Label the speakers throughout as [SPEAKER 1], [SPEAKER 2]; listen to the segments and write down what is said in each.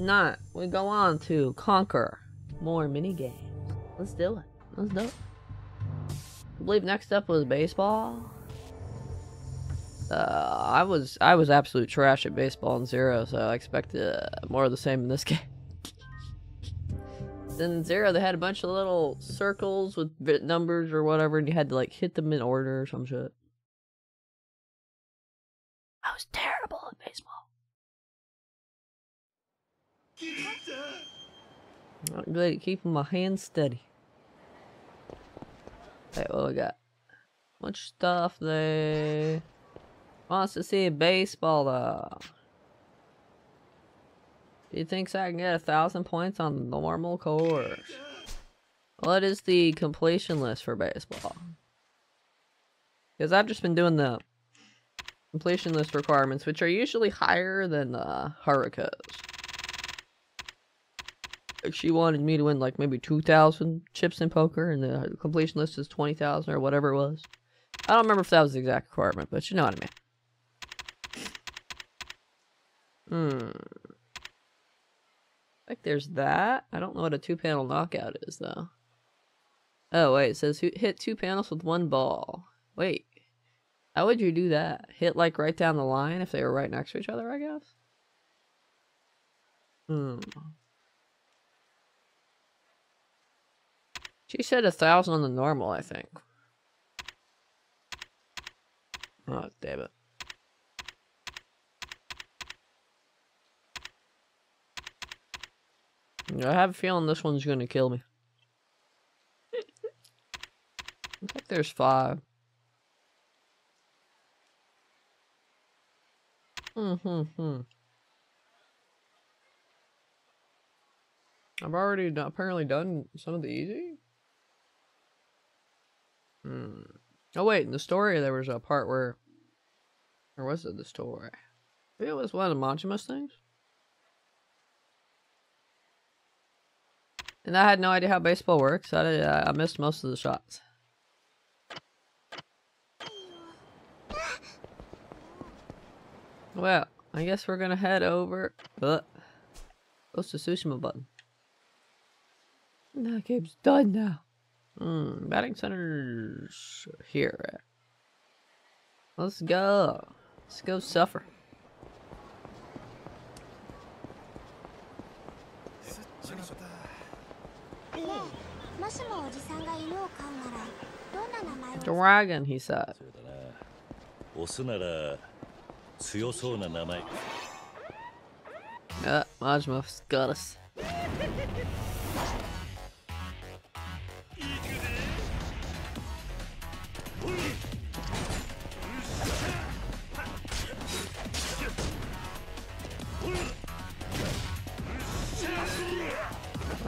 [SPEAKER 1] not, we go on to conquer more mini games. Let's do it. Let's do it. I believe next up was baseball. Uh, I was I was absolute trash at baseball in zero, so I expected uh, more of the same in this game. in zero, they had a bunch of little circles with numbers or whatever, and you had to like hit them in order or some shit. I was terrible at baseball. Not good at keeping my hands steady. Hey, what we got? Much stuff there. Wants to see a baseball though. He thinks I can get a thousand points on the normal course. What is the completion list for baseball? Because I've just been doing the completion list requirements, which are usually higher than uh, Haruka's. She wanted me to win like maybe 2,000 chips in poker, and the completion list is 20,000 or whatever it was. I don't remember if that was the exact requirement, but you know what I mean. Hmm. Like there's that. I don't know what a two panel knockout is though. Oh wait, it says hit two panels with one ball. Wait. How would you do that? Hit like right down the line if they were right next to each other, I guess? Hmm. She said a thousand on the normal, I think. Oh, damn it. I have a feeling this one's gonna kill me. I think there's five. Hmm, hmm, hmm. I've already apparently done some of the easy. Hmm. Oh wait, in the story there was a part where, or was it the story? Maybe it was one of the Majima's things. And I had no idea how baseball works. I, uh, I missed most of the shots. Well, I guess we're gonna head over. Uh, what's the Tsushima button? That game's done now. Hmm, batting center's here. Let's go. Let's go suffer. Dragon, he said.
[SPEAKER 2] オスなら強そうな名前
[SPEAKER 1] Uh, Majma's got us.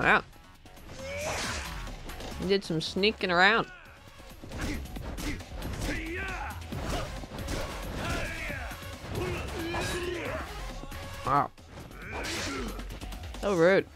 [SPEAKER 1] Wow. He did some sneaking around. Wow. So rude.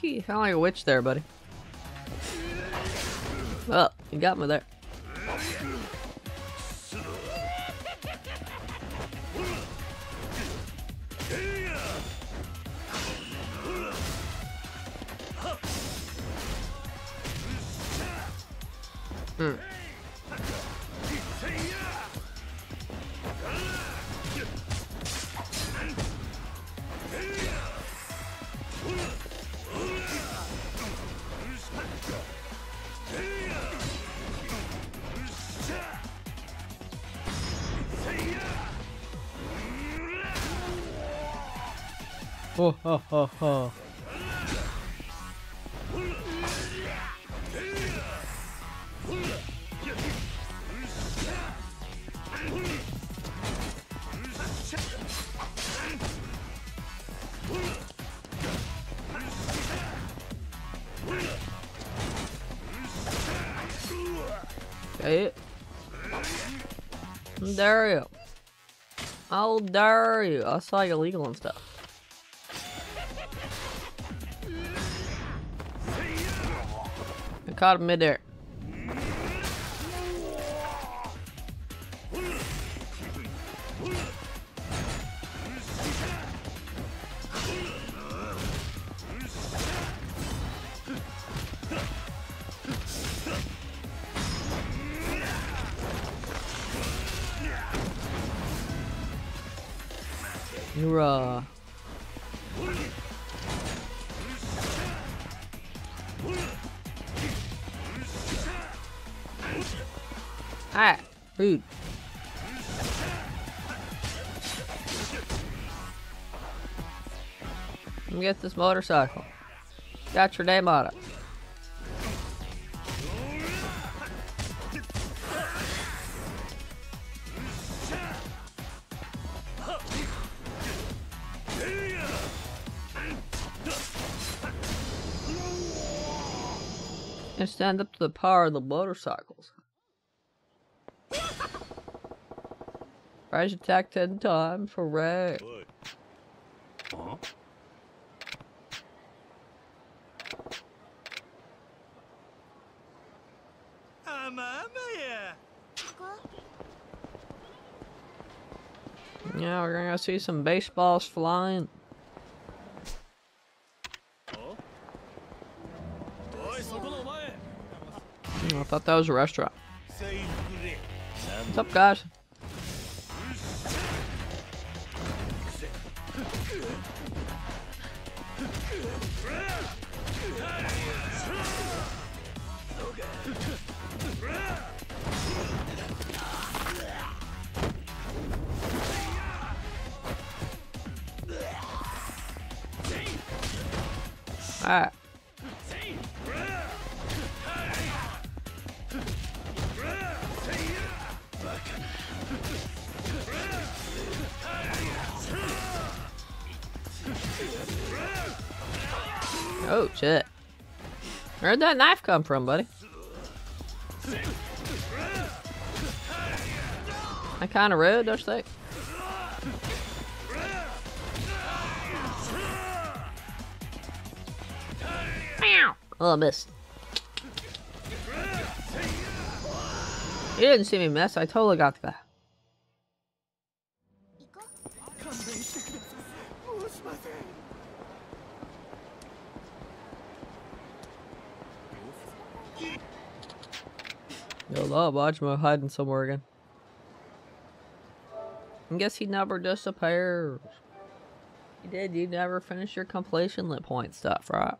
[SPEAKER 1] Sound like a witch there, buddy. Well, you got me there. Ho ho. Okay. Dare you? How dare you? That's like illegal and stuff. Caught him midair. Motorcycle. Got your name on it. And stand up to the power of the motorcycles. Rise attack 10 times for Ray.
[SPEAKER 2] おい
[SPEAKER 1] Yeah, we're gonna go see some baseballs flying. I thought that was a restaurant. What's up, guys? Where'd that knife come from, buddy? I kind of rude, don't you think? Oh, I missed. You didn't see me miss. I totally got the guy. 'Yo, love, watch him hiding somewhere again. I guess he never disappears. You did, you never finished your completion lit point stuff, right?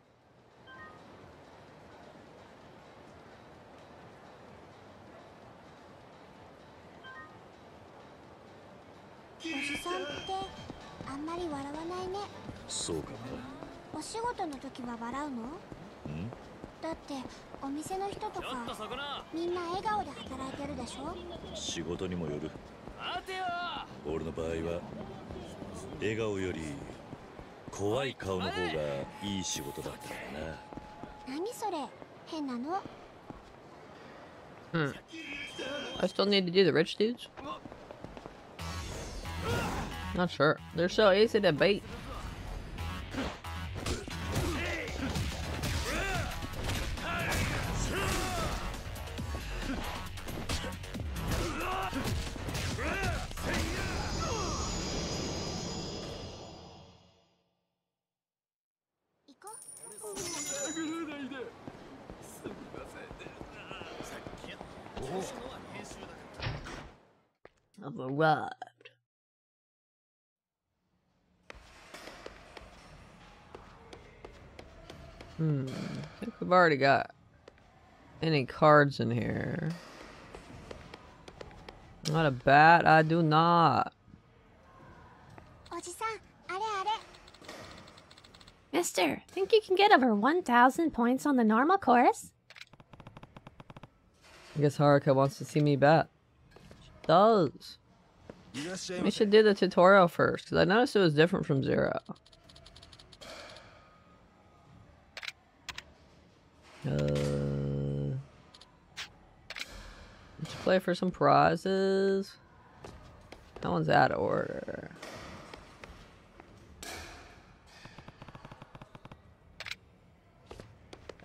[SPEAKER 3] だってお店の人とかみんな笑顔で働いてるでしょ？
[SPEAKER 2] 仕事にもよる俺の場合は笑顔より怖い顔の方がいい仕事だったからな
[SPEAKER 3] 何それ？変なの
[SPEAKER 1] ？Hmm. I still need to do the rich dudes? Not sure. They're so easy to beat. I've already got any cards in here. Not a bat, I do not.
[SPEAKER 4] Mister, think you can get over 1,000 points on the normal course?
[SPEAKER 1] I guess Haruka wants to see me bat. She does. We should do the tutorial first, because I noticed it was different from Zero. Play for some prizes. That one's out of order.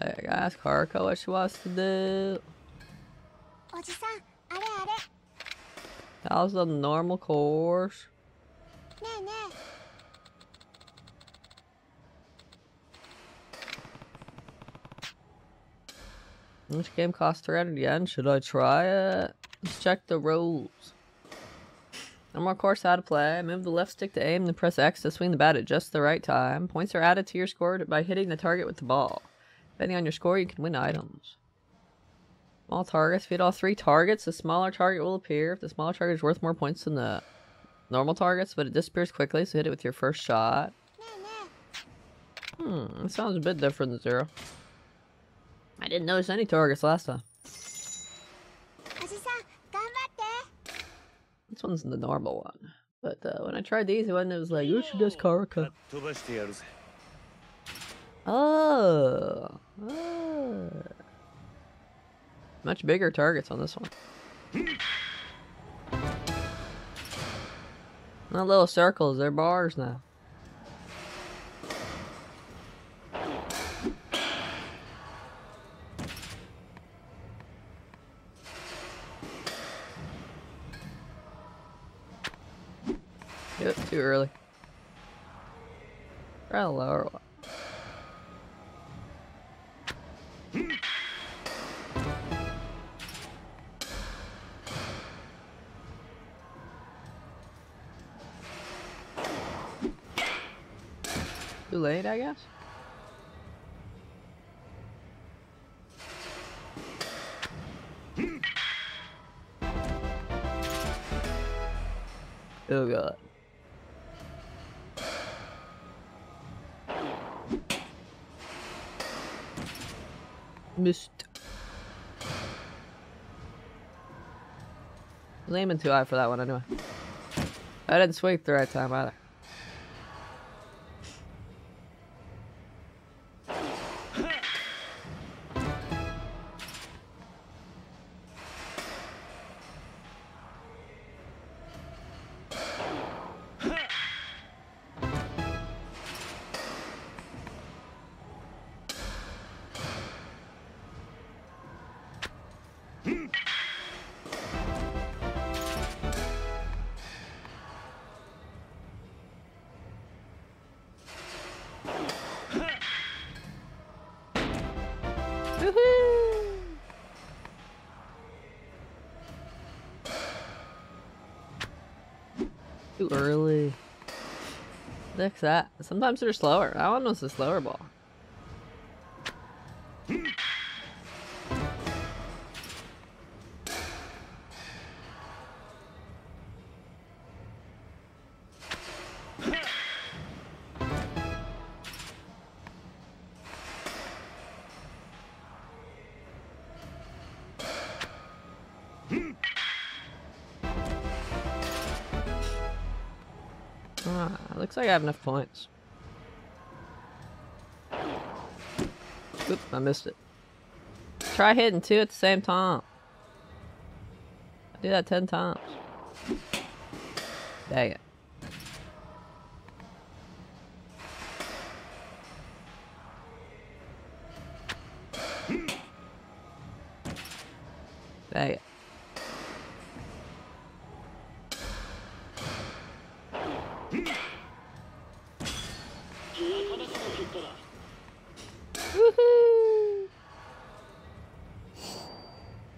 [SPEAKER 1] Hey, I gotta ask Haruka what she wants to do. That was the normal course? Which game costs 300 yen? Should I try it? Let's check the rules. No more course how to play. Move the left stick to aim, then press X to swing the bat at just the right time. Points are added to your score by hitting the target with the ball. Depending on your score, you can win items. Small targets. If you hit all three targets, the smaller target will appear. If the smaller target is worth more points than the normal targets, but it disappears quickly, so hit it with your first shot. Hmm, that sounds a bit different than zero. I didn't notice any targets last time. This one's the normal one. But uh, when I tried these one, it was like, you should just Karaka. Oh. oh. Much bigger targets on this one. Not little circles, they're bars now. Too early. Try a lower one. Too late, I guess? Oh god. Missed. Was aiming too high for that one anyway. I didn't swing the right time either. That. Sometimes they're slower. That one was a slower ball. Like I have enough points. Oop, I missed it. Try hitting two at the same time. I do that ten times. Dang it. Dang it.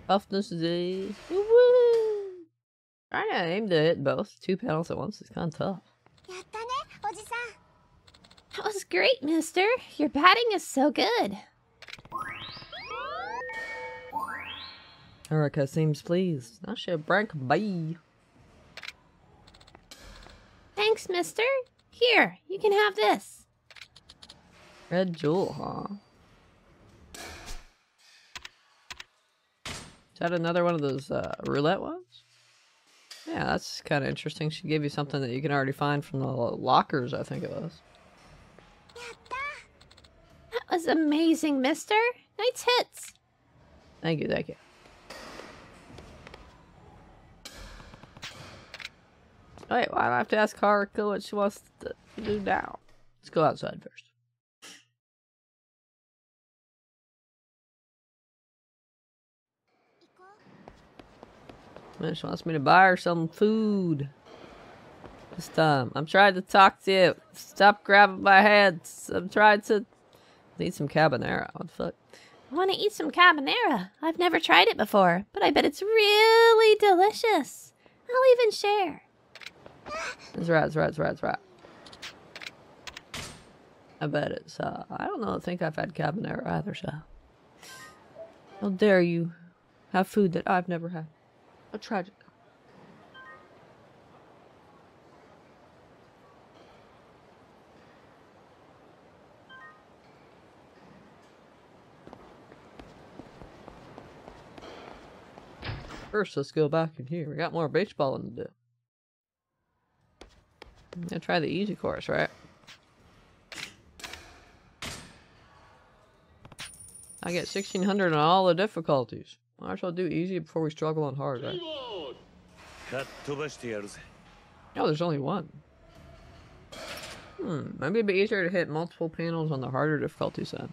[SPEAKER 1] Toughness Z. Woo Trying to aim to hit both two panels at once is kind of tough.
[SPEAKER 4] That was great, mister. Your batting is so good.
[SPEAKER 1] Erica seems pleased. I should break bye.
[SPEAKER 4] Thanks, mister. Here, you can have this.
[SPEAKER 1] Red jewel, huh? Is that another one of those uh, roulette ones? Yeah, that's kind of interesting. She gave you something that you can already find from the lockers, I think it was.
[SPEAKER 4] That was amazing, mister. Nice hits.
[SPEAKER 1] Thank you, thank you. Wait, why do I have to ask Haruka what she wants to do now? Let's go outside first. Man, she wants me to buy her some food. This time. I'm trying to talk to you. Stop grabbing my hands. I'm trying to... Need some carbonara. What the fuck?
[SPEAKER 4] I want to eat some carbonara. I've never tried it before, but I bet it's really delicious. I'll even share.
[SPEAKER 1] That's right, that's right, that's right, that's right. I bet it's, uh, I don't know, I think I've had carbonara either, so. How dare you have food that I've never had. A tragic. First, let's go back in here. We got more baseball to do. I'm gonna try the easy course, right? I get 1600 on all the difficulties. As well do easy before we struggle on hard, right? Oh, there's only one. Hmm, maybe it'd be easier to hit multiple panels on the harder difficulty set.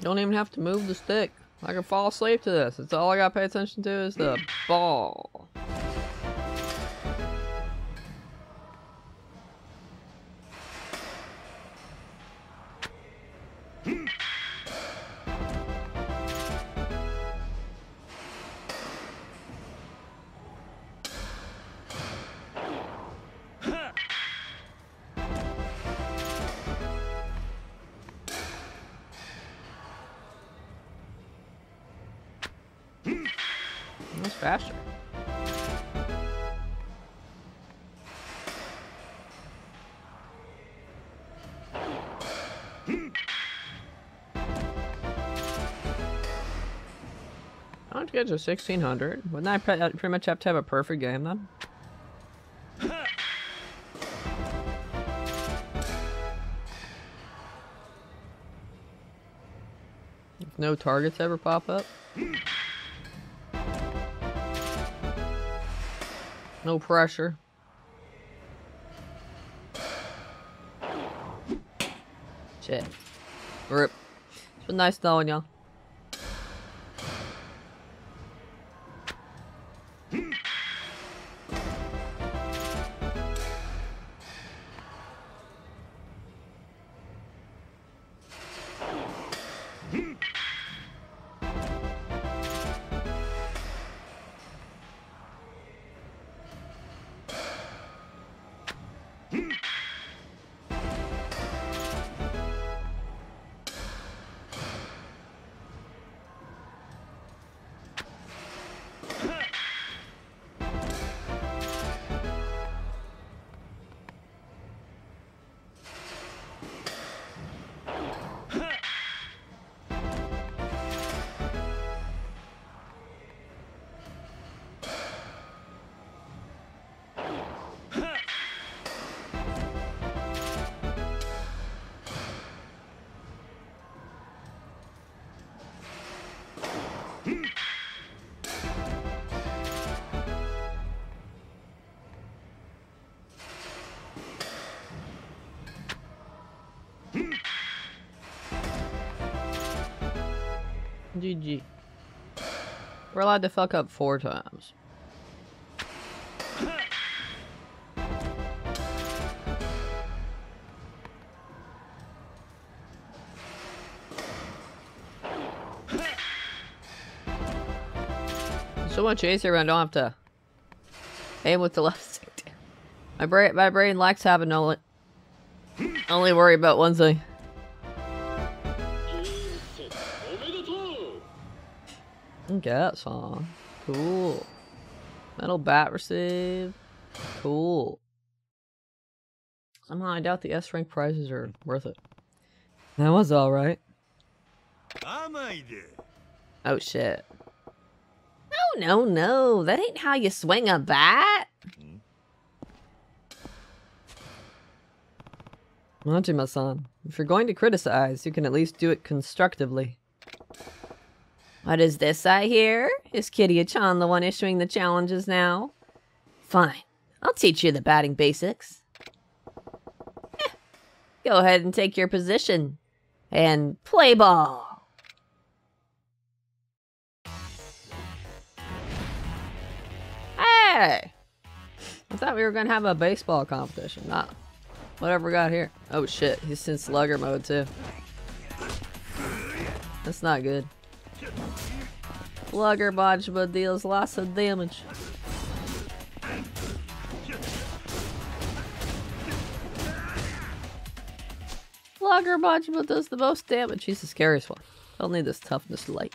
[SPEAKER 1] Don't even have to move the stick. I can fall asleep to this. It's all I gotta pay attention to is the ball. Get to 1600. Wouldn't I uh, pretty much have to have a perfect game then? If no targets ever pop up? No pressure. Shit. Rip. It's been nice knowing y'all. Allowed to fuck up four times. So much easier when I don't have to aim with the left stick. My brain, my brain likes having only only worry about one thing. That song. Cool. Metal bat received. Cool. Somehow I doubt the S rank prizes are worth it. That was alright. Oh shit.
[SPEAKER 4] No, no, no. That ain't how you swing a bat.
[SPEAKER 1] Majima-san, if you're going to criticize, you can at least do it constructively.
[SPEAKER 4] What is this I hear? Is Kiryu-chan the one issuing the challenges now? Fine. I'll teach you the batting basics. Eh, Go ahead and take your position. And play ball.
[SPEAKER 1] Hey! I thought we were gonna have a baseball competition, not whatever we got here. Oh shit, he's in slugger mode too. That's not good. Slugger Majima deals lots of damage. Slugger Majima does the most damage. He's the scariest one. I'll need this toughness light.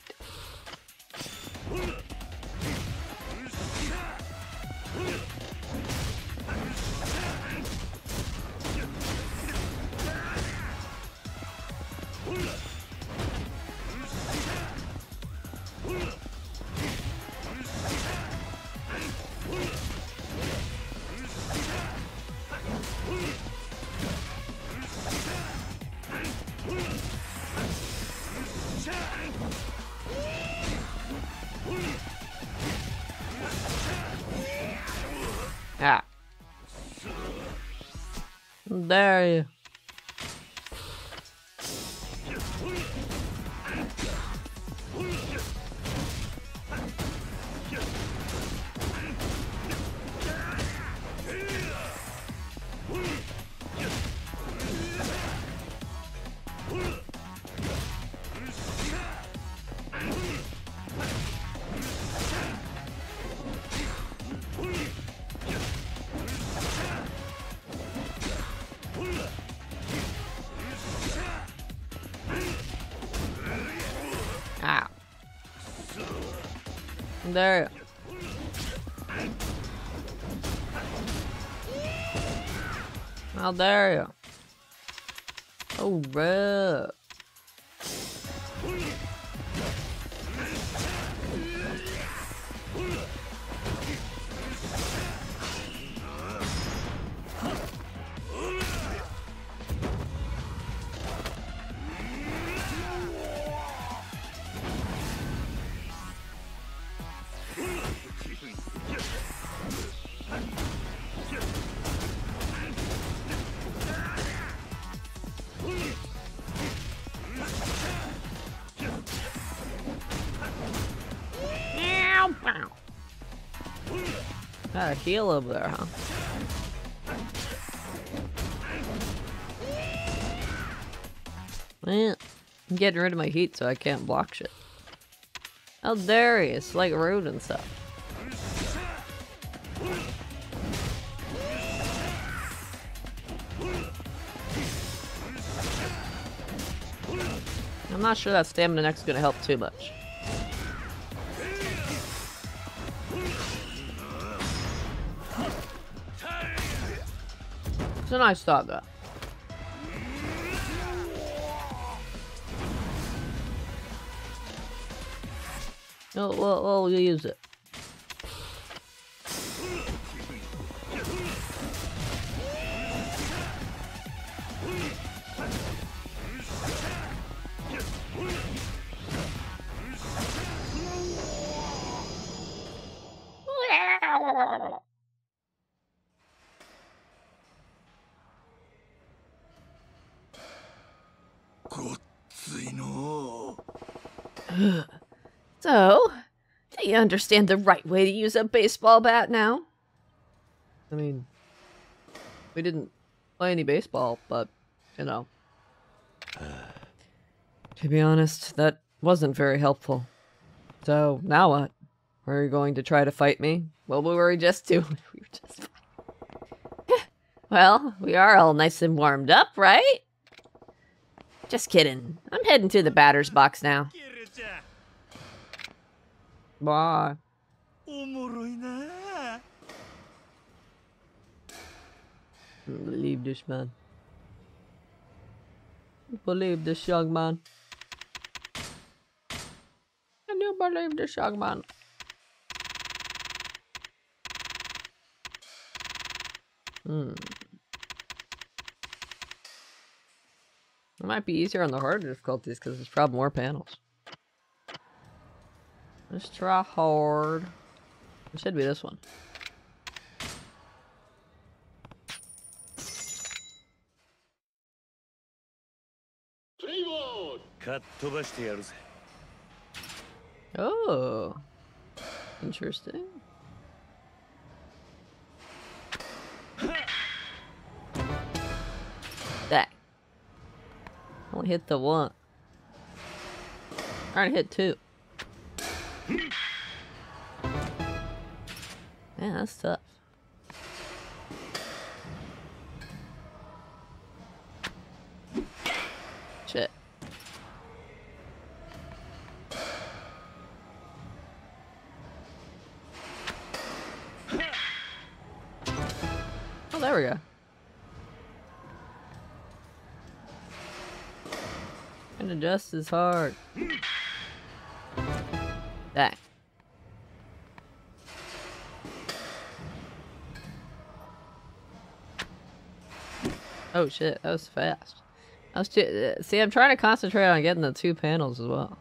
[SPEAKER 1] There you. There. How dare you? Oh, red. Heal over there, huh? Well, I'm getting rid of my heat so I can't block shit. How dare you? It's like rude and stuff. I'm not sure that Staminan X is gonna help too much. A nice thought though. We'll, we'll, we'll use it.
[SPEAKER 4] Do you understand the right way to use a baseball bat now?
[SPEAKER 1] I mean, we didn't play any baseball, but, you know. to be honest, that wasn't very helpful. So, now what? Are you going to try to fight me? What were we just doing? we were just
[SPEAKER 4] Well, we are all nice and warmed up, right? Just kidding. I'm heading to the batter's box now.
[SPEAKER 1] わあ
[SPEAKER 2] おもろいな
[SPEAKER 1] Believe this man. Believe this young man. Can you believe this young man? Hmm. It might be easier on the harder difficulties because there's probably more panels. Let's try hard. It should be this one. Oh. Interesting. That. Only hit the one. I already hit two. Man, that's tough. Shit. Oh, there we go. And adjust is hard. Oh shit, that was fast. I was too, see, I'm trying to concentrate on getting the two panels as well.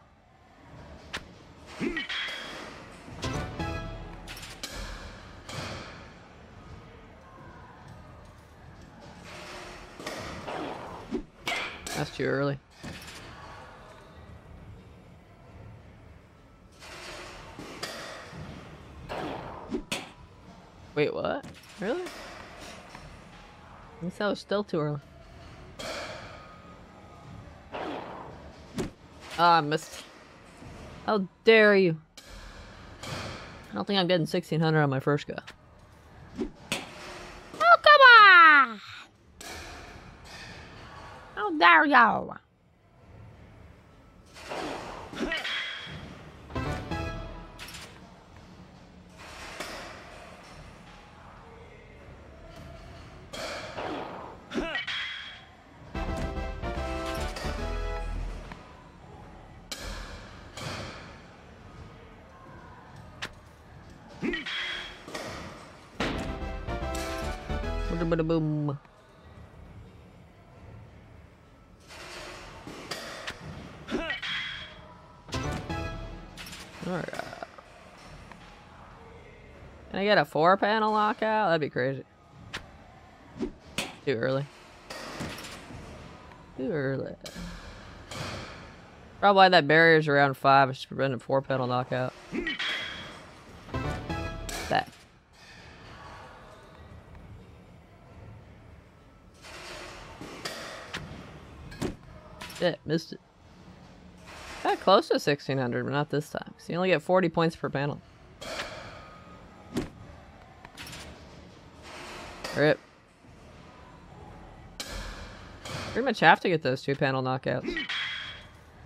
[SPEAKER 1] That's too early. Wait, what? Was still too early. Ah, I missed. How dare you? I don't think I'm getting 1600 on my first go.
[SPEAKER 4] Oh, come on! How dare you?
[SPEAKER 1] Bada boom. Can I get a four panel lockout? That'd be crazy. Too early. Too early. Probably that barrier's around five. It's preventing four panel knockout. Shit, missed it. Got close to 1600, but not this time. So you only get 40 points per panel. Rip. Pretty much have to get those two panel knockouts.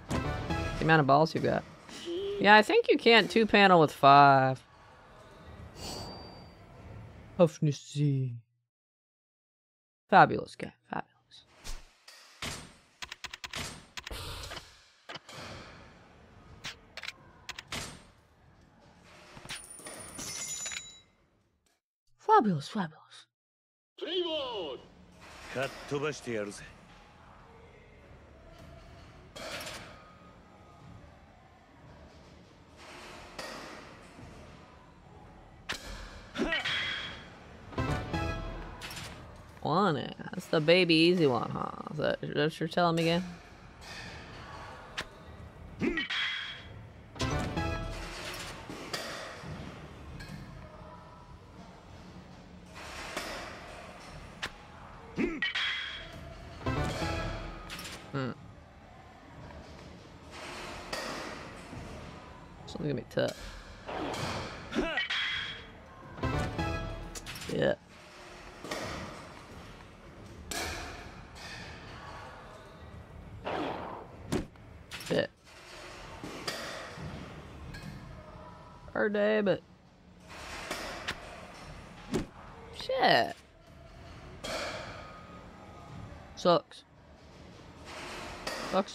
[SPEAKER 1] The amount of balls you got. Yeah, I think you can't two panel with five. Huffnessy. Fabulous guy. Fabulous. Fabulous, fabulous.
[SPEAKER 2] かっ飛ばしてやるぜ
[SPEAKER 1] One it. That's the baby easy one, huh? Is that, is that what you're telling me again?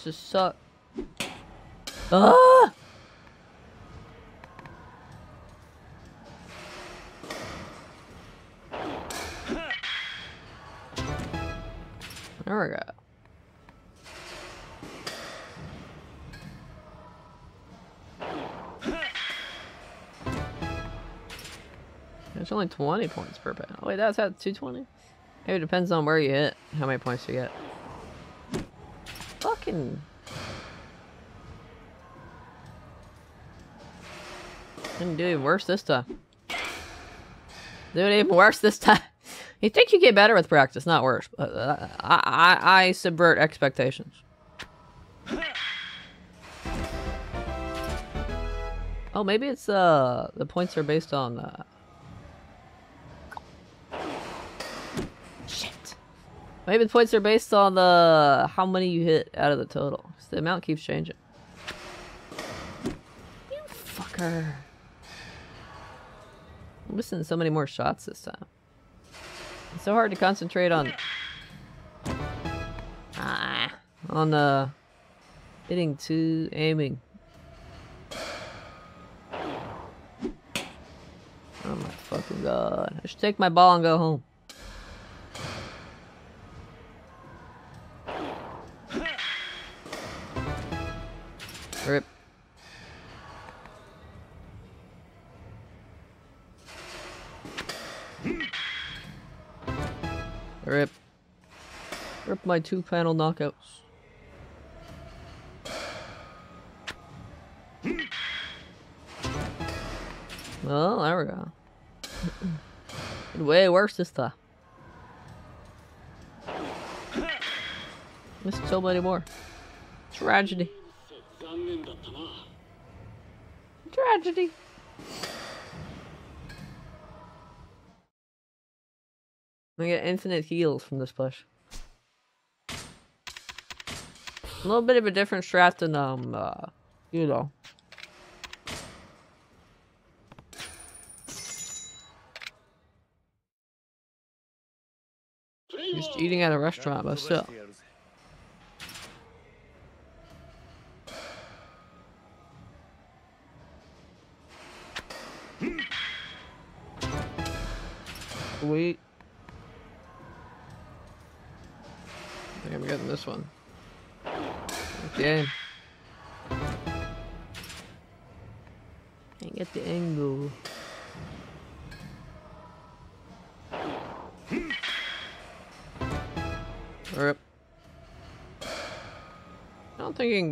[SPEAKER 1] Sucks to suck. Ah! There we go. It's only 20 points per pound. Oh, wait, that's at 220? Maybe it depends on where you hit, how many points you get. Fucking... Didn't do even worse this time. Do it even worse this time. You think you get better with practice, not worse. Uh, I, I, I subvert expectations. Oh, maybe it's uh the points are based on uh Maybe the points are based on the how many you hit out of the total. The amount keeps changing. You fucker. I'm missing so many more shots this time. It's so hard to concentrate on ah on uh hitting two aiming. Oh my fucking god. I should take my ball and go home. Rip. Rip my two panel knockouts. Well, there we go. Way worse this time. Missed so many more. Tragedy. Tragedy. I get infinite heals from this push. A little bit of a different strat than, um, uh, you know. Just eating at a restaurant, but still.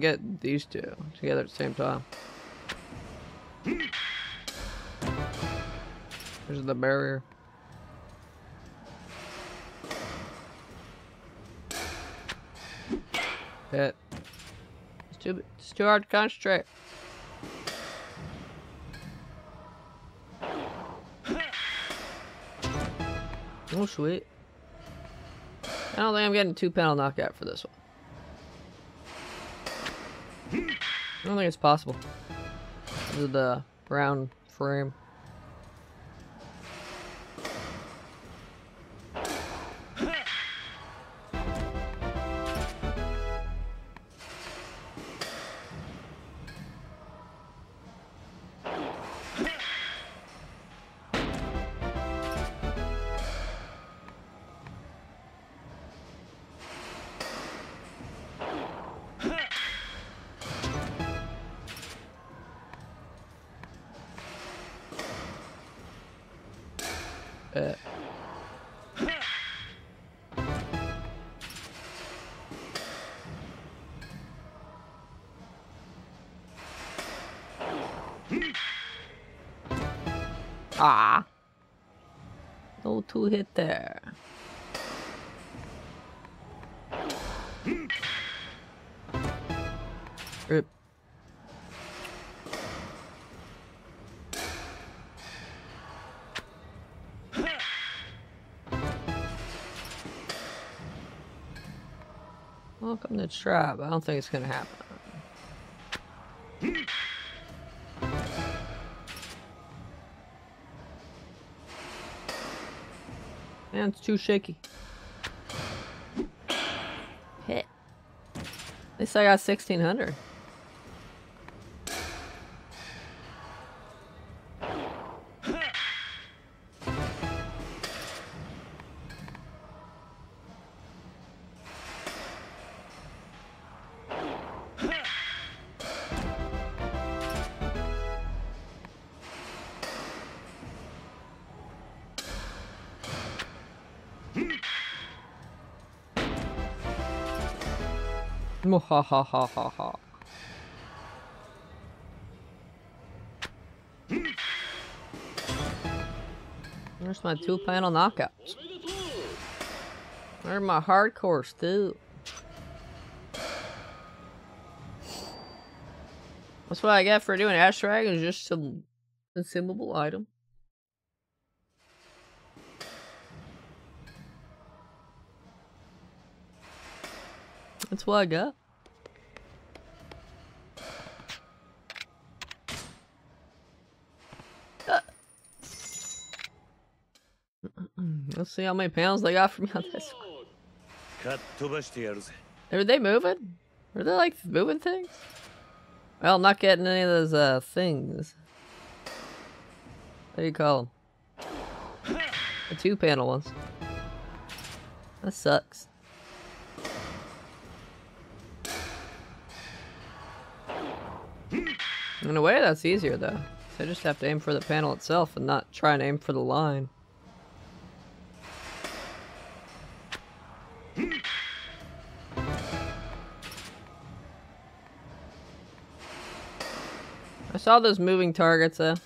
[SPEAKER 1] Get these two together at the same time. There's the barrier. Hit. It's too, it's too hard to concentrate. Oh, sweet. I don't think I'm getting two panel knockout for this one. I don't think it's possible. This is the brown frame. Hit there. Rip. Welcome to Trap. I don't think it's gonna happen. mine's too shaky. Hit. At least I got 1600. Mwahahaha. There's my two panel knockouts. Where my hardcore too. That's what I get for doing Ash Dragon just some consumable item. That's what I got. Uh. Let's see how many panels they got from me on this one. Are they moving? Are they like moving things? Well, I'm not getting any of those uh, things. What do you call them? The two panel ones. That sucks. In a way, that's easier though. I just have to aim for the panel itself and not try and aim for the line. Saw those moving targets though.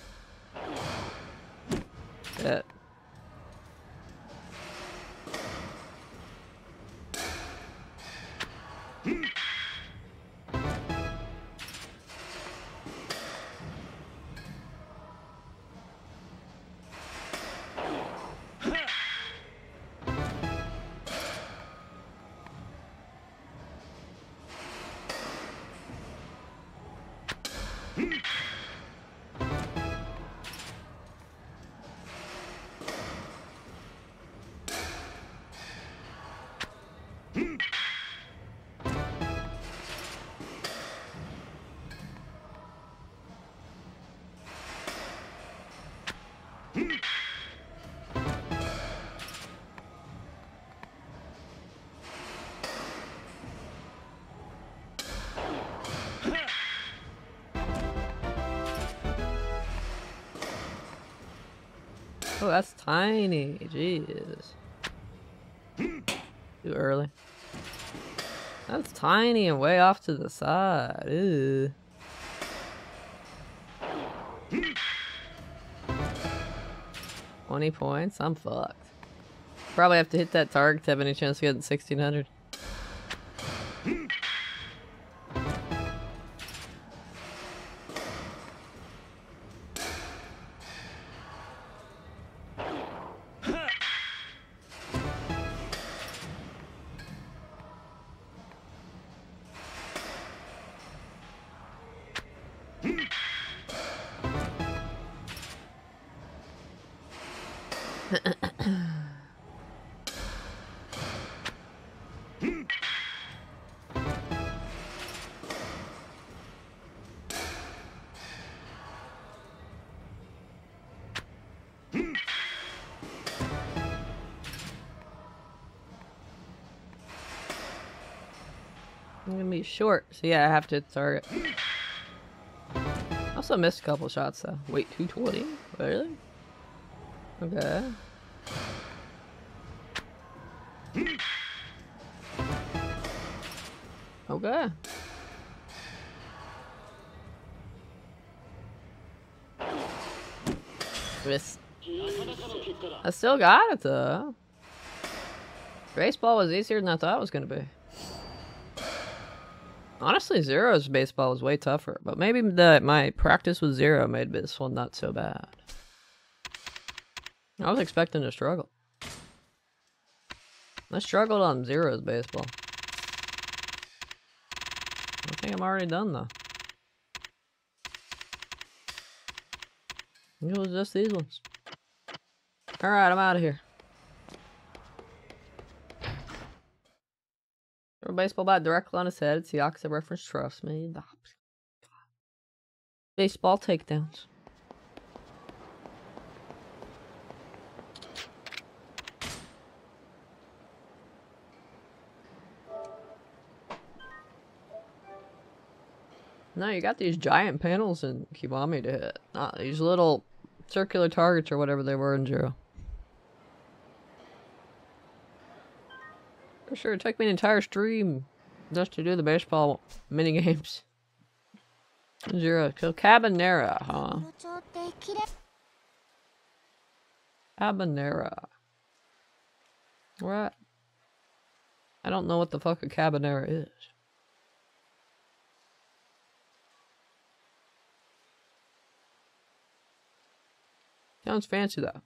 [SPEAKER 1] Yeah. Oh, that's tiny. Jeez. Too early. That's tiny and way off to the side. Twenty points. I'm fucked. Probably have to hit that target to have any chance of getting sixteen hundred. So yeah, I have to target. I also missed a couple shots though. Wait, 220? Really? Okay. Okay. Miss. I still got it though. Baseball was easier than I thought it was gonna be. Honestly, Zero's baseball was way tougher, but maybe the my practice with Zero made this one not so bad. I was expecting to struggle. I struggled on Zero's baseball. I think I'm already done though. It was just these ones. Alright, I'm out of here. Throw a baseball bat directly on his head. It's the Yakuza reference, trust me. Baseball takedowns. No, you got these giant panels in Kiwami to hit. Not these little circular targets or whatever they were in Zero. For sure, it took me an entire stream just to do the baseball mini games. Zero. So Cabanera, huh? Cabanera. What? I don't know what the fuck a Cabanera is. Sounds fancy though.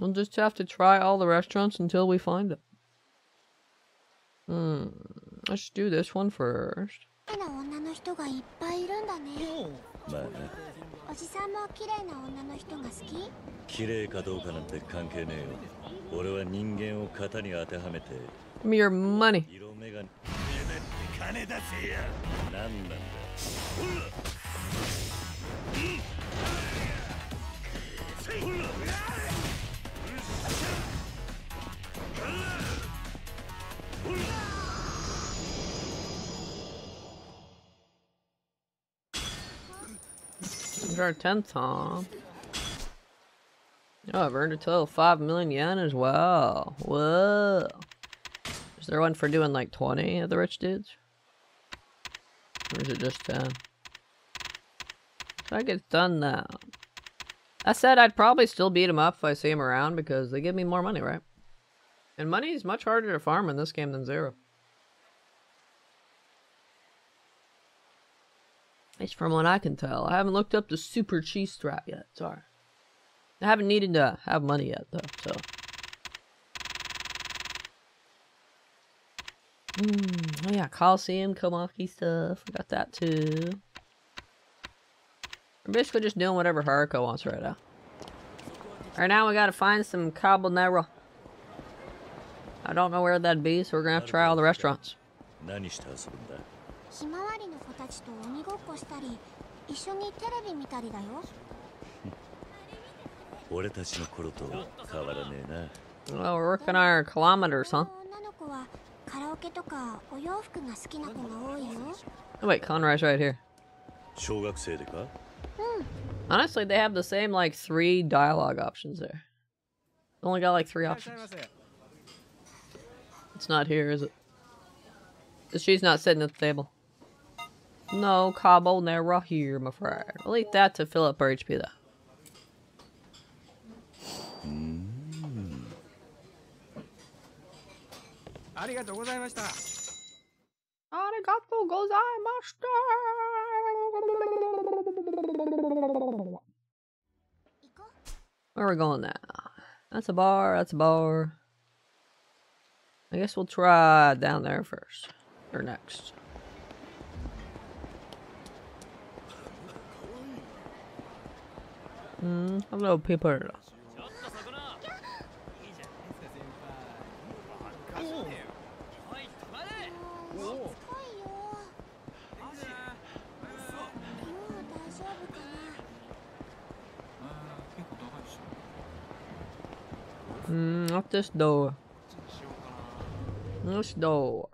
[SPEAKER 1] We'll just have to try all the restaurants until we find it. Hmm. Let's do this one first.
[SPEAKER 2] まあな
[SPEAKER 3] おじさんも綺麗な女の人が好き
[SPEAKER 2] 綺麗かどうかなんて関係ねえよ俺は人間を型に当てはめて
[SPEAKER 1] Give me your money.
[SPEAKER 2] 色眼鏡金出せや何なんだ
[SPEAKER 1] Our 10th time. Oh, I've earned a total of 5 million yen as well. Whoa. Is there one for doing like 20 of the rich dudes? Or is it just 10? I get done now. I said I'd probably still beat him up if I see him around because they give me more money, right? And money is much harder to farm in this game than Zero. Least from what I can tell. I haven't looked up the super cheese strat yet. Sorry. I haven't needed to have money yet, though, so. Mm, oh yeah, Coliseum, Komaki stuff. I got that too. We're basically just doing whatever Haruka wants right now. Right now we gotta find some carbonara. I don't know where that'd be, so we're gonna have to try all the restaurants.
[SPEAKER 2] 何して遊ぶんだ
[SPEAKER 3] ひまわりの子たちと鬼ごっこしたり一緒にテレビ見たりだよ
[SPEAKER 2] 俺たちの頃と変わらねえな
[SPEAKER 1] Well, we're working our kilometers, huh?
[SPEAKER 3] 女の子はカラオケとかお洋服が好きな子が多いよ
[SPEAKER 1] Oh, wait, Conray's right here.
[SPEAKER 2] 小学生でか
[SPEAKER 1] Honestly, they have the same, like, three dialogue options there. Only got, like, three options. It's not here, is it? She's not sitting at the table. No cobble never here, my friend. I'll eat that to fill up our HP, though.
[SPEAKER 5] Mm.
[SPEAKER 1] Arigato gozaimashita. Where are we going now? That's a bar, that's a bar. I guess we'll try down there first. Or next. 嗯，hello
[SPEAKER 3] paper 了。
[SPEAKER 1] Mm, not this door. This door.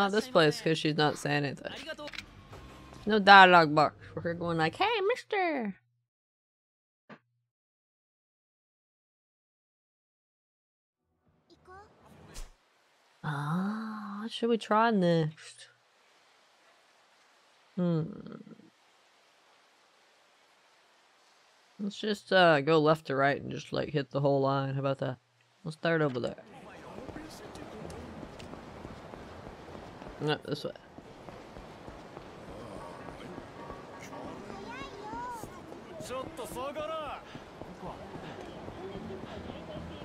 [SPEAKER 1] Not this place because she's not saying anything. No dialogue box. for her going like, hey, mister. Ah, what should we try next? Hmm. Let's just uh, go left to right and just like hit the whole line. How about that? Let's start over there. No, this way.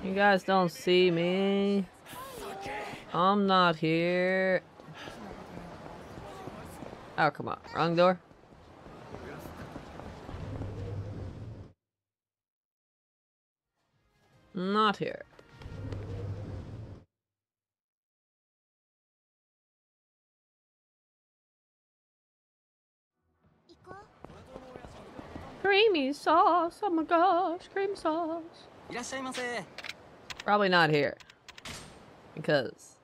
[SPEAKER 1] You guys don't see me. I'm not here. Oh, come on. Wrong door. Not here. creamy sauce. Oh my gosh, cream sauce. Probably not here. Because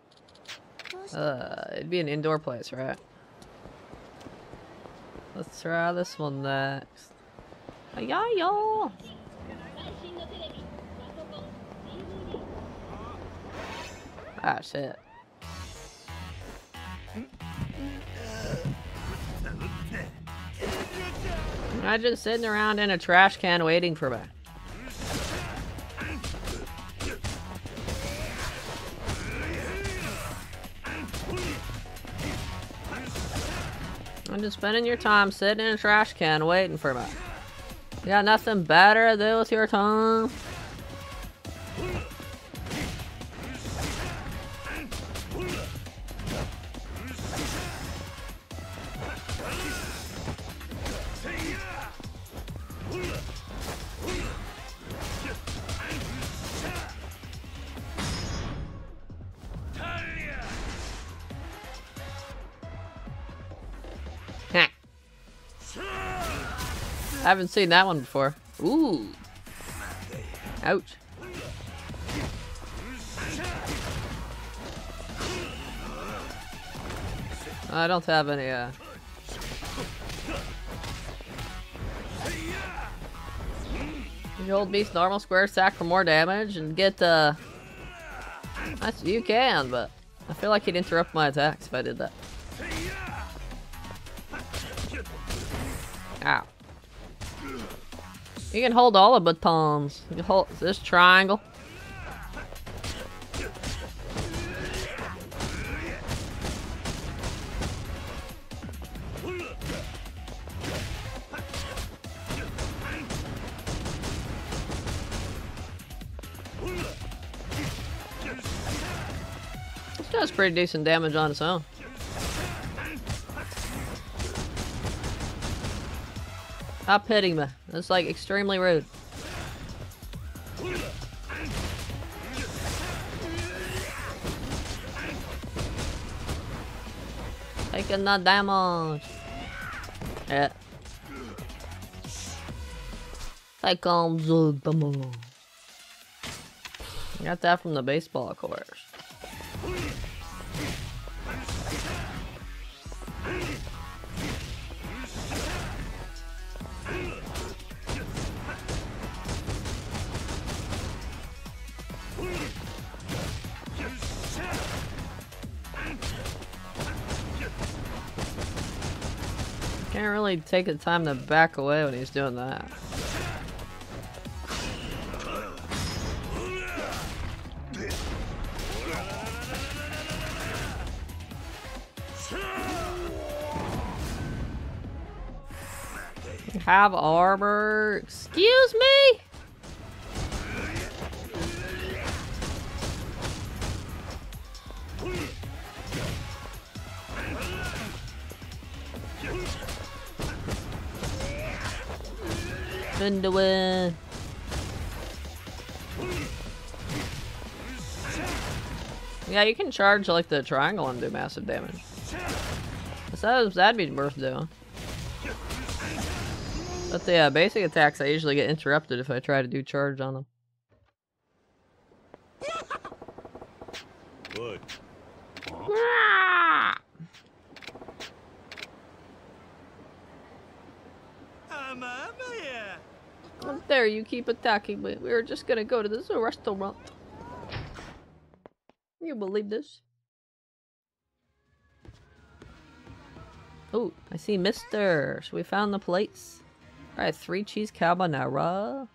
[SPEAKER 1] uh, it'd be an indoor place, right? Let's try this one next. Yeah, yeah. Ah, shit. I'm just sitting around in a trash can waiting for me. I'm just spending your time sitting in a trash can waiting for me. You got nothing better to do with your time? Haven't seen that one before. Ooh. Ouch. I don't have any, uh... You hold Beast normal square stack for more damage and get, uh... That's, you can, but I feel like he'd interrupt my attacks if I did that. Ow. You can hold all the batons. You hold this triangle. This does pretty decent damage on its own. Stop hitting me. That's like extremely rude. Taking the damage. Yeah. Take on the damage. Got that from the baseball course. Can't really take the time to back away when he's doing that. Have armor. Excuse me? Underwear. Yeah, you can charge like the triangle and do massive damage. So that'd be worth doing. But the uh, basic attacks, I usually get interrupted if I try to do charge on them.
[SPEAKER 5] Good.
[SPEAKER 1] How dare you keep attacking me? We were just gonna go to this restaurant. Can you believe this? Oh, I see Mister. So we found the plates. Alright, three cheese carbonara.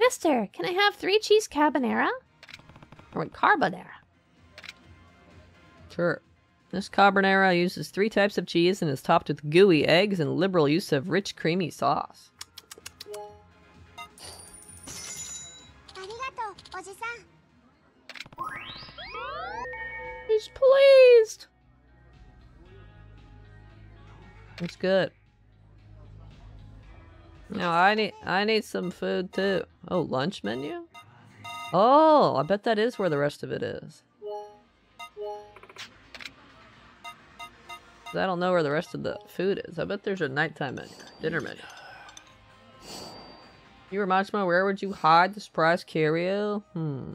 [SPEAKER 4] Mister, can I have three cheese carbonara?
[SPEAKER 1] Or carbonara. Sure. This carbonara uses three types of cheese and is topped with gooey eggs and liberal use of rich creamy sauce. He's pleased! It's good. No, I need I need some food too. Oh, lunch menu? Oh, I bet that is where the rest of it is. I don't know where the rest of the food is. I bet there's a nighttime menu, dinner menu. You were me, where would you hide the surprise curio? Hmm.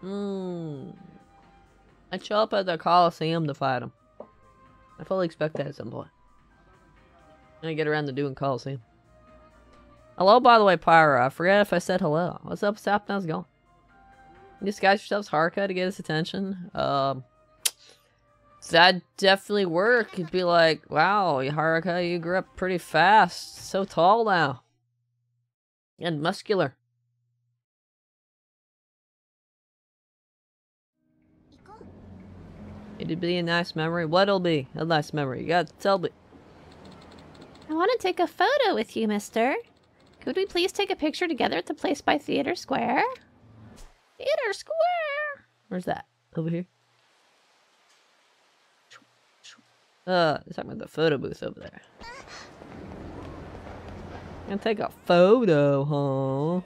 [SPEAKER 1] Hmm. I'd show up at the Coliseum to fight him. I fully expect that at some point. I get around to doing Coliseum. Hello, by the way, Pyro. I forget if I said hello. What's up, Sap? How's it going? You disguise yourselves Haruka to get his attention? Um, that definitely work. You'd be like, wow, Haruka, you grew up pretty fast. So tall now. And muscular. It'd be a nice memory. What'll be a nice memory? You gotta tell me.
[SPEAKER 4] I want to take a photo with you, mister. Could we please take a picture together at the place by Theater Square? Theater Square!
[SPEAKER 1] Where's that? Over here? Uh, it's talking about the photo booth over there. Gonna take a photo, huh?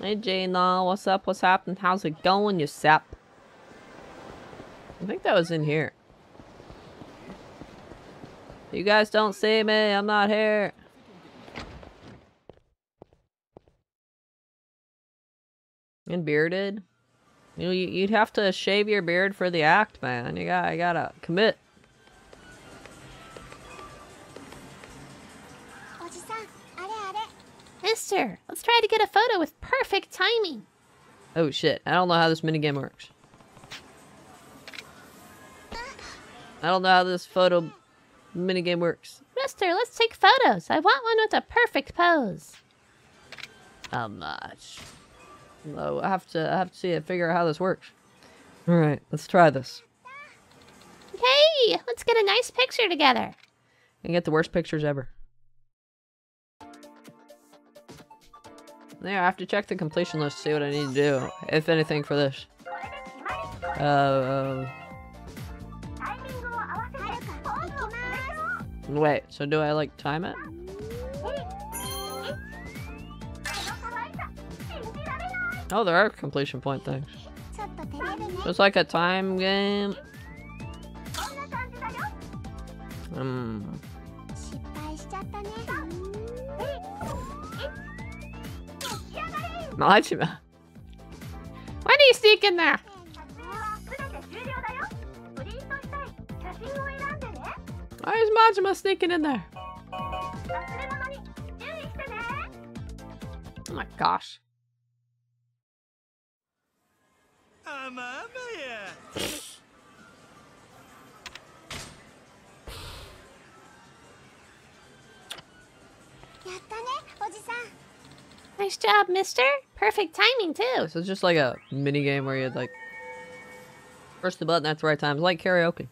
[SPEAKER 1] Hey Jaina, what's up? What's happening? How's it going, you sap? I think that was in here. You guys don't see me, I'm not here. And bearded. You you'd have to shave your beard for the act, man. You got, you gotta commit.
[SPEAKER 4] Mister, let's try to get a photo with perfect timing.
[SPEAKER 1] Oh shit, I don't know how this minigame works. I don't know how this photo minigame works.
[SPEAKER 4] Mister, let's take photos. I want one with a perfect pose.
[SPEAKER 1] How much? No, I have to I have to see it, figure out how this works. Alright, let's try this.
[SPEAKER 4] Hey, let's get a nice picture together.
[SPEAKER 1] And get the worst pictures ever. There, I have to check the completion list to see what I need to do, if anything, for this. Uh, uh, wait, so do I, like, time it? Oh, there are completion point things. It's like a time game. Hmm. Majima.
[SPEAKER 4] Why do you sneak in there?
[SPEAKER 1] Why is Majima sneaking in there? Oh my gosh.
[SPEAKER 4] Nice job, mister. Perfect timing, too.
[SPEAKER 1] So it's just like a mini game where you like press the button at the right time. It's like karaoke.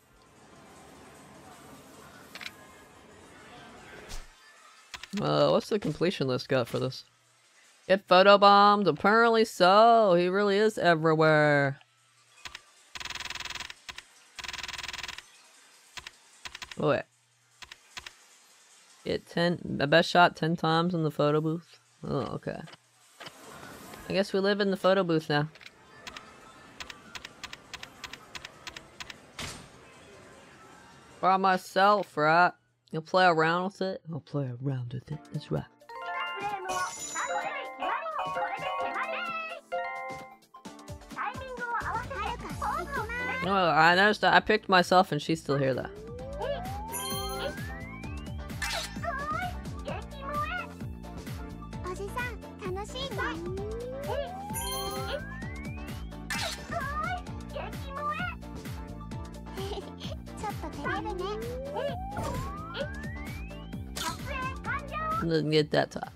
[SPEAKER 1] Uh, what's the completion list got for this? Get photobombed? Apparently so. He really is everywhere. Oh, wait. Get 10, the best shot 10 times in the photo booth. Oh, okay. I guess we live in the photo booth now. By myself, right? You'll play around with it? I'll play around with it, that's right. Oh, I noticed that I picked myself and she's still here though. Doesn't get that top.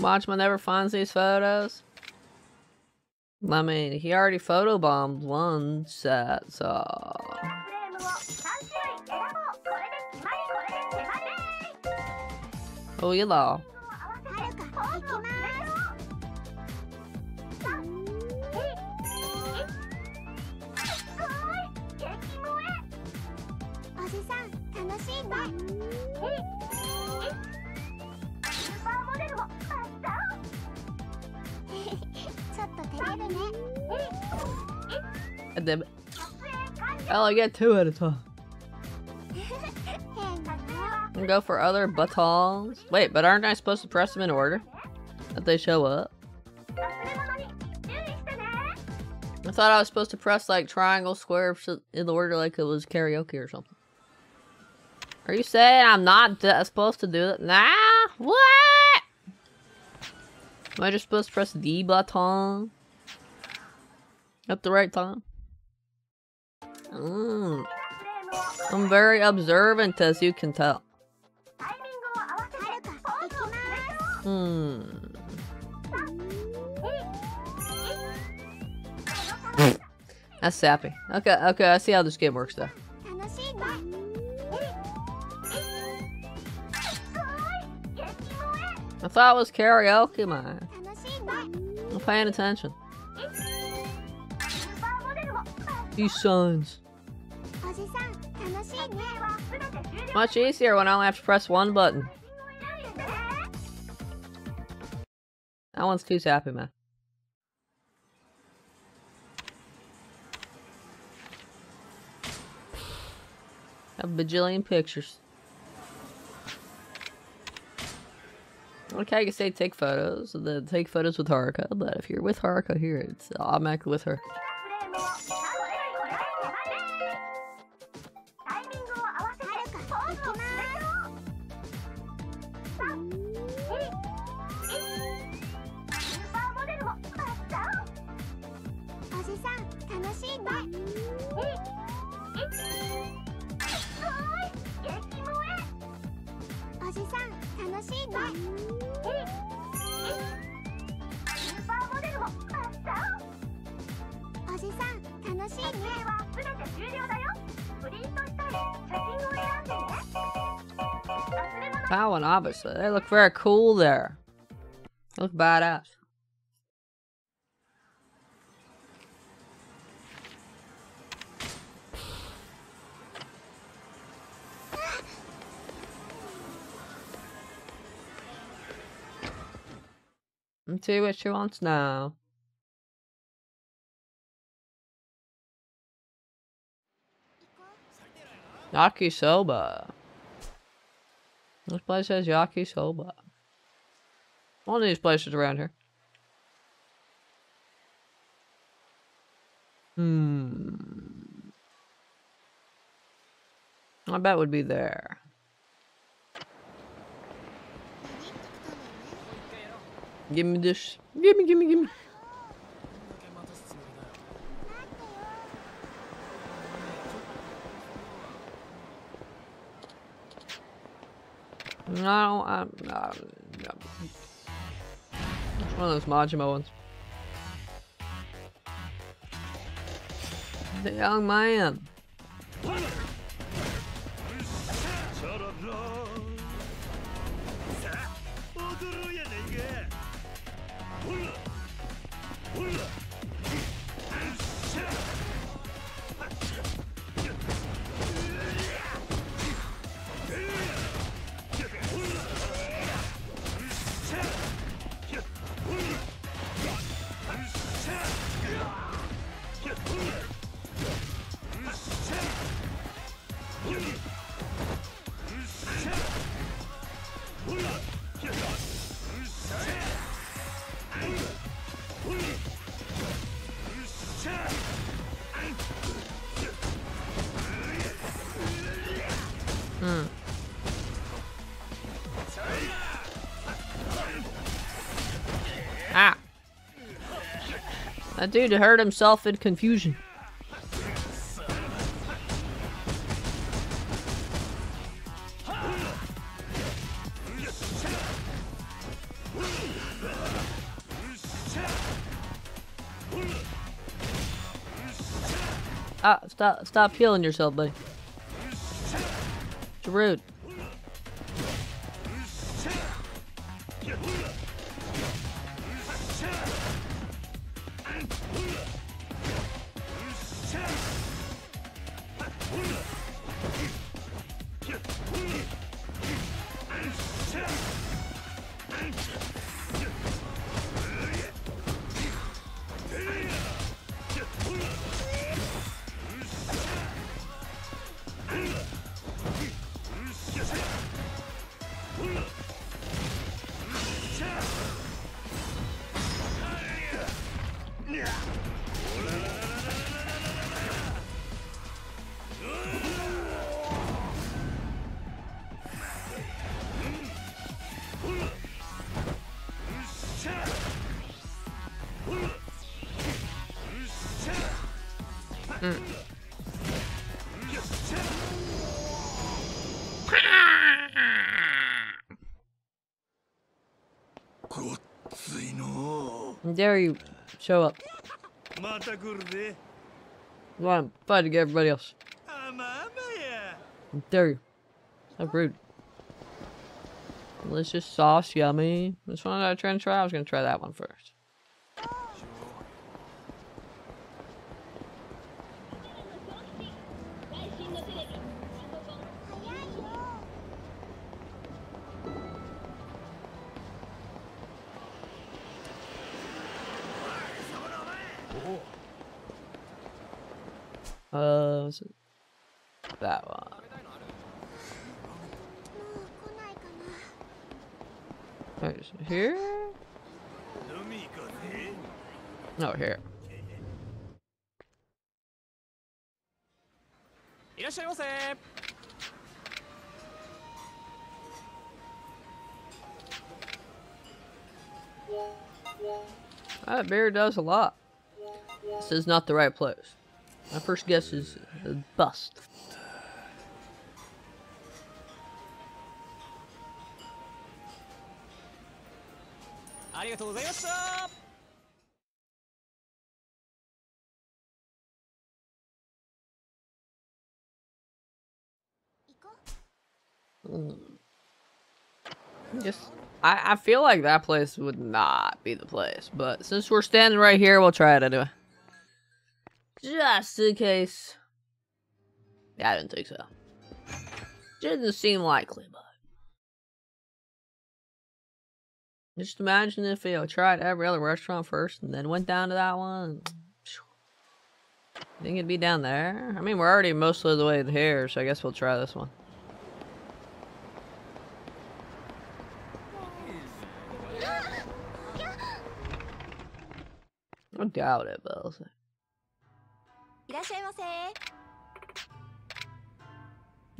[SPEAKER 1] Watchman never finds these photos. I mean, he already photobombed one set, so... Oh, you know. them. I get two at a time. And go for other batons. Wait, but aren't I supposed to press them in order? That they show up? I thought I was supposed to press like triangle, square in the order like it was karaoke or something. Are you saying I'm not supposed to do that? Nah? What? Am I just supposed to press the button? At the right time? Mm. I'm very observant, as you can tell. Hmm. That's sappy. Okay, okay, I see how this game works though. I thought it was karaoke, man. I'm paying attention. These
[SPEAKER 3] sons.
[SPEAKER 1] Much easier when I only have to press one button. That one's too happy, man. A bajillion pictures. Okay, you can say take photos, and then take photos with Haruka, but if you're with Haruka here, it's automatically with her.
[SPEAKER 3] さん楽しいね
[SPEAKER 1] That one, obviously. They look very cool there. They look badass. Let's see what she wants now. Yakisoba. This place has yakisoba. One of these places around here. Hmm. I bet would be there. Give me this. Give me, give me, give me. No, I'm not. No. It's one of those Majima ones. The young man. That dude hurt himself in confusion. Ah, stop, stop healing yourself, buddy. It's rude. dare you show up. i'm fighting everybody else.
[SPEAKER 5] How
[SPEAKER 1] dare you. How rude. Delicious sauce, yummy. This one I try and try? I was gonna try that one first. bear does a lot. This is not the right place. My first guess is bust. Mm. I, I feel like that place would not be the place, but since we're standing right here, we'll try it anyway. Just in case. Yeah, I didn't think so. Didn't seem likely, but. Just imagine if you tried every other restaurant first and then went down to that one. I Think it'd be down there? I mean, we're already mostly the way here, so I guess we'll try this one. I doubt it, but I'll say.
[SPEAKER 3] いらっしゃいませ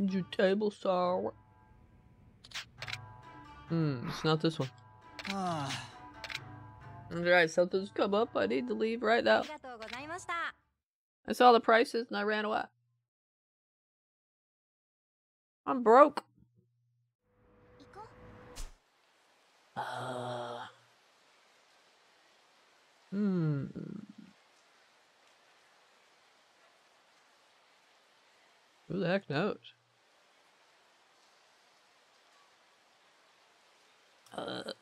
[SPEAKER 1] Is your table sour? Hmm, it's not this one.
[SPEAKER 5] はあ
[SPEAKER 1] Alright, something's come up. I need to leave right
[SPEAKER 3] あ
[SPEAKER 1] now.
[SPEAKER 3] りがとうございました
[SPEAKER 1] I saw the prices and I ran away. I'm broke.
[SPEAKER 3] 行こ
[SPEAKER 1] Uh, hmm. Who the heck knows? Uh,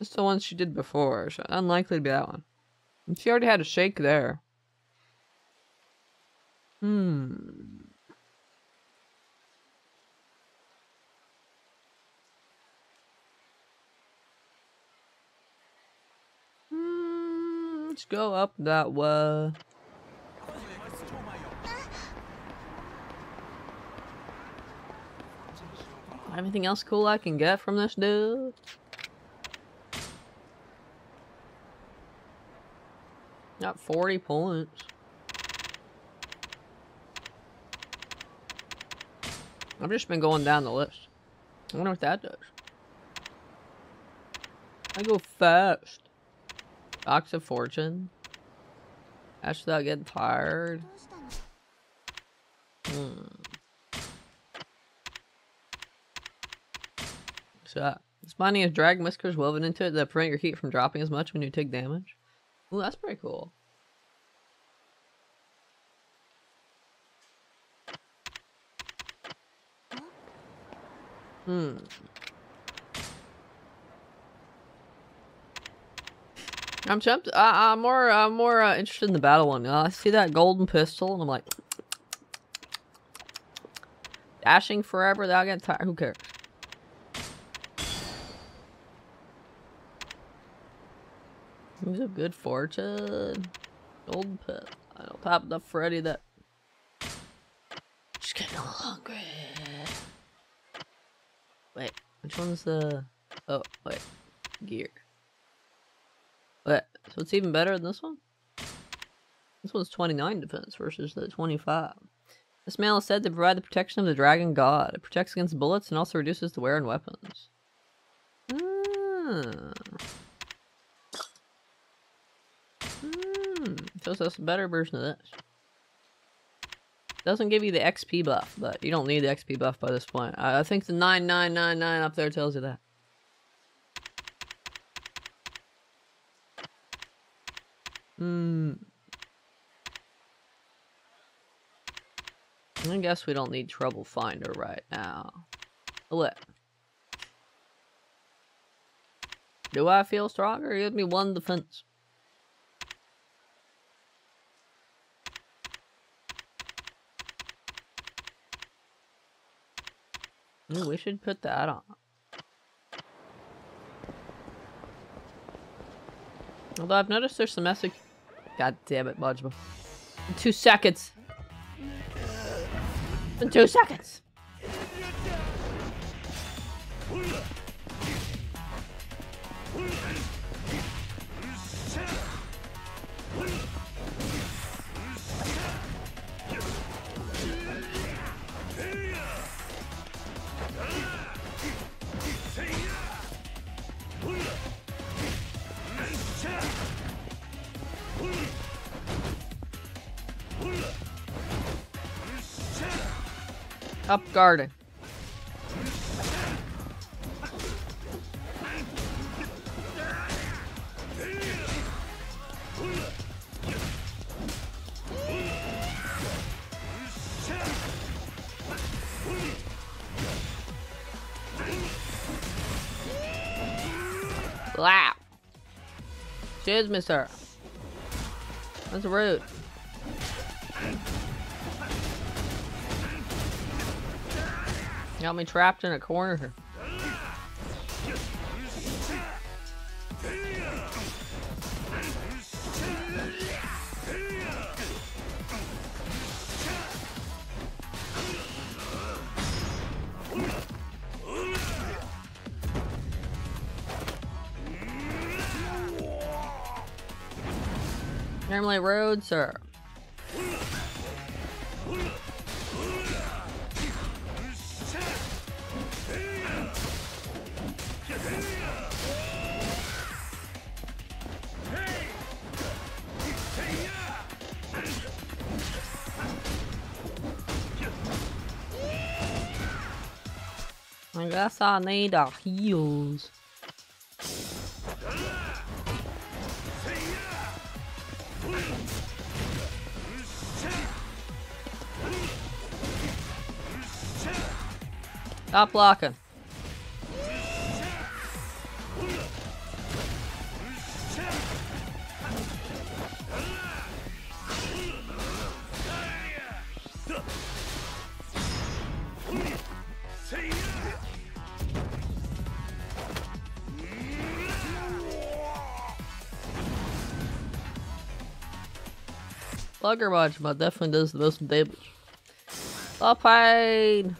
[SPEAKER 1] it's the one she did before, so unlikely to be that one. And she already had a shake there. Hmm. Let's go up that way. Anything else cool I can get from this dude? Got 40 points. I've just been going down the list. I wonder what that does. I go fast. Ox of Fortune? Ash without getting tired? Hmm. So, this binding is drag whiskers woven into it that prevent your heat from dropping as much when you take damage. Ooh, that's pretty cool. Hmm. I'm tempted. I'm more. I'm more uh, interested in the battle one. Uh, I see that golden pistol, and I'm like, dashing forever. That'll get tired. Who cares? Who's a good fortune? Golden pit. I don't have enough for any that. Just getting a little hungry. Wait, which one's the? Oh, wait, gear. So it's even better than this one? This one's 29 defense versus the 25. This mail is said to provide the protection of the dragon god. It protects against bullets and also reduces the wear on weapons. Ah. Hmm. So it's a better version of this. Doesn't give you the XP buff, but you don't need the XP buff by this point. I, I think the 9999 up there tells you that. Hmm. I guess we don't need Trouble Finder right now. What? Do I feel stronger? Give me one defense. Ooh, we should put that on. Although I've noticed there's some message. God damn it, Majima. In two seconds. In two seconds. Up guarding. Wow. Cheers, mister. That's rude. Got me trapped in a corner. Normally roads sir. Guess I need our heals. Stop blocking. Slugger but definitely does the most damage. Ow.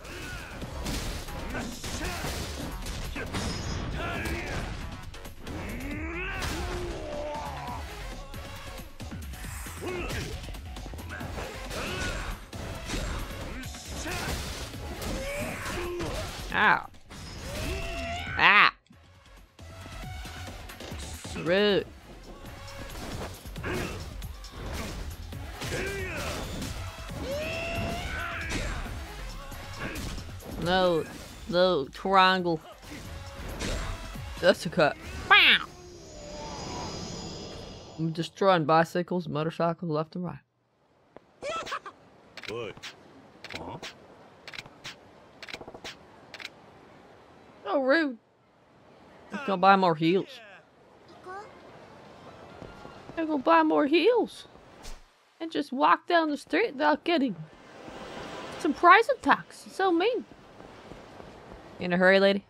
[SPEAKER 1] triangle. That's a cut. Wow. I'm destroying bicycles, motorcycles, left and right.
[SPEAKER 2] Good. Huh?
[SPEAKER 1] So rude. Let's go buy more heels. I'm gonna buy more heels. And just walk down the street without getting some attacks. It's so mean. In a hurry, lady?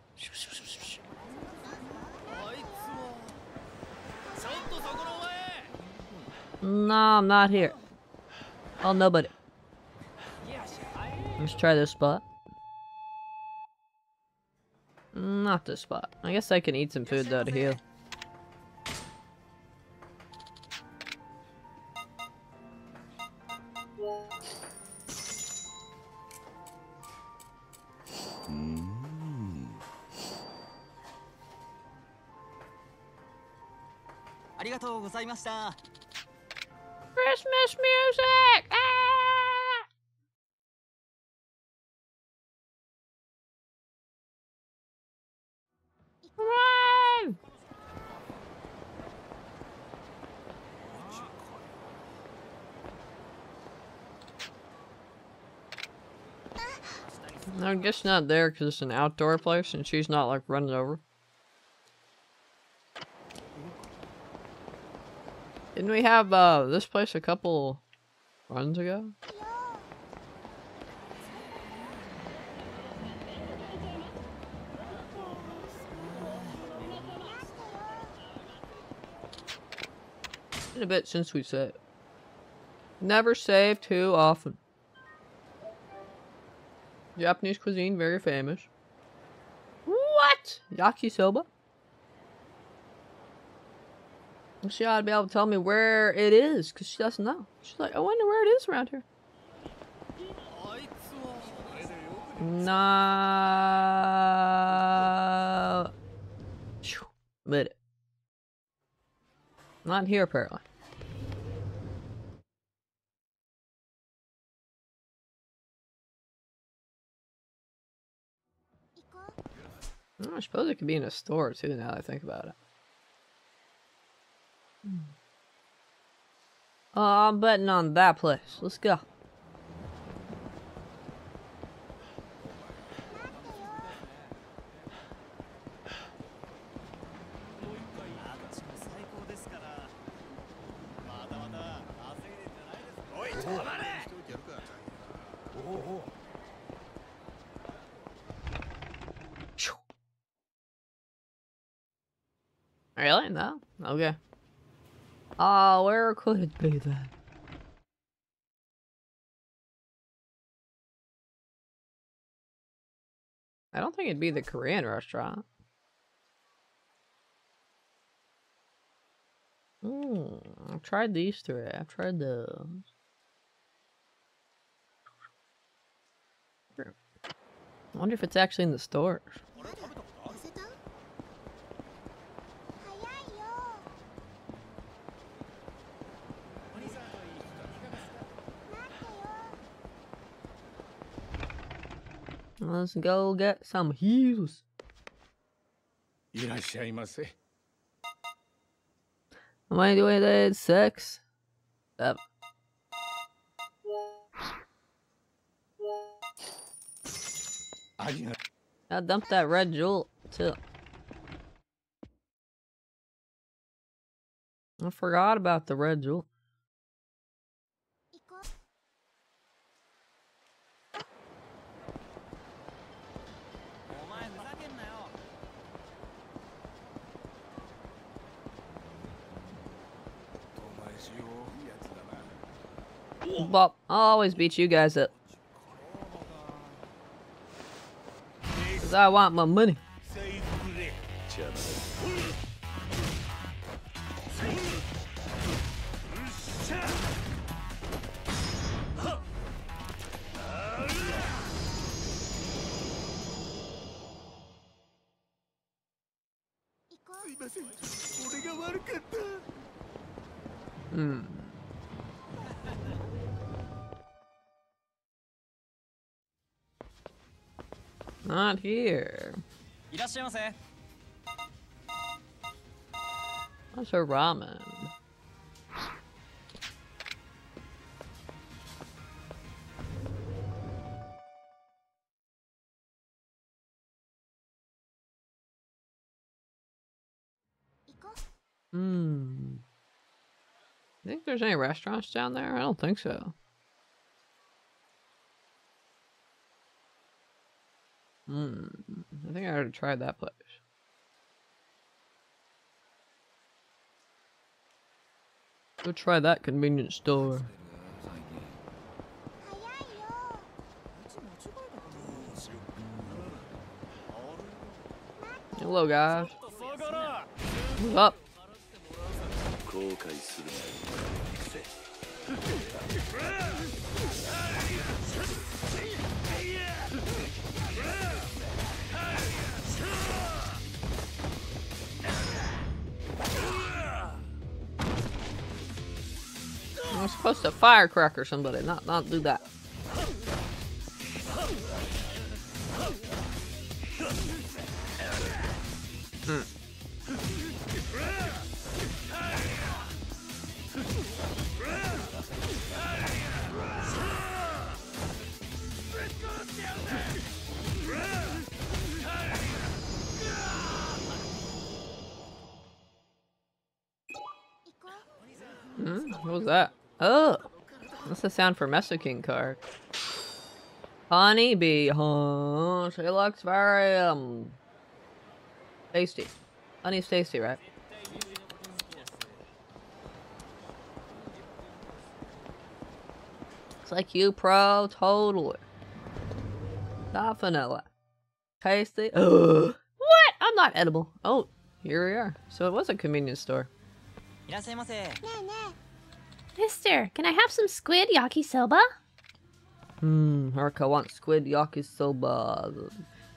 [SPEAKER 1] No, I'm not here. Oh, nobody. Let's try this spot. Not this spot. I guess I can eat some food though to heal.
[SPEAKER 5] ました
[SPEAKER 1] Christmas music! Ah! Run! I guess not there because it's an outdoor place and she's not like running over. Didn't we have uh this place a couple runs ago? Been a bit since we saved. Never save too often. Japanese cuisine, very famous. What? Yakisoba? Well, she ought to be able to tell me where it is, because she doesn't know. She's like, I wonder where it is around here. No. Made it. Not here, apparently. I suppose it could be in a store, too, now that I think about it. Oh, I'm betting on that place. Let's go. Really? No? Okay. Oh, where could it be then? I don't think it'd be the Korean restaurant. Hmm, I've tried these three. I've tried those. I wonder if it's actually in the stores. Let's go get some heels.
[SPEAKER 6] いらっしゃいませ。
[SPEAKER 1] Am I doing that? Six? Seven.
[SPEAKER 6] I
[SPEAKER 1] I dumped that red jewel too. I forgot about the red jewel. I'll always beat you guys up. Cause I want my money. Not here. That's her ramen. Hmm. Think there's any restaurants down there? I don't think so. Hmm. I think I already tried that place. Go try that convenience store. Hello, guys. What's up? I'm supposed to firecracker somebody, not not do that. Hmm. Hmm? What was that? Oh! That's the sound for MesuKing card. Honeybee, huh? She looks very, um... Tasty. Honey's tasty, right? It's like you, pro. Totally. Not vanilla. Tasty. Ugh. What? I'm not edible. Oh, here we are. So it was a convenience store.
[SPEAKER 4] Mister, can I have some squid yakisoba?
[SPEAKER 1] Hmm, Haruka wants squid yakisoba.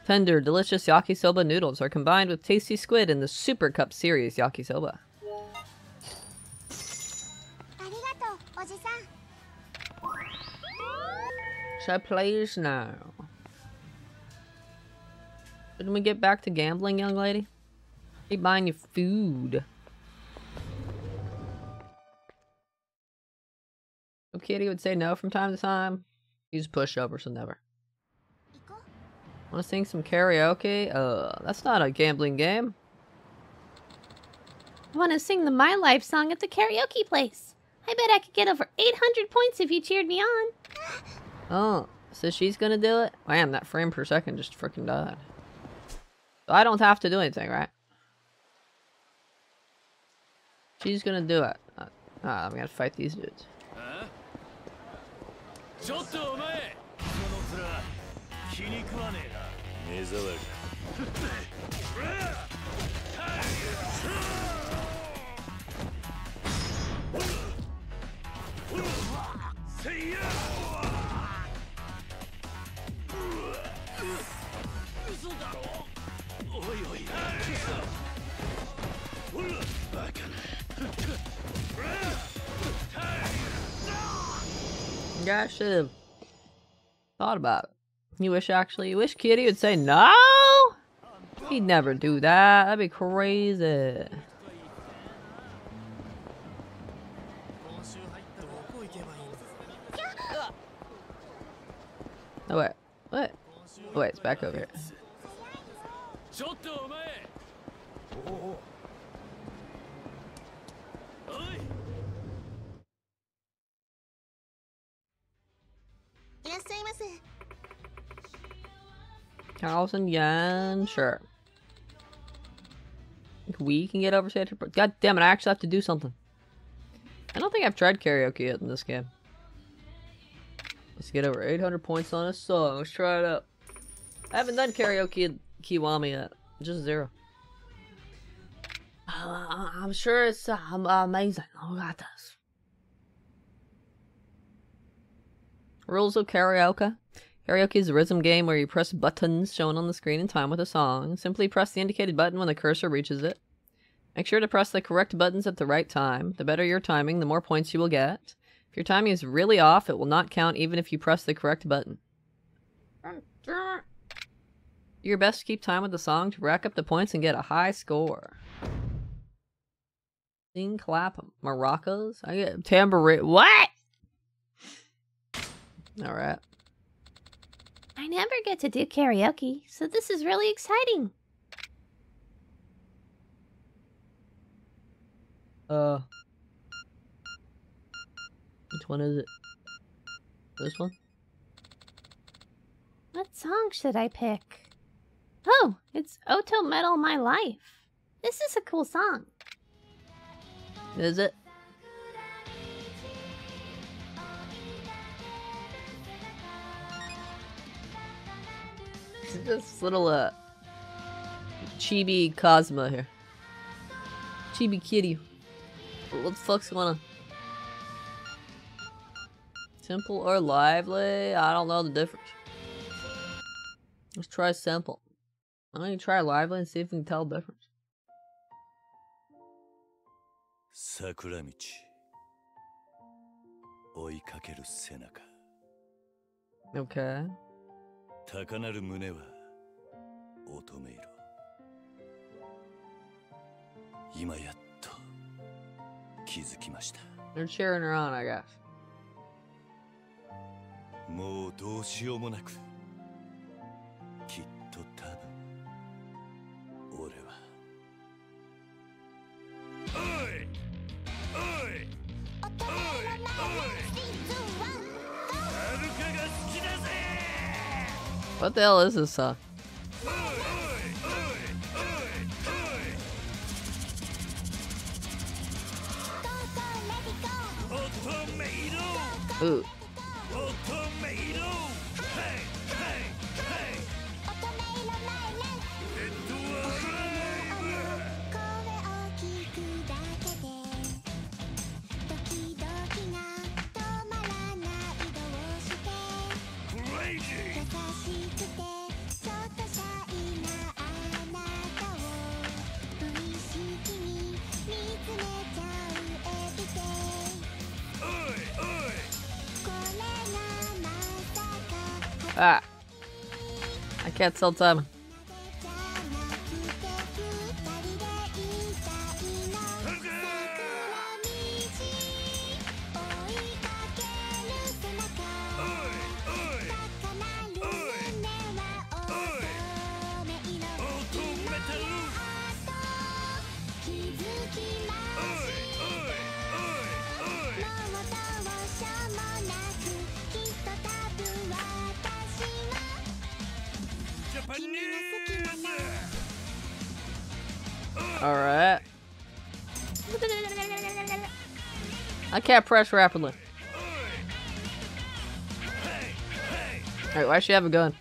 [SPEAKER 1] Tender, delicious yakisoba noodles are combined with tasty squid in the Super Cup Series yakisoba. Should I play now? Didn't we get back to gambling, young lady? Keep buying you food. Kiryu would say no from time to time. He's pushover, so never. Want to sing some karaoke? Uh, that's not a gambling game.
[SPEAKER 4] I want to sing the My Life song at the karaoke place. I bet I could get over 800 points if you cheered me on.
[SPEAKER 1] Oh, so she's gonna do it? Wham, that frame per second just freaking died. So I don't have to do anything, right? She's gonna do it. Uh, I'm gonna fight these dudes.
[SPEAKER 5] ちょっとお前その面気に食わねえな
[SPEAKER 2] 目障り Say yeah!
[SPEAKER 1] Yeah, I should have thought about it. You wish actually, you wish Kiryu would say no? He'd never do that. That'd be crazy. Oh, wait. What? Oh, wait, it's back over here.
[SPEAKER 3] Oh.
[SPEAKER 1] Thousand yen, sure. We can get over to God damn it, I actually have to do something. I don't think I've tried karaoke yet in this game. Let's get over 800 points on a song. Let's try it out. I haven't done karaoke in Kiwami yet. Just zero. Uh, I'm sure it's uh, am- amazing. Oh, got this. Rules of karaoke. Karaoke is a rhythm game where you press buttons shown on the screen in time with a song. Simply press the indicated button when the cursor reaches it. Make sure to press the correct buttons at the right time. The better your timing, the more points you will get. If your timing is really off, it will not count even if you press the correct button. Your best to keep time with the song to rack up the points and get a high score. Sing, clap, maracas. I get tambourine. What? All right.
[SPEAKER 4] I never get to do karaoke, so this is really exciting.
[SPEAKER 3] Uh. Which one is it? This one?
[SPEAKER 7] What song should I pick? Oh, it's Oto Metal My Life. This is a cool song.
[SPEAKER 3] Is it? just little uh, chibi Cosmo here. Chibi Kiryu. What the fuck's going on? Simple or lively? I don't know the difference. Let's try simple. I'm gonna try lively and see if we can tell the difference. Sakuramichi.
[SPEAKER 2] 高鳴る胸は乙女色。今やっと気づきました。
[SPEAKER 3] They're cheering her on, I guess.
[SPEAKER 2] もうどうしようもなく
[SPEAKER 3] What the hell is this song? Ooh. Can't time. that press rapidly. Alright, why does she have a gun?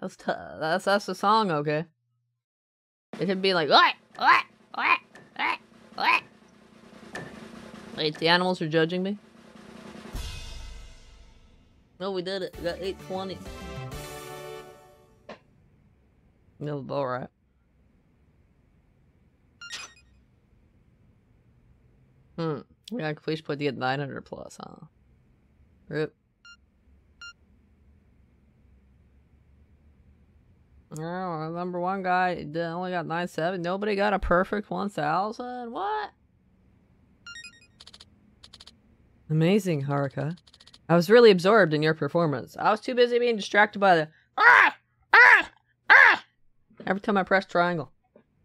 [SPEAKER 3] that's tough. That's that's the song, okay? It could be like what, what, what, what, what. Wait, the animals are judging me. No, we did it. We got eight twenty. Right. Hmm. Yeah, point to get 900 plus, huh? Rip. Oh, number one guy only got 9.7. Nobody got a perfect 1,000? What? Amazing, Haruka. I was really absorbed in your performance. I was too busy being distracted by the ah, every time I press triangle.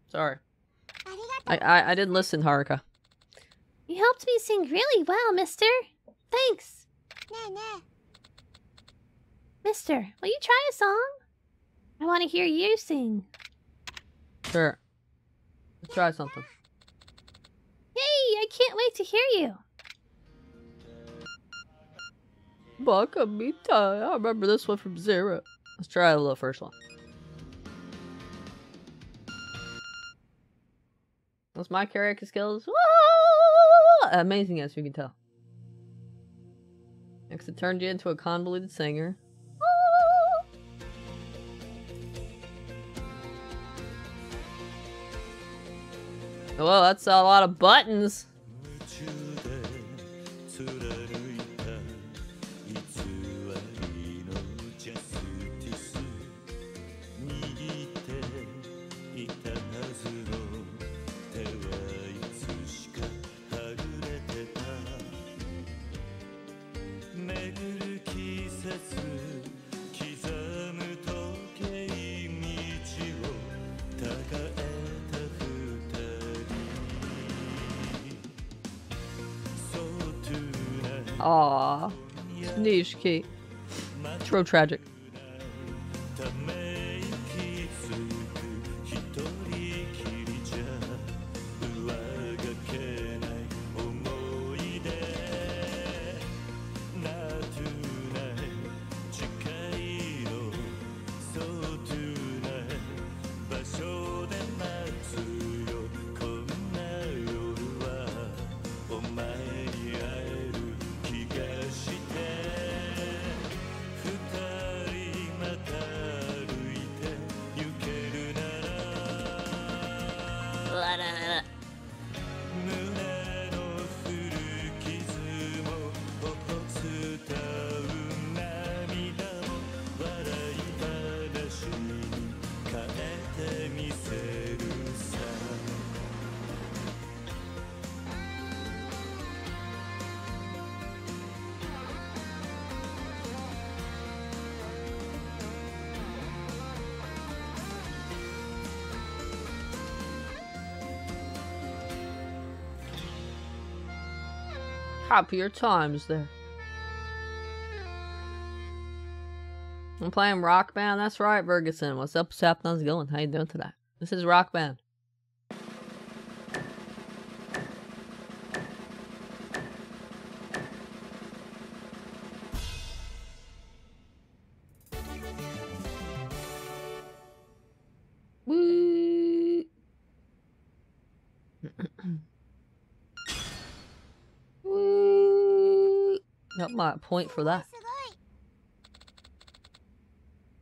[SPEAKER 3] Sorry. I, I, I didn't listen, Haruka.
[SPEAKER 7] You helped me sing really well, mister. Thanks.
[SPEAKER 8] Nah, nah.
[SPEAKER 7] Mister, will you try a song? I want to hear you sing.
[SPEAKER 3] Sure. Let's try something.
[SPEAKER 7] Yay! I can't wait to hear you.
[SPEAKER 3] Bakamita. I remember this one from Zero. Let's try the first one. What's my karaoke skills? Woo! Amazing, as you can tell. Next, it turned you into a convoluted singer. Whoa, that's a lot of buttons.
[SPEAKER 1] Nishiki. True tragic. Happier times there. I'm playing Rock Band. That's right, Ferguson. What's up, Sap? How's it going? How you doing today? This is Rock Band. got point for that.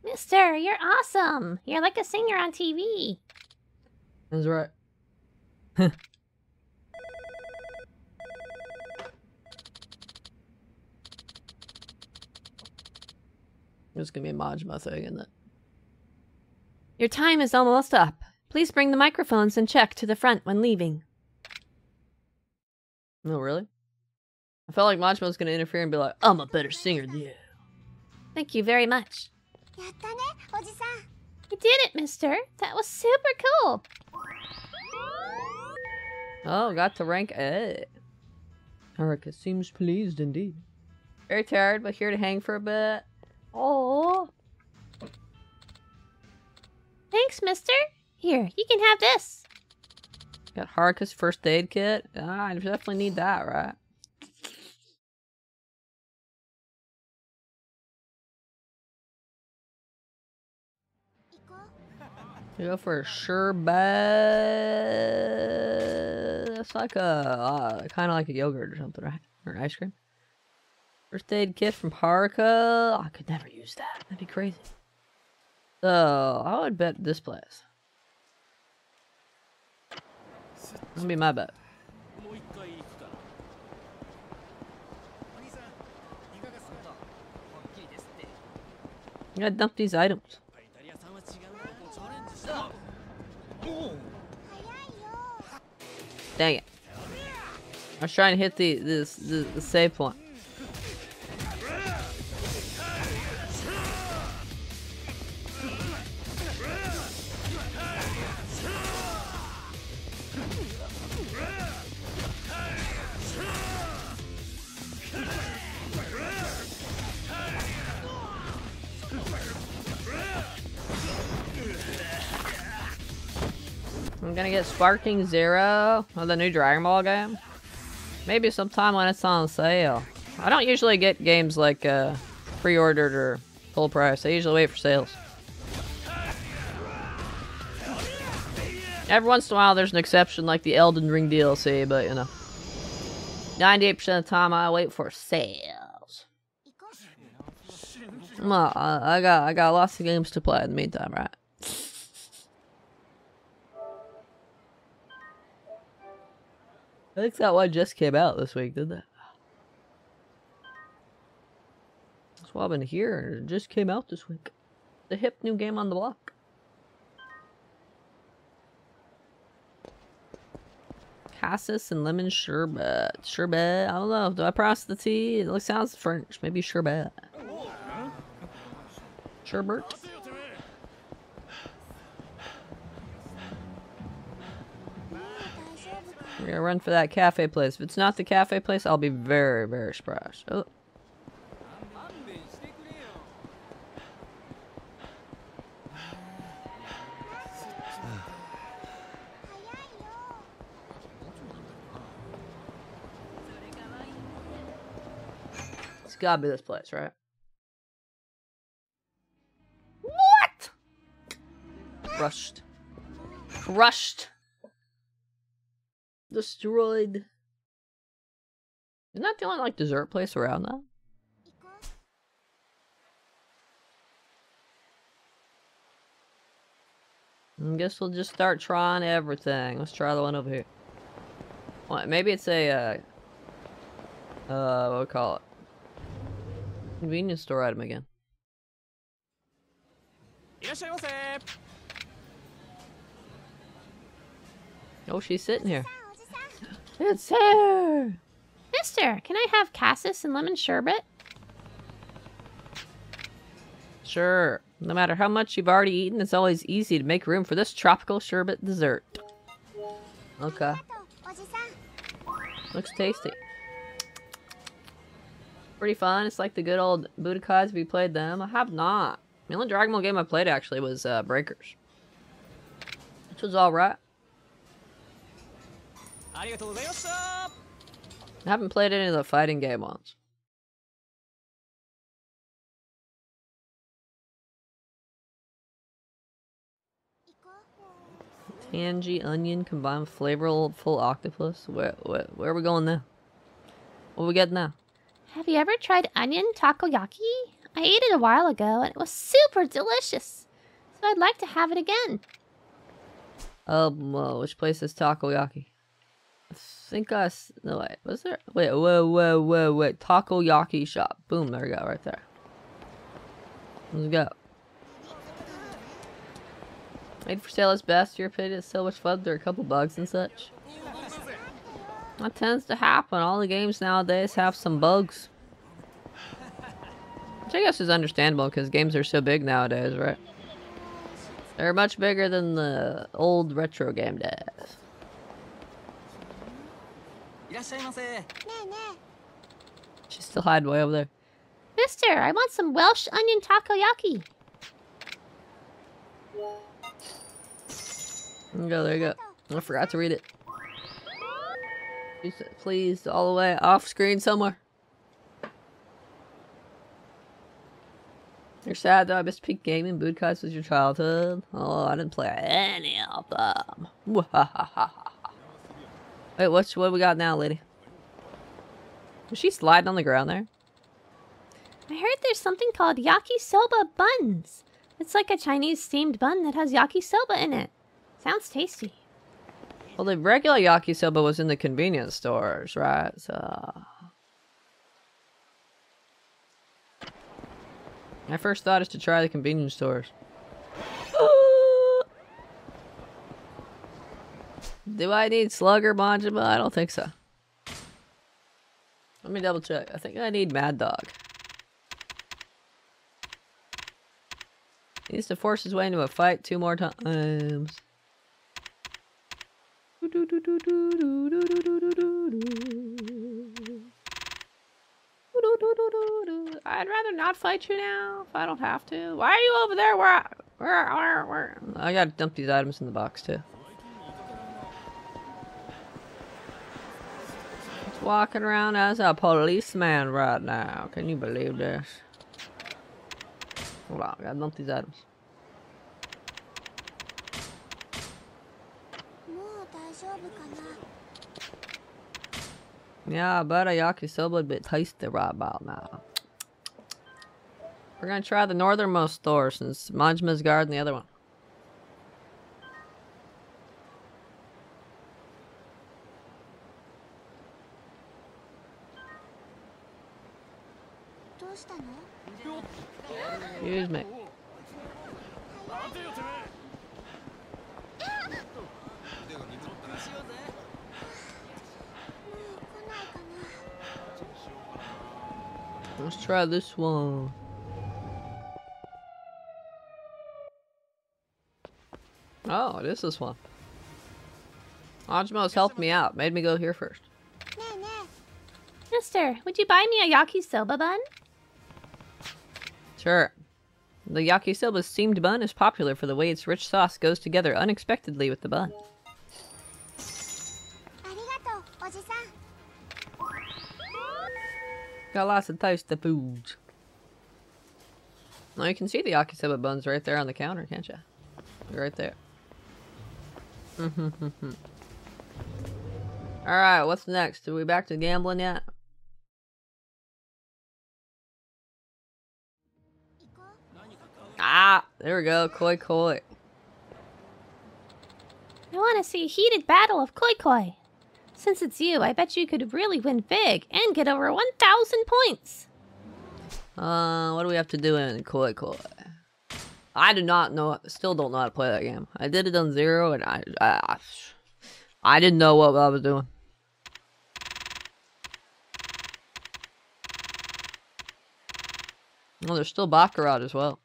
[SPEAKER 4] Mister, you're awesome! You're like a singer on TV!
[SPEAKER 1] That's right. It's gonna be a Majima thing in that.
[SPEAKER 4] Your time is almost up. Please bring the microphones and check to the front when leaving.
[SPEAKER 1] No, really? I felt like Macho was gonna interfere and be like, I'm a better singer than you.
[SPEAKER 4] Thank you very much. You did it, mister. That was super cool.
[SPEAKER 1] Oh, got to rank A. Haruka seems pleased indeed. Very tired, but here to hang for a bit. Oh.
[SPEAKER 4] Thanks, mister. Here, you can have this.
[SPEAKER 1] Got Haruka's first aid kit. Ah, I definitely need that, right? You go for a sure bet. That's like a uh, kind of like a yogurt or something, right? Or ice cream. First aid kit from Haruka. Oh, I could never use that. That'd be crazy. So I would bet this place. That'd be my bet. I gotta dump these items. Dang it. I was trying to hit the this the, the save point. I'm gonna get Sparking Zero of the new Dragon Ball game. Maybe sometime when it's on sale. I don't usually get games like uh, pre-ordered or full price. I usually wait for sales. Every once in a while there's an exception like the Elden Ring DLC, but you know. 98% of the time I wait for sales. Well, I got I got lots of games to play in the meantime, right? I think that one just came out this week, didn't it? I've been here. It just came out this week. The hip new game on the block. Cassis and lemon sherbet. Sherbet. I don't know. Do I pronounce the T? It sounds French. Maybe sherbet. Sherbert. We're gonna run for that cafe place. If it's not the cafe place, I'll be very, very surprised. Oh. It's gotta be this place, right? What? Crushed. Crushed destroyed. Isn't that the only like dessert place around
[SPEAKER 3] now?
[SPEAKER 1] I guess we'll just start trying everything. Let's try the one over here. What? maybe it's a, uh, uh, what we call it? Convenience store item again. Oh, she's sitting here. It's here!
[SPEAKER 4] Mister, can I have cassis and lemon sherbet?
[SPEAKER 1] Sure. No matter how much you've already eaten, it's always easy to make room for this tropical sherbet dessert. Okay. Looks tasty. Pretty fun. It's like the good old Budokais. Have you played them? I have not. The only Dragon Ball game I played actually was uh, Breakers. Which was alright. I haven't played any of the fighting game ones. Tangy onion combined with flavorful octopus. Where, where, where are we going now? What we get now?
[SPEAKER 4] Have you ever tried onion takoyaki? I ate it a while ago and it was super delicious. So I'd like to have it again.
[SPEAKER 1] Um, uh, which place is takoyaki? Think I s- no wait. Was there? Wait, whoa, whoa, whoa, wait. Takoyaki shop. Boom. There we go. Right there. Let's go. Made for sale is best. Your opinion is so much fun. There are a couple bugs and such. That tends to happen. All the games nowadays have some bugs. Which I guess is understandable because games are so big nowadays, right? They're much bigger than the old retro game days. She's still hiding way over there.
[SPEAKER 4] Mister, I want some Welsh onion takoyaki.
[SPEAKER 1] There you go, there you go. I forgot to read it. Please, all the way off screen somewhere. You're sad though. I missed peak gaming. Budokais was your childhood. Oh, I didn't play any of them. Wait, what's what we got now, lady? Was she sliding on the ground there?
[SPEAKER 4] I heard there's something called yakisoba buns. It's like a Chinese steamed bun that has yakisoba in it. Sounds tasty.
[SPEAKER 1] Well, the regular yakisoba was in the convenience stores, right? So. My first thought is to try the convenience stores. Do I need Slugger Majima? I don't think so. Let me double check. I think I need Mad Dog. He needs to force his way into a fight two more times. I'd rather not fight you now if I don't have to. Why are you over there? Where? I- Where? Where? Where? I gotta dump these items in the box too. walking around as a policeman right now. Can you believe this? Hold on, I gotta dump these items. Yeah, I bet a yakisoba would be tasty right about now. We're gonna try the northernmost store since Majima's guarding the other one. Excuse me. Let's try this one. Oh, it is this one. Majima's helped me out, made me go here first.
[SPEAKER 4] Mister, would you buy me a yakisoba bun?
[SPEAKER 1] Sure. The yakisoba steamed bun is popular for the way its rich sauce goes together unexpectedly with the bun. Got lots of taste foods. food. Now you can see the yakisoba buns right there on the counter, can't you? Right there. Alright, what's next? Are we back to gambling yet? There we go, koi koi.
[SPEAKER 4] I want to see a heated battle of Koi Koi. Since it's you, I bet you could really win big and get over 1,000 points.
[SPEAKER 1] Uh, what do we have to do in koi koi? I do not know, still don't know how to play that game. I did it on zero and I, I, I didn't know what I was doing. Oh, there's still Baccarat as well.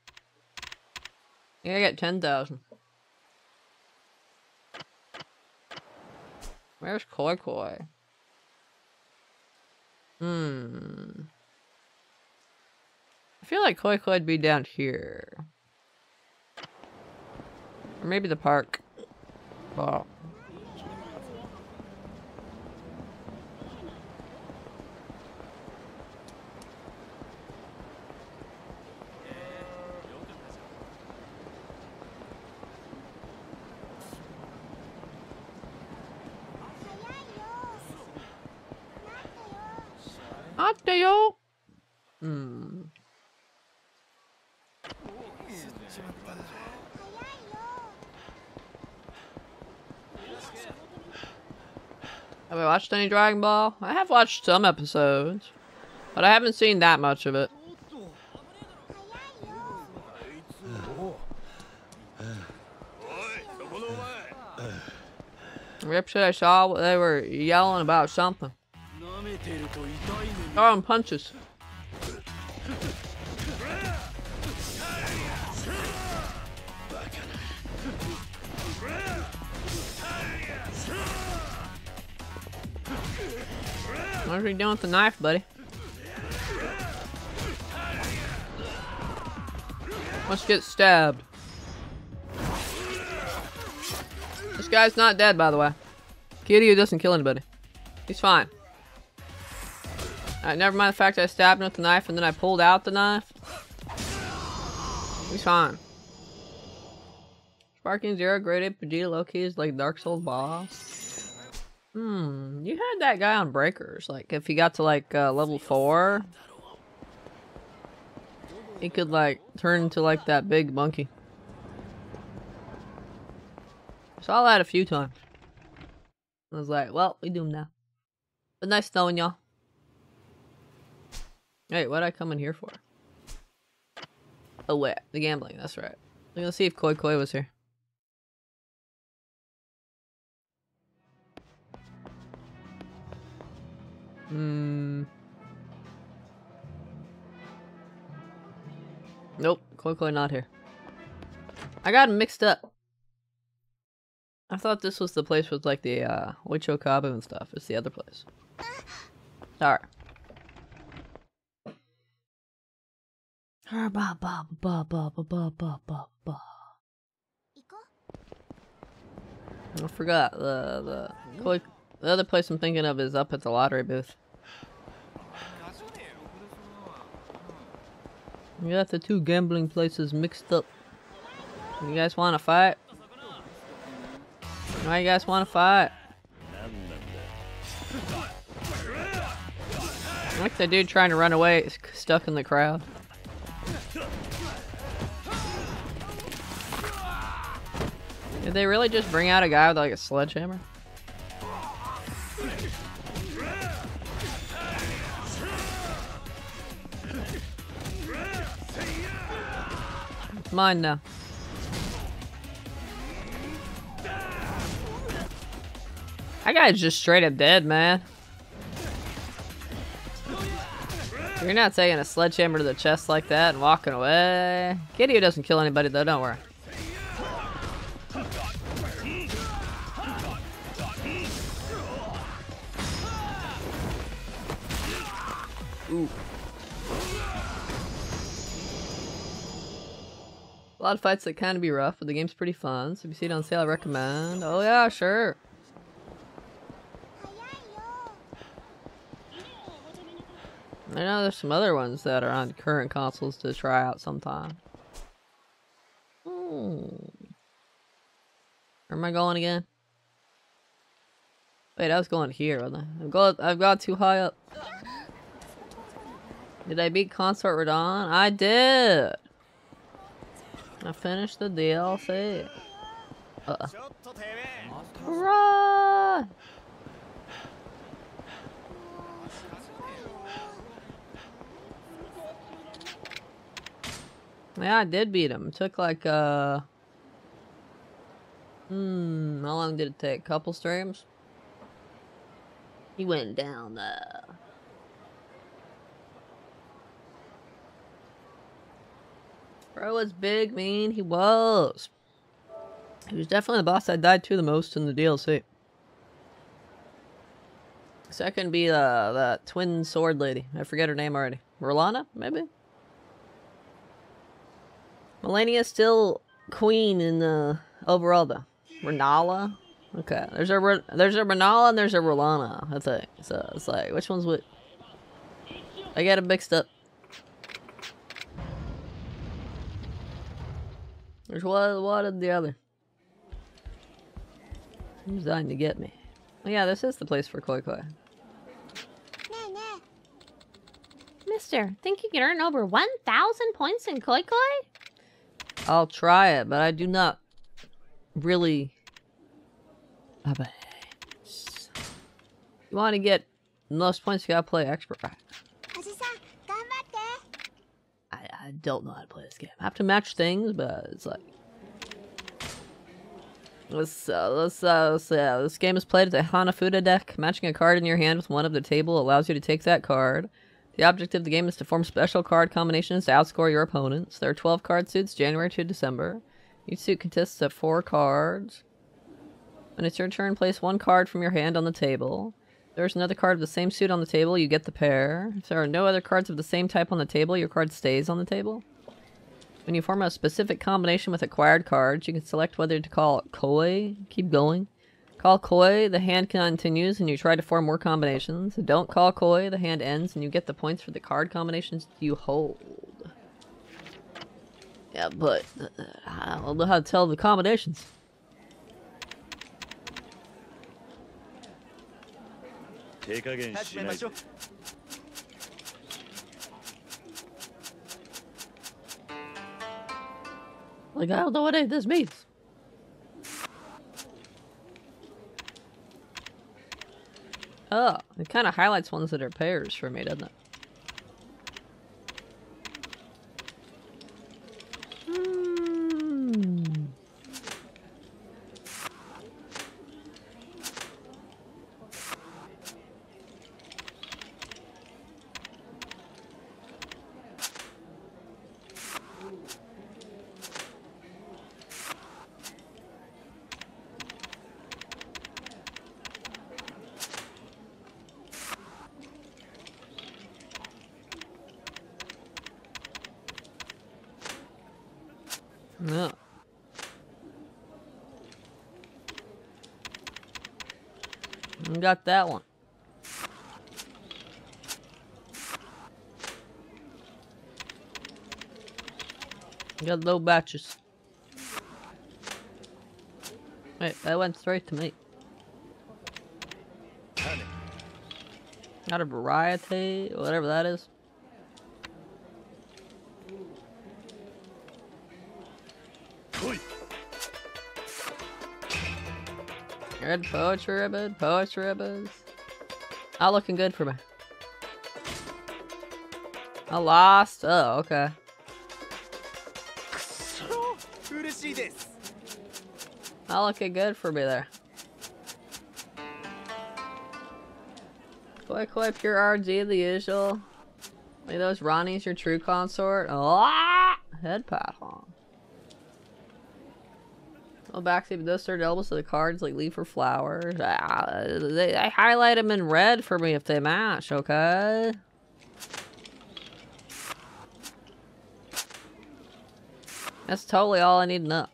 [SPEAKER 1] I got 10,000. Where's Koi Koi? Hmm. I feel like Koi Koi'd be down here. Or maybe the park. Wow. Attayo! Hmm.
[SPEAKER 3] 早いよ
[SPEAKER 1] Have I watched any Dragon Ball? I have watched some episodes, but I haven't seen that much of it.
[SPEAKER 6] そこのお前
[SPEAKER 1] Ripshit, I saw they were yelling about something.
[SPEAKER 6] Oh,
[SPEAKER 1] and punches. What are you doing with the knife, buddy? Let's get stabbed. This guy's not dead, by the way. Kiryu doesn't kill anybody. He's fine. Alright, never mind the fact I stabbed him with the knife and then I pulled out the knife. He's fine. Sparking Zero, Ape, Vegeta, Loki is like Dark Souls boss. Hmm, you had that guy on Breakers. Like, if he got to like uh, level 4, he could like turn into like that big monkey. Saw that a few times. I was like, well, we do now. But nice knowing y'all. Hey, what I come in here for? Oh wait, the gambling, that's right. Gonna see if Koi Koi was here. Hmm. Nope, Koi Koi not here. I got mixed up. I thought this was the place with like the uh Kabu and stuff. It's the other place. Alright. Ba ba ba ba ba ba ba ba ba ba.
[SPEAKER 3] 行こ
[SPEAKER 1] I forgot the the Koi, the other place I'm thinking of is up at the lottery booth. You got the two gambling places mixed up. You guys want to fight? Why you guys want to fight?
[SPEAKER 2] 何なんだ
[SPEAKER 1] Like the dude trying to run away is stuck in the crowd. Did they really just bring out a guy with like a sledgehammer? Mine now. That guy's just straight up dead, man. You're not taking a sledgehammer to the chest like that and walking away. Kiryu doesn't kill anybody though, don't worry. lot of fights that kind of be rough, but the game's pretty fun. So if you see it on sale, I recommend. Oh yeah, sure. I know there's some other ones that are on current consoles to try out sometime. Hmm. Where am I going again? Wait, I was going here, wasn't I? I've got I've got too high up. Did I beat Consort Radahn? I did! I finished the DLC. Uh.
[SPEAKER 5] Uh-uh.
[SPEAKER 1] Run! Yeah, I did beat him. It took like, uh... Hmm, how long did it take? A couple streams? He went down, uh... Bro was big, mean. He was. He was definitely the boss I died to the most in the DLC. Second be uh, the twin sword lady. I forget her name already. Rellana, maybe? Malenia still queen in the overall though. Rennala? Okay. There's a Re- there's a Rennala and there's a Rellana, I think. So it's like which one's what? I got it mixed up. There's one, one and the other. He's trying to get me. Well, yeah, this is the place for Koi Koi.
[SPEAKER 3] Nah, nah.
[SPEAKER 4] Mister, think you can earn over 1,000 points in Koi Koi?
[SPEAKER 1] I'll try it, but I do not really... You want to get the most points, you gotta play Expert I don't know how to play this game. I have to match things, but it's like. Let's, uh, let's, uh, let's, uh, this game is played as a Hanafuda deck. Matching a card in your hand with one of the table allows you to take that card. The objective of the game is to form special card combinations to outscore your opponents. There are 12 card suits, January to December. Each suit consists of four cards. When it's your turn, place one card from your hand on the table. There's another card of the same suit on the table, you get the pair. If there are no other cards of the same type on the table, your card stays on the table. When you form a specific combination with acquired cards, you can select whether to call Koi, keep going. Call Koi, the hand continues, and you try to form more combinations. Don't call Koi, the hand ends, and you get the points for the card combinations you hold. Yeah, but uh, I don't know how to tell the combinations.
[SPEAKER 2] 手加減しないで
[SPEAKER 5] 始めましょう
[SPEAKER 1] Like, I don't know what any of this means. Oh, it kind of highlights ones that are pairs for me, doesn't it? Got that one. Got low batches. Wait, that went straight to me. Got a variety, whatever that is. Red poetry ribbon, poetry ribbons. Not looking good for me. I lost. Oh, okay. Not looking good for me there. Koi Koi Pure R G, the usual. Are those Ronnie's your true consort. Ah! Head pop. the backstab does certain elements of the cards, like leaf or flowers. Ah, they, I highlight them in red for me if they match, okay? That's totally all I need Enough.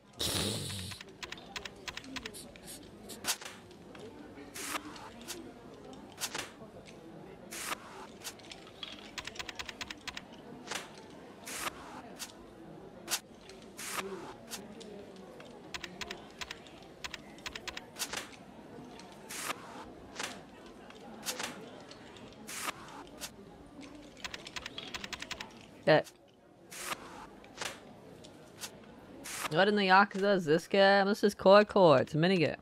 [SPEAKER 1] Yakuza is this game? This is Koi Koi. It's a minigame.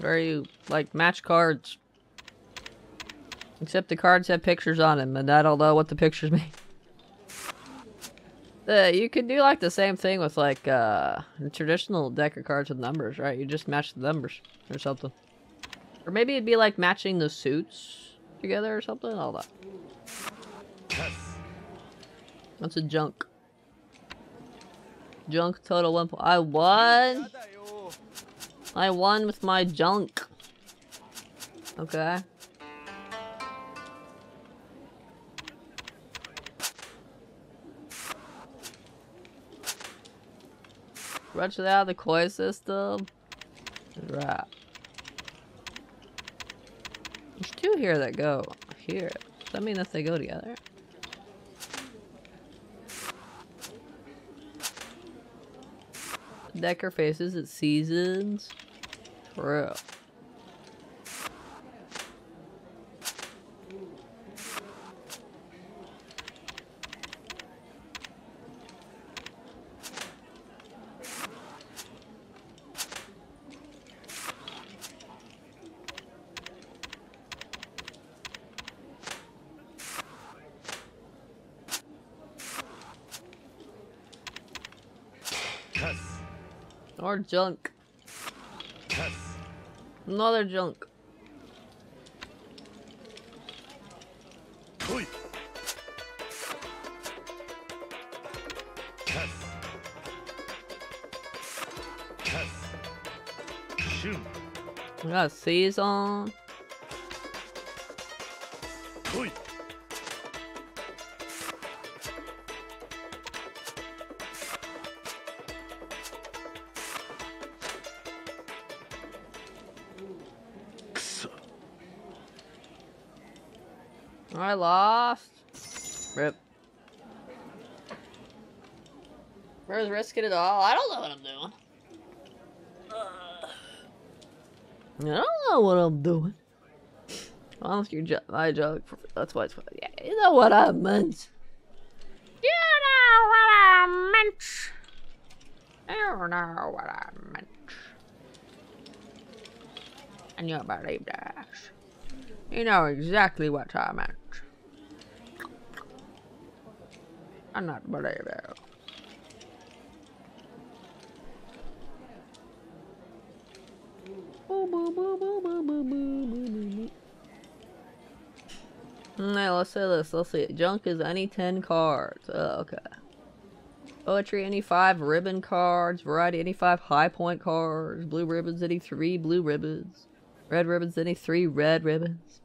[SPEAKER 1] Where you, like, match cards. Except the cards have pictures on them, and I don't know what the pictures mean. Uh, you could do, like, the same thing with, like, uh, traditional deck of cards with numbers, right? You just match the numbers or something. Or maybe it'd be, like, matching the suits together or something. all on. That's a junk. Junk total one. point. I won. I won with my junk. Okay. Rush it out of the koi system. Right. There's two here that go here. Does that mean that they go together? Decker faces its seasons. True. junk. Another junk. Shoot. Got season. Where's risking it all? I don't know what I'm doing. I don't know what I'm doing. Well, your jo- my joke. That's why it's funny. Yeah, you know what I meant. You know what I meant. You know what I meant. And you believe that. You know exactly what I meant. I'm not believe it. Let's say this. Let's see. Junk is any ten cards. Oh, okay. Poetry any five ribbon cards. Variety any five high point cards. Blue ribbons any three blue ribbons. Red ribbons any three red ribbons.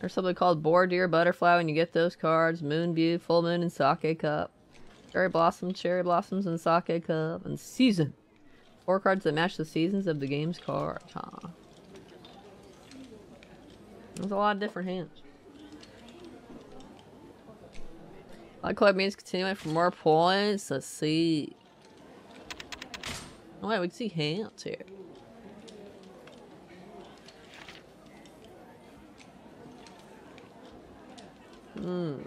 [SPEAKER 1] There's something called Boar Deer Butterfly when you get those cards. Moon View, Full Moon, and Sake Cup. Cherry Blossom, Cherry Blossoms, and Sake Cup. And Season. Four cards that match the seasons of the game's cards, huh? There's a lot of different hands. Like what means continuing for more points. Let's see. Oh wait, we can see hands here. Hmm.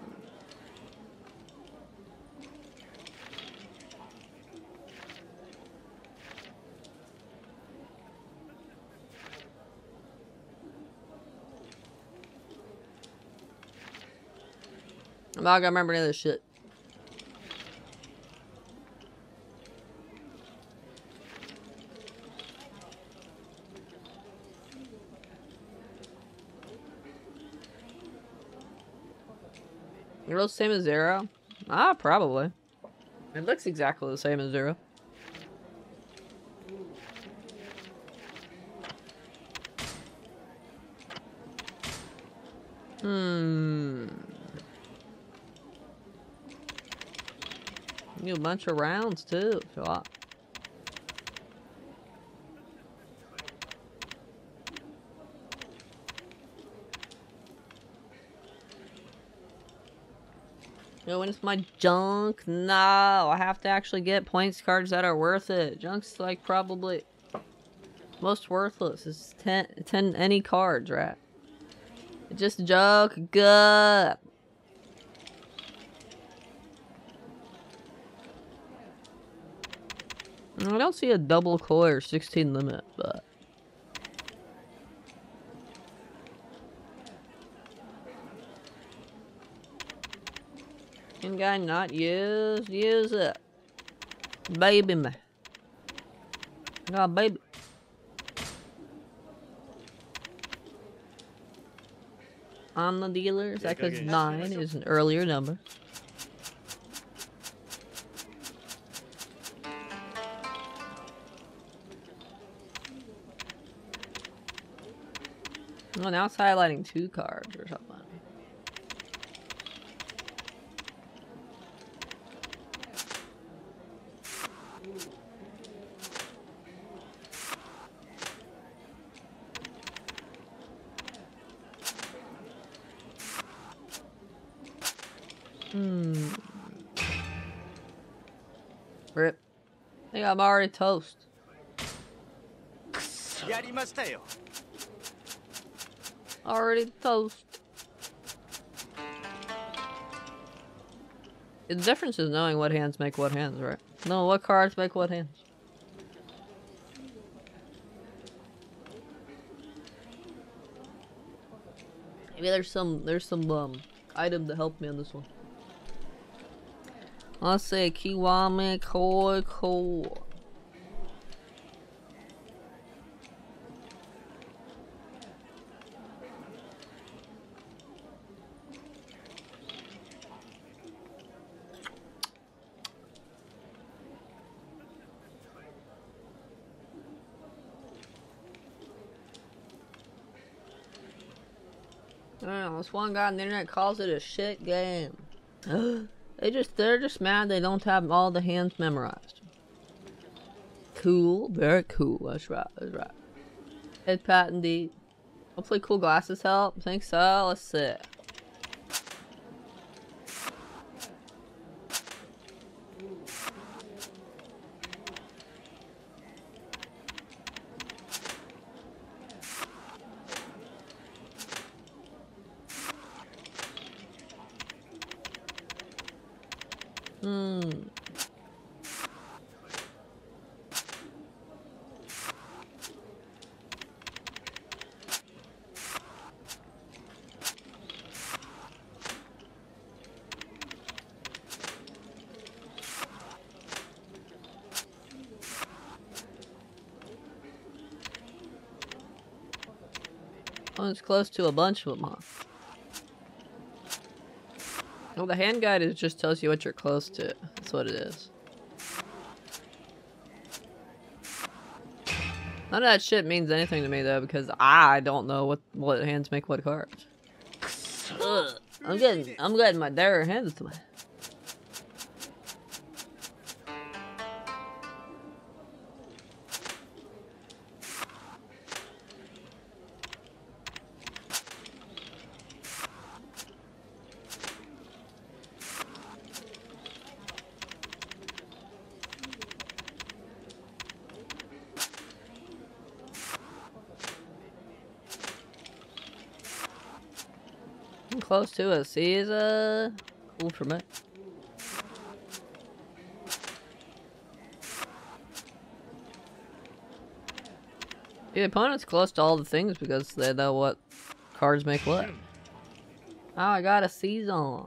[SPEAKER 1] I'm not gonna remember any of this shit. It looks the same as Zero? Ah, probably. It looks exactly the same as Zero. A bunch of rounds too. if you it's my junk? No, I have to actually get points cards that are worth it. Junk's like probably most worthless. It's 10, 10 any cards, right? Just junk, good. I don't see a double koi or 16 limit, but. Can guy not use? Use it. Baby me. Oh, baby. On the dealers, that because 9 is an earlier number. Oh, now it's highlighting two cards or something. Hmm. Rip. I think I'm already toast.
[SPEAKER 5] やりましたよ
[SPEAKER 1] Already toast. The difference is knowing what hands make what hands, right? No, what cards make what hands. Maybe there's some there's some um item to help me on this one. Let's say Kiwami Koi Koi. This one guy on the internet calls it a shit game. they just they're just mad they don't have all the hands memorized. Cool, very cool. That's right, that's right. Head pat indeed. Hopefully cool glasses help. Think so. Let's see. Close to a bunch of them, huh? Well, the hand guide is just tells you what you're close to. That's what it is. None of that shit means anything to me though, because I don't know what what hands make what cards. Ugh, I'm getting I'm getting my dare hands to me. Close to a Caesar. Cool for me. The opponent's close to all the things because they know what cards make what. Hmm. Oh, I got a Caesar.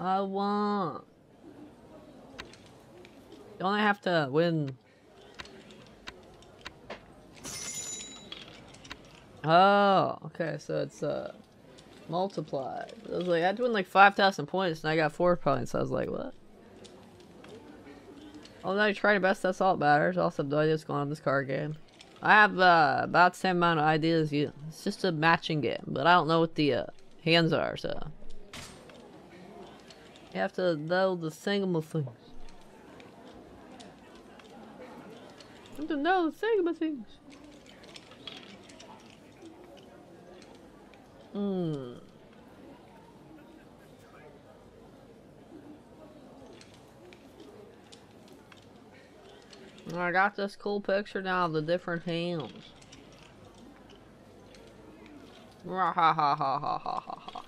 [SPEAKER 1] I want. You only have to win Oh, okay, so it's uh multiplied. I was like, I to win like five thousand points, and I got four points. I was like, what? Now you try your best. That's all that matters. Also, no idea what's going on in this card game. I have uh, about the same amount of ideas as you. It's just a matching game, but I don't know what the uh, hands are. So You have to know the singable things. You have to know the singable things. Hmm. I got this cool picture now of the different hands. Rah ha ha ha ha ha ha ha.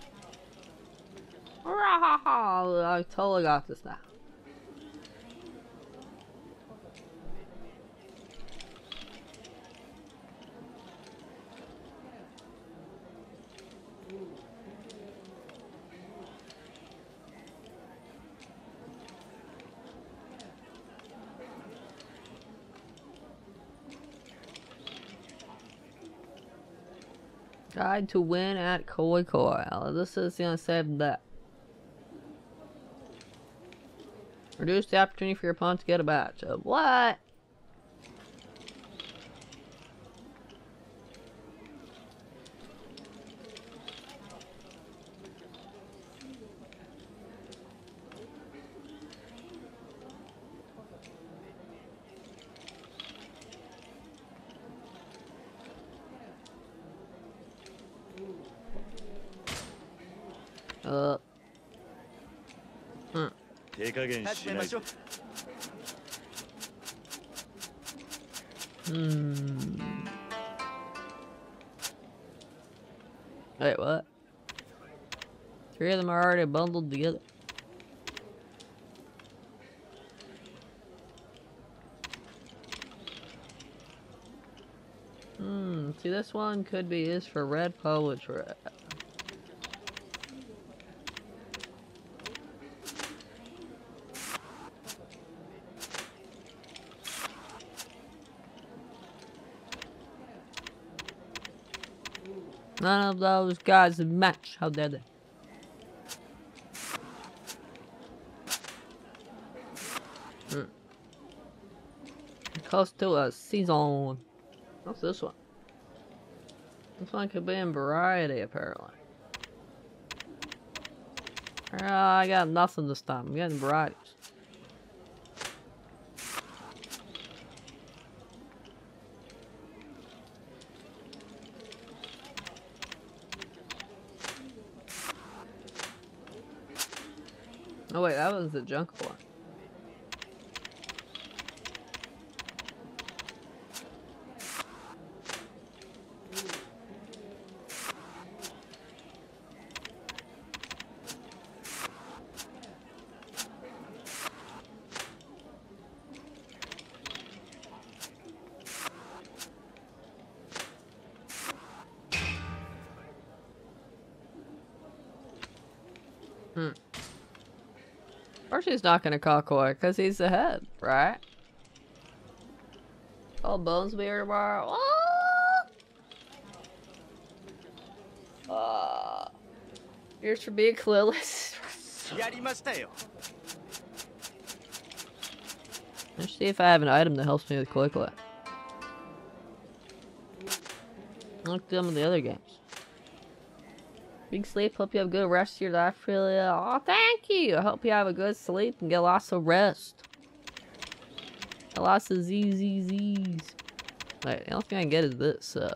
[SPEAKER 1] Rah ha ha. I totally got this now. Guide to win at Koi Koi. This is gonna save that. Reduce the opportunity for your opponent to get a badge. Uh, what?
[SPEAKER 2] しない
[SPEAKER 5] 始めましょう
[SPEAKER 1] Hmm. Wait, what? Three of them are already bundled together. Hmm, see this one could be used for red poetry. None of those guys match. How dare they? Hmm. Close to a season. What's this one? This one could be in variety, apparently. Uh, I got nothing this time. I'm getting varieties. Oh wait, that was the junk one. he's not gonna call Koi, because he's the head, right? Oh, call Bonesby here tomorrow. Ah! ah! Uh, here's for being clueless. Let's see if I have an item that helps me with Koi Like them in the other games. Sleep. Hope you have a good rest of your life, really. Oh, thank you. I hope you have a good sleep and get lots of rest. Get lots of ZZZs. Wait, the only thing I can get is this, uh...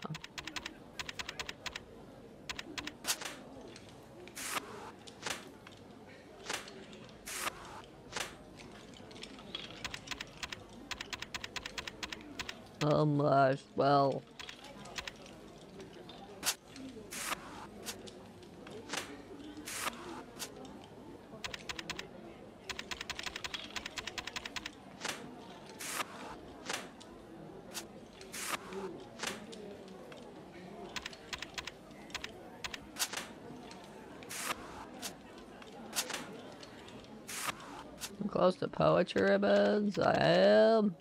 [SPEAKER 1] Oh my, well... I'm close to poetry ribbons. I am.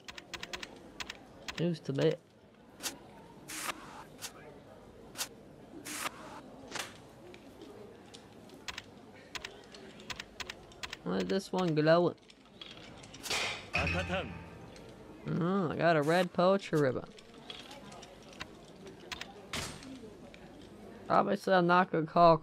[SPEAKER 1] News to me. This one glowing? Oh, ah, I got a red poetry ribbon. Obviously, I'm not gonna call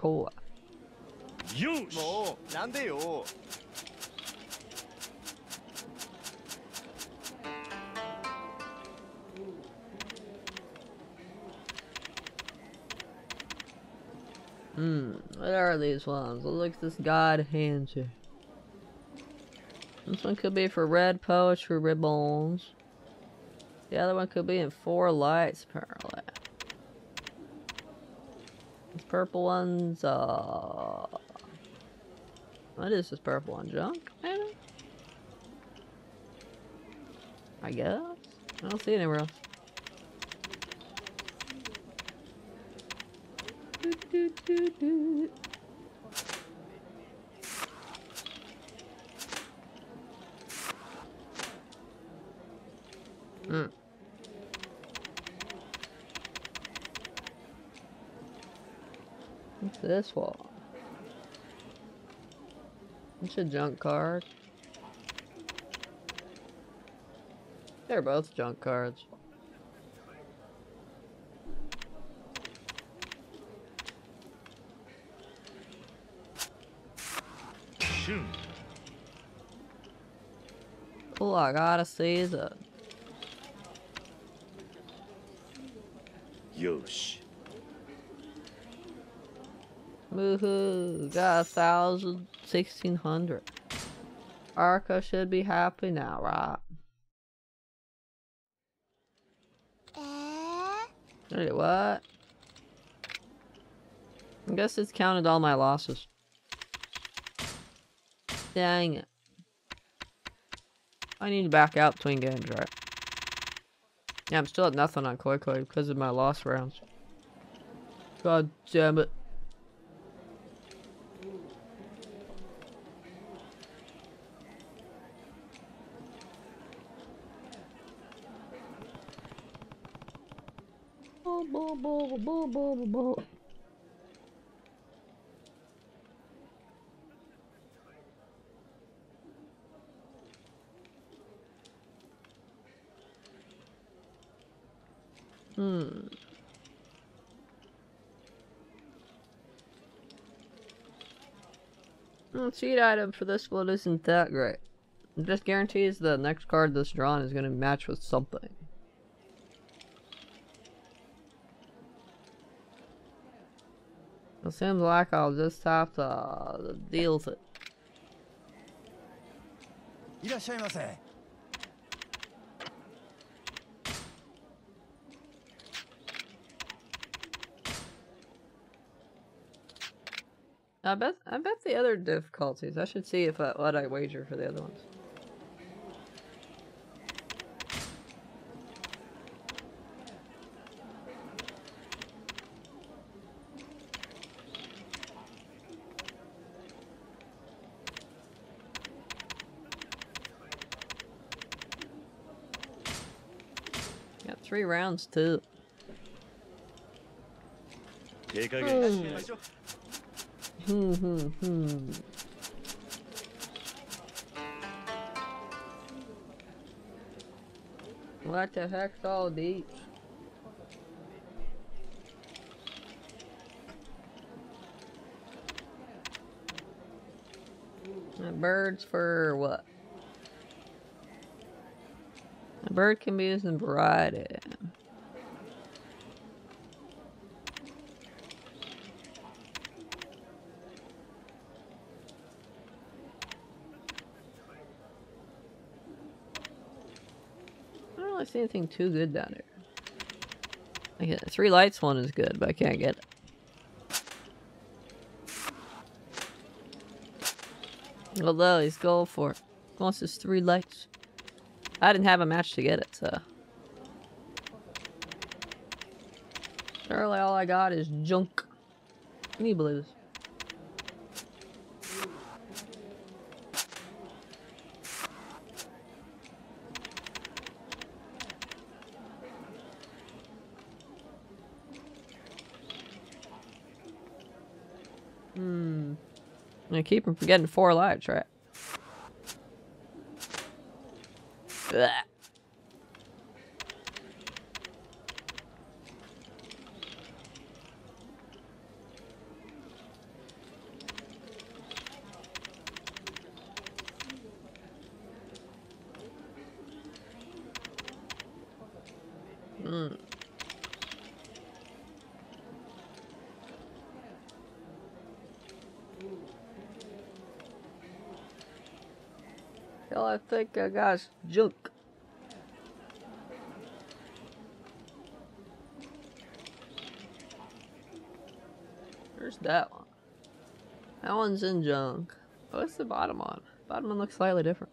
[SPEAKER 1] are these ones? Look at this god hand here. This one could be for red poetry ribbons. The other one could be in four lights, apparently. This purple one's, uh... What is this purple one? Junk, maybe? I guess? I don't see it anywhere else. Do, do, do, do. This one? It's a junk card. They're both junk cards. Oh, I gotta the
[SPEAKER 2] よし
[SPEAKER 1] Woohoo! Got a thousand, sixteen hundred. Haruka should be happy now, right?
[SPEAKER 3] えー
[SPEAKER 1] Wait, what? I guess it's counted all my losses. Dang it. I need to back out between games, right? Yeah, I'm still at nothing on Koi Koi because of my loss rounds. God damn it. Bo- bo- bo- bo- bo. Hmm. Hmm, cheat item for this one isn't that great. It just guarantees the next card that's drawn is going to match with something. It seems like I'll just have to uh, deal with it.
[SPEAKER 5] いらっしゃいませ
[SPEAKER 1] I bet I bet the other difficulties. I should see if I, what I wager for the other ones. three rounds too. Hmm. hmm, hmm, hmm. What the heck's all these? Birds for what? Bird can be used in variety. I don't really see anything too good down here. Like three lights one is good, but I can't get it. Although he's going for it. He wants his three lights. I didn't have a match to get it, so. Surely all I got is junk. Believe this? Hmm. I keep from forgetting four lives, right? Blech. Mm. I think I got junk. One's in junk. Oh, What's the bottom one? Bottom one looks slightly different.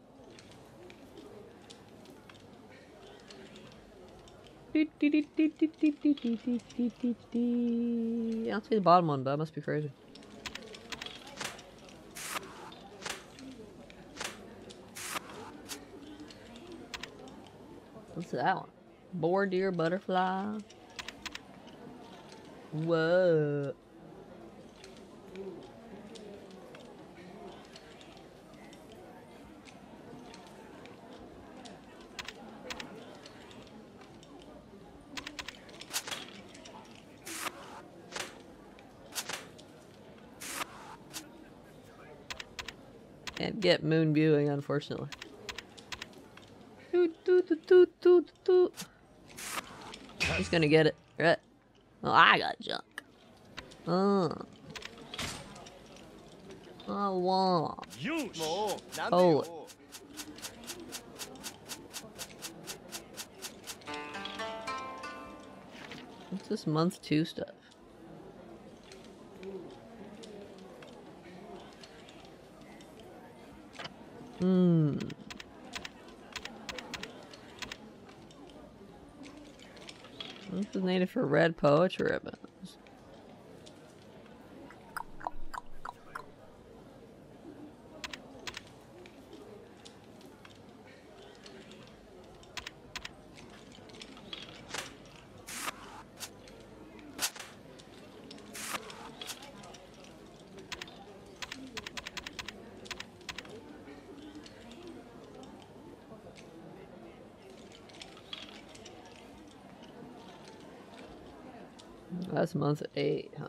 [SPEAKER 1] I don't see the bottom one, but that must be crazy. What's that one? Boar deer butterfly. Whoa. get moon viewing, unfortunately. He's gonna get it, right? Well, I got junk. Oh. I
[SPEAKER 6] want.
[SPEAKER 1] What's this month two stuff? This is needed for red poetry ribbons. Month eight, huh?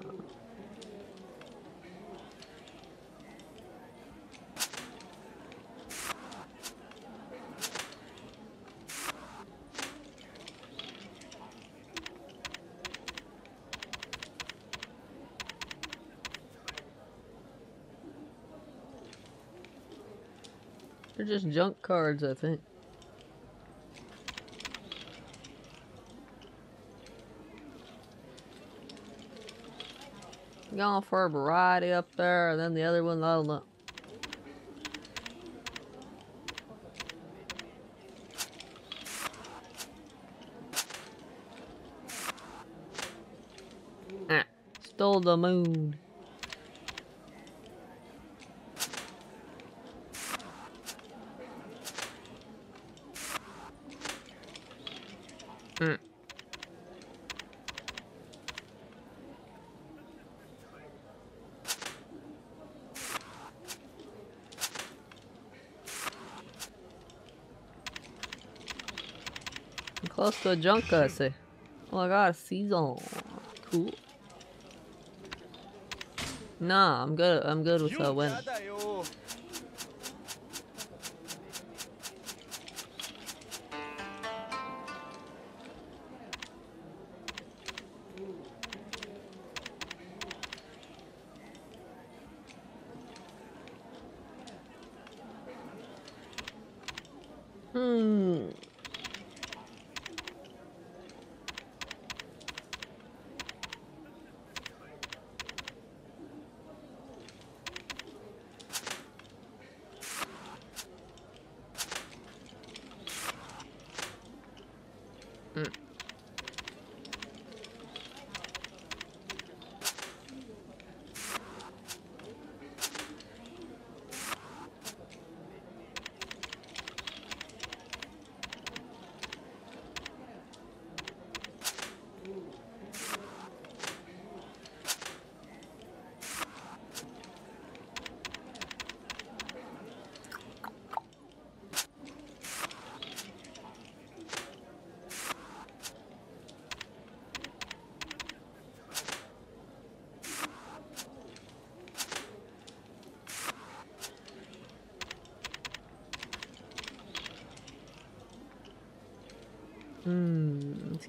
[SPEAKER 1] They're just junk cards, I think. Going for a variety up there, and then the other one, I don't know. Ah, stole the moon. Mm. I'm close to a junk, I see. Oh, got a season. Cool. Nah, I'm good. I'm good with uh, winning.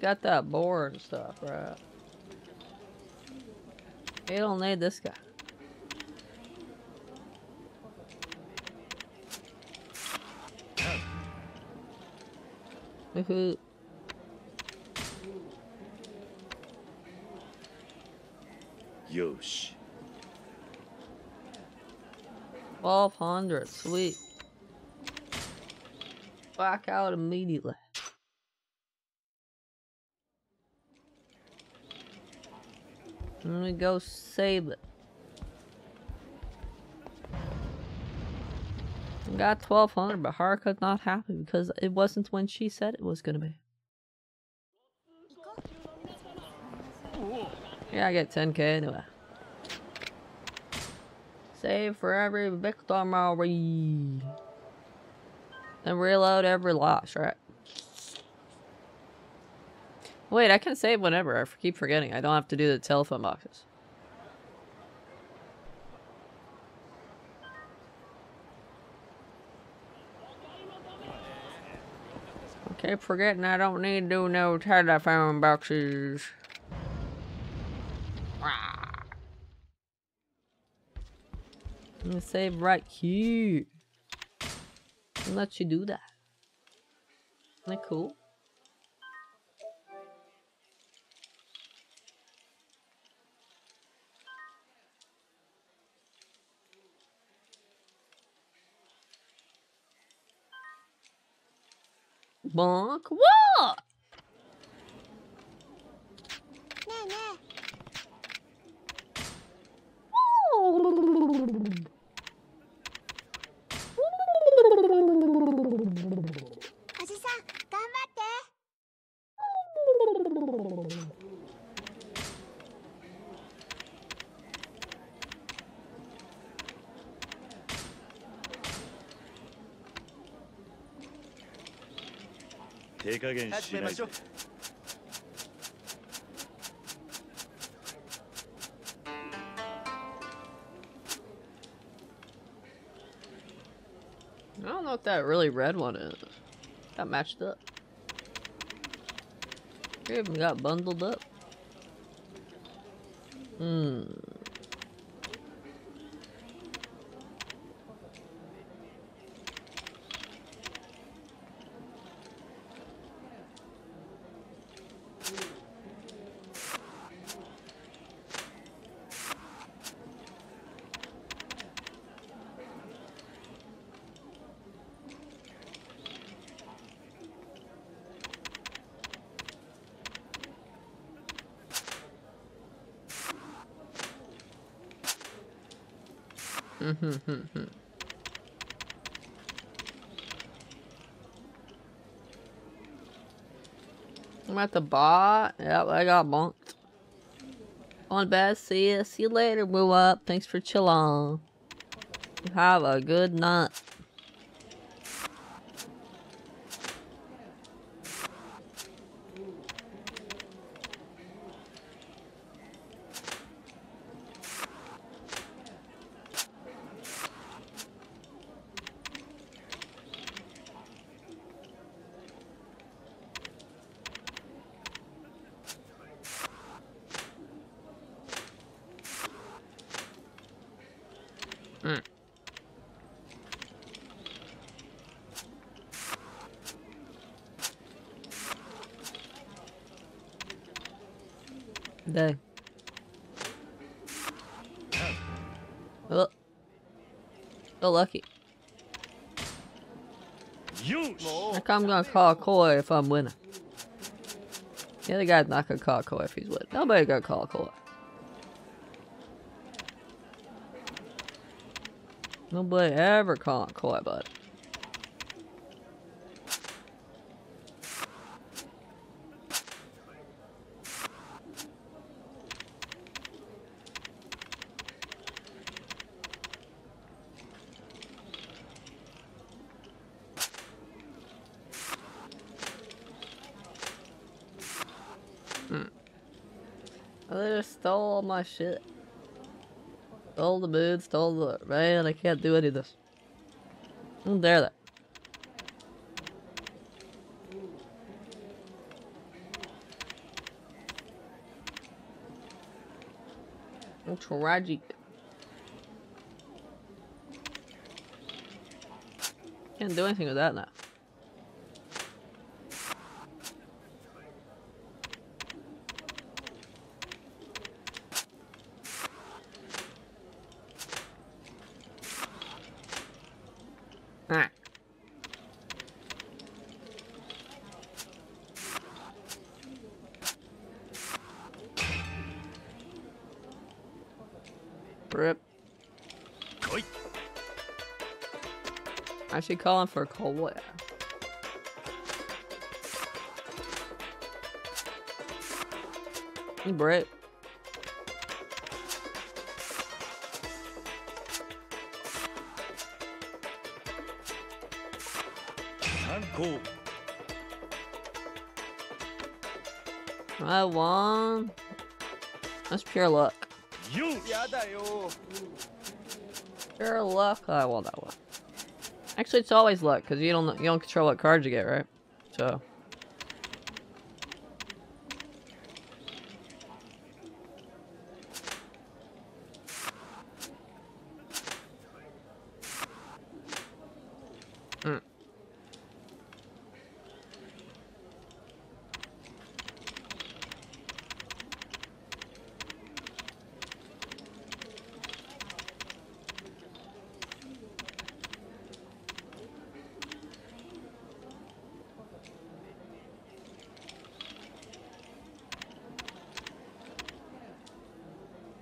[SPEAKER 1] Got that board and stuff, right? You don't need this guy. Woohoo.
[SPEAKER 2] よし
[SPEAKER 1] Twelve hundred, sweet. Back out immediately. Let me go save it. Got twelve hundred, but Haruka's not happy because it wasn't when she said it was gonna be. Yeah, I get 10k anyway. Save for every victory. And reload every loss, right? Wait, I can save whenever. I keep forgetting. I don't have to do the telephone boxes. Keep forgetting I don't need to do no telephone boxes. I'm gonna save right here. And let you do that. Isn't that cool? Bonk. What?
[SPEAKER 2] 手加減しないで
[SPEAKER 5] 始めましょう「
[SPEAKER 1] I don't know what that really red one is. Got matched up. They even got bundled up. Hmm. I'm at the bot. Yep, I got bonked. On bad, see ya. See you later, move up. Thanks for chillin'. Have a good night. Dang. Oh. So lucky.
[SPEAKER 2] よし
[SPEAKER 1] Like I'm gonna call Koi if I'm winning. The other guy's not gonna call Koi if he's winning. Nobody gonna call Koi. Nobody ever calling Koi, bud. Oh, They just stole all my shit. Stole the mood, stole the man. I can't do any of this. Don't dare that. Tragic. Can't do anything with that now. She calling for cola. Brett. I'm cool. I won. That's pure luck.
[SPEAKER 5] You.
[SPEAKER 1] Pure luck. Oh, I won that one. Actually, it's always luck because you don't you don't control what cards you get, right? So. Mm.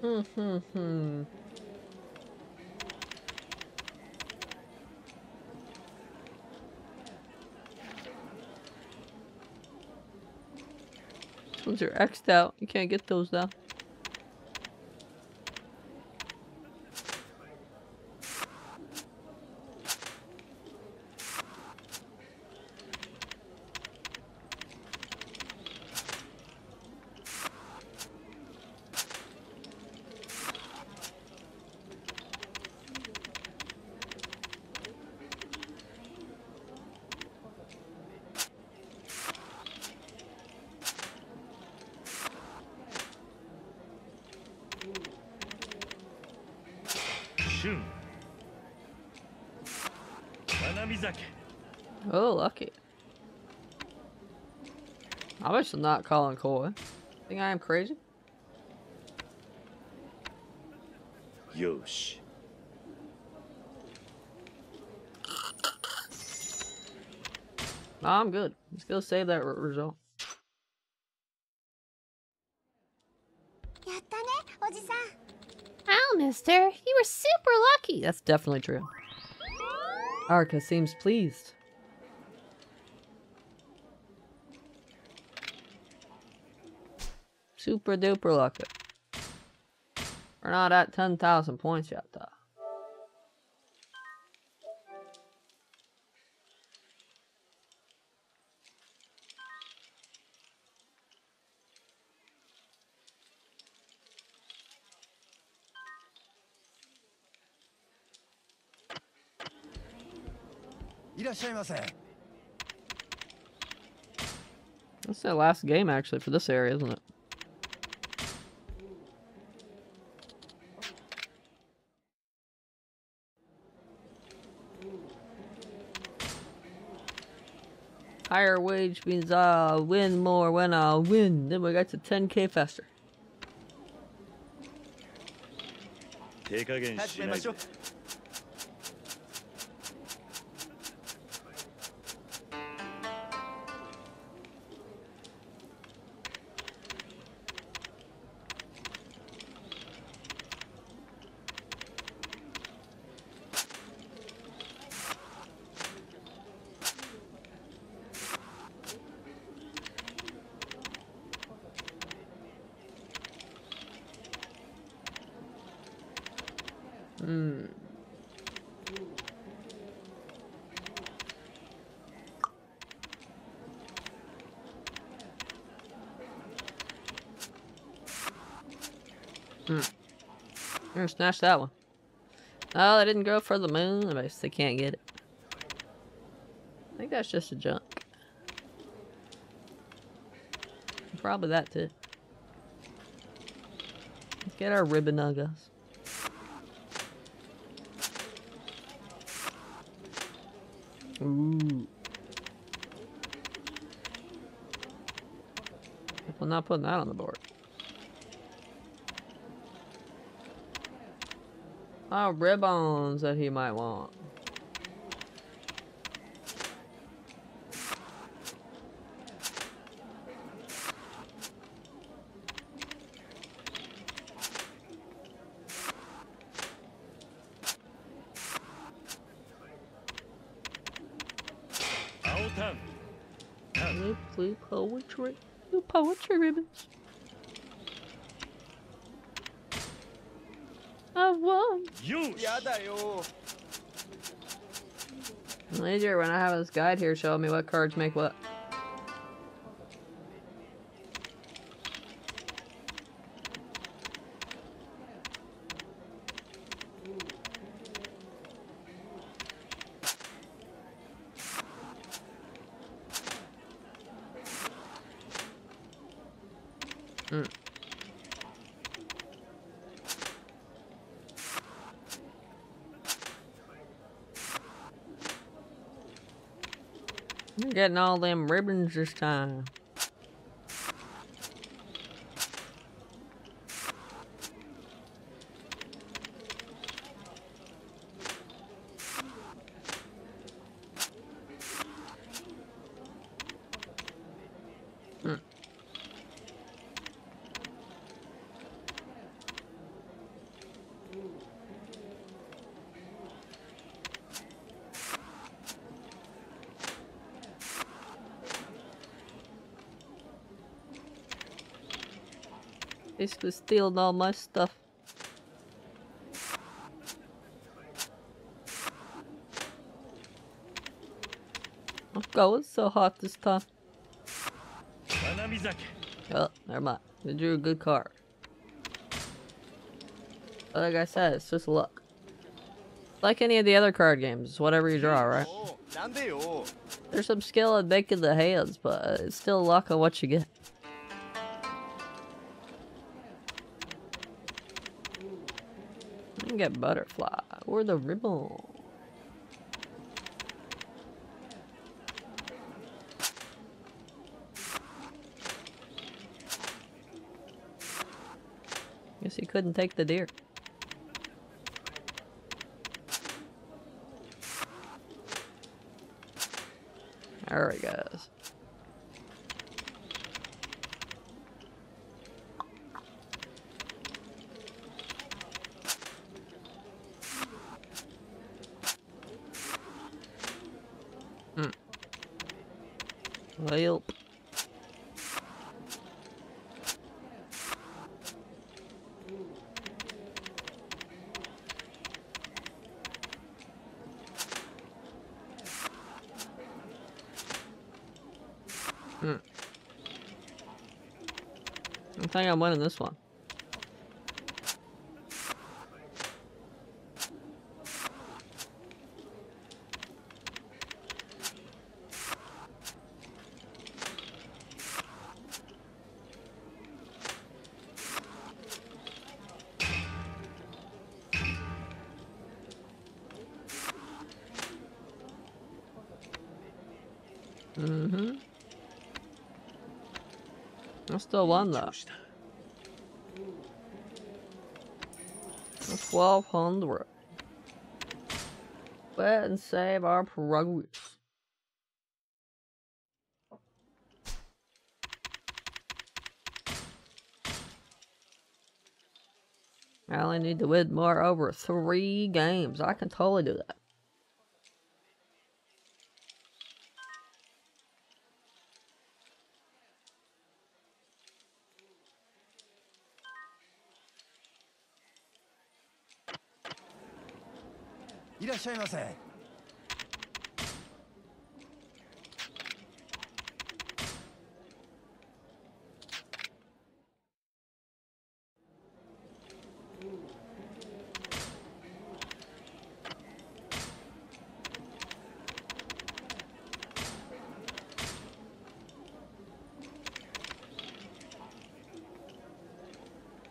[SPEAKER 1] Hmm, hmm, hmm. These ones are X'd out. You can't get those though. Oh, lucky. I wish I'm not Colin Cole. Think I am crazy?
[SPEAKER 2] Yosh.
[SPEAKER 1] No, I'm good. Let's go save that result.
[SPEAKER 4] Oh, mister. You were super lucky.
[SPEAKER 1] That's definitely true. Haruka seems pleased. Super duper lucky. We're not at 10,000 points yet, though. That's the last game, actually, for this area, isn't it? Higher wage means I win more when I win. Then we got to 10k faster.
[SPEAKER 2] 手加減しないで
[SPEAKER 1] Mm, gonna snatch that one. Oh, they didn't go for the moon. I they can't get it. I think that's just a junk. Probably that too. Let's get our ribbon nuggas. Ooh. I'm not putting that on the board. Oh, ribbons that he might want. Later, when I have this guide here showing me what cards make what. Getting all them ribbons this time. is stealing steal all my stuff. I'm going so hot this time. Oh, never mind. We drew a good card. But like I said, it's just luck. Like any of the other card games, whatever you draw, right? There's some skill in making the hands, but it's still luck on what you get. Get butterfly or the ribbon. Guess he couldn't take the deer. Alright he I'm winning this one. Mm-hmm. I still won though.
[SPEAKER 2] した
[SPEAKER 1] Twelve hundred. Bet and save our progress. I only need to win more over three games. I can totally do that.
[SPEAKER 5] しゃいませ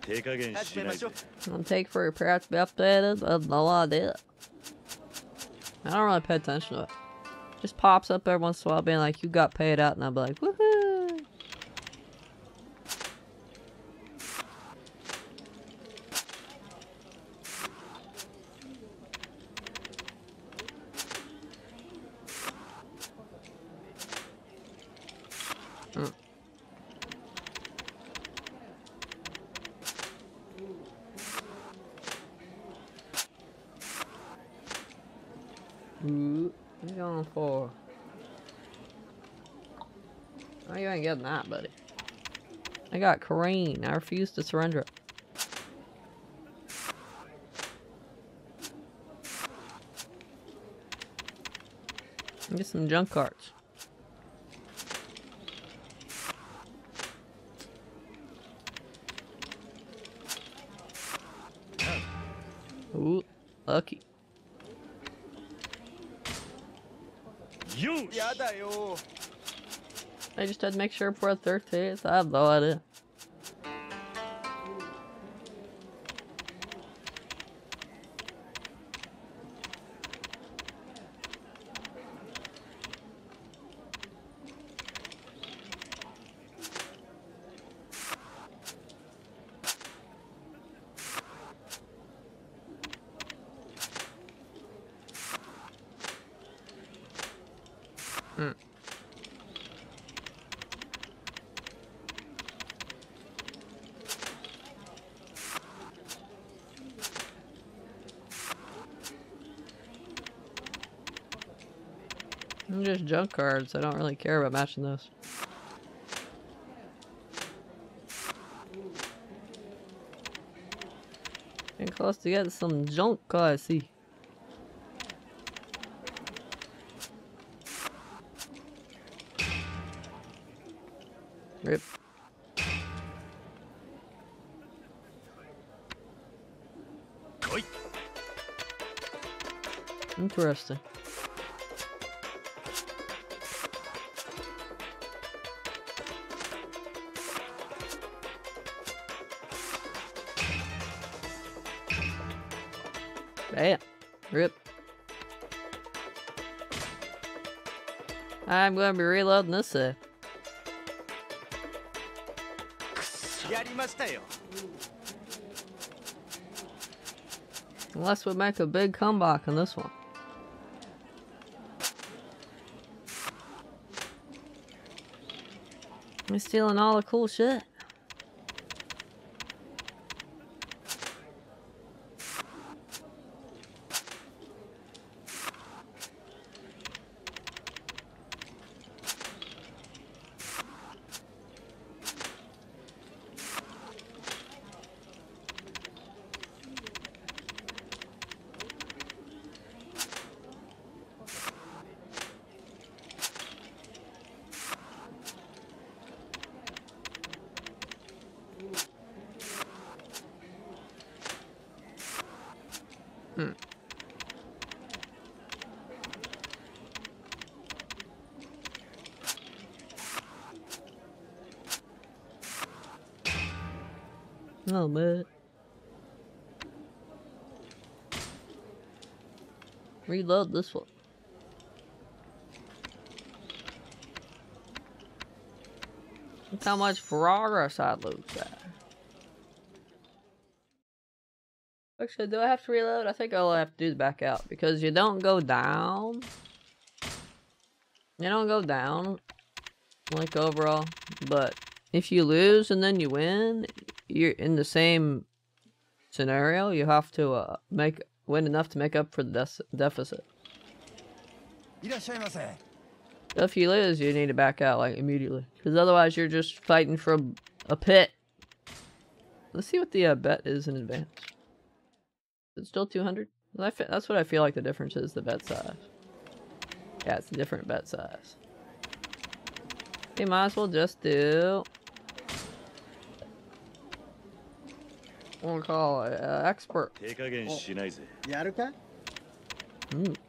[SPEAKER 2] 手加減しないで
[SPEAKER 1] I'll take for your parents to be updated. I have no idea. I don't really pay attention to it. Just pops up every once in a while being like, you got paid out, and I'll be like, woohoo! Mm. Ooh, what are you going for? Oh, you ain't getting that, buddy. I got I refuse to surrender. Get some junk cards. Ooh, lucky. I just had to make sure for a third the So I have no idea. Junk cards. I don't really care about matching those. Getting close to getting some junk cards, see. Rip. Interesting. I'm gonna be reloading this
[SPEAKER 5] thing.
[SPEAKER 1] Unless we make a big comeback on this one. We're stealing all the cool shit. Reload this one. Look how much progress I lose at. Actually, do I have to reload? I think all I'll have to do the back out because you don't go down. You don't go down like overall, but if you lose and then you win, you're in the same scenario. You have to uh, make win enough to make up for the deficit. If you lose, you need to back out, like, immediately. Because otherwise you're just fighting from a pit. Let's see what the uh, bet is in advance. Is it still 200? That's what I feel like the difference is, the bet size. Yeah, it's a different bet size. We might as well just do We'll call it uh, expert.
[SPEAKER 2] 手加減しないぜ
[SPEAKER 6] やるか
[SPEAKER 1] Mm. Mm.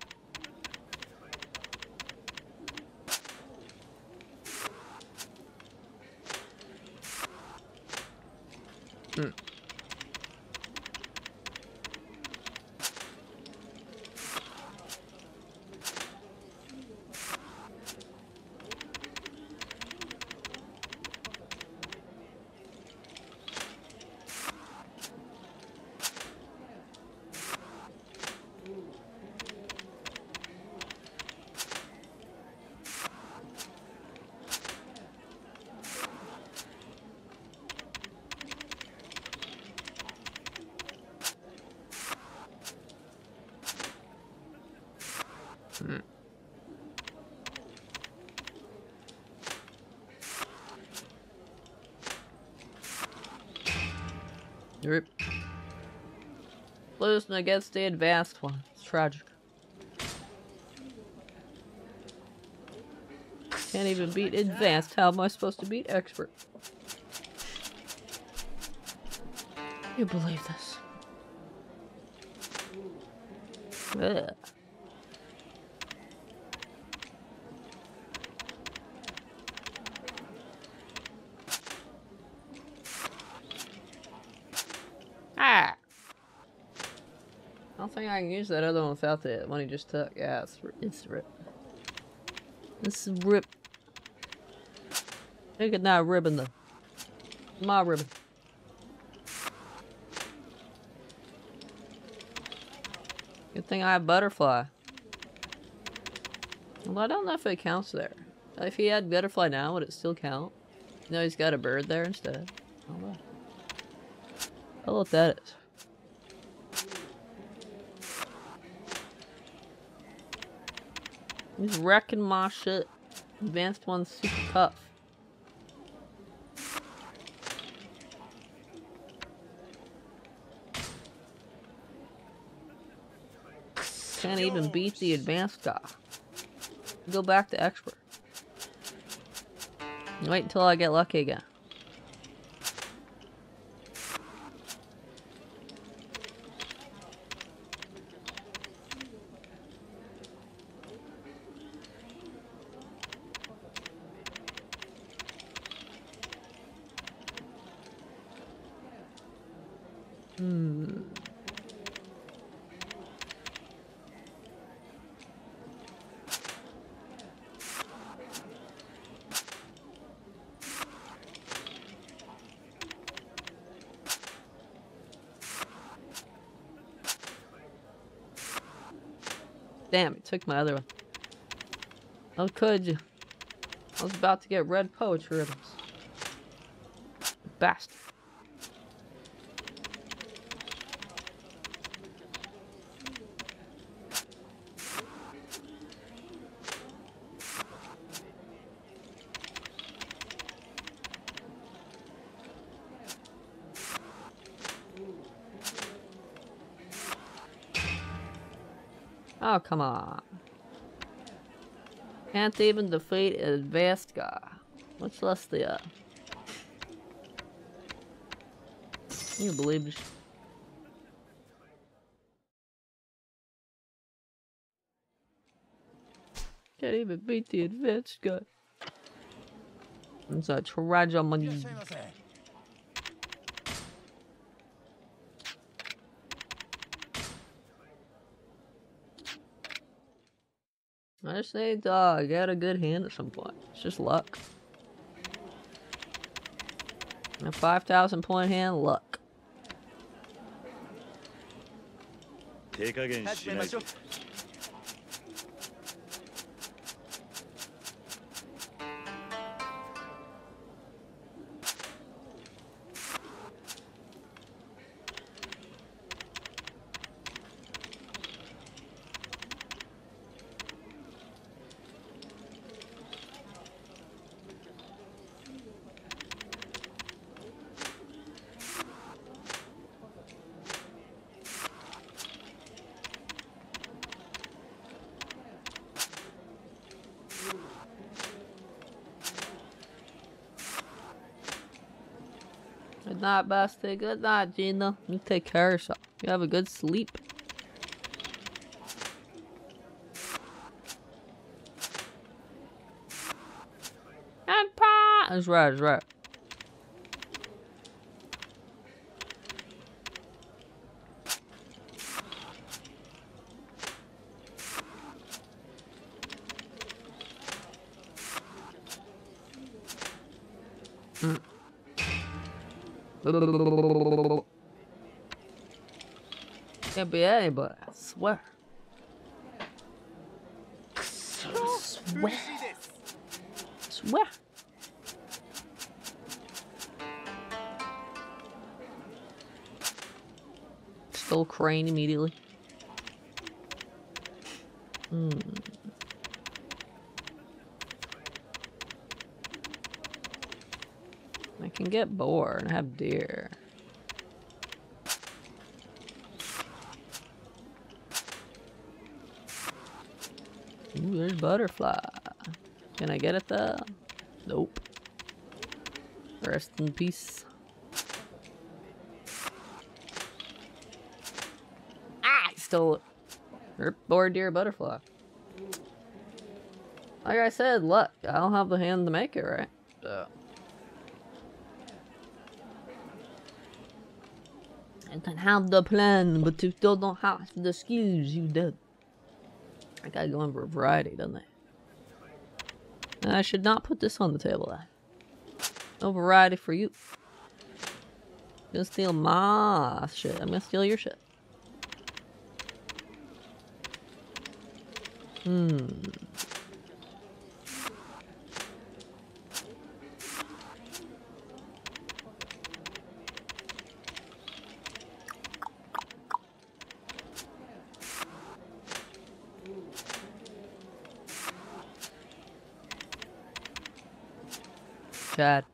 [SPEAKER 1] Losing against the advanced one. It's tragic. Can't even beat advanced. How am I supposed to beat expert? You believe this? Ugh. Ah! I don't think I can use that other one without the one he just took. Yeah, it's, it's rip. It's rip. Look at that ribbon though. My ribbon. Good thing I have butterfly. Well, I don't know if it counts there. If he had butterfly now, would it still count? No, he's got a bird there instead. I don't know what that is. He's wrecking my shit. Advanced one's super tough. Can't even beat the advanced guy. Go back to expert. Wait until I get lucky again. Took my other one. How could you? I was about to get red poetry ribbons. Bastard. Oh, come on. Can't even defeat an advanced guy. Much less the, uh... You believe this? Can't even beat the advanced guy. It's a tragedy. I say, dog, I got a good hand at some point. It's just luck. A 5,000 point hand, luck. Night, Basti. Good night, Gina. You take care of yourself. You have a good sleep. And pa! That's right, that's right. Be anybody, I swear. Swear. Swear. Stole crane immediately. Hmm. I can get boar and have deer. Ooh, there's butterfly. Can I get it though? Nope. Rest in peace. Ah, I stole it. Rip boar deer butterfly. Like I said, luck. I don't have the hand to make it right. So. I can have the plan, but you still don't have the skills you did. I gotta go in for variety, doesn't I? I should not put this on the table. No variety for you. You're gonna steal my shit. I'm gonna steal your shit. Hmm. Chad.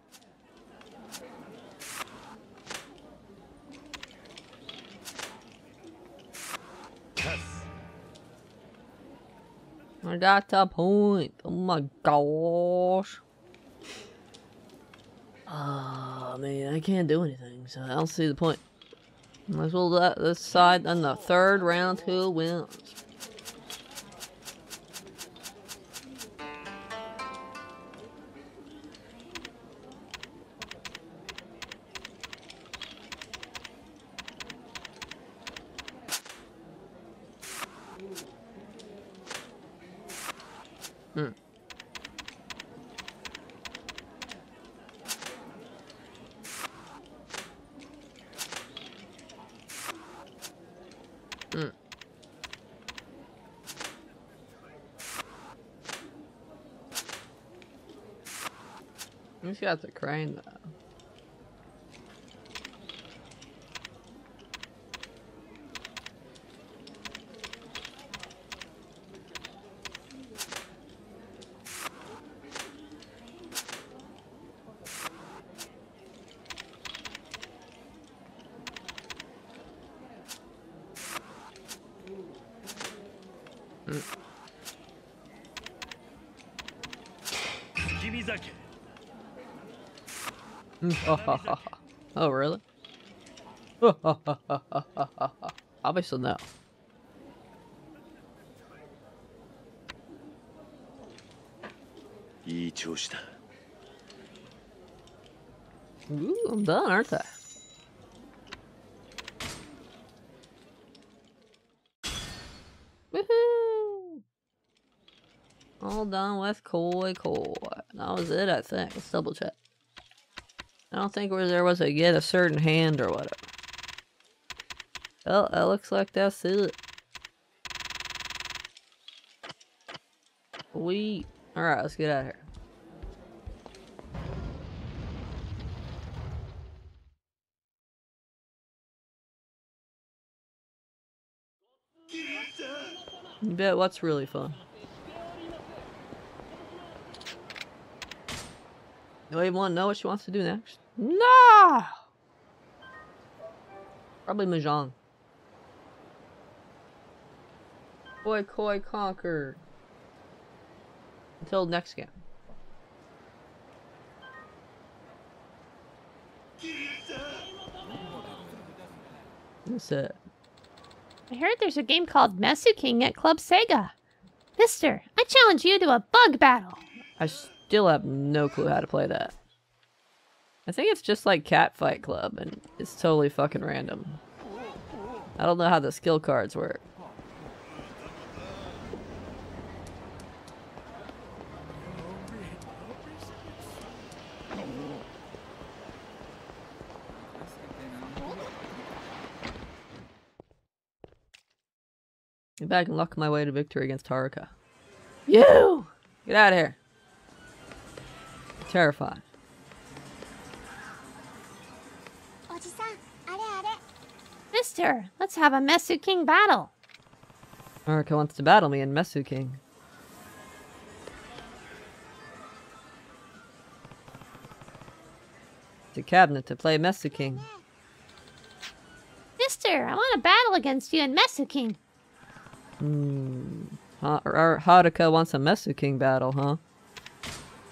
[SPEAKER 1] I got the point. Oh my gosh. Ah, man, I can't do anything, so I don't see the point. Might as well let this side on the third round who wins. Who's got the crane though? oh, really? Obviously
[SPEAKER 2] not.
[SPEAKER 1] Ooh, I'm done, aren't I? Woohoo! All done with Koi Koi. That was it, I think. Let's double check. I don't think where there was a get a certain hand or whatever. Oh, well, it looks like that's it. We alright, let's get out of here. You bet what's really fun. Do even want to know what she wants to do next? No! Probably Mahjong. Boy Koi conquered. Until next game. That's it.
[SPEAKER 4] I heard there's a game called MesuKing at Club Sega. Mister, I challenge you to a bug battle.
[SPEAKER 1] I still have no clue how to play that. I think it's just like Cat Fight Club, and it's totally fucking random. I don't know how the skill cards work. Get back and luck my way to victory against Haruka. You! Get out of here. Terrified.
[SPEAKER 4] Let's have a MesuKing battle.
[SPEAKER 1] Haruka wants to battle me in MesuKing. The cabinet to play MesuKing.
[SPEAKER 4] Mister, I want to battle against you in MesuKing.
[SPEAKER 1] Hmm. Huh? Or, or Haruka wants a MesuKing battle, huh?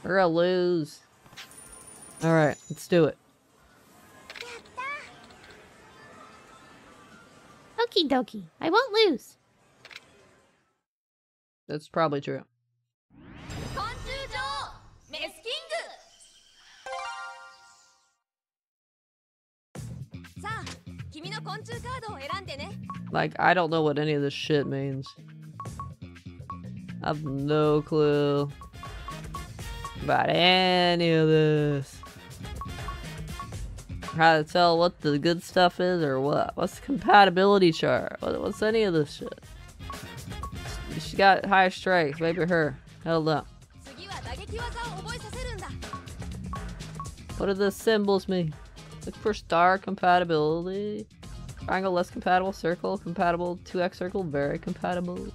[SPEAKER 1] We're gonna lose. Alright, let's do it.
[SPEAKER 4] Okie dokie. I won't lose.
[SPEAKER 1] That's probably true. Like, I don't know what any of this shit means. I have no clue about any of this try to tell what the good stuff is or what? What's the compatibility chart? What, what's any of this shit? She got high strikes, maybe her.
[SPEAKER 3] Hold up.
[SPEAKER 1] What do the symbols mean? Look for star compatibility. Triangle less compatible, circle compatible, 2x circle very compatible.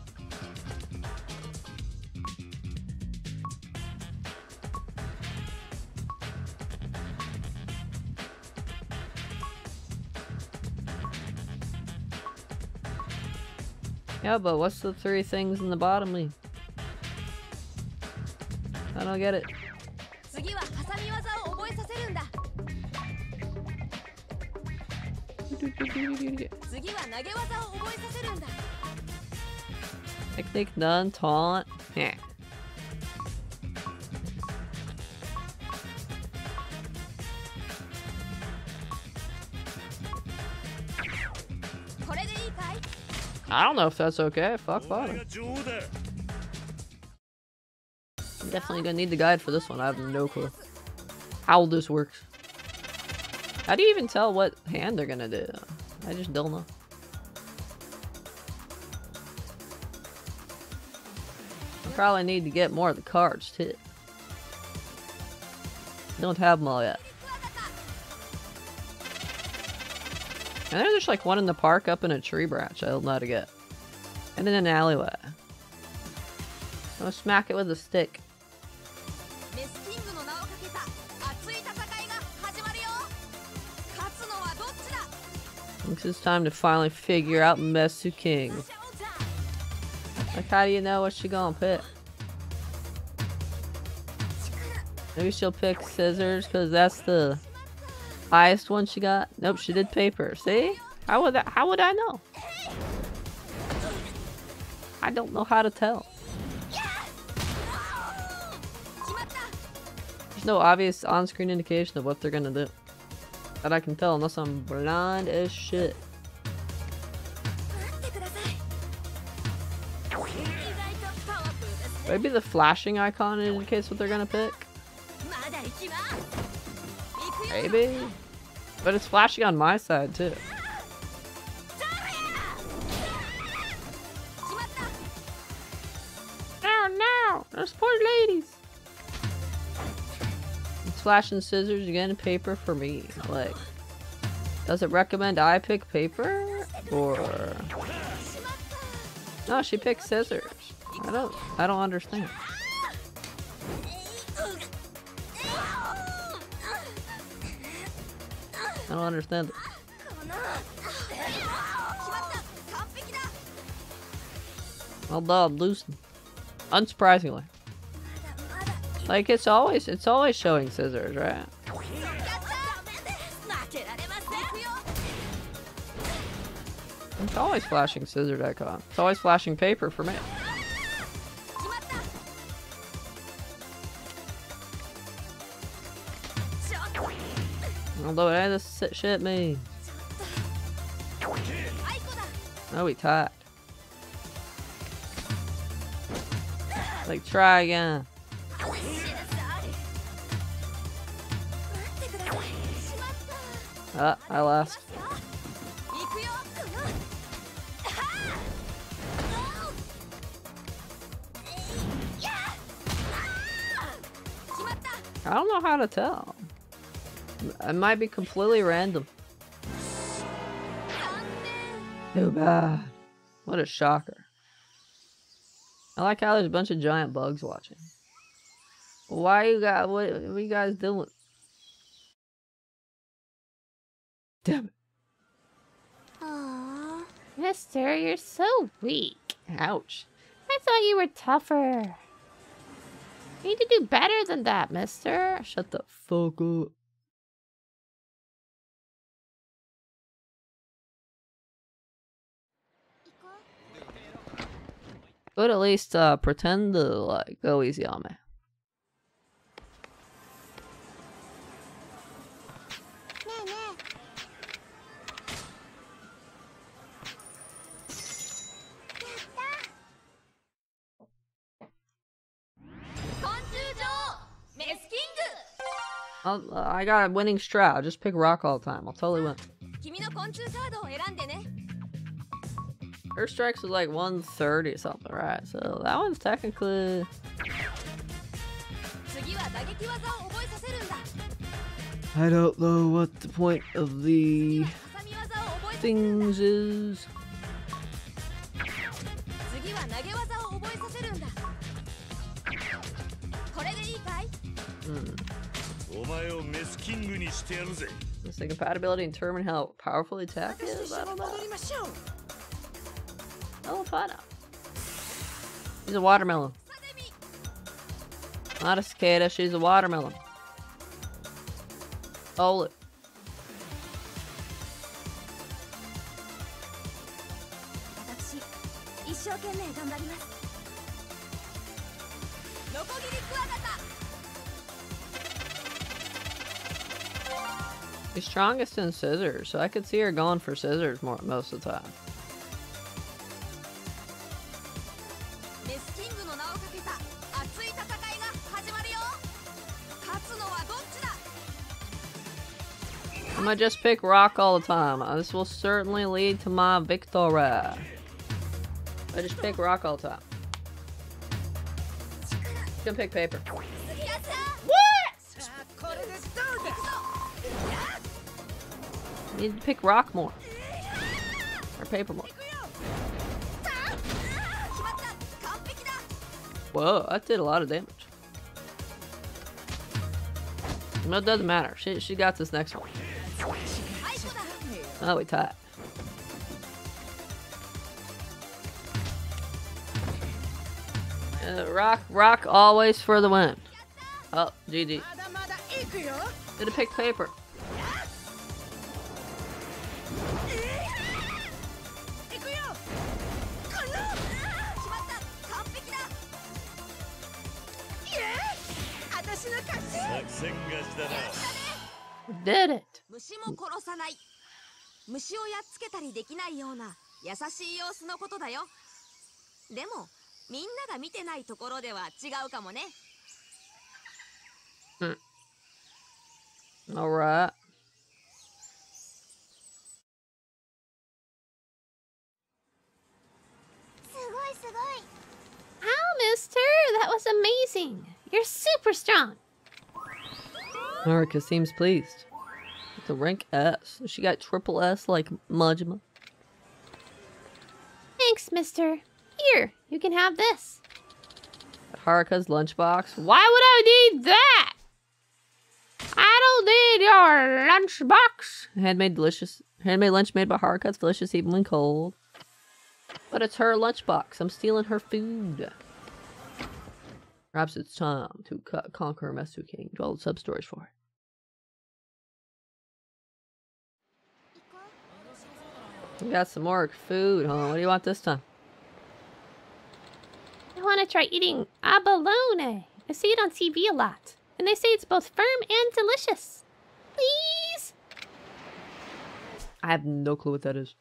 [SPEAKER 1] Yeah, but what's the three things in the bottom? I don't get it. Technique none, taunt. Yeah. I don't know if that's okay. Fuck bottom. I'm definitely gonna need the guide for this one. I have no clue how this works. How do you even tell what hand they're gonna do? I just don't know. I probably need to get more of the cards too. Don't have them all yet. And there's like one in the park up in a tree branch I'll not get. And in an alleyway. I'm gonna smack it with a stick. Thinks it's time to finally figure out MesuKing. Like, how do you know what she gonna pick? Maybe she'll pick scissors, cause that's the Highest one she got? Nope, she did paper. See? How would that how would I know? I don't know how to tell. There's no obvious on-screen indication of what they're gonna do. That I can tell unless I'm blind as shit. Maybe the flashing icon indicates what they're gonna pick? Maybe? But it's flashing on my side too.
[SPEAKER 3] Now,
[SPEAKER 1] no! Those poor ladies! It's flashing scissors again, paper for me. Like, does it recommend I pick paper? Or... No, she picked scissors. I don't, I don't understand. I don't understand. Well done, Lucy. Unsurprisingly. Like it's always it's always showing scissors, right? It's always flashing scissors icon. It's always flashing paper for me. Shit. Oh, we tied. Like, try again. Ah, I lost. I don't know how to tell. It might be completely random. Too bad. What a shocker. I like how there's a bunch of giant bugs watching. Why you got what, what are you guys doing? Damn it.
[SPEAKER 4] Aww. Mister, you're so weak.
[SPEAKER 1] Ouch.
[SPEAKER 4] I
[SPEAKER 7] thought you were tougher. You need to do better than that, mister.
[SPEAKER 1] Shut the fuck up. But at least uh, pretend to like go easy on me. Uh, i got a winning strat. I'll just pick rock all the time. I'll totally win. Her strikes was like 130 something, right? So that one's technically... I don't know what the point of the things is. Hmm. Is the compatibility determine how powerful the attack is? I don't know. Oh. She's a watermelon. Not a cicada, she's a watermelon.
[SPEAKER 9] Oh, look.
[SPEAKER 1] She's strongest in scissors, so I could see her going for scissors more, most of the time. I'm gonna just pick rock all the time. Uh, this will certainly lead to my victory. I just pick rock all the time. I'm gonna pick paper.
[SPEAKER 9] What?
[SPEAKER 1] I need to pick rock more. Or paper more. Whoa, that did a lot of damage. No, it doesn't matter. She, she got this next one. Oh, we tight. Uh, rock, rock always for the win. Oh, GG. Did it pick paper? Did it.
[SPEAKER 9] 虫をやっつけたりできないような優しい様子のことだよでもみんなが見てないところでは違うかもね
[SPEAKER 1] Alright.
[SPEAKER 7] Wow, mister, that was amazing. You're super strong.
[SPEAKER 1] Narika seems pleased. It's a rank S. She got triple S like Majima.
[SPEAKER 7] Thanks, mister. Here, you can have this.
[SPEAKER 1] Haruka's lunchbox.
[SPEAKER 7] Why would I need that? I don't need your lunchbox.
[SPEAKER 1] Handmade delicious. Handmade lunch made by Haruka's delicious even when cold. But it's her lunchbox. I'm stealing her food. Perhaps it's time to co- conquer MesuKing. Dwell sub stories for it. We got some more food, huh? What do you want this time?
[SPEAKER 7] I want to try eating abalone. I see it on TV a lot, and they say it's both firm and delicious. Please?
[SPEAKER 1] I have no clue what that is.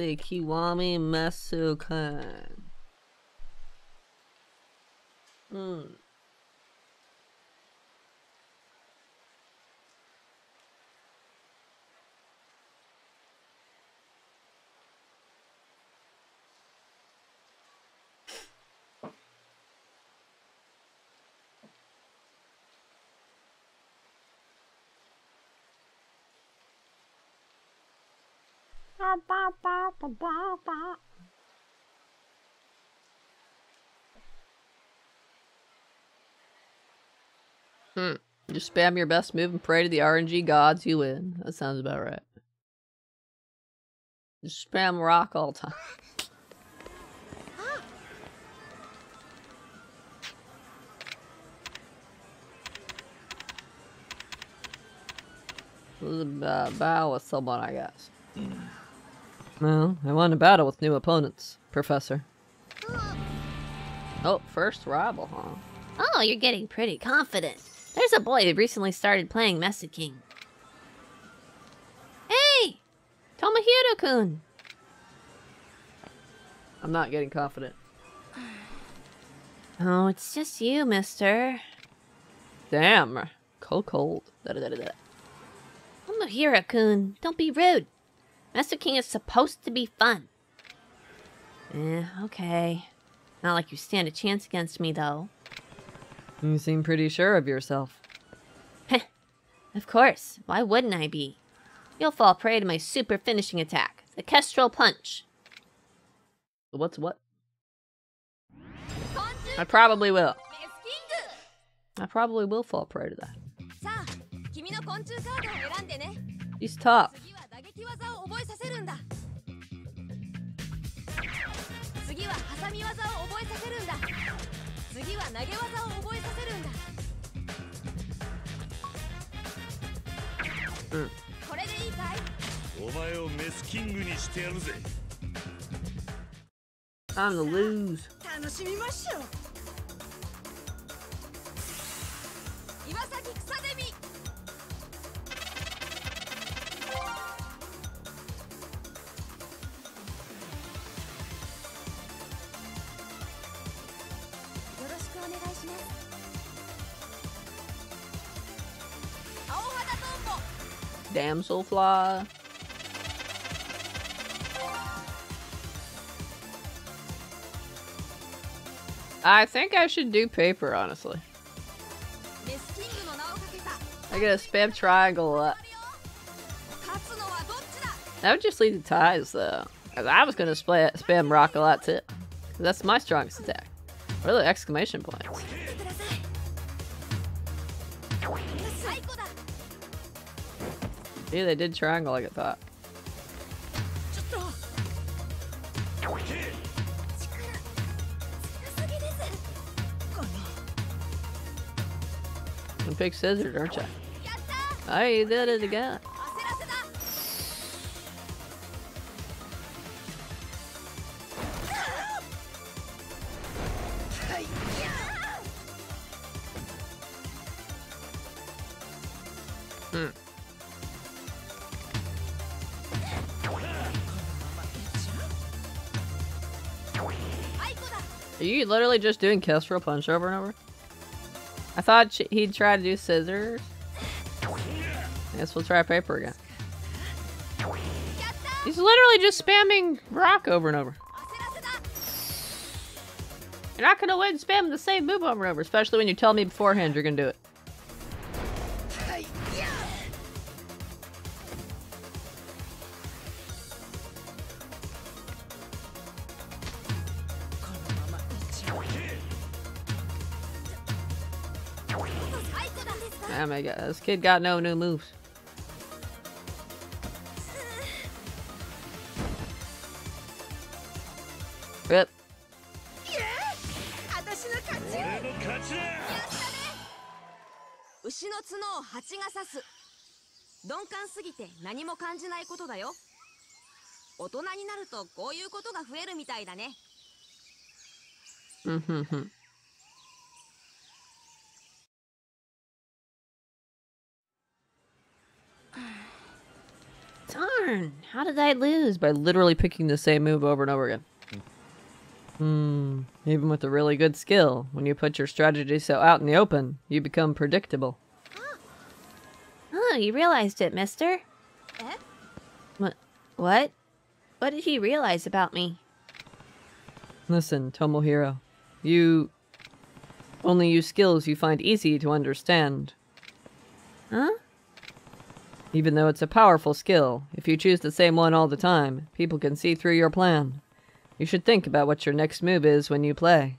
[SPEAKER 1] say Kiwami Masukan. Hmm. Alright, let's see. Kiwami Mesukan. Hmm. Just spam your best move and pray to the RNG gods, you win. That sounds about right. Just spam rock all time. This is a battle with someone, I guess. Well, I won a battle with new opponents, Professor. Oh, first rival, huh?
[SPEAKER 7] Oh, you're getting pretty confident. There's a boy who recently started playing MesuKing. Hey! Tomohiro-kun!
[SPEAKER 1] I'm not getting confident.
[SPEAKER 7] Oh, it's just you, mister.
[SPEAKER 1] Damn. Cold cold. Da-da-da-da-da.
[SPEAKER 7] Tomohiro-kun, don't be rude. MesuKing is supposed to be fun. Eh, okay. Not like you stand a chance against me, though.
[SPEAKER 1] You seem pretty sure of yourself. Heh.
[SPEAKER 7] of course. Why wouldn't I be? You'll fall prey to my super finishing attack, the Kestrel Punch.
[SPEAKER 1] What's what? I probably will. I probably will fall prey to that. He's tough.
[SPEAKER 9] 技を覚えさせるんだ。次は挟み技を覚えさせるんだ。次は投げ技を覚えさせるんだ。
[SPEAKER 1] うん。
[SPEAKER 9] これでいいかい？
[SPEAKER 2] お前をメスキングにしてやるぜ。
[SPEAKER 1] Time to lose.
[SPEAKER 10] 楽しみましょう
[SPEAKER 1] damselfly. I think I should do paper, honestly. I gotta spam triangle. That would just lead to ties, though. I was gonna spam rock a lot, too. That's my strongest attack. What are the exclamation points? Yeah, they did triangle like I thought. And pick scissors, aren't you?
[SPEAKER 9] Hey, that
[SPEAKER 1] is a guy. just doing Kestrel Punch over and over? I thought he'd try to do scissors. I guess we'll try paper again. He's literally just spamming rock over and over. You're not gonna win spam the same move over and over, especially when you tell me beforehand you're gonna do it. my god, this kid
[SPEAKER 2] う
[SPEAKER 9] 牛の角を蜂が刺す。鈍感すぎて何も感じないことだよ。大人になるとこういうことが増えるみたいだね。
[SPEAKER 1] うんうんうん。
[SPEAKER 7] Darn, how did I lose?
[SPEAKER 1] By literally picking the same move over and over again. Hmm. Even with a really good skill, when you put your strategy so out in the open, you become predictable.
[SPEAKER 7] Oh, you realized it, mister.
[SPEAKER 9] Eh?
[SPEAKER 7] What? What? What did he realize about me?
[SPEAKER 1] Listen, Tomohiro. You only use skills you find easy to understand.
[SPEAKER 7] Huh?
[SPEAKER 1] Even though it's a powerful skill, if you choose the same one all the time, people can see through your plan. You should think about what your next move is when you play.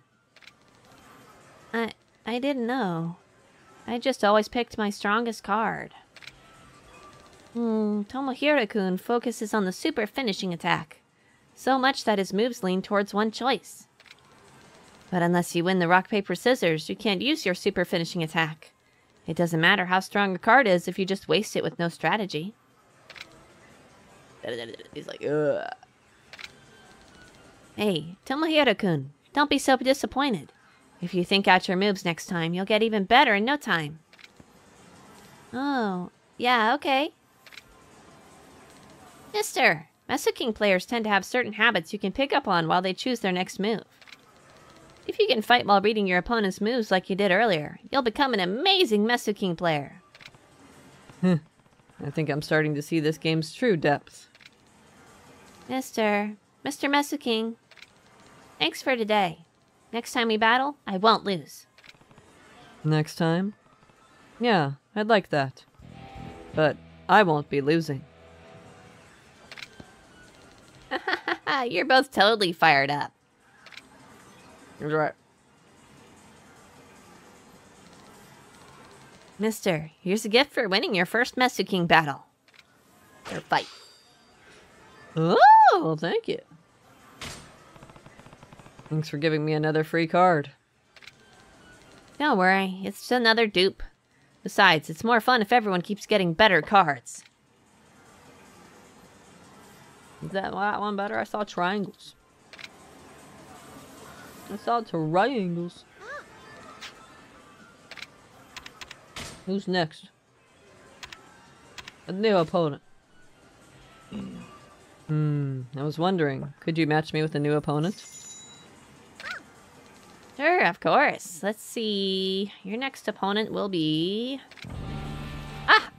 [SPEAKER 7] I I didn't know. I just always picked my strongest card. Hmm, Tomohiro-kun focuses on the super finishing attack. So much that his moves lean towards one choice. But unless you win the rock, paper, scissors, you can't use your super finishing attack. It doesn't matter how strong a card is if you just waste it with no strategy.
[SPEAKER 1] He's like, ugh.
[SPEAKER 7] Hey, Tomohiro-kun, don't be so disappointed. If you think out your moves next time, you'll get even better in no time. Oh, yeah, okay. Mister, King players tend to have certain habits you can pick up on while they choose their next move. If you can fight while reading your opponent's moves like you did earlier, you'll become an amazing King player. Hmm.
[SPEAKER 1] I think I'm starting to see this game's true depth.
[SPEAKER 7] Mister, Mr. King, thanks for today. Next time we battle, I won't lose.
[SPEAKER 1] Next time? Yeah, I'd like that. But I won't be losing.
[SPEAKER 7] You're both totally fired up.
[SPEAKER 1] That's right.
[SPEAKER 7] Mister, here's a gift for winning your first MesuKing battle. Or fight.
[SPEAKER 1] Oh, thank you. Thanks for giving me another free card.
[SPEAKER 7] Don't worry, it's just another dupe. Besides, it's more fun if everyone keeps getting better cards.
[SPEAKER 1] Is that that one better? I saw triangles. I saw triangles. Who's next? A new opponent. Hmm, I was wondering, could you match me with a new opponent?
[SPEAKER 7] Sure, of course. Let's see. Your next opponent will be. Ah!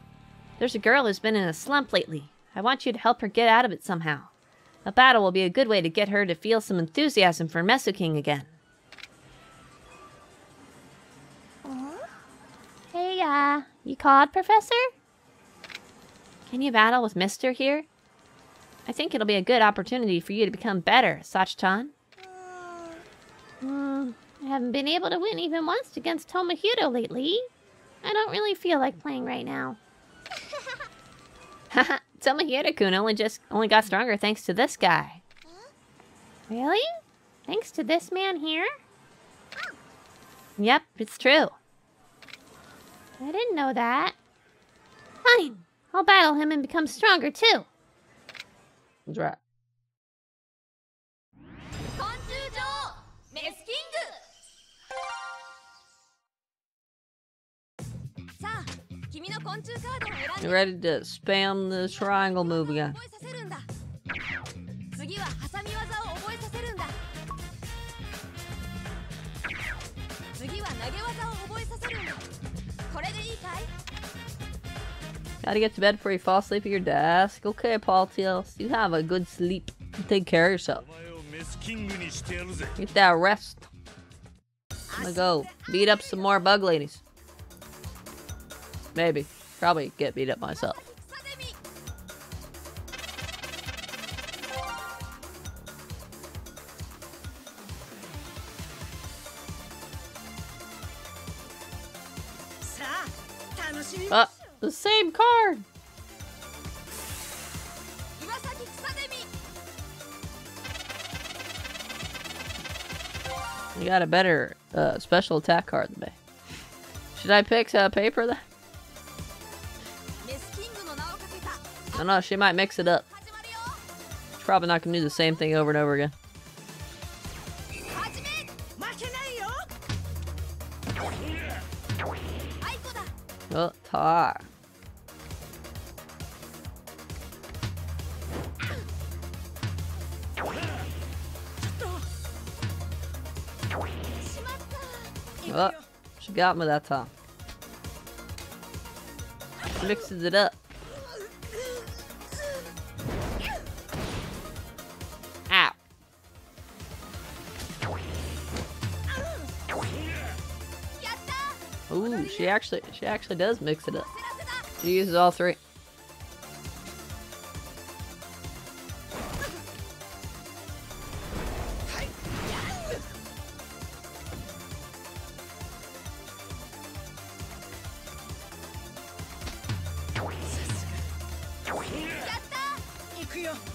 [SPEAKER 7] There's a girl who's been in a slump lately. I want you to help her get out of it somehow. A battle will be a good way to get her to feel some enthusiasm for King again. Hey, uh, you called, Professor? Can you battle with Mister here? I think it'll be a good opportunity for you to become better, Sach-chan. Hmm, I haven't been able to win even once against Tomohiro lately. I don't really feel like playing right now. Haha, Tomohiro-kun only just only got stronger thanks to this guy. Really? Thanks to this man here? Yep, it's true. I didn't know that. Fine, I'll battle him and become stronger too.
[SPEAKER 1] That's right. You Ready to spam the triangle move again. Gotta get to bed before you fall asleep at your desk. Okay, Paul Teals, you have a good sleep. Take care of yourself. Get that rest. I'm gonna go beat up some more bug ladies. Maybe. Probably get beat up myself. Uh, the same card! You got a better uh, special attack card than me. Should I pick uh, paper then? don't know, she might mix it up. She's probably not gonna do the same thing over and over again. Oh, tar. Oh, she got me that time. She mixes it up. she actually she actually does mix it up. She uses all three.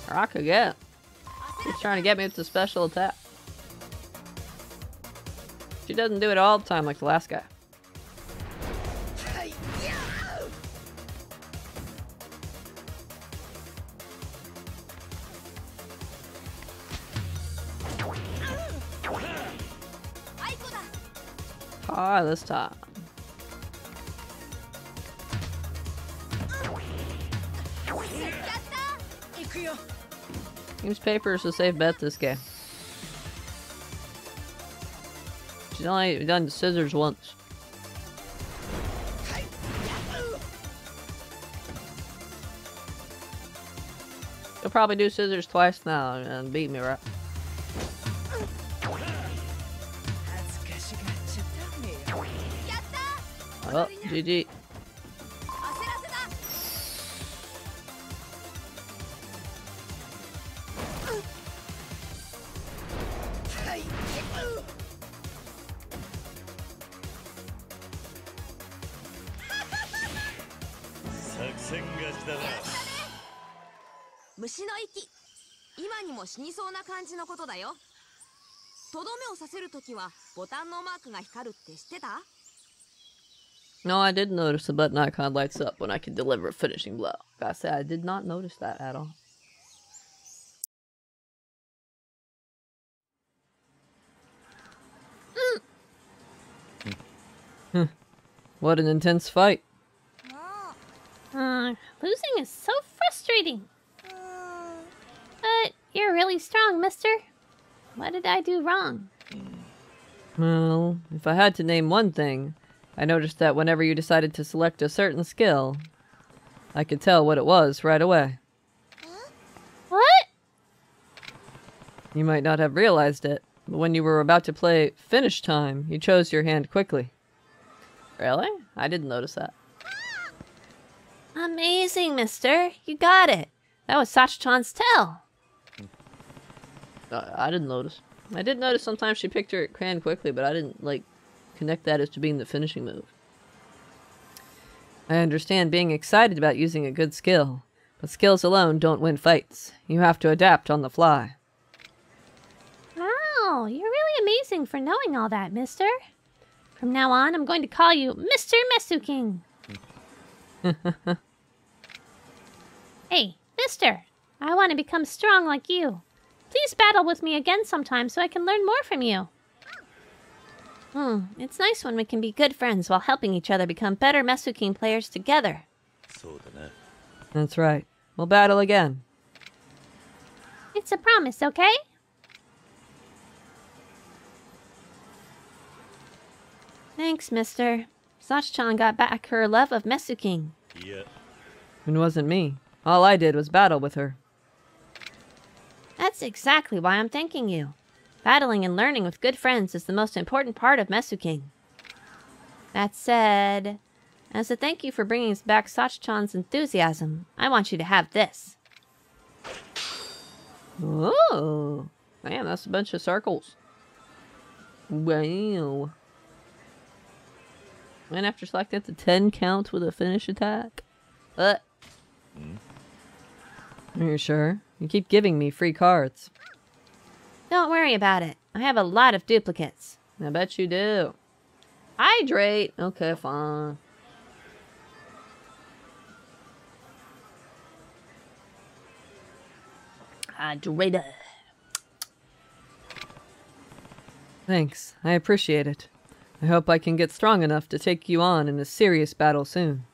[SPEAKER 1] Rock again. She's trying to get me with special attack. She doesn't do it all the time like the last guy. this time. Use papers a safe bet this game. She's only done scissors once. You'll probably do scissors twice now and beat me, right? Oh,
[SPEAKER 2] だな。
[SPEAKER 9] 虫の息。今にも死にそうな感じのことだよ。とどめをさせるときはボタンのマークが光るって知ってた？
[SPEAKER 1] No, I did notice the button icon lights up when I can deliver a finishing blow. Gotta say, I did not notice that at all. Hmm. What an intense fight.
[SPEAKER 7] Uh, losing is so frustrating. But you're really strong, mister. What did I do wrong?
[SPEAKER 1] Well, if I had to name one thing, I noticed that whenever you decided to select a certain skill, I could tell what it was right away.
[SPEAKER 7] What?
[SPEAKER 1] You might not have realized it, but when you were about to play finish time, you chose your hand quickly. Really? I didn't notice that.
[SPEAKER 7] Amazing, mister. You got it. That was Sach-chan's tell.
[SPEAKER 1] Uh, I didn't notice. I did notice sometimes she picked her hand quickly, but I didn't, like, connect that as to being the finishing move. I understand being excited about using a good skill, but skills alone don't win fights. You have to adapt on the fly.
[SPEAKER 7] Wow, you're really amazing for knowing all that, mister. From now on, I'm going to call you Mr. MesuKing. hey, mister, I want to become strong like you. Please battle with me again sometime so I can learn more from you. Hmm, it's nice when we can be good friends while helping each other become better MesuKing players together.
[SPEAKER 1] That's right. We'll battle again.
[SPEAKER 7] It's a promise, okay? Thanks, mister. Sach-chan got back her love of MesuKing.
[SPEAKER 2] Yeah.
[SPEAKER 1] It wasn't me. All I did was battle with her.
[SPEAKER 7] That's exactly why I'm thanking you. Battling and learning with good friends is the most important part of MesuKing. That said, as a thank you for bringing back Sach-chan's enthusiasm, I want you to have this.
[SPEAKER 1] Oh, man, that's a bunch of circles. Wow. And after selecting the 10 count with a finish attack? What? Are you sure? You keep giving me free cards.
[SPEAKER 7] Don't worry about it. I have a lot of duplicates.
[SPEAKER 1] I bet you do. Hydrate! Okay, fine.
[SPEAKER 7] Hydrator.
[SPEAKER 1] Thanks. I appreciate it. I hope I can get strong enough to take you on in a serious battle soon.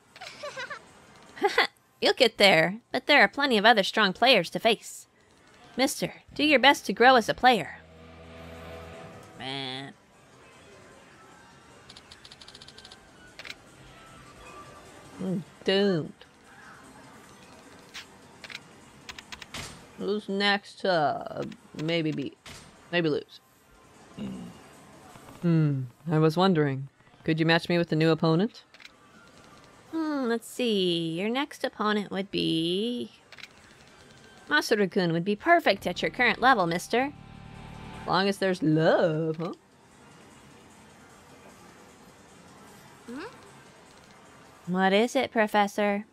[SPEAKER 7] You'll get there, but there are plenty of other strong players to face. Mister, do your best to grow as a player. Man.
[SPEAKER 1] Doomed. Who's next? Uh, maybe beat. Maybe lose. Hmm. I was wondering. Could you match me with a new opponent?
[SPEAKER 7] Hmm, let's see. Your next opponent would be. Masaru-kun would be perfect at your current level, mister.
[SPEAKER 1] As long as there's love, huh? Hmm?
[SPEAKER 7] What is it, Professor?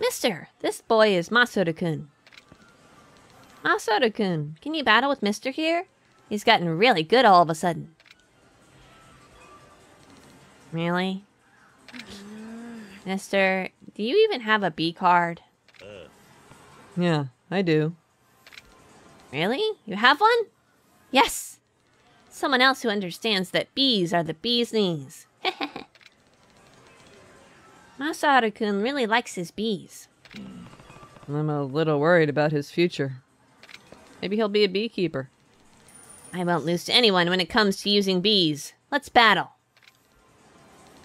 [SPEAKER 7] Mister, this boy is Masaru-kun. Masaru-kun, can you battle with Mister here? He's gotten really good all of a sudden. Really? Mm-hmm. Mister, do you even have a B card?
[SPEAKER 1] Yeah, I do.
[SPEAKER 7] Really? You have one? Yes! Someone else who understands that bees are the bee's knees. Masaru-kun really likes his bees. Hmm.
[SPEAKER 1] I'm a little worried about his future. Maybe he'll be a beekeeper.
[SPEAKER 7] I won't lose to anyone when it comes to using bees. Let's battle.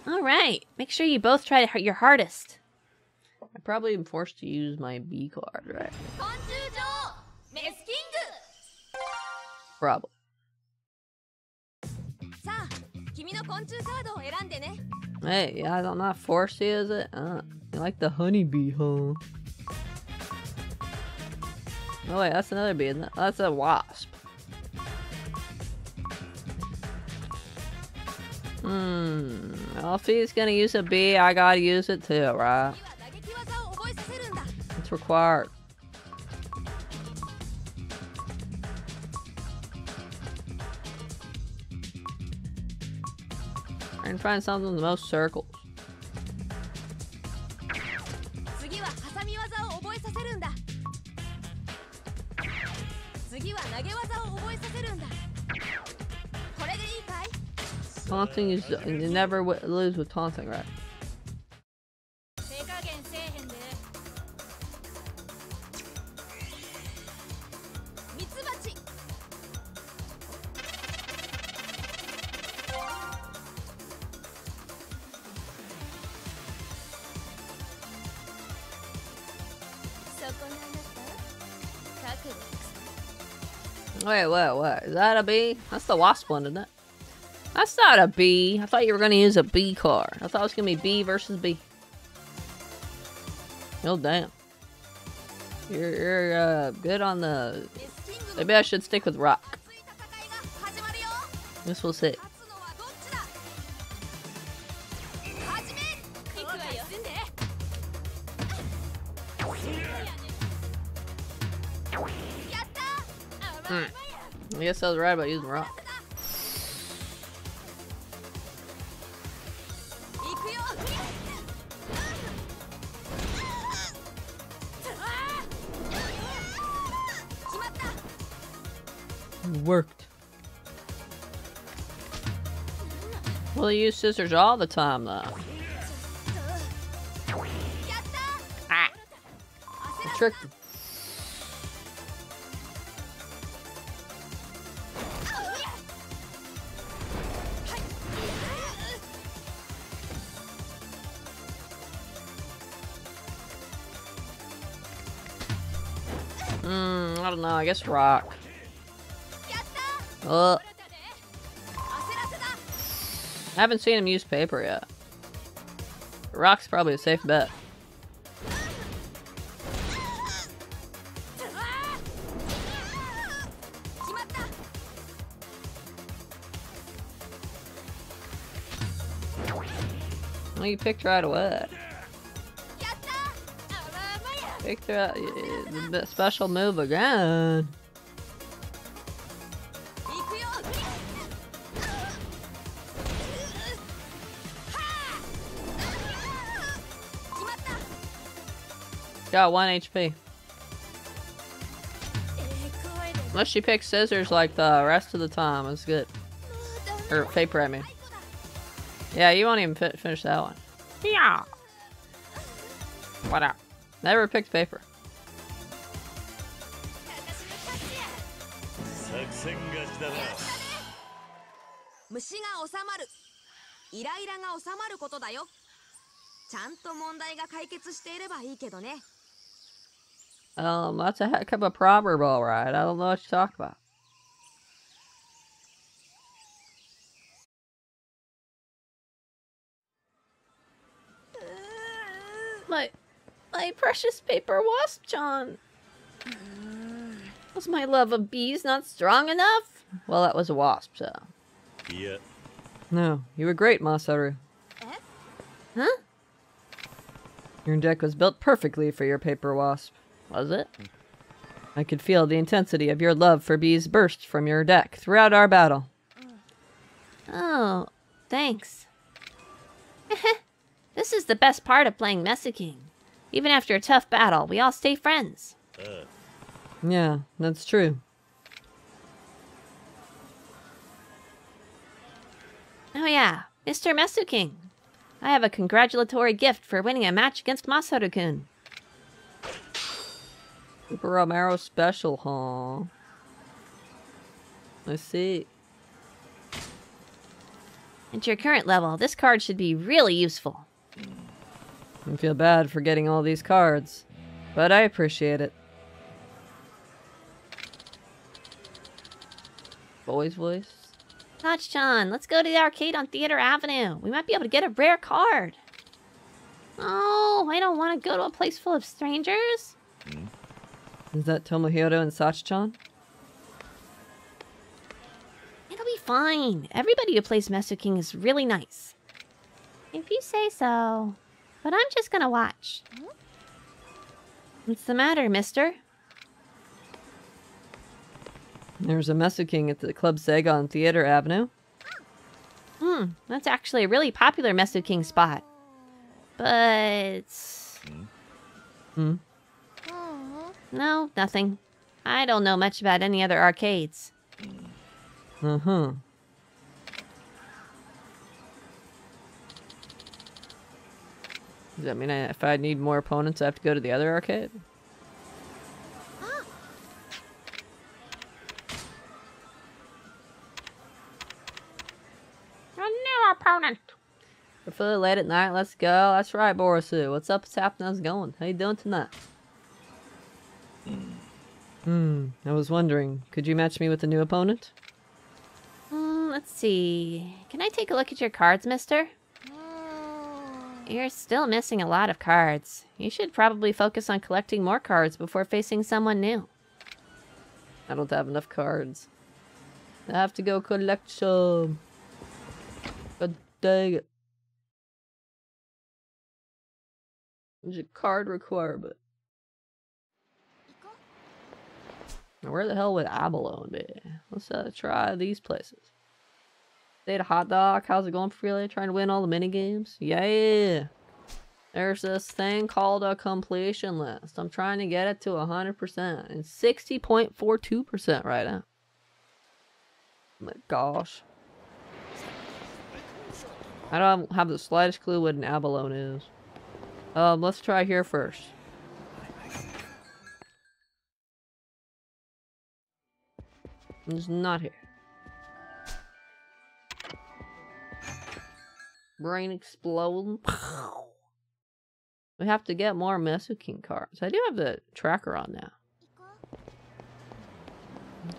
[SPEAKER 7] All right. Make sure you both try your hardest.
[SPEAKER 1] I probably am forced to use my B card, right? Probably. Hey, I'm not forced to use it? Uh, you like the honeybee, huh? Oh wait, that's another bee, That's a wasp. Hmm, well, if he's gonna use a bee, I gotta use it too, right? Consent required. and find something with the most circles. Taunting is you never lose with taunting, right? Is that a bee? That's the wasp one, isn't it? That's not a bee. I thought you were going to use a bee. I thought it was going to be bee versus bee. Oh, damn. You're, you're uh, good on the... Maybe I should stick with rock. This will
[SPEAKER 9] sit. Mm.
[SPEAKER 1] I guess I was right about using rock. Worked. Well, you use scissors all the time, though. Ah. I tricked him. I guess rock.
[SPEAKER 9] Oh,
[SPEAKER 1] I haven't seen him use paper yet. Rock's probably a safe bet. Well, you picked right away. Picked eh, special move again. Got one HP. Unless she picks scissors like the rest of the time, it's good. Or paper, I mean. Yeah, you won't even finish that one. Yeah. What up? Never picked paper. Um, that's a heck of a proverb, all right. I don't know what you talk about.
[SPEAKER 7] Like, my precious paper wasp, John. Was my love of bees not strong enough?
[SPEAKER 1] Well, that was a wasp, so.
[SPEAKER 2] Yeah.
[SPEAKER 1] No, you were great, Masaru. Eh?
[SPEAKER 7] Huh?
[SPEAKER 1] Your deck was built perfectly for your paper wasp. Was it? I could feel the intensity of your love for bees burst from your deck throughout our battle.
[SPEAKER 7] Oh, thanks. this is the best part of playing MesuKing. Even after a tough battle, we all stay friends.
[SPEAKER 1] Yeah, that's true.
[SPEAKER 7] Oh yeah, Mr. MesuKing. I have a congratulatory gift for winning a match against Masaru-kun.
[SPEAKER 1] Super Romero special, huh? I see.
[SPEAKER 7] At your current level, this card should be really useful.
[SPEAKER 1] I feel bad for getting all these cards, but I appreciate it. Boy's voice?
[SPEAKER 7] Sach-chan, let's go to the arcade on Theater Avenue. We might be able to get a rare card. Oh, I don't want to go to a place full of strangers. Hmm?
[SPEAKER 1] Is that Tomohiro and Sach-chan?
[SPEAKER 7] It'll be fine. Everybody who plays MesuKing is really nice. If you say so. But I'm just gonna watch. What's the matter, mister?
[SPEAKER 1] There's a MesuKing at the Club Sega on Theater Avenue.
[SPEAKER 7] Hmm, that's actually a really popular MesuKing spot. But...
[SPEAKER 1] Hmm?
[SPEAKER 7] No, nothing. I don't know much about any other arcades.
[SPEAKER 1] Uh-huh. Does that mean I, if I need more opponents, I have to go to the other arcade?
[SPEAKER 7] A new opponent.
[SPEAKER 1] We're fully late at night. Let's go. That's right, Borisu. What's up? What's happening? How's it going? How you doing tonight? Hmm. I was wondering, could you match me with a new opponent?
[SPEAKER 7] Hmm, let's see. Can I take a look at your cards, mister? You're still missing a lot of cards. You should probably focus on collecting more cards before facing someone new.
[SPEAKER 1] I don't have enough cards. I have to go collect some. God dang it. There's a card requirement. Now, where the hell would Abalone be? Let's uh, try these places. Of Hot Dog, how's it going you? Trying to win all the mini games? Yeah! There's this thing called a completion list. I'm trying to get it to 100%. And 60.42% right now. Oh my gosh. I don't have the slightest clue what an abalone is. Um, let's try here first. It's not here. Brain exploding. We have to get more MesuKing cards. I do have the tracker on now.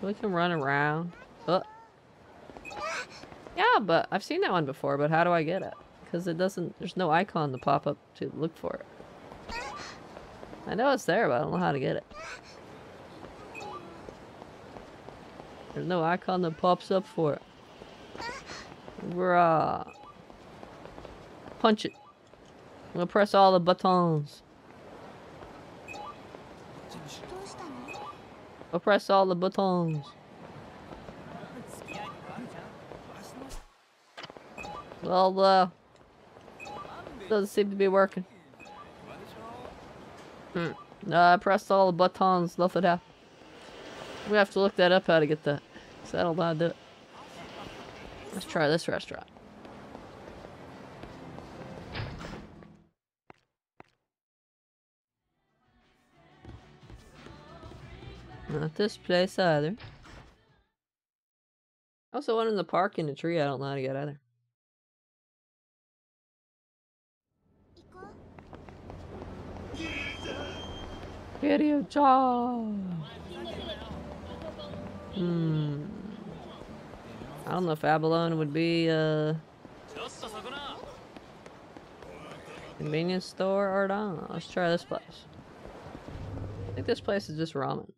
[SPEAKER 1] We can run around. Oh. Yeah, but I've seen that one before, but how do I get it? Because it doesn't, there's no icon to pop up to look for it. I know it's there, but I don't know how to get it. There's no icon that pops up for it. Bruh. Punch it. I'm gonna press all the buttons. I'll press all the buttons. Well, uh, doesn't seem to be working. Hmm. I pressed all the buttons, nothing happened. We have to look that up how to get that. To do it. Let's try this restaurant. Not this place either. Also, one in the park in the tree I don't know how to get either. Video job. Hmm. I don't know if Abalone would be a convenience store or not. Let's try this place. I think this place is just ramen.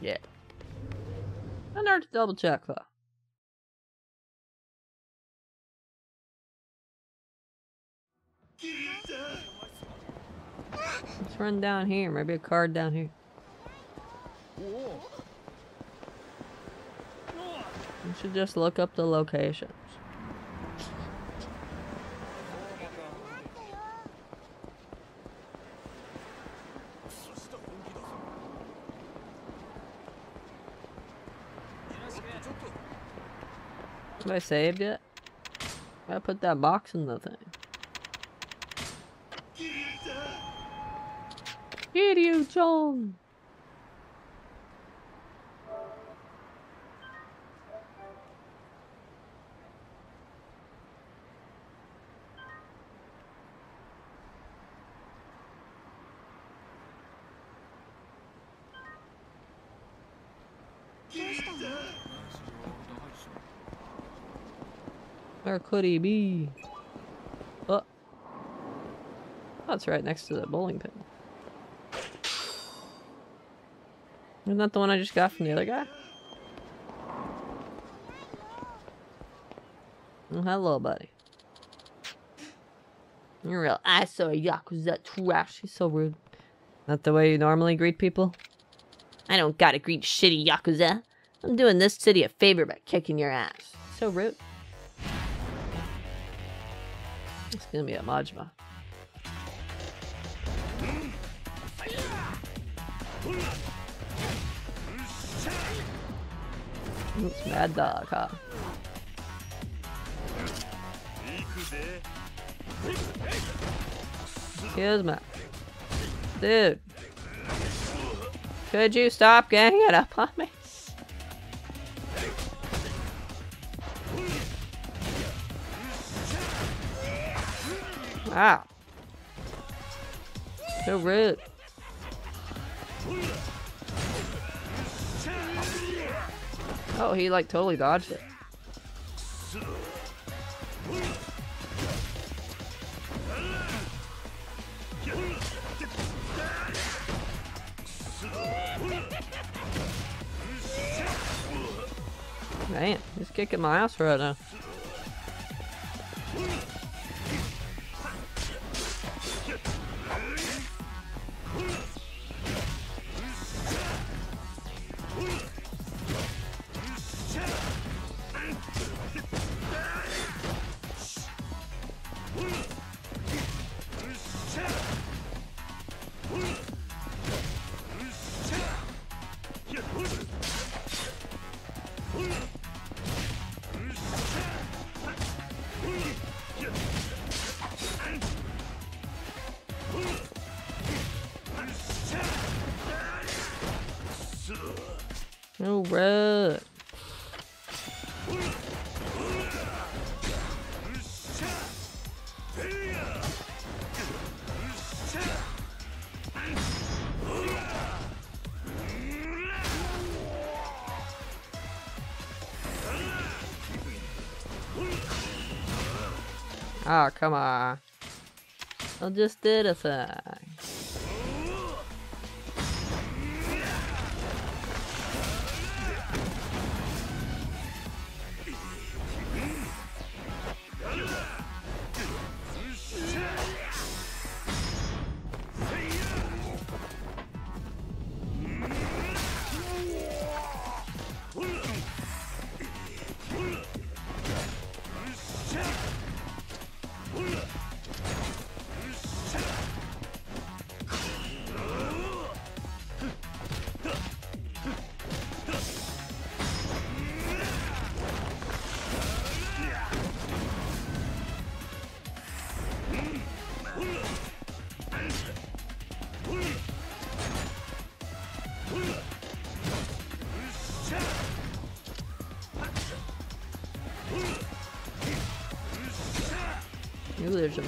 [SPEAKER 1] Yeah. I need to double check though. Let's run down here. Maybe a card down here. We should just look up the location. Have I saved yet? I put that box in the thing. Kiryu-chan. Where could he be? Oh. That's right next to the bowling pin. Isn't that the one I just got from the other guy? Oh, hello, buddy. You're real ISO Yakuza trash. He's so rude. Not the way you normally greet people? I don't gotta greet shitty Yakuza. I'm doing this city a favor by kicking your ass. So rude. gonna be at Majima. It's Mad Dog, huh? Kizma. Dude. Could you stop ganging it up on me? Wow. So rude. Oh, he like totally dodged it. Man, he's kicking my ass right now. I just did a thing.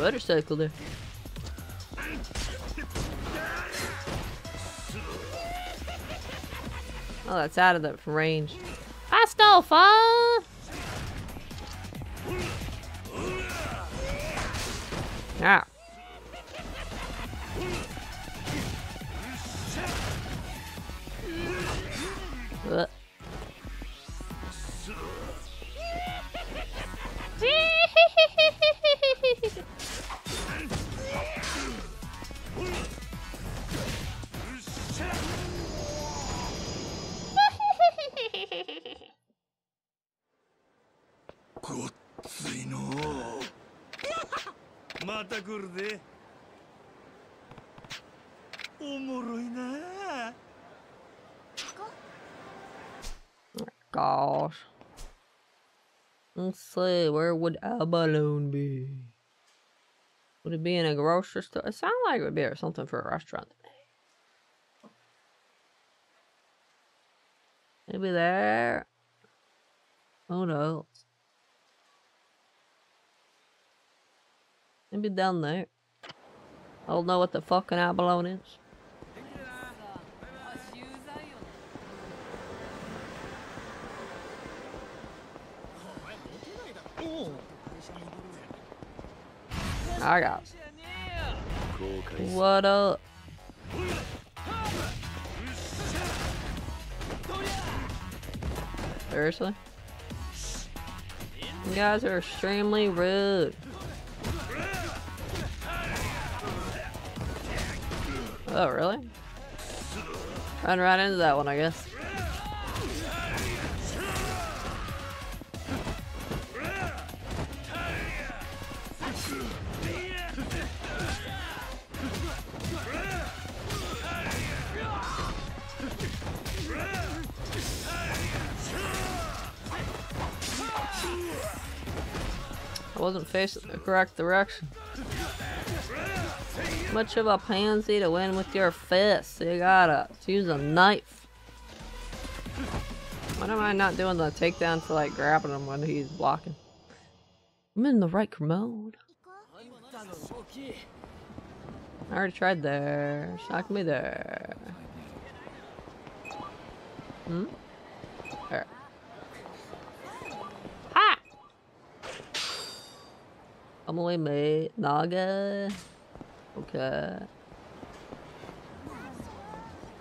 [SPEAKER 1] Motorcycle there. Oh, that's out of the range. Astolfa! Ah. Where would Abalone be? Would it be in a grocery store? It sounded like it would be something for a restaurant. Maybe there. Who knows? Maybe down there. I don't know what the fucking abalone is. I got. What up? Seriously? You guys are extremely rude. Oh, really? Run right into that one, I guess. I the correct direction. Much of a pansy to win with your fists. You gotta use a knife. Why am I not doing the takedown for like grabbing him when he's blocking? I'm in the right mode. I already tried there. Shock me there. Hmm? There. Ha! Emily mate. Naga. Okay.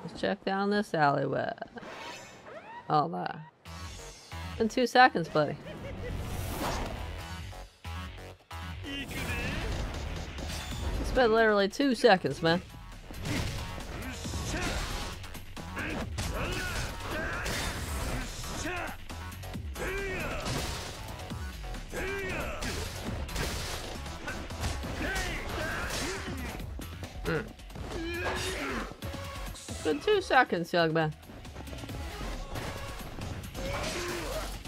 [SPEAKER 1] Let's check down this alleyway. Oh my. In two seconds, buddy. It's been literally two seconds, man. Seconds, young man.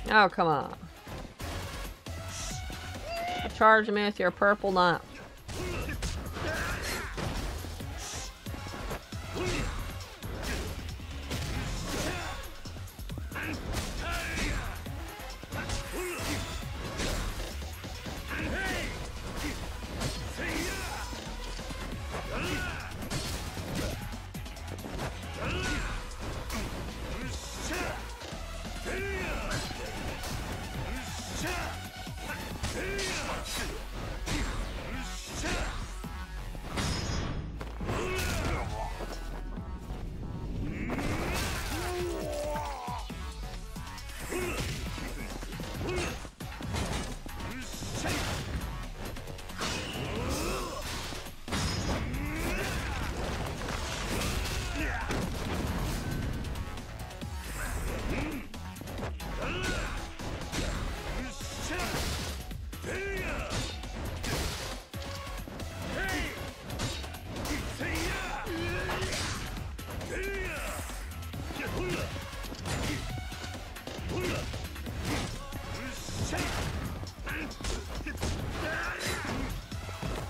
[SPEAKER 1] Oh, come on. Charge me with your purple knife.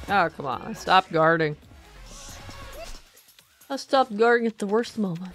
[SPEAKER 1] Oh, come on. Stop guarding. I stopped guarding at the worst moment.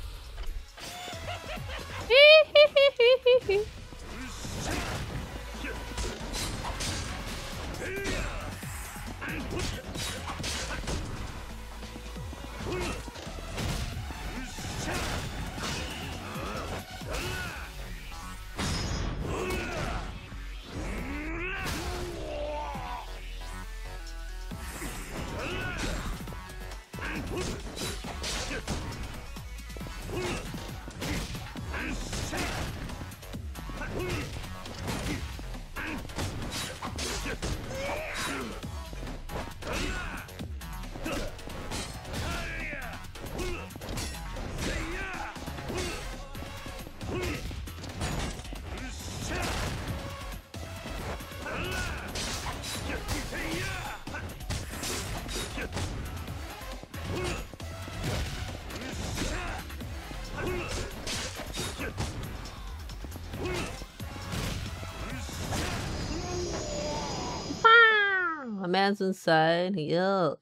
[SPEAKER 1] Inside, He up.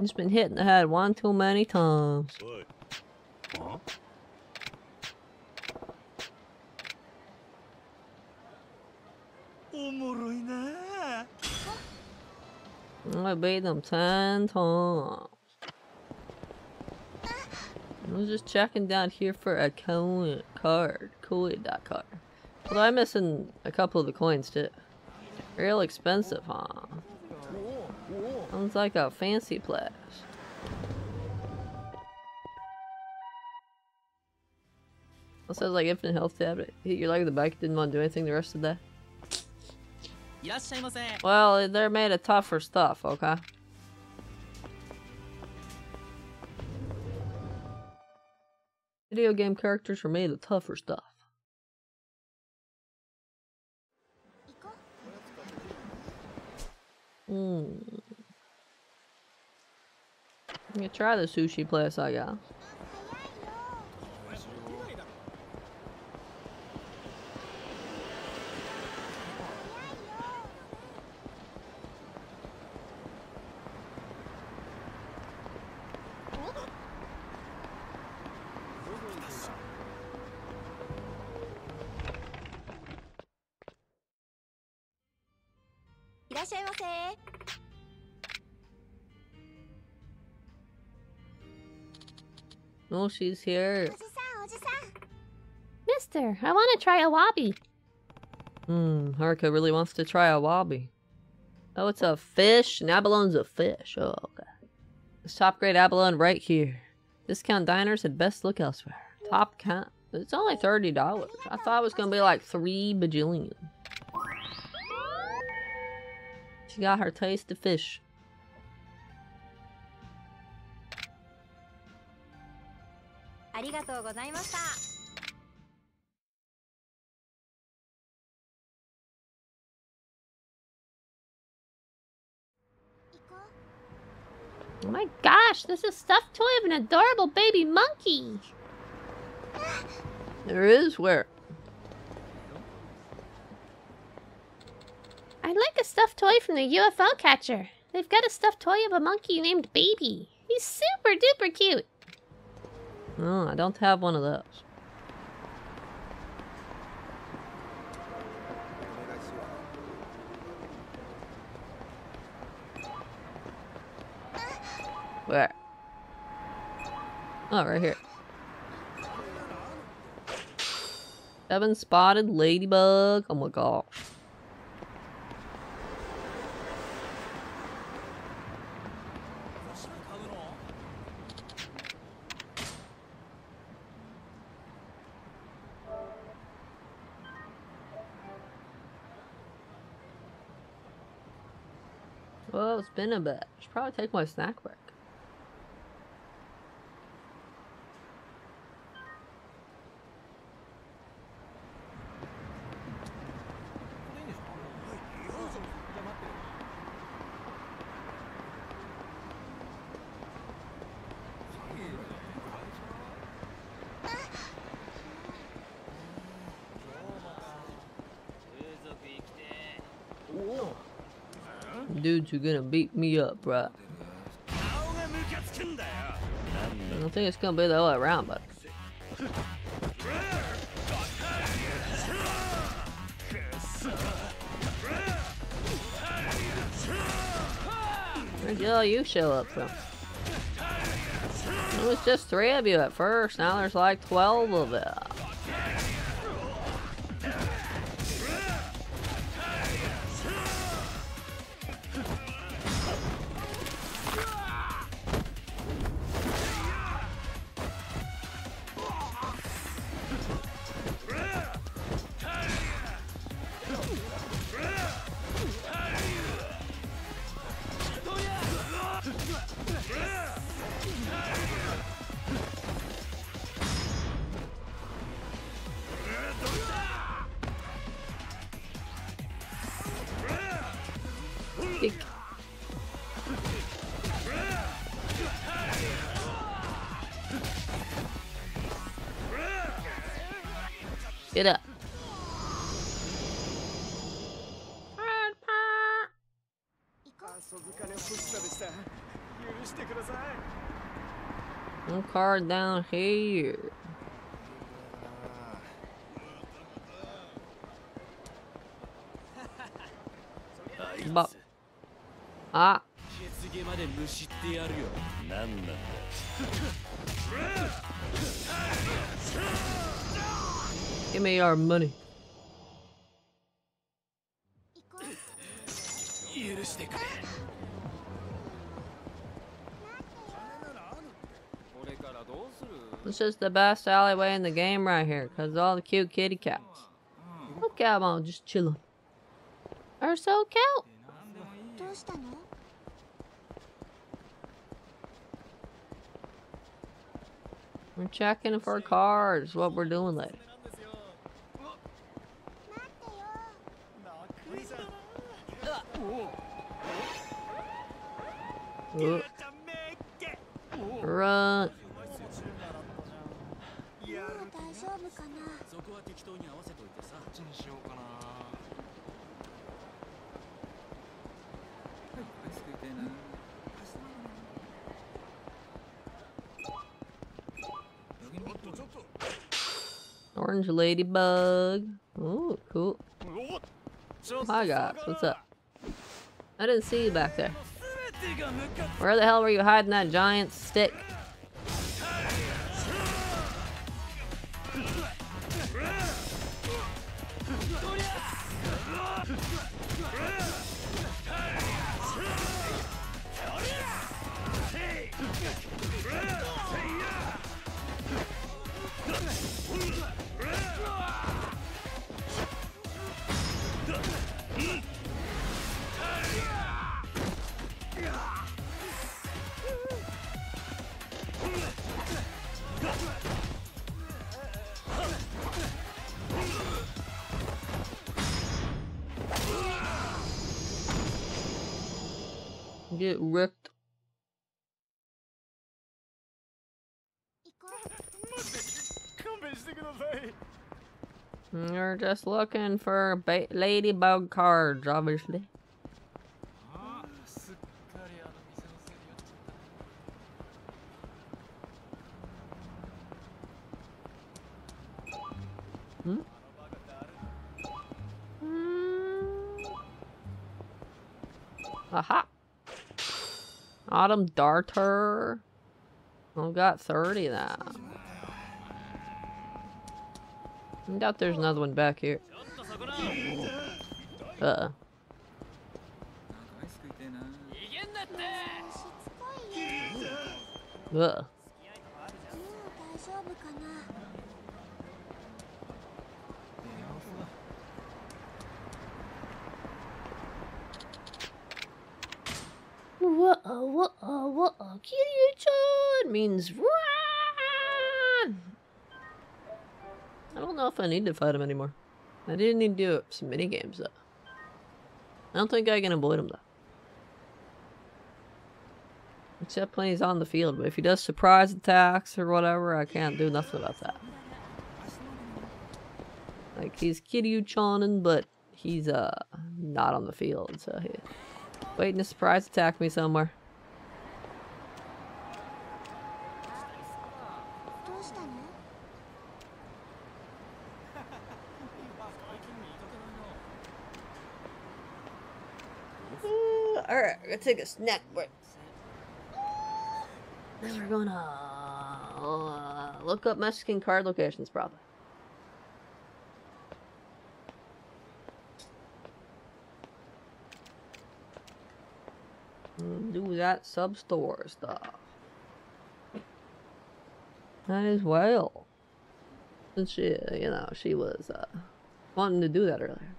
[SPEAKER 1] He's been hitting the head one too many times. I beat him ten times. I was just checking down here for a coin card. Coin, dot card. But I'm missing a couple of the coins too. Real expensive, huh? Sounds like a fancy place. That sounds like infinite health Tab Hit your leg in the back, didn't want to do anything the rest of the day. Well, they're made of tougher stuff, okay? Video game characters are made of tougher stuff. Hmm. Gonna try the sushi place I got. know she's here.
[SPEAKER 7] Mister, I want to try awabi.
[SPEAKER 1] Hmm, Haruka really wants to try awabi. Oh, it's a fish? An abalone's a fish. Oh, okay. This top grade abalone right here. Discount diners had best look elsewhere. Top count. It's only $30. I thought it was going to be like 3 bajillion. She got her taste of fish.
[SPEAKER 11] りがとうございました 行こう
[SPEAKER 7] Oh my gosh, this is a stuffed toy of an adorable baby monkey.
[SPEAKER 1] There is where.
[SPEAKER 7] I'd like a stuffed toy from the UFO catcher. They've got a stuffed toy of a monkey named Baby. He's super duper cute.
[SPEAKER 1] Oh, I don't have one of those. Where? Oh, right here. Seven spotted ladybug. Oh my god. Well, it's been a bit. Should probably take my snack break. you're gonna beat me up, bruh. I don't think it's gonna be the other way around, but. Where'd all you show up from? It was just three of you at first, now there's like 12 of us. down here. But ah. Give me our money. is the best alleyway in the game right here, because all the cute kitty cats. Look I'm all just chilling. They're so cute. We're checking for cars. what we're doing later. Ooh. Run.
[SPEAKER 5] 当に合わせといてさこっちにしようかなアイス食いてえな
[SPEAKER 1] Orange ladybug. Oh, cool. Hi guys, what's up? I didn't see you back there. Where the hell were you hiding that giant stick? Just looking for ladybug cards, obviously.
[SPEAKER 5] Hmm?
[SPEAKER 1] Aha! Autumn Darter. I've got 30 now. I doubt there's another one back here. Uh.
[SPEAKER 3] -oh.
[SPEAKER 1] Uh. Whoa, whoa, whoa, Kiryu-chan means run! I don't know if I need to fight him anymore. I didn't need to do some mini games though. I don't think I can avoid him though. Except when he's on the field, but if he does surprise attacks or whatever, I can't do nothing about that. Like he's Kiryu-chanin, but he's uh not on the field, so he waiting to surprise attack me somewhere. Take a snack break. Then we're gonna uh, look up MesuKing card locations, probably. Do that sub store stuff. That as well. Since she, you know, she was uh, wanting to do that earlier.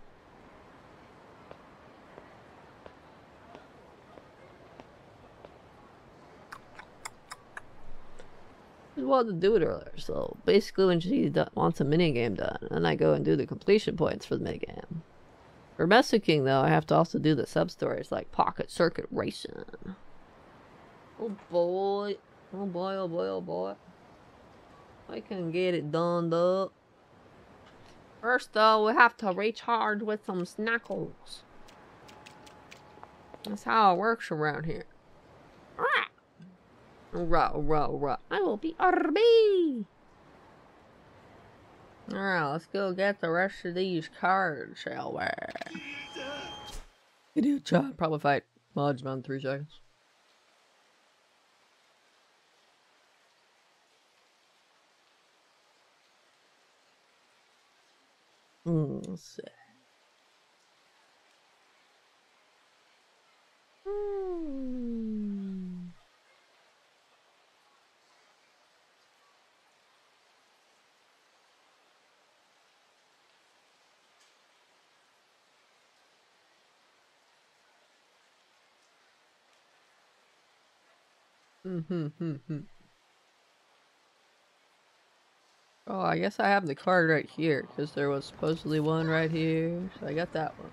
[SPEAKER 1] Just wanted to do it earlier. So basically, when she wants a mini game done, and I go and do the completion points for the mini game. For King, though, I have to also do the sub stories like Pocket Circuit Racing. Oh boy, oh boy, oh boy, oh boy. I can get it done up. First, though, we have to recharge with some snackles. That's how it works around here. Alright. Rah, rah, rah. I will be RB. Alright, let's go get the rest of these cards, shall we? Good dude, John. Probably fight Mods about three seconds. Hmm, let's see. Hmm. Mm-hmm. Oh, I guess I have the card right here because there was supposedly one right here, so I got that one.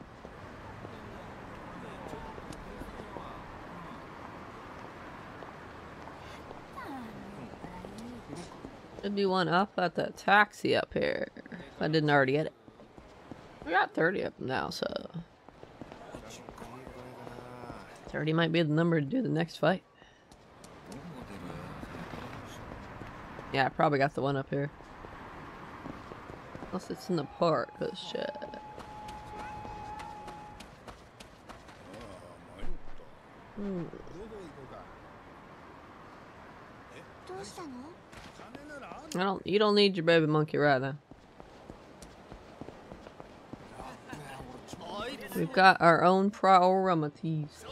[SPEAKER 1] Should be one up at the taxi up here. If I didn't already get it. We got 30 of them now, so 30 might be the number to do the next fight. Yeah, I probably got the one up here. Unless it's in the park, cause shit. Hmm. I don't. You don't need your baby monkey right now. We've got our own priorities.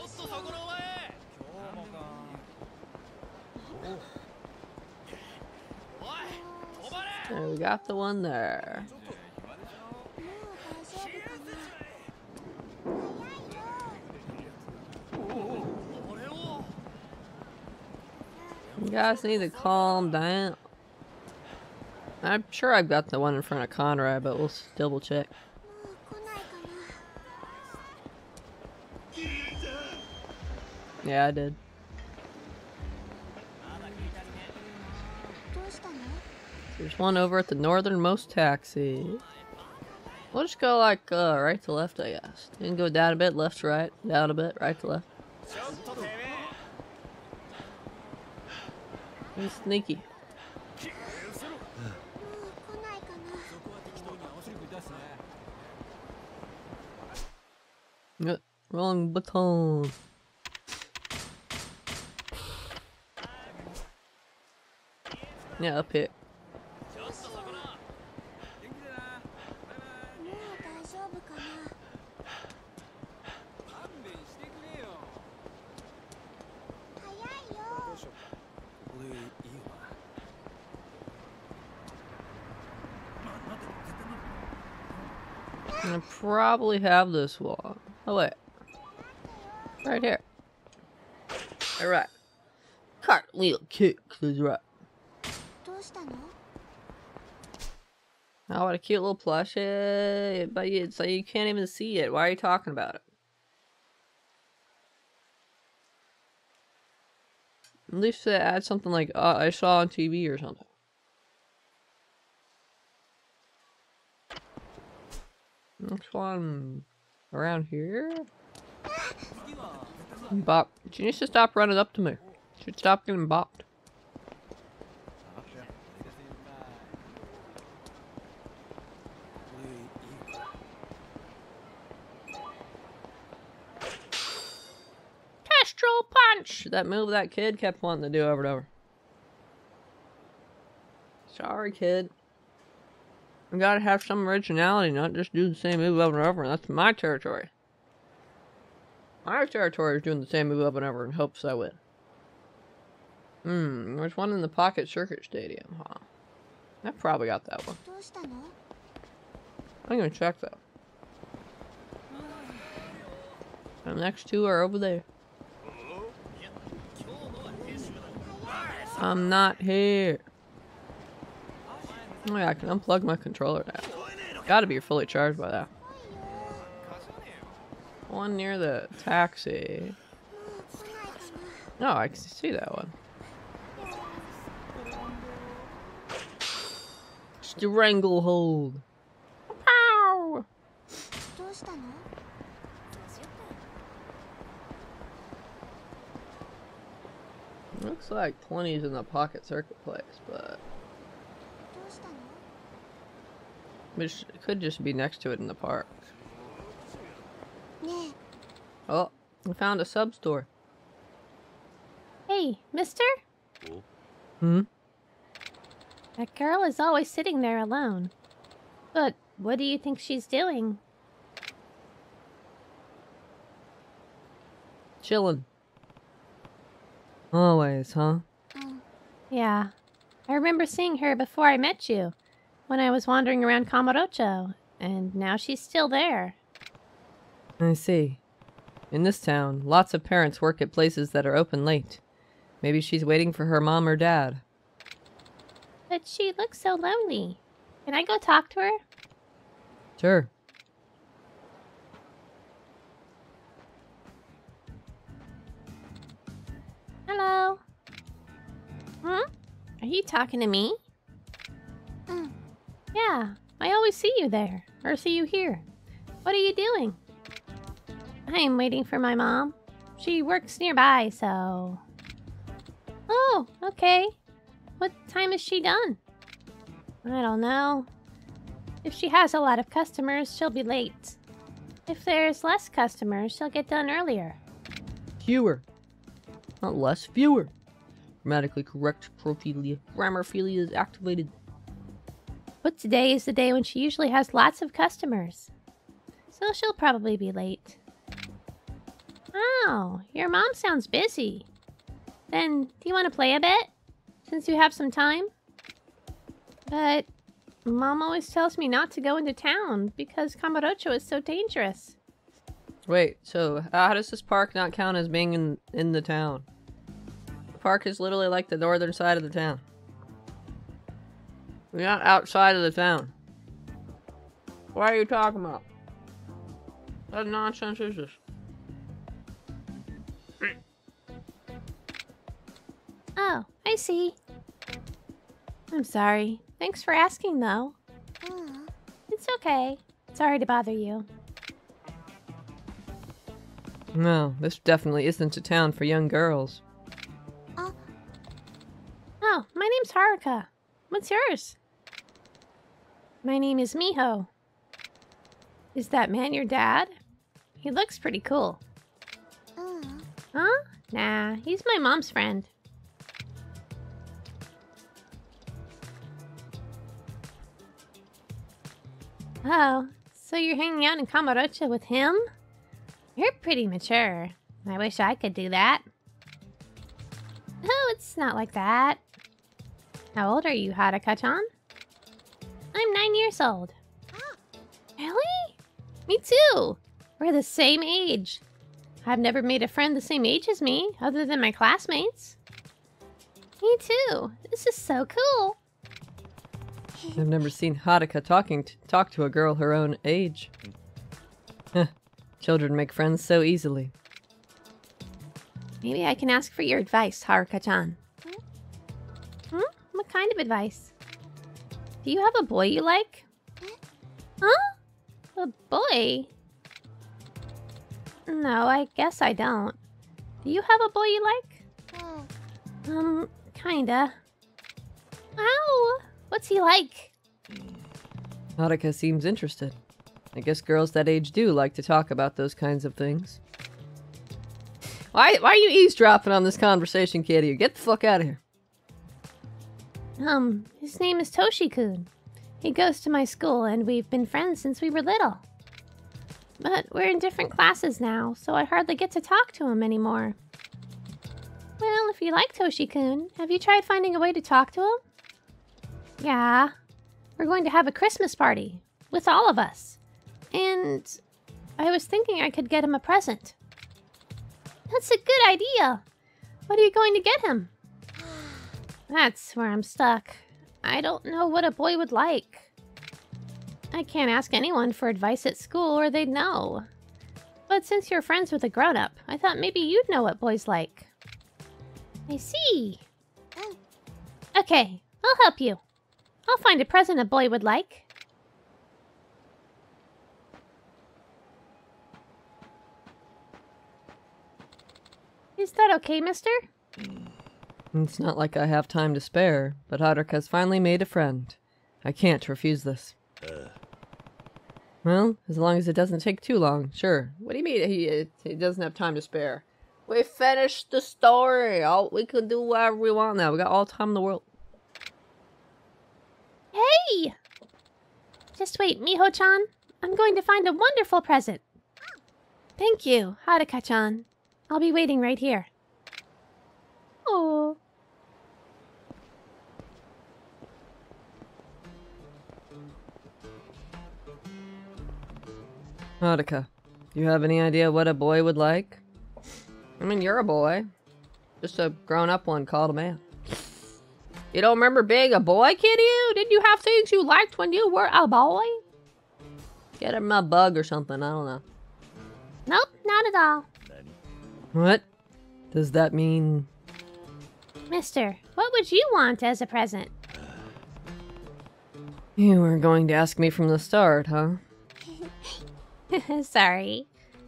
[SPEAKER 1] And we got the one there. You guys need to calm down. I'm sure I've got the one in front of Conrad, but we'll double check. Yeah, I did. There's one over at the northernmost taxi. We'll just go like uh, right to left, I guess. Then go down a bit, left to right, down a bit, right to left. He's sneaky. Wrong button. Yeah, up here. probably have this wall. Oh wait. Right here. Alright. Cartwheel kick is right. Oh, what a cute little plushie! But it's like you can't even see it. Why are you talking about it? At least they add something like, uh, I saw on TV or something. Next one around here. Bop. She needs to stop running up to me. Should stop getting bopped. Kestrel punch! That move that kid kept wanting to do over and over. Sorry, kid. We gotta have some originality, not just do the same move over and over. And that's my territory. My territory is doing the same move over and over in hopes I win. Hmm, there's one in the Pocket Circuit Stadium, huh? I probably got that one. I'm gonna check though. The next two are over there. I'm not here. Oh yeah, I can unplug my controller now. Gotta be fully charged by that. One near the taxi.
[SPEAKER 3] No,
[SPEAKER 1] oh, I can see that one. Stranglehold. Pow! Looks like 20's in the pocket circuit place, but... Which could just be next to it in the park. Oh, we found a sub store.
[SPEAKER 7] Hey, mister?
[SPEAKER 1] Hmm?
[SPEAKER 7] That girl is always sitting there alone. But what do you think she's doing?
[SPEAKER 1] Chilling. Always, huh?
[SPEAKER 3] Oh.
[SPEAKER 7] Yeah. I remember seeing her before I met you when I was wandering around Kamurocho, and now she's still there.
[SPEAKER 1] I see. In this town, lots of parents work at places that are open late. Maybe she's waiting for her mom or dad.
[SPEAKER 7] But she looks so lonely. Can I go talk to her?
[SPEAKER 1] Sure.
[SPEAKER 7] Hello? Hmm? Are you talking to me?
[SPEAKER 3] うん
[SPEAKER 7] Yeah, I always see you there, or see you here. What are you doing? I'm waiting for my mom. She works nearby, so. Oh, okay. What time is she done? I don't know. If she has a lot of customers, she'll be late. If there's less customers, she'll get done earlier.
[SPEAKER 1] Fewer. Not less, fewer. Grammatically correct Profilia. Grammarphilia is activated.
[SPEAKER 7] But today is the day when she usually has lots of customers. So she'll probably be late. Oh, your mom sounds busy. Then, do you want to play a bit? Since you have some time? But mom always tells me not to go into town because Kamurocho is so dangerous.
[SPEAKER 1] Wait, so how does this park not count as being in in the town? The park is literally like the northern side of the town. We're not outside of the town. What are you talking about? What nonsense is this?
[SPEAKER 7] Oh, I see. I'm sorry. Thanks for asking, though.
[SPEAKER 3] Mm.
[SPEAKER 7] It's okay. Sorry to bother you.
[SPEAKER 1] No, this definitely isn't a town for young girls. Uh.
[SPEAKER 7] Oh, my name's Haruka. What's yours? My name is Miho. Is that man your dad? He looks pretty cool. Huh? Nah, he's my mom's friend. Oh, so you're hanging out in Kamurocho with him? You're pretty mature. I wish I could do that. Oh, it's not like that. How old are you, Haruka-chan? I'm nine years old. Really? Me too. We're the same age. I've never made a friend the same age as me, other than my classmates. Me too. This is so cool.
[SPEAKER 1] I've never seen Haruka talking to, talk to a girl her own age. Huh. Children make friends so easily.
[SPEAKER 7] Maybe I can ask for your advice, Haruka-chan. Hmm? What kind of advice? Do you have a boy you like? Huh? A boy? No, I guess I don't. Do you have a boy you like? Um, kinda. Ow! What's he like?
[SPEAKER 1] Haruka seems interested. I guess girls that age do like to talk about those kinds of things. Why, why are you eavesdropping on this conversation, kitty? Get the fuck out of here.
[SPEAKER 7] Um, his name is Toshi-kun. He goes to my school and we've been friends since we were little. But we're in different classes now, so I hardly get to talk to him anymore. Well, if you like Toshi-kun, have you tried finding a way to talk to him? Yeah. We're going to have a Christmas party with all of us. And I was thinking I could get him a present. That's a good idea. What are you going to get him? That's where I'm stuck. I don't know what a boy would like. I can't ask anyone for advice at school or they'd know. But since you're friends with a grown up, I thought maybe you'd know what boys like. I see. Okay, I'll help you. I'll find a present a boy would like. Is that okay, mister?
[SPEAKER 1] It's not like I have time to spare, but Haruka's finally made a friend. I can't refuse this. Well, as long as it doesn't take too long, sure. What do you mean he, he doesn't have time to spare? We finished the story. All, we can do whatever we want now. We got all the time in the world.
[SPEAKER 7] Hey! Just wait, Miho-chan. I'm going to find a wonderful present. Thank you, Haruka-chan. I'll be waiting right here. Oh.
[SPEAKER 1] You have any idea what a boy would like? I mean, you're a boy. Just a grown-up one called a man. You don't remember being a boy, kid? You Didn't you have things you liked when you were a boy? Get him a bug or something. I don't know.
[SPEAKER 7] Nope, not at all.
[SPEAKER 1] What? Does that mean?
[SPEAKER 7] Mister, what would you want as a present?
[SPEAKER 1] You were going to ask me from the start, huh?
[SPEAKER 7] Sorry.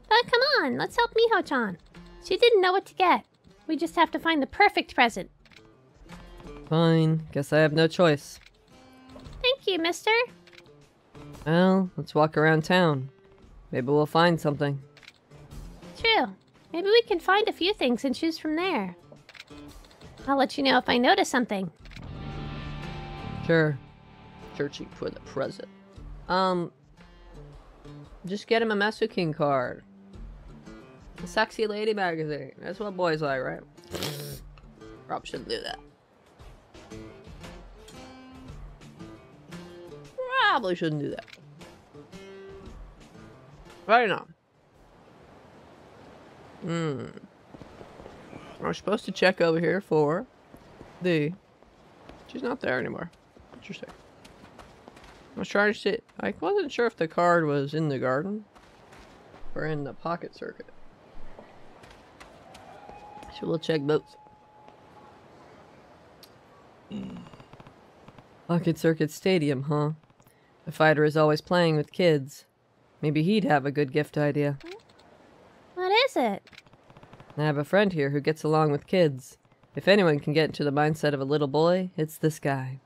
[SPEAKER 7] But come on, let's help Miho-chan. She didn't know what to get. We just have to find the perfect present.
[SPEAKER 1] Fine. Guess I have no choice.
[SPEAKER 7] Thank you, mister.
[SPEAKER 1] Well, let's walk around town. Maybe we'll find something.
[SPEAKER 7] True. Maybe we can find a few things and choose from there. I'll let you know if I notice something.
[SPEAKER 1] Sure. Searching for the present. Um, just get him a MesuKing card. A sexy lady magazine. That's what boys like, right? Probably shouldn't do that. Probably shouldn't do that. Right now. Hmm. We're supposed to check over here for the. She's not there anymore. Interesting. I was trying to see. I wasn't sure if the card was in the garden or in the pocket circuit. So we'll check both. Pocket Circuit Stadium, huh? The fighter is always playing with kids. Maybe he'd have a good gift idea.
[SPEAKER 7] What is it?
[SPEAKER 1] I have a friend here who gets along with kids. If anyone can get into the mindset of a little boy, it's this guy.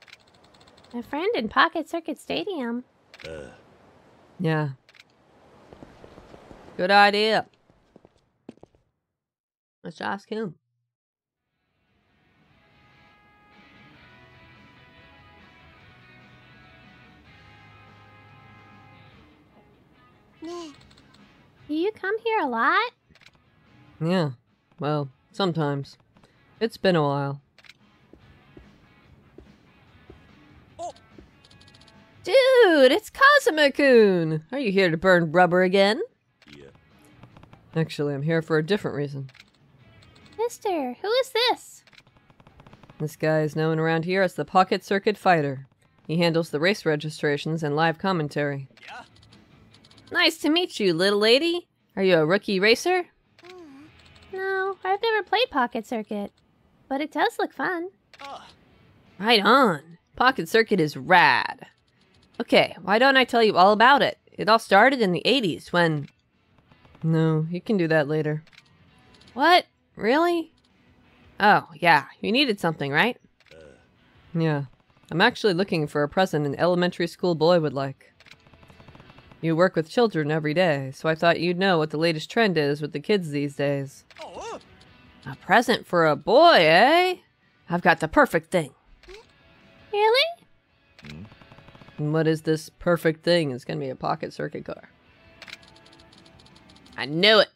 [SPEAKER 7] A friend in Pocket Circuit Stadium.
[SPEAKER 1] Yeah. Good idea. Let's ask him.
[SPEAKER 7] Do you come here a lot?
[SPEAKER 1] Yeah. Well, sometimes. It's been a while. Dude, it's Kazuma-kun! Are you here to burn rubber again?
[SPEAKER 2] Yeah.
[SPEAKER 1] Actually, I'm here for a different reason.
[SPEAKER 7] Mister, who is this?
[SPEAKER 1] This guy is known around here as the Pocket Circuit Fighter. He handles the race registrations and live commentary. Yeah. Nice to meet you, little lady. Are you a rookie racer?
[SPEAKER 7] No, I've never played Pocket Circuit. But it does look fun.
[SPEAKER 1] Right on. Pocket Circuit is rad. Okay, why don't I tell you all about it? It all started in the 80s when. No, you can do that later. What? Really? Oh, yeah, you needed something, right? Uh. Yeah. I'm actually looking for a present an elementary school boy would like. You work with children every day, so I thought you'd know what the latest trend is with the kids these days. A present for a boy, eh? I've got the perfect thing.
[SPEAKER 7] Really?
[SPEAKER 1] And what is this perfect thing? It's gonna be a pocket circuit car. I knew it!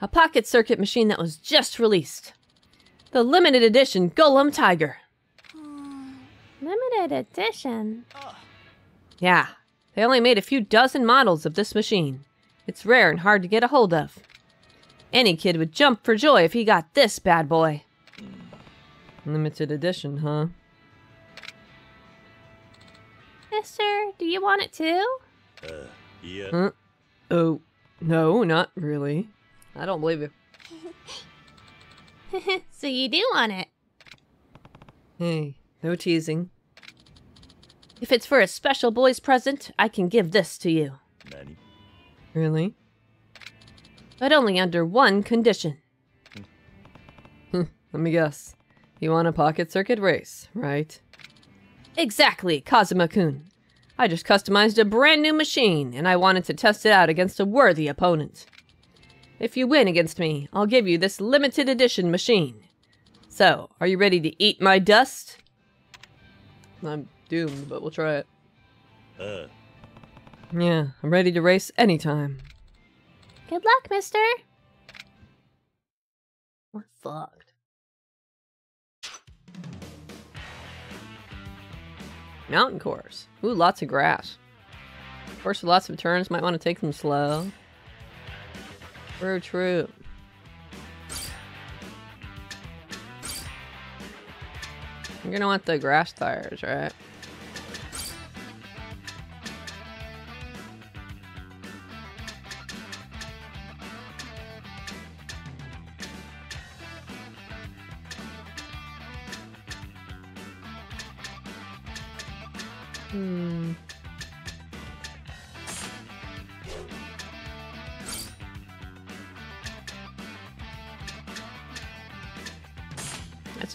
[SPEAKER 1] A pocket circuit machine that was just released. The limited edition Golem Tiger.
[SPEAKER 7] Limited edition.
[SPEAKER 1] Yeah, they only made a few dozen models of this machine. It's rare and hard to get a hold of. Any kid would jump for joy if he got this bad boy. Limited edition, huh?
[SPEAKER 7] Mister, do you want it too?
[SPEAKER 2] Uh, yeah.
[SPEAKER 1] Huh? Oh, no, not really. I don't believe you.
[SPEAKER 7] so you do want it.
[SPEAKER 1] Hey, no teasing. If it's for a special boy's present, I can give this to you.
[SPEAKER 2] Nani?
[SPEAKER 1] Really? But only under one condition. Hmm, Let me guess. you want a pocket circuit race, right? Exactly, Kazuma-kun. I just customized a brand new machine, and I wanted to test it out against a worthy opponent. If you win against me, I'll give you this limited edition machine. So, are you ready to eat my dust? I'm doomed, but we'll try it.
[SPEAKER 2] ああ
[SPEAKER 1] Yeah, I'm ready to race anytime.
[SPEAKER 7] Good luck, mister.
[SPEAKER 1] We're fucked. Mountain course. Ooh, lots of grass. Course with lots of turns. Might want to take them slow. True, true. You're gonna want the grass tires, right?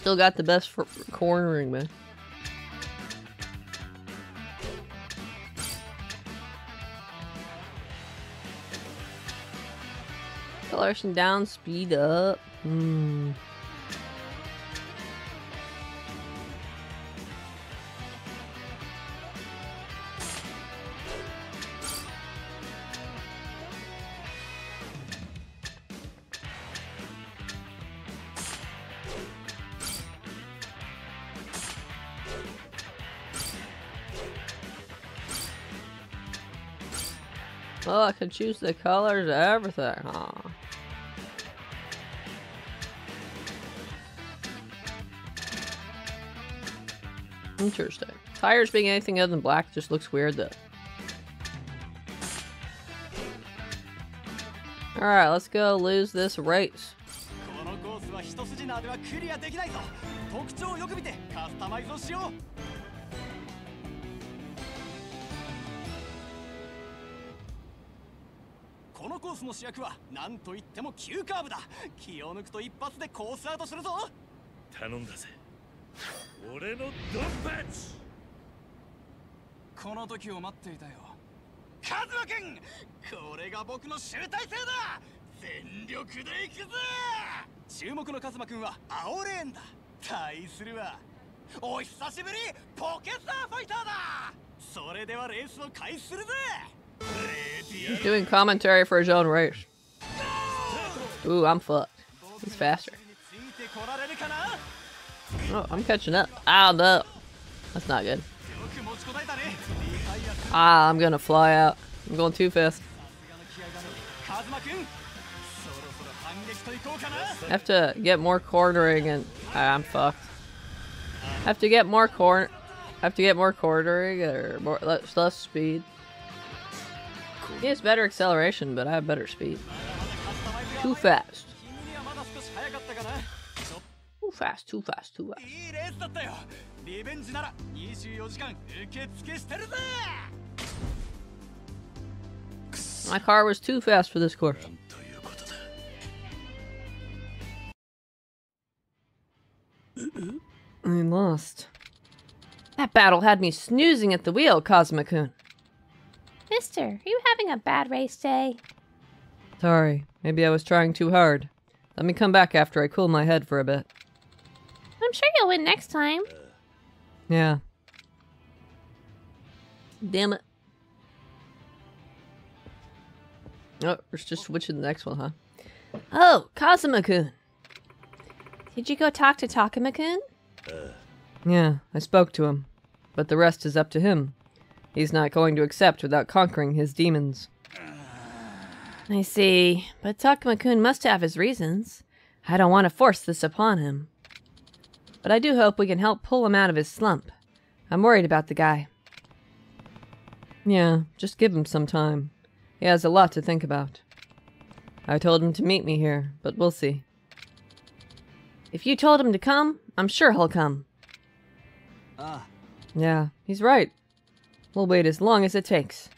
[SPEAKER 1] Still got the best for cornering, man. Acceleration down, speed up. Hmm. Choose the colors, of everything, huh? Interesting. Tires being anything other than black just looks weird though. Alright, let's go lose this race.
[SPEAKER 5] スの主役は何といっても急カーブだ。気を抜くと一発でコースアウトするぞ。
[SPEAKER 2] 頼んだぜ。俺のドンパチ。
[SPEAKER 5] この時を待っていたよ。カズマ君これが僕の集大成だ。全力で行くぜ。注目のカズマ君は青レーンだ。対するはお久しぶりポケサーファイターだ。それではレースを開始するぜ
[SPEAKER 1] Doing commentary for his own race. Ooh, I'm fucked. He's faster. Oh, I'm catching up. Ah, no. That's not good. Ah, I'm gonna fly out. I'm going too fast. I have to get more cornering and ah, I'm fucked. I have to get more corn. I have to get more cornering or more less, less speed. He has better acceleration, but I have better speed. Too fast. Too fast, too fast, too fast. My car was too fast for this course. I lost. That battle had me snoozing at the wheel, Kazuma-kun.
[SPEAKER 7] Mister, are you having a bad race day?
[SPEAKER 1] Sorry, maybe I was trying too hard. Let me come back after I cool my head for a bit.
[SPEAKER 7] I'm sure you'll win next time.
[SPEAKER 1] Yeah. Damn it. Oh, we're just switching to the next one, huh? Oh, Kazuma-kun. Did you go talk to Takuma-kun? Yeah, I spoke to him. But the rest is up to him. He's not going to accept without conquering his demons. I see, but Takuma-kun must have his reasons. I don't want to force this upon him. But I do hope we can help pull him out of his slump. I'm worried about the guy. Yeah, just give him some time. He has a lot to think about. I told him to meet me here, but we'll see. If you told him to come, I'm sure he'll come.
[SPEAKER 5] あ
[SPEAKER 1] Yeah, he's right. We'll wait as long as it takes.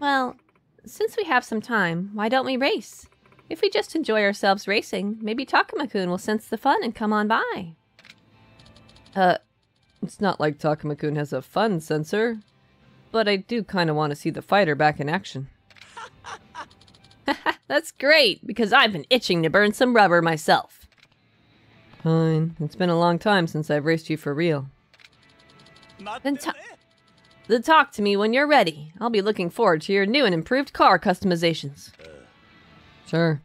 [SPEAKER 1] Well, since we have some time, why don't we race?
[SPEAKER 4] If we just enjoy ourselves racing, maybe Takuma-kun will sense the fun and come on by.
[SPEAKER 1] Uh, it's not like Takuma-kun has a fun sensor, but I do kind of want to see the fighter back in action.
[SPEAKER 4] That's great, because I've been itching to burn some rubber myself.
[SPEAKER 1] Fine. It's been a long time since I've raced you for real.
[SPEAKER 4] Then, then talk to me when you're ready. I'll be looking forward to your new and improved car customizations.
[SPEAKER 1] Sure.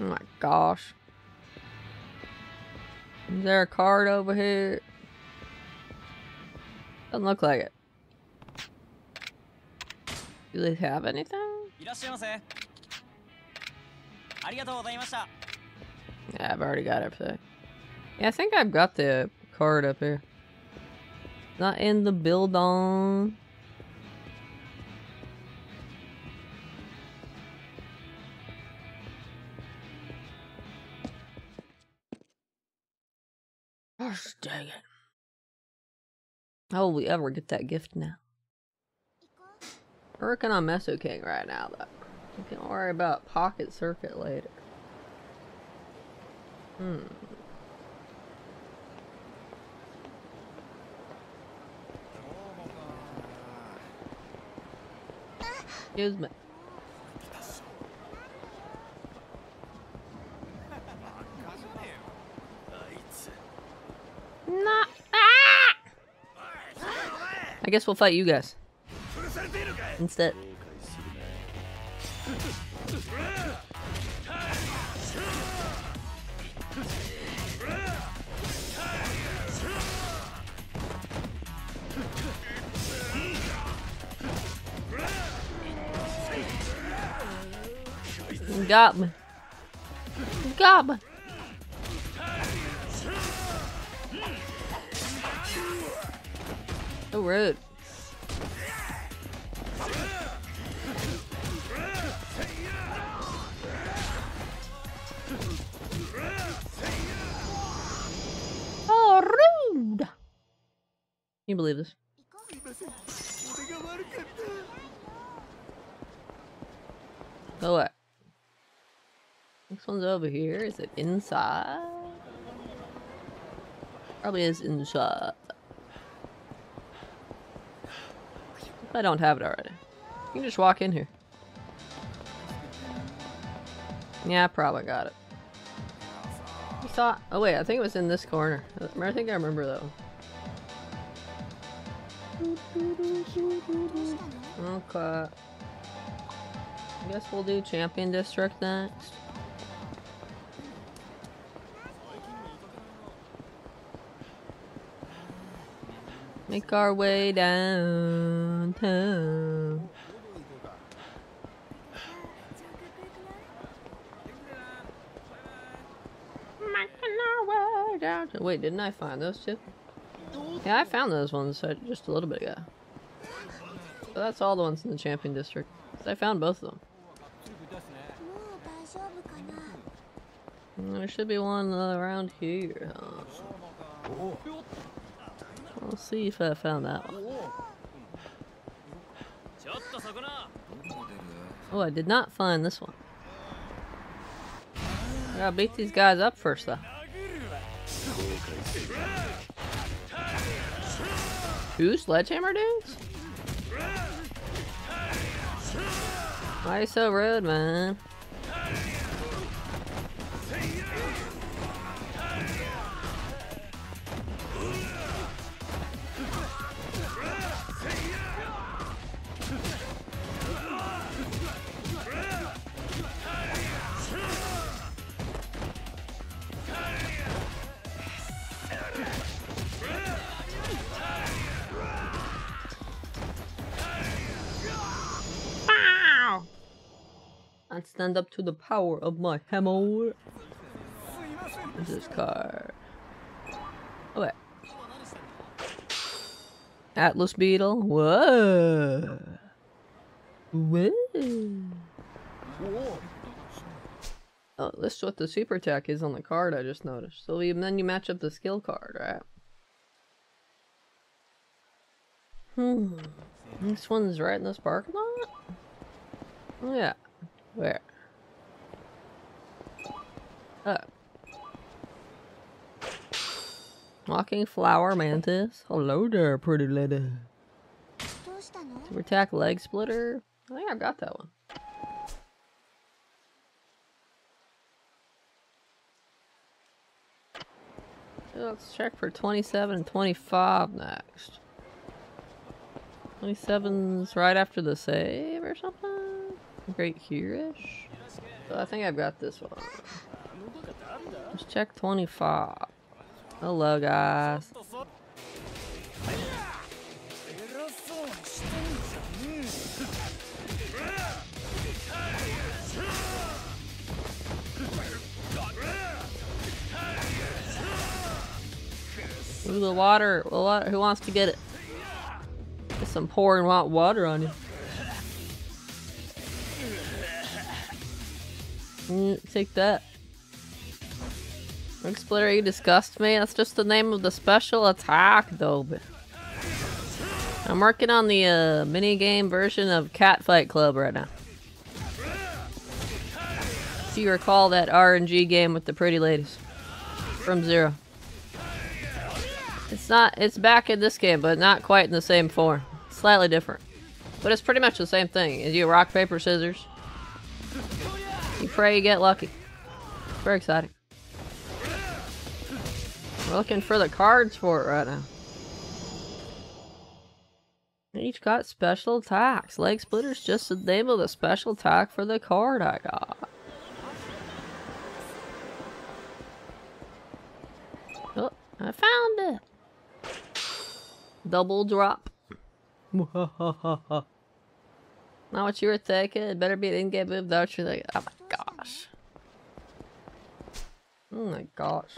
[SPEAKER 1] Oh my gosh. Is there a card over here? Doesn't look like it. Do they have anything? Yeah, I've already got everything. Yeah, I think I've got the card up here. Not in the build on. Gosh dang it. How will we ever get that gift now? Working on MesuKing right now, though. We can worry about Pocket Circuit later. Hmm. Excuse me.
[SPEAKER 4] Not. Ah!
[SPEAKER 1] I guess we'll fight you guys. Instead. Gob.
[SPEAKER 4] Gob.
[SPEAKER 1] So rude.
[SPEAKER 4] Oh, rude.
[SPEAKER 1] Can you believe this? Oh, what? This one's over here. Is it inside? Probably is inside. I don't have it already. You can just walk in here. Yeah, I probably got it. You saw Oh wait, I think it was in this corner. I think I remember though. Okay. I guess we'll do Champion District next. Make our way downtown. Wait, didn't I find those two? Yeah, I found those ones uh, just a little bit ago. That's all the ones in the Champion District. I found both of them. Mm, there should be one around here, huh? We'll see if I found that one. Oh, I did not find this one. I gotta beat these guys up first, though. Two sledgehammer dudes? Why so rude, man? Stand up to the power of my hammer. This card? Oh, wait. Atlas Beetle? Whoa! Whoa! Oh, this is what the super attack is on the card I just noticed. So then you match up the skill card, right? Hmm. This one's right in this parking lot? Oh, yeah. Where? Uh. Walking flower mantis. Hello there, pretty lady. Super attack leg splitter. I think I've got that one. Let's check for 27 and 25 next. 27's right after the save or something? right here-ish? So I think I've got this one. Let's check 25. Hello, guys. Ooh, the water. Who wants to get it? There's some pouring hot water on you. Mm, take that. Splitter, you disgust me. That's just the name of the special attack, though. I'm working on the uh, mini game version of Cat Fight Club right now. If you recall that RNG game with the pretty ladies from Zero. It's not, it's back in this game, but not quite in the same form. Slightly different. But it's pretty much the same thing. You rock, paper, scissors. You pray you get lucky. Very exciting. We're looking for the cards for it right now. Each got special attacks. Leg splitter's just the name of the special attack for the card I got. Oh, I found it. Double drop. Not what you were thinking. It better be an in-game move though. You're like, oh gosh. Oh my gosh.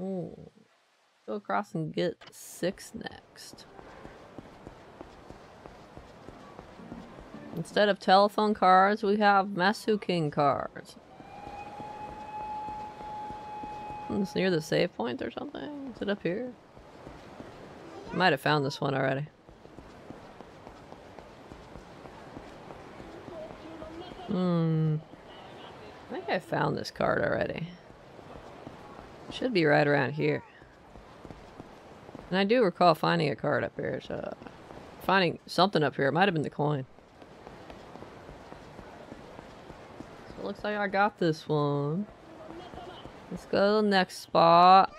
[SPEAKER 1] Ooh. Go across and get six next. Instead of telephone cards, we have MesuKing cards. It's near the save point or something? Is it up here? Might have found this one already. Hmm. I think I found this card already. Should be right around here. And I do recall finding a card up here, so... Finding something up here. It might have been the coin. So it looks like I got this one. Let's go to the next spot.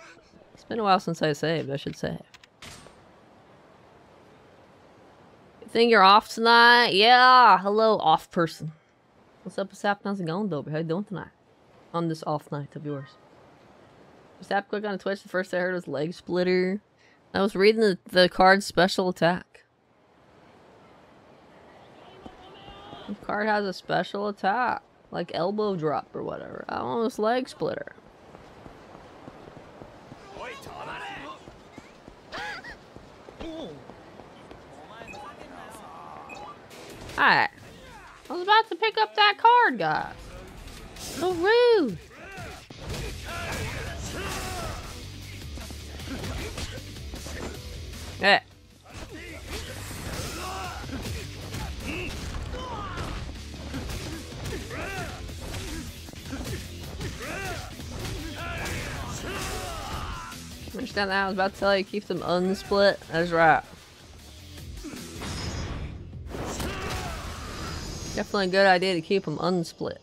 [SPEAKER 1] It's been a while since I saved, I should say. You think you're off tonight? Yeah! Hello, off person. What's up, Sap? How's it going, though? How you doing tonight? On this off night of yours. Sap quick on Twitch, the first I heard was Leg Splitter. I was reading the, the card special attack. The card has a special attack. Like elbow drop or whatever. I want this leg splitter. Alright. I was about to pick up that card, guys. So rude. Yeah. Understand that? I was about to tell you keep them unsplit. That's right. Definitely a good idea to keep them unsplit. It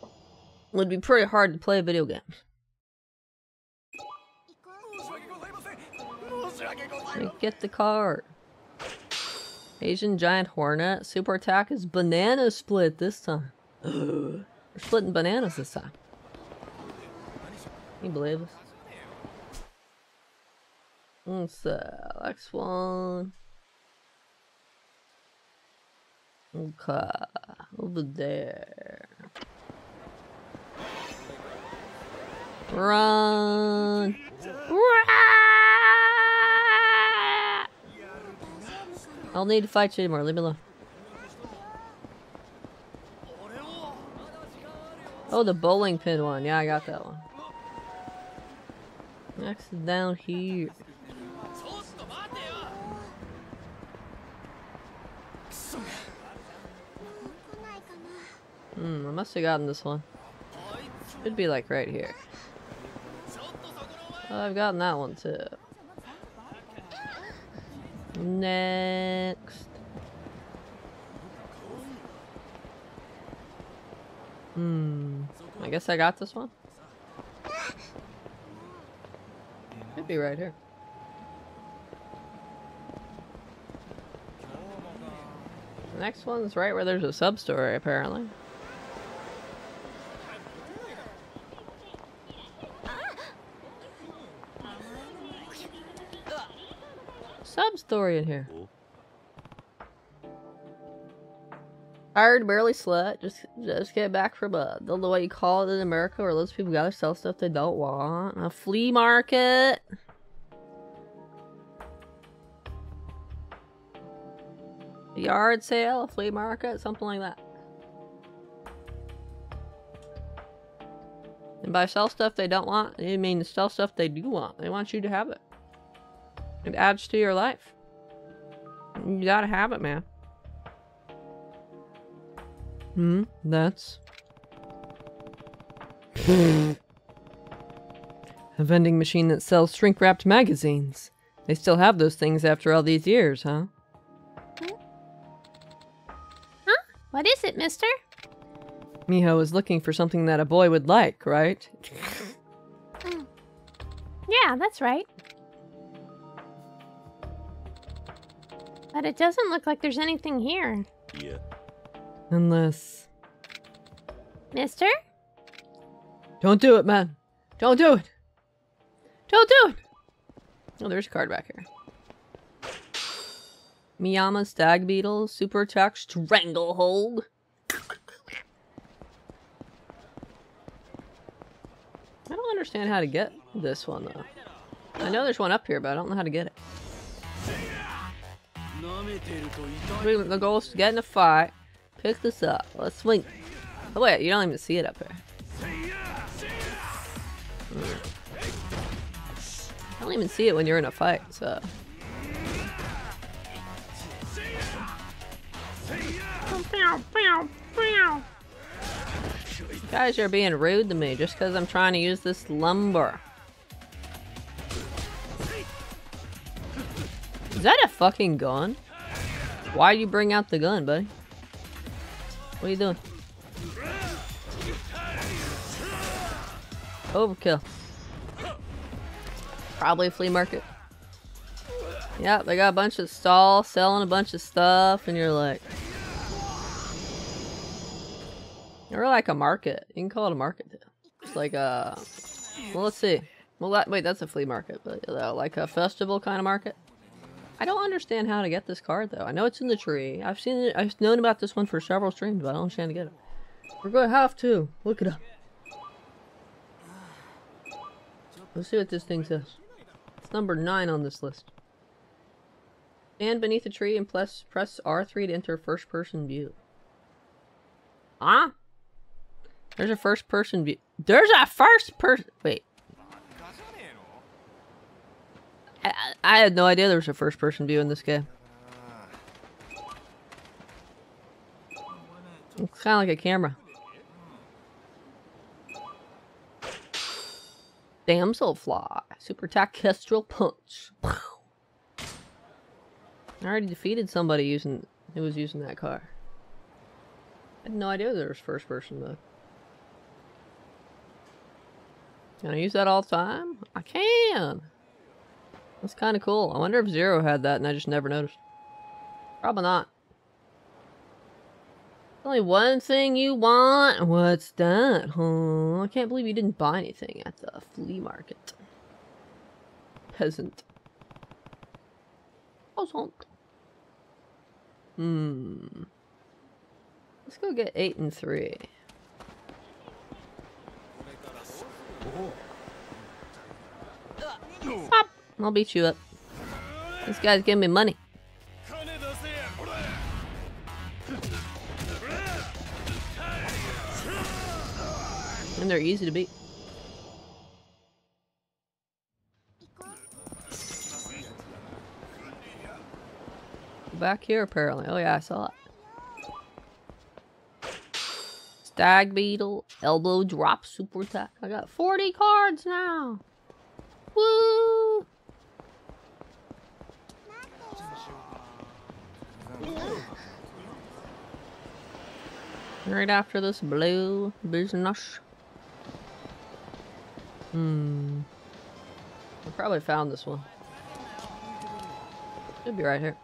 [SPEAKER 1] would be pretty hard to play video games. Get the card. Asian giant hornet. Super attack is banana split this time. We're splitting bananas this time. Can you believe us? Next one. Okay, over there. Run! I'll need to fight you anymore. Leave me alone. Oh, the bowling pin one. Yeah, I got that one. Next down here. Hmm, I must have gotten this one. Should be like right here. I've gotten that one too. Next. Hmm. I guess I got this one. Should be right here. The next one's right where there's a sub story, apparently. Sub story in here. Tired, barely slept. Just, just get back from a, the way you call it in America, where those people gotta sell stuff they don't want. A flea market. A yard sale, a flea market, something like that. And by sell stuff they don't want, you mean sell stuff they do want. They want you to have it. It adds to your life. You gotta have it, man. Hmm, that's. a vending machine that sells shrink wrapped magazines. They still have those things after all these years, huh? Huh?
[SPEAKER 7] What is it, mister?
[SPEAKER 1] Miho was looking for something that a boy would like, right?
[SPEAKER 7] Yeah, that's right. But it doesn't look like there's anything here.
[SPEAKER 2] Yeah.
[SPEAKER 1] Unless.
[SPEAKER 7] Mister?
[SPEAKER 1] Don't do it, man. Don't do it. Don't do it. Oh, there's a card back here. Miyama Stag Beetle, Super Attack Stranglehold. I don't understand how to get this one, though. I know there's one up here, but I don't know how to get it. The goal is to get in a fight, pick this up, let's swing. Oh wait, you don't even see it up here. Hmm. I don't even see it when you're in a fight, so. Guys, you're being rude to me just because I'm trying to use this lumber. Is that a fucking gun? Why'd you bring out the gun, buddy? What are you doing? Overkill. Probably a flea market. Yep, they got a bunch of stalls selling a bunch of stuff, and you're like, or like a market. You can call it a market. It's like a, well, let's see. Well, that, wait, that's a flea market, but uh, like a festival kind of market. I don't understand how to get this card though. I know it's in the tree. I've seen it. I've known about this one for several streams, but I don't understand how to get it. We're going to have to look it up. Let's see what this thing says. It's number nine on this list. Stand beneath a tree and press press R3 to enter first person view. Huh? There's a first person view. There's a first person. Wait. I, I had no idea there was a first person view in this game. It's kind of like a camera. Damselfly. Super attack Kestrel Punch. I already defeated somebody using who was using that car. I had no idea there was first person though. Can I use that all the time? I can. That's kind of cool. I wonder if Zero had that and I just never noticed. Probably not. Only one thing you want? What's that, huh? I can't believe you didn't buy anything at the flea market. Peasant. Peasant. Hmm. Let's go get 8 and 3. Pop! I'll beat you up. This guy's giving me money. And they're easy to beat. Back here, apparently. Oh, yeah, I saw it. Stag Beetle, Elbow Drop Super Attack. I got 40 cards now. Woo! Right after this blue business. Hmm. I probably found this one. Should be right here.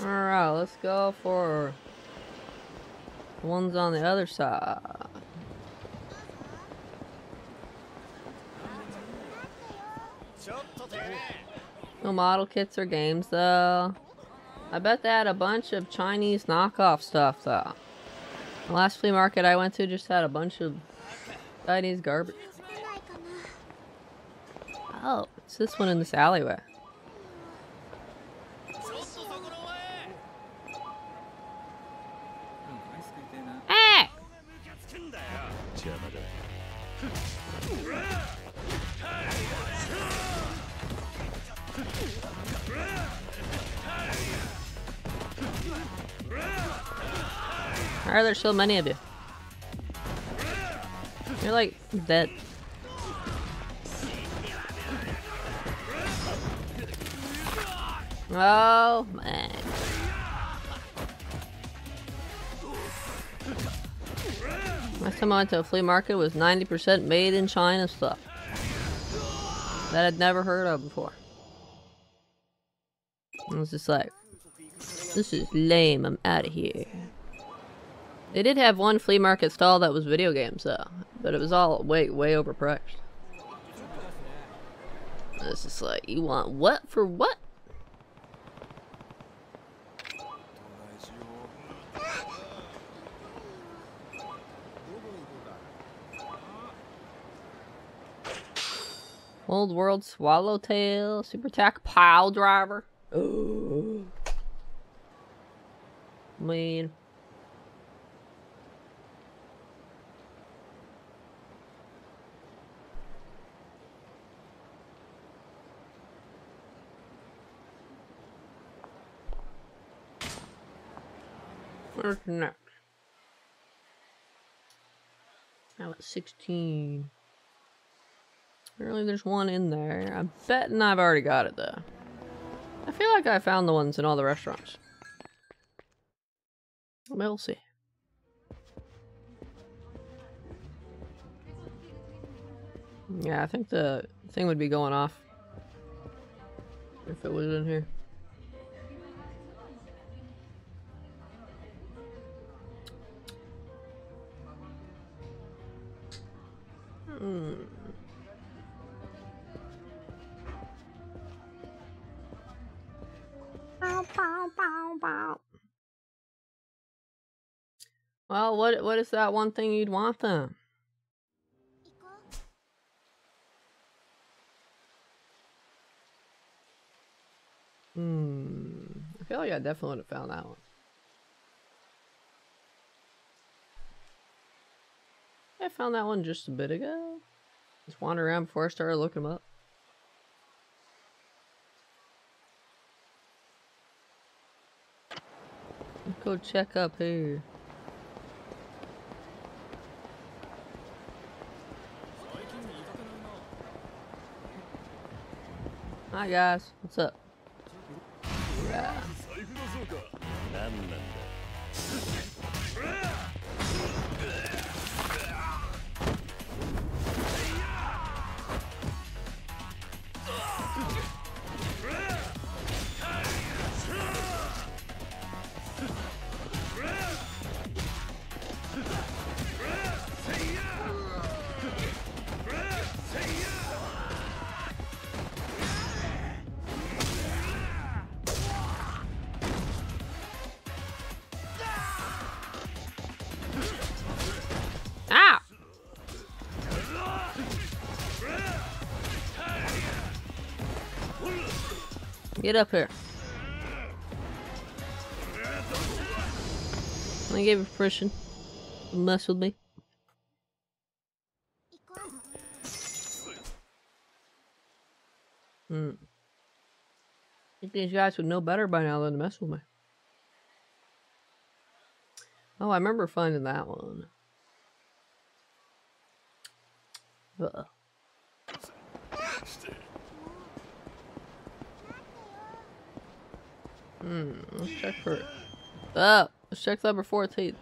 [SPEAKER 1] Alright, let's go for the ones on the other side. No model kits or games though. I bet they had a bunch of Chinese knockoff stuff though. The last flea market I went to just had a bunch of Chinese garbage. Oh, it's this one in this alleyway. Are so many of you? You're like dead. Oh man. Last time I went to a flea market was 90% made in China stuff. That I'd never heard of before. I was just like, this is lame, I'm out of here. They did have one flea market stall that was video games though, but it was all way, way overpriced. This is like, you want what for what? Old World Swallowtail, Super Attack Pile Driver. Oh. Man. Where's next? Now it's 16. Apparently there's one in there. I'm betting I've already got it though. I feel like I found the ones in all the restaurants. We'll see. Yeah, I think the thing would be going off if it was in here. Bow, bow, bow, bow. Well, what what is that one thing you'd want
[SPEAKER 3] them?
[SPEAKER 1] Hmm. I feel like I definitely would have found that one. I found that one just a bit ago. Just wander around before I started looking them up. Let's go check up here. Hi guys, what's up? Yeah. Get up here. I gave a person mess with me. Hmm. These guys would know better by now than to mess with me. Oh, I remember finding that one. Uh -oh. Hmm, let's check for it. Oh, let's check number 14.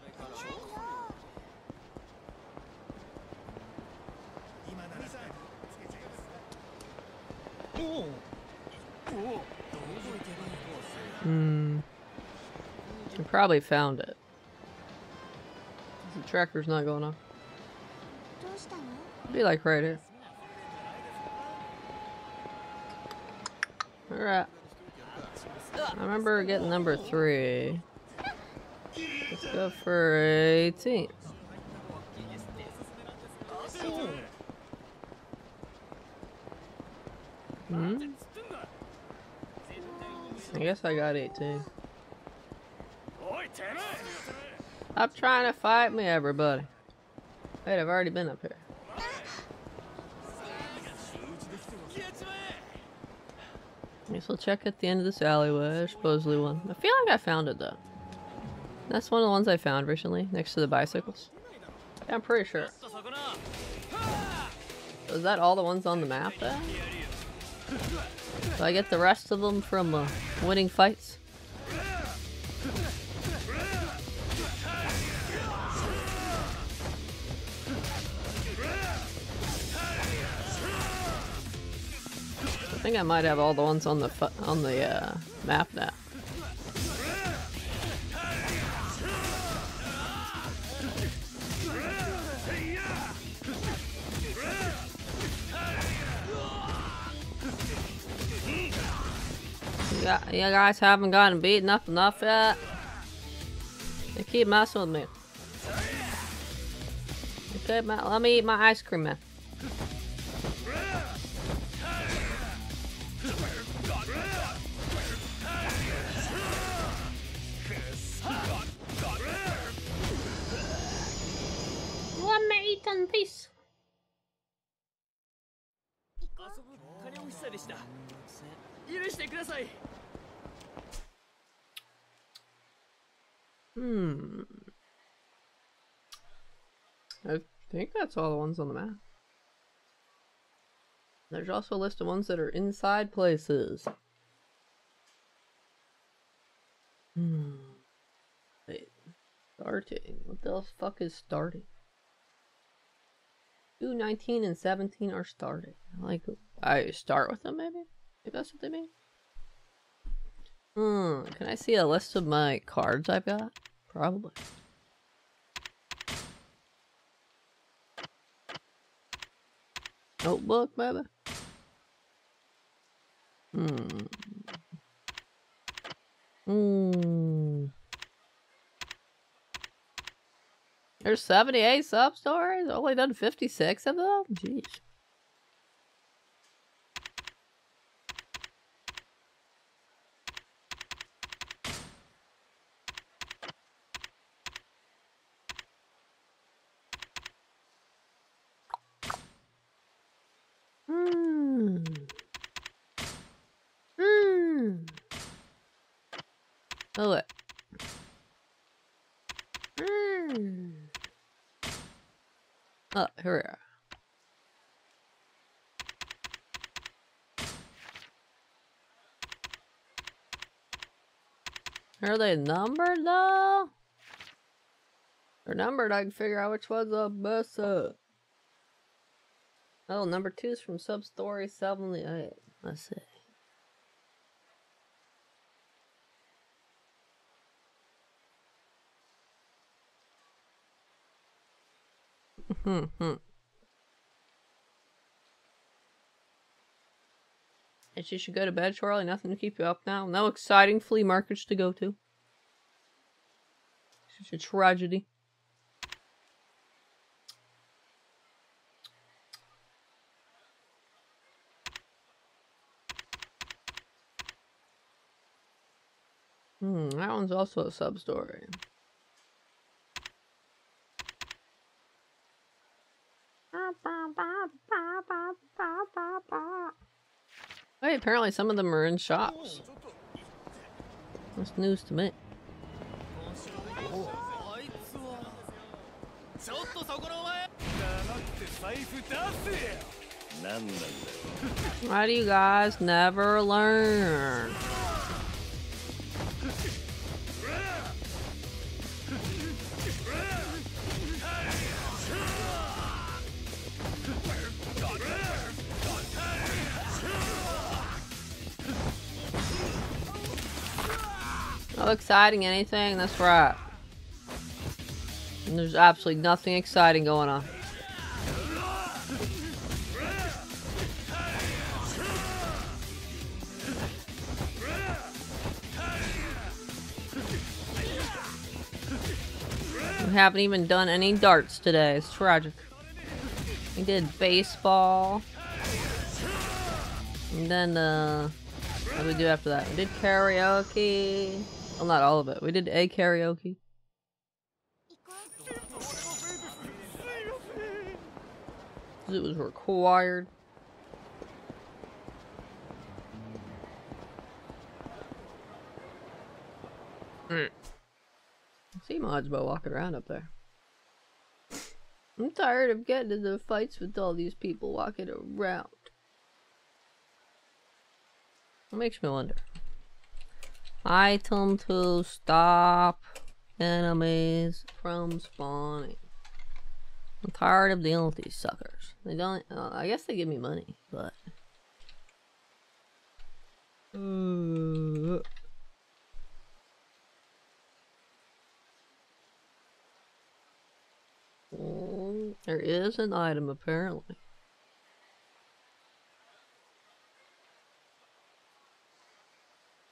[SPEAKER 1] Hmm. I probably found it. The tracker's not going off. Be like right here. Alright. I remember getting number three. Let's go for 18. Hmm? I guess I got 18. Stop trying to fight me, everybody. Wait, I've already been up here. We'll check at the end of this alleyway. Supposedly one. I feel like I found it though. That's one of the ones I found recently, next to the bicycles. Yeah, I'm pretty sure. So is that all the ones on the map then? Do I get the rest of them from uh, winning fights? I think I might have all the ones on the on the uh, map now. You, guys haven't gotten beaten up enough yet? They keep messing with me. Okay, let me eat my ice cream, man. That's all the ones on the map. There's also a list of ones that are inside places. Hmm. Wait. Starting. What the fuck is starting? 2, 19, and 17 are starting. Like, I start with them maybe? If that's what they mean? Hmm, can I see a list of my cards I've got? Probably. Notebook, maybe? Hmm. Hmm. There's 78 sub stories? Only done 56 of them? Jeez. Are they numbered though? They're numbered, I can figure out which one's the best. Uh... Oh, number two is from Sub Story 78. Let's see. Hmm, hmm. You should go to bed, Charlie. Nothing to keep you up now. No exciting flea markets to go to. Such a tragedy. Hmm, that one's also a sub Hey, apparently some of them are in shops. That's news to me. Why do you guys never learn? Exciting anything? That's right. And there's absolutely nothing exciting going on. We haven't even done any darts today. It's tragic. We did baseball. And then, uh, what did we do after that? We did karaoke. Well, not all of it. We did a karaoke. It was required. Mm. See Majima walking around up there. I'm tired of getting into fights with all these people walking around. It makes me wonder. Item to stop enemies from spawning. I'm tired of dealing with these suckers. They don't. Uh, I guess they give me money, but. Uh, There is an item apparently. Do, do, do, do, do.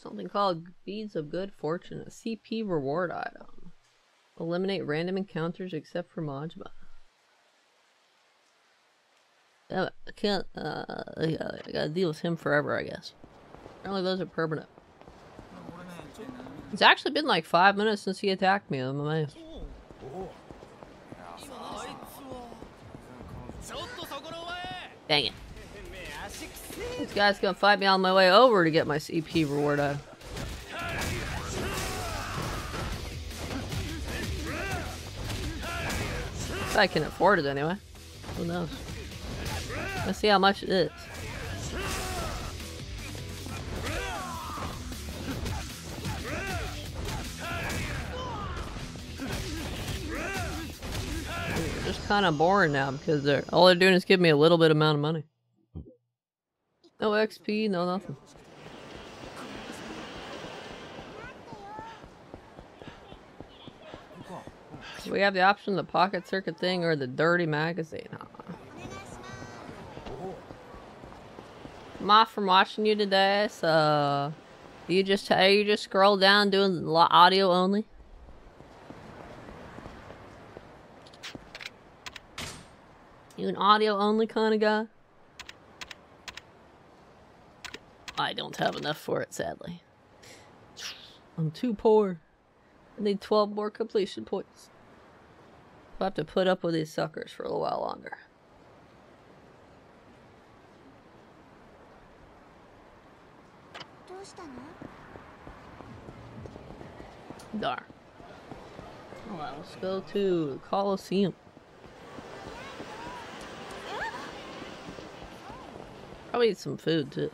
[SPEAKER 1] Something called Beads of Good Fortune, a CP reward item. Eliminate random encounters except for Majima. I can't, uh, I gotta deal with him forever, I guess. Apparently those are permanent. It's actually been like five minutes since he attacked me, I'm amazed. Dang it. This guy's gonna fight me on my way over to get my CP reward up. If I can afford it anyway. Who knows? Let's see how much it is. Just kind of boring now because they're all they're doing is giving me a little bit amount of money. No XP, no nothing. We have the option the pocket circuit thing or the dirty magazine. Off from watching you today, so you just you just scroll down doing audio only? You an audio only kind of guy? I don't have enough for it, sadly. I'm too poor. I need 12 more completion points. I'll have to put up with these suckers for a little while longer. Darn. Alright, let's go to Coliseum. Probably eat some food too.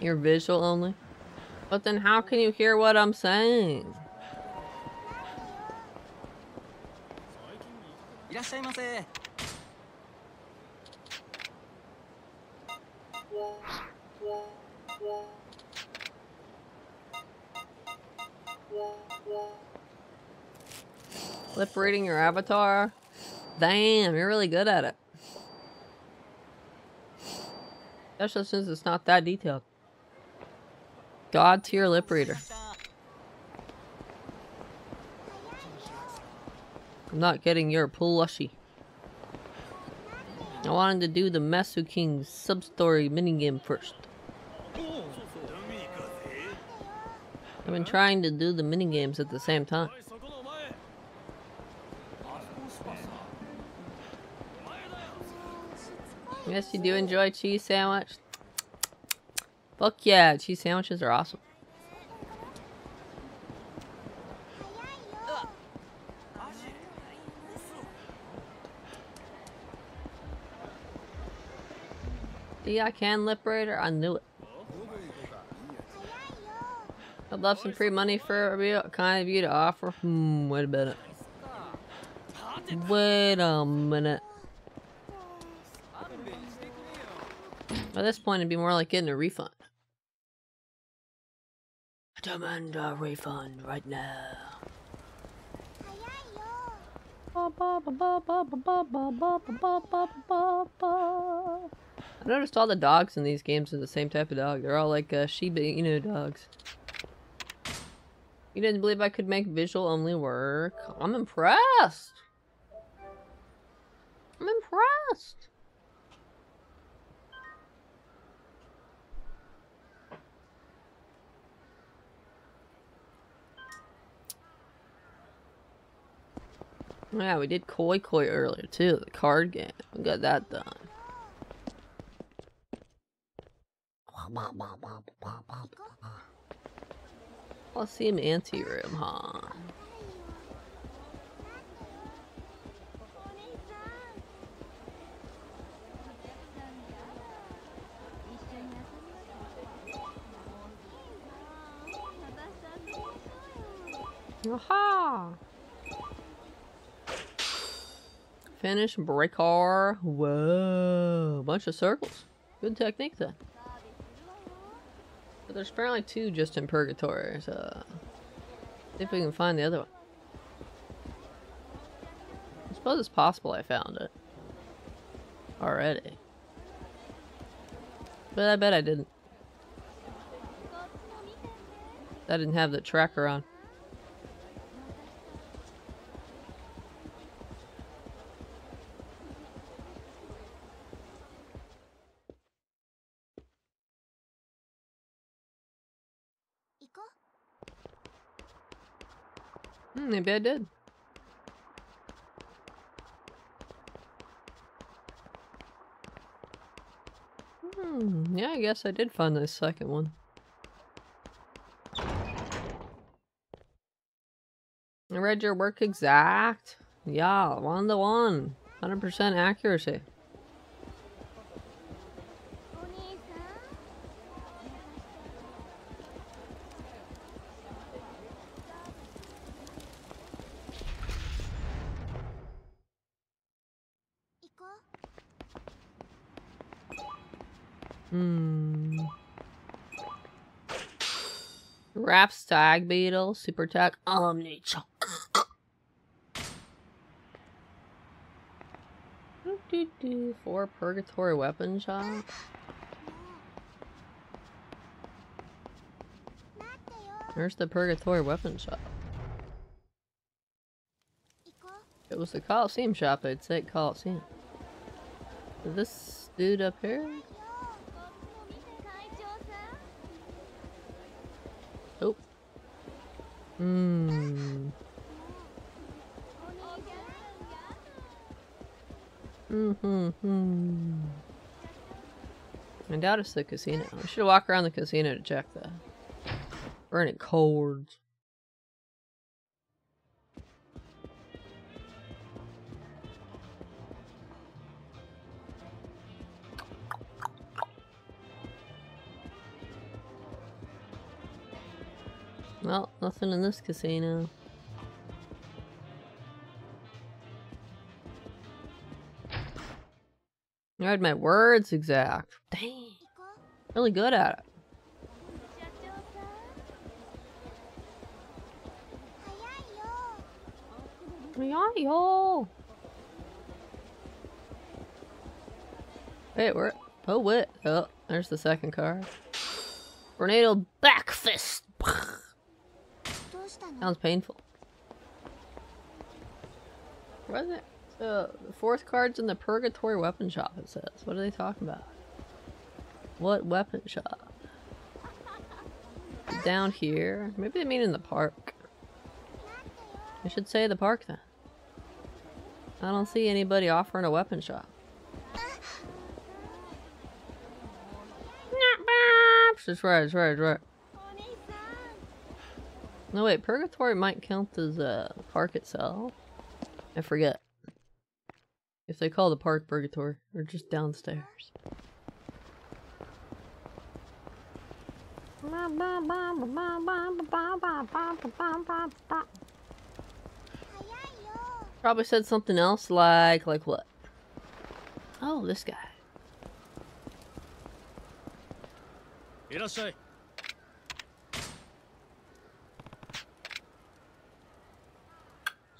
[SPEAKER 1] You're visual only? But then how can you hear what I'm saying? Lip reading your avatar? Damn, you're really good at it. Especially since it's not that detailed. God tier lip reader. I'm not getting your plushie. I wanted to do the MesuKing sub-story minigame first. I've been trying to do the minigames at the same time. Yes, you do enjoy cheese sandwich. Fuck yeah, cheese sandwiches are awesome. See, I can lip. I knew it. I'd love some free money for a real kind of you to offer. Hmm, wait a minute. Wait a minute. By this point, it'd be more like getting a refund. I demand a refund right now. I noticed all the dogs in these games are the same type of dog. They're all like uh, Shiba Inu dogs. You didn't believe I could make visual only work. I'm impressed. I'm impressed. Yeah, we did Koi Koi earlier too, the card game. We got that done. I'll see
[SPEAKER 3] him ante room, huh?
[SPEAKER 1] Aha! Finish breaker. Whoa, bunch of circles. Good technique then. But there's apparently two just in purgatory, so see if we can find the other one. I suppose it's possible I found it already. But I bet I didn't. I didn't have the tracker on. Maybe I did. Hmm, yeah, I guess I did find the second one. I read your work exact. Yeah, one to one. 100% accuracy. Trap Stag Beetle, Super Tech, Omni Chunk. Four Purgatory Weapon Shop. Where's the Purgatory Weapon Shop? It was the Coliseum shop, I'd say Coliseum. Is this dude up here?
[SPEAKER 3] Mm.
[SPEAKER 1] Mm -hmm, hmm. I doubt it's the casino. We should walk around the casino to check the burning cords. Well, nothing in this casino. I read my words exact. Dang. Really good at it. Yo. Oh, wait, where? oh what? Oh, there's the second car. Tornado
[SPEAKER 3] backfist.
[SPEAKER 1] Sounds painful. Wasn't it? So, the fourth card's in the Purgatory Weapon Shop, it says. What are they talking about? What weapon shop? Down here? Maybe they mean in the park. I should say the park then. I don't see anybody offering a weapon shop. That's right, that's right, that's right. No wait, purgatory might count as a park itself. I forget. If they call the park purgatory, or just downstairs. Probably said something else like, like what? Oh, this guy.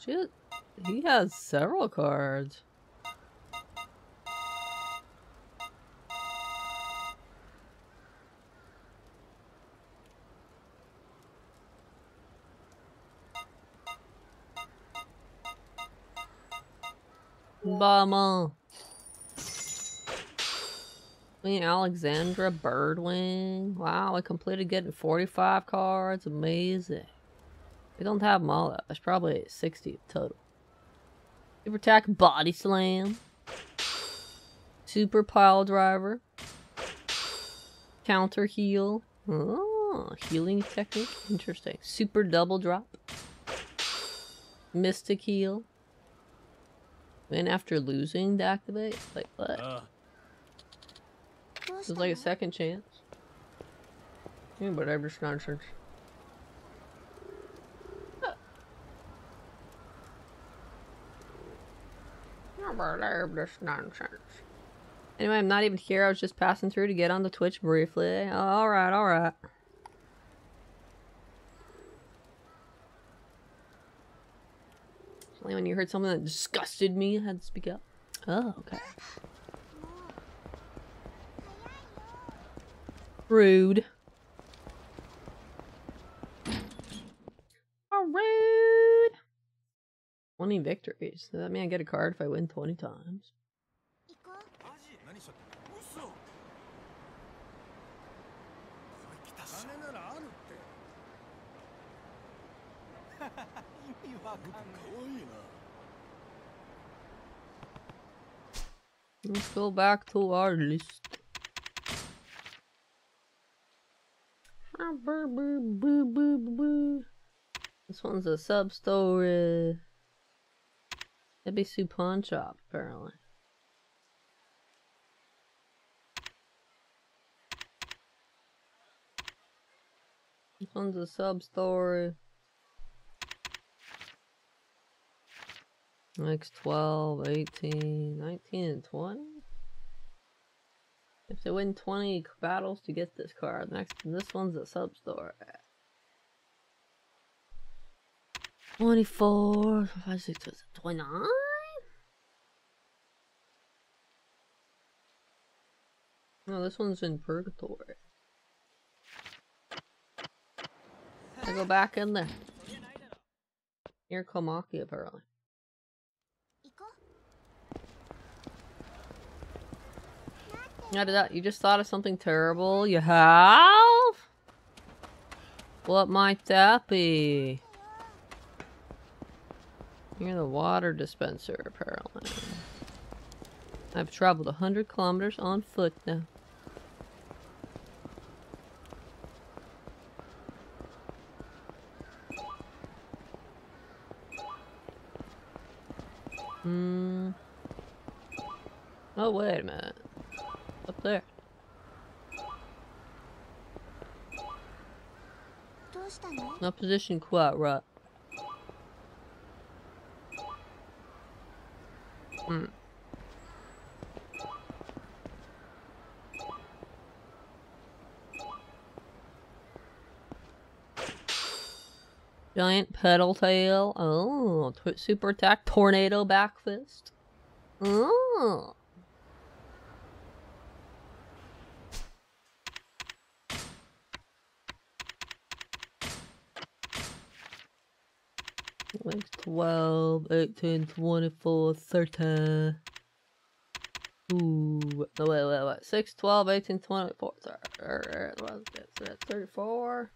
[SPEAKER 1] She, he has several cards. Bummer. I mean, Alexandra Birdwing. Wow, I completed getting 45 cards. Amazing. We don't have them all out. There's probably 60 total. Super attack, body slam. Super pile driver. Counter heal. Oh, healing technique. Interesting. Super double drop. Mystic heal. And after losing to activate? Like what?
[SPEAKER 3] Uh.
[SPEAKER 1] This is like a second chance. Yeah, but I'm just nonsense. Just nonsense. Anyway, I'm not even here. I was just passing through to get on the Twitch briefly. Alright, alright. Only when you heard something that disgusted me, I had to speak up. Oh, okay. Rude. Oh, rude. 20 victories. Does that mean I get a card if I win 20 times? Let's go back to our list. This one's a sub story. Ebisu Pawn Shop, apparently. This one's a sub story. Next 12, 18, 19, and 20? If they win 20 battles to get this card, next this one's a sub story. 24, 5, 6, 29? No, this one's in purgatory. I go back in there. Near Komaki, apparently.
[SPEAKER 3] 行こ
[SPEAKER 1] How did that? You just thought of something terrible? You have? What might that be? You're the water dispenser, apparently. I've traveled 100 kilometers on foot now. Hmm. Oh, wait a minute. Up there. Not positioned quite right. Giant pedal tail. Oh, super attack, tornado back fist. Oh. Like 12, 18, 24, 30. Ooh, wait, wait, wait. 6, 12, 18, 24, sorry, er? So that's 34.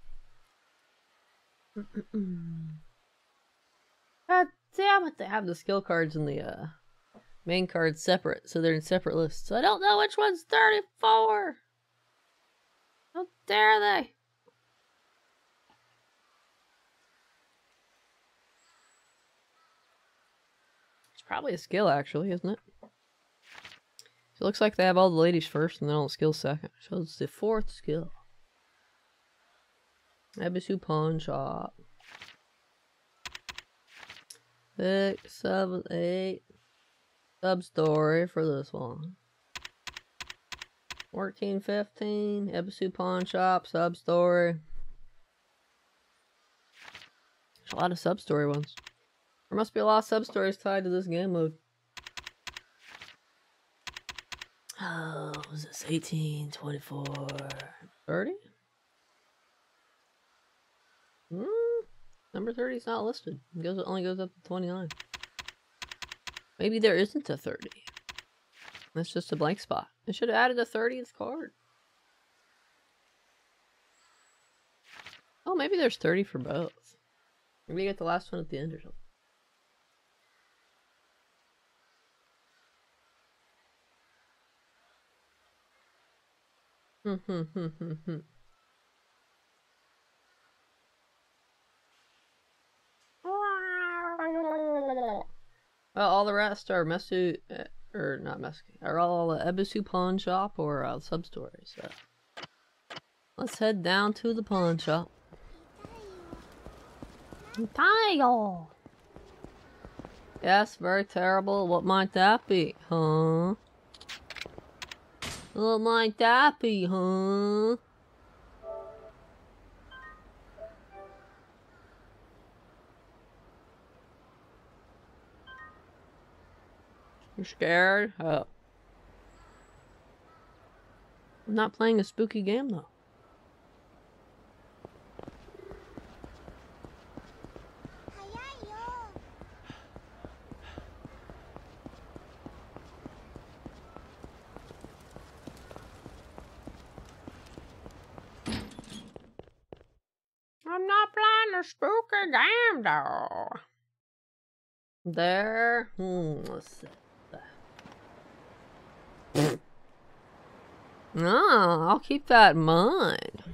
[SPEAKER 1] God damn it, they have the skill cards and the uh, main cards separate, so they're in separate lists. So I don't know which one's 34. How dare they? It's probably a skill, actually, isn't it? It looks like they have all the ladies first and then all the skills second. So it's the fourth skill. Ebisu Pawn Shop. Six, seven, eight. Sub story for this one. 14, 15. Ebisu Pawn Shop, sub story. There's a lot of sub story ones. There must be a lot of sub stories tied to this game mode. Oh, was this 18, 24, 30? Hmm. Number 30 is not listed. It goes, only goes up to 29. Maybe there isn't a 30. That's just a blank spot. I should have added a 30th card. Oh, maybe there's 30 for both. Maybe you get the last one at the end or something. Hmm, hmm, hmm, hmm, hmm. Well, all the rest are Mesu, uh, or not Mesu, are all uh, Ebisu Pawn Shop or uh, sub stories. So. Let's head down to the pawn shop.
[SPEAKER 7] Tile.
[SPEAKER 1] Yes, very terrible. What might that be, huh? What might that be, huh? Scared? Oh. I'm not playing a spooky game though. I'm not playing a spooky game though. There. Hmm, let's see. Oh, I'll keep that in mind.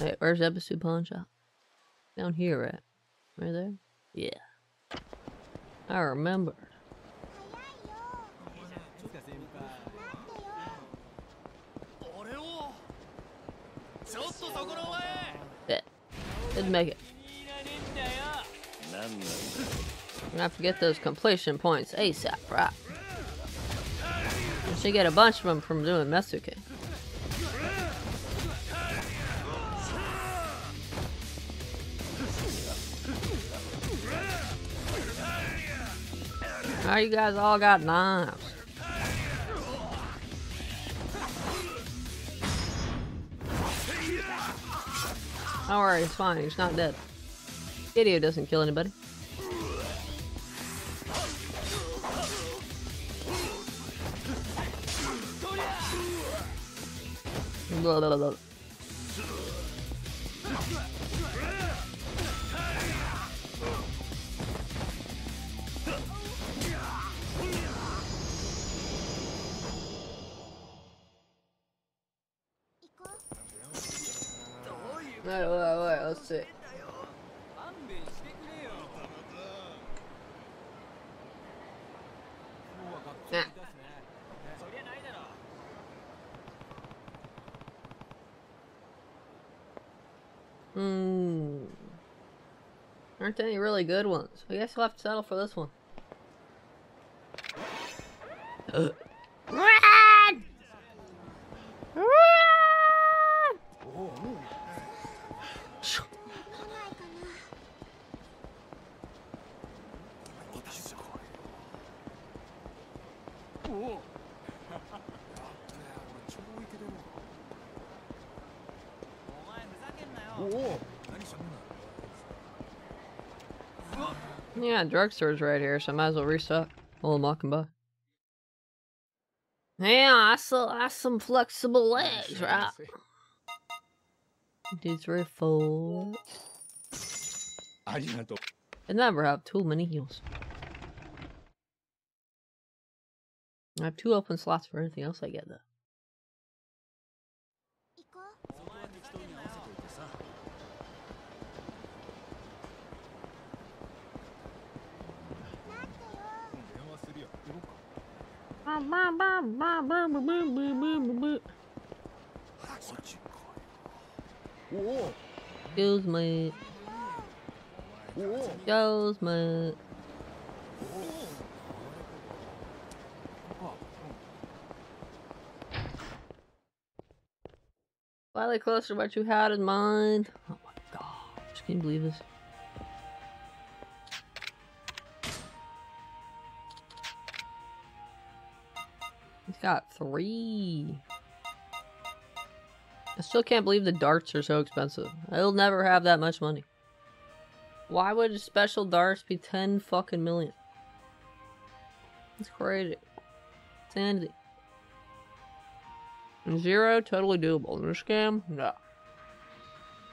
[SPEAKER 1] Wait, where's Ebisu Pawn Shop? Down here, right? Right there? Yeah. I remember. Yeah. Didn't make it. I forget those completion points ASAP, right? Should get a bunch of them from doing Mesuke. Now you guys all got knives. Don't worry, it's fine. He's not dead. Idiot doesn't kill anybody.
[SPEAKER 5] 了了了
[SPEAKER 1] 了 Aren't any really good ones? I guess we'll have to settle for this one. Uh, drugstores right here, so I might as well restock all I'm walking by. Yeah, I still have some flexible legs, right? Dude's very full. I never have too many heals. I have two open slots for anything else I get though. Excuse me. Excuse me. Slightly closer what you had in mind. Oh my gosh, can you believe this? Got three. I still can't believe the darts are so expensive. I'll never have that much money. Why would special darts be 10 fucking million? It's crazy. It's Sanity. Zero, totally doable. No scam? No.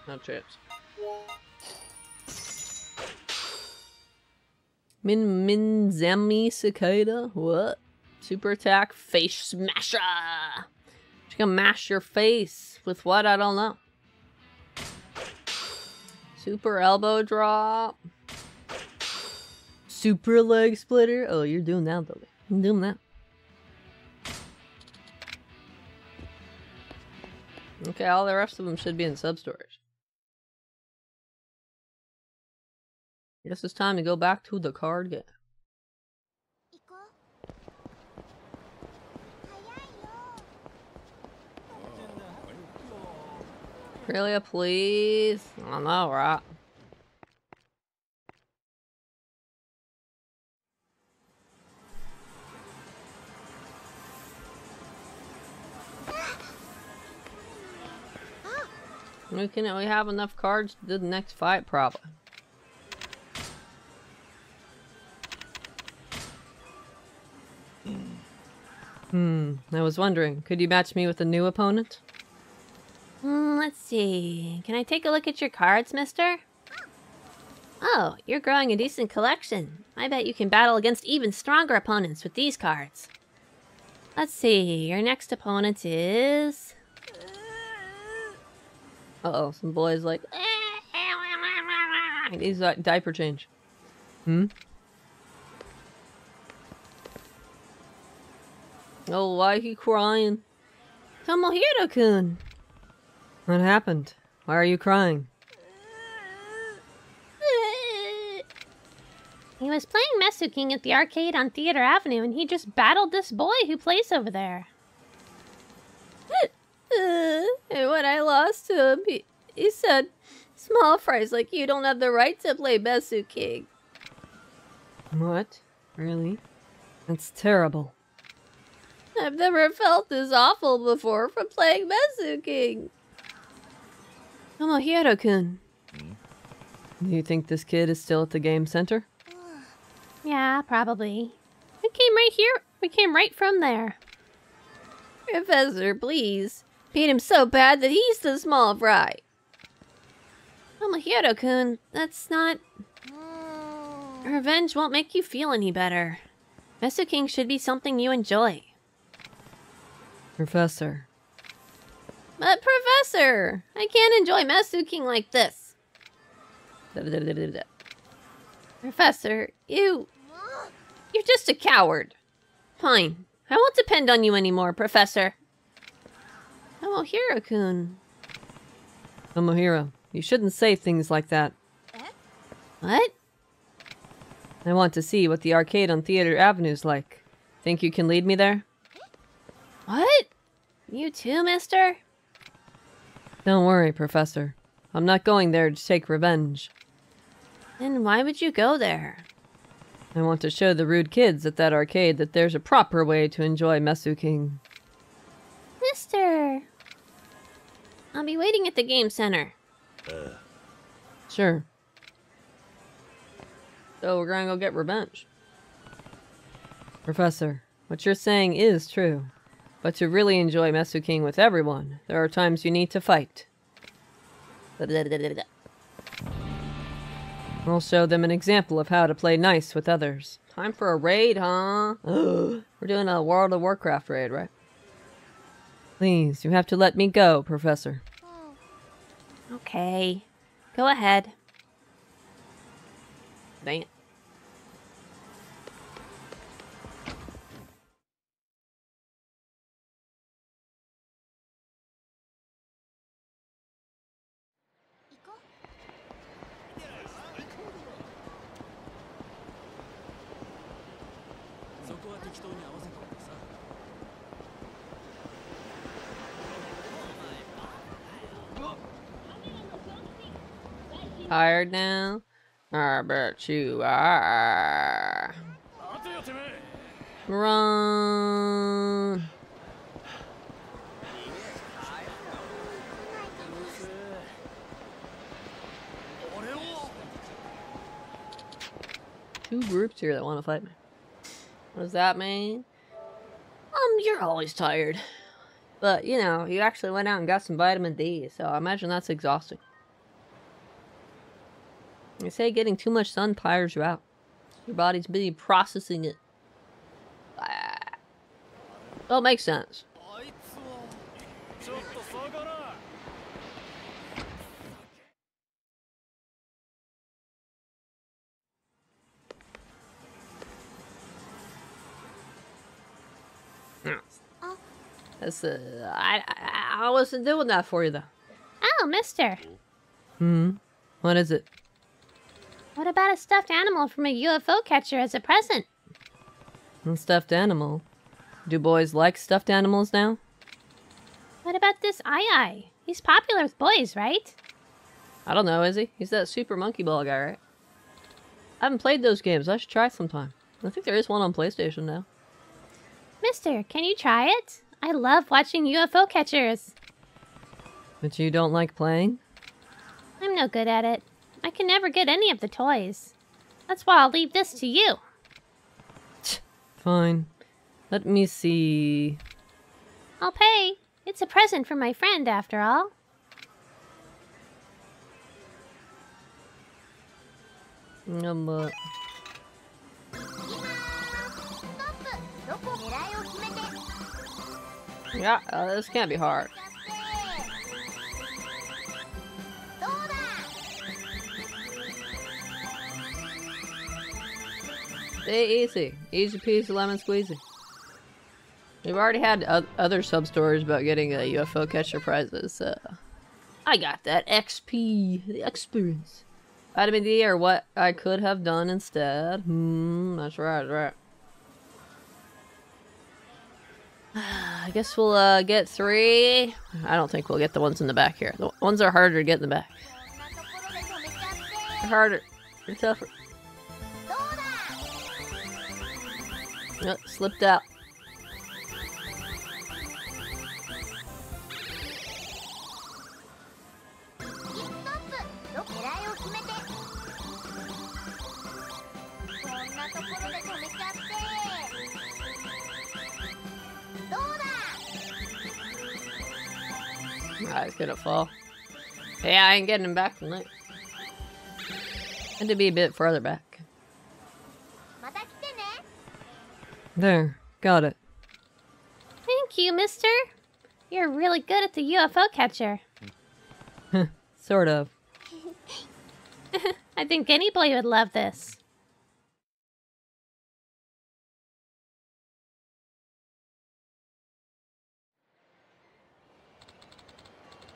[SPEAKER 1] No chance. Min Minzami Cicada? What? Super attack, face smasher! She gonna mash your face with what? I don't know. Super elbow drop. Super leg splitter. Oh, you're doing that though. You're doing that. Okay, all the rest of them should be in sub storage. Guess it's time to go back to the card game. Really, please? I know, right? We can we have enough cards to do the next fight, probably. Hmm. I was wondering, could you match me with a new opponent?
[SPEAKER 7] Let's see. Can I take a look at your cards, mister? Oh, you're growing a decent collection. I bet you can battle against even stronger opponents with these cards. Let's see. Your next opponent is.
[SPEAKER 1] Uh oh, some boys like. He's like diaper change. Hmm. Oh, why he crying?
[SPEAKER 7] Tomohiro-kun.
[SPEAKER 1] What happened? Why are you crying?
[SPEAKER 7] He was playing Mesu King at the arcade on Theater Avenue, and he just battled this boy who plays over there.
[SPEAKER 4] and when I lost to him, he, he said, Small fries like you don't have the right to play Mesu King.
[SPEAKER 1] What? Really? That's terrible.
[SPEAKER 4] I've never felt this awful before from playing Mesu King.
[SPEAKER 7] Tomohiro-kun.
[SPEAKER 1] Do you think this kid is still at the game center?
[SPEAKER 7] Yeah, probably. We came right here. We came right from there.
[SPEAKER 4] Professor, please. Beat him so bad that he's the small fry.
[SPEAKER 7] Tomohiro-kun, that's not... Revenge won't make you feel any better. Mesu King should be something you enjoy.
[SPEAKER 1] Professor.
[SPEAKER 4] But Professor, I can't enjoy MesuKing like this. Professor, you... You're just a coward. Fine. I won't depend on you anymore, Professor.
[SPEAKER 7] Tomohiro-kun.
[SPEAKER 1] Tomohiro, you shouldn't say things like that.
[SPEAKER 7] What?
[SPEAKER 1] I want to see what the arcade on Theater Avenue's like. Think you can lead me there?
[SPEAKER 7] What? You too, mister?
[SPEAKER 1] Don't worry, Professor. I'm not going there to take revenge.
[SPEAKER 7] Then why would you go there?
[SPEAKER 1] I want to show the rude kids at that arcade that there's a proper way to enjoy Mesu King.
[SPEAKER 7] Mister! I'll be waiting at the game center. Uh.
[SPEAKER 1] Sure. So we're gonna go get revenge. Professor, what you're saying is true. But to really enjoy Mesu King with everyone, there are times you need to fight. We'll show them an example of how to play nice with others. Time for a raid, huh? We're doing a World of Warcraft raid, right? Please, you have to let me go, Professor. Oh.
[SPEAKER 7] Okay. Go ahead.
[SPEAKER 1] Dang Tired now? I bet you are. Run. Two groups here that want to fight me. What does that mean? Um, you're always tired. But, you know, you actually went out and got some vitamin D, so I imagine that's exhausting. They say getting too much sun tires you out. Your body's busy processing it. Ah. Well, it makes sense.
[SPEAKER 5] Hmm.
[SPEAKER 1] That's, uh, I, I, I wasn't doing that for you, though.
[SPEAKER 7] Oh, mister.
[SPEAKER 1] Hmm? What is it?
[SPEAKER 7] What about a stuffed animal from a UFO catcher as a present?
[SPEAKER 1] A stuffed animal. Do boys like stuffed animals now?
[SPEAKER 7] What about this Ai Ai? He's popular with boys, right?
[SPEAKER 1] I don't know, is he? He's that Super Monkey Ball guy, right? I haven't played those games. I should try sometime. I think there is one on PlayStation now.
[SPEAKER 7] Mister, can you try it? I love watching UFO catchers.
[SPEAKER 1] But you don't like playing?
[SPEAKER 7] I'm no good at it. I can never get any of the toys. That's why I'll leave this to you.
[SPEAKER 1] Fine. Let me see...
[SPEAKER 7] I'll pay. It's a present for my friend, after all.
[SPEAKER 1] Um, uh... Yeah, uh, this can't be hard. Stay easy. Easy peasy lemon squeezy. We've already had other sub stories about getting a UFO catcher prizes. So. I got that XP, the experience. Vitamin D or what I could have done instead. Hmm, that's right, that's right. I guess we'll uh, get three. I don't think we'll get the ones in the back here. The ones are harder to get in the back. They're harder. They're tougher. Oh, slipped out. Alright, gonna fall. Yeah, I ain't getting him back from that. Had to be a bit further back. There, got it.
[SPEAKER 7] Thank you, mister. You're really good at the UFO catcher.
[SPEAKER 1] Sort of.
[SPEAKER 7] I think any boy would love this.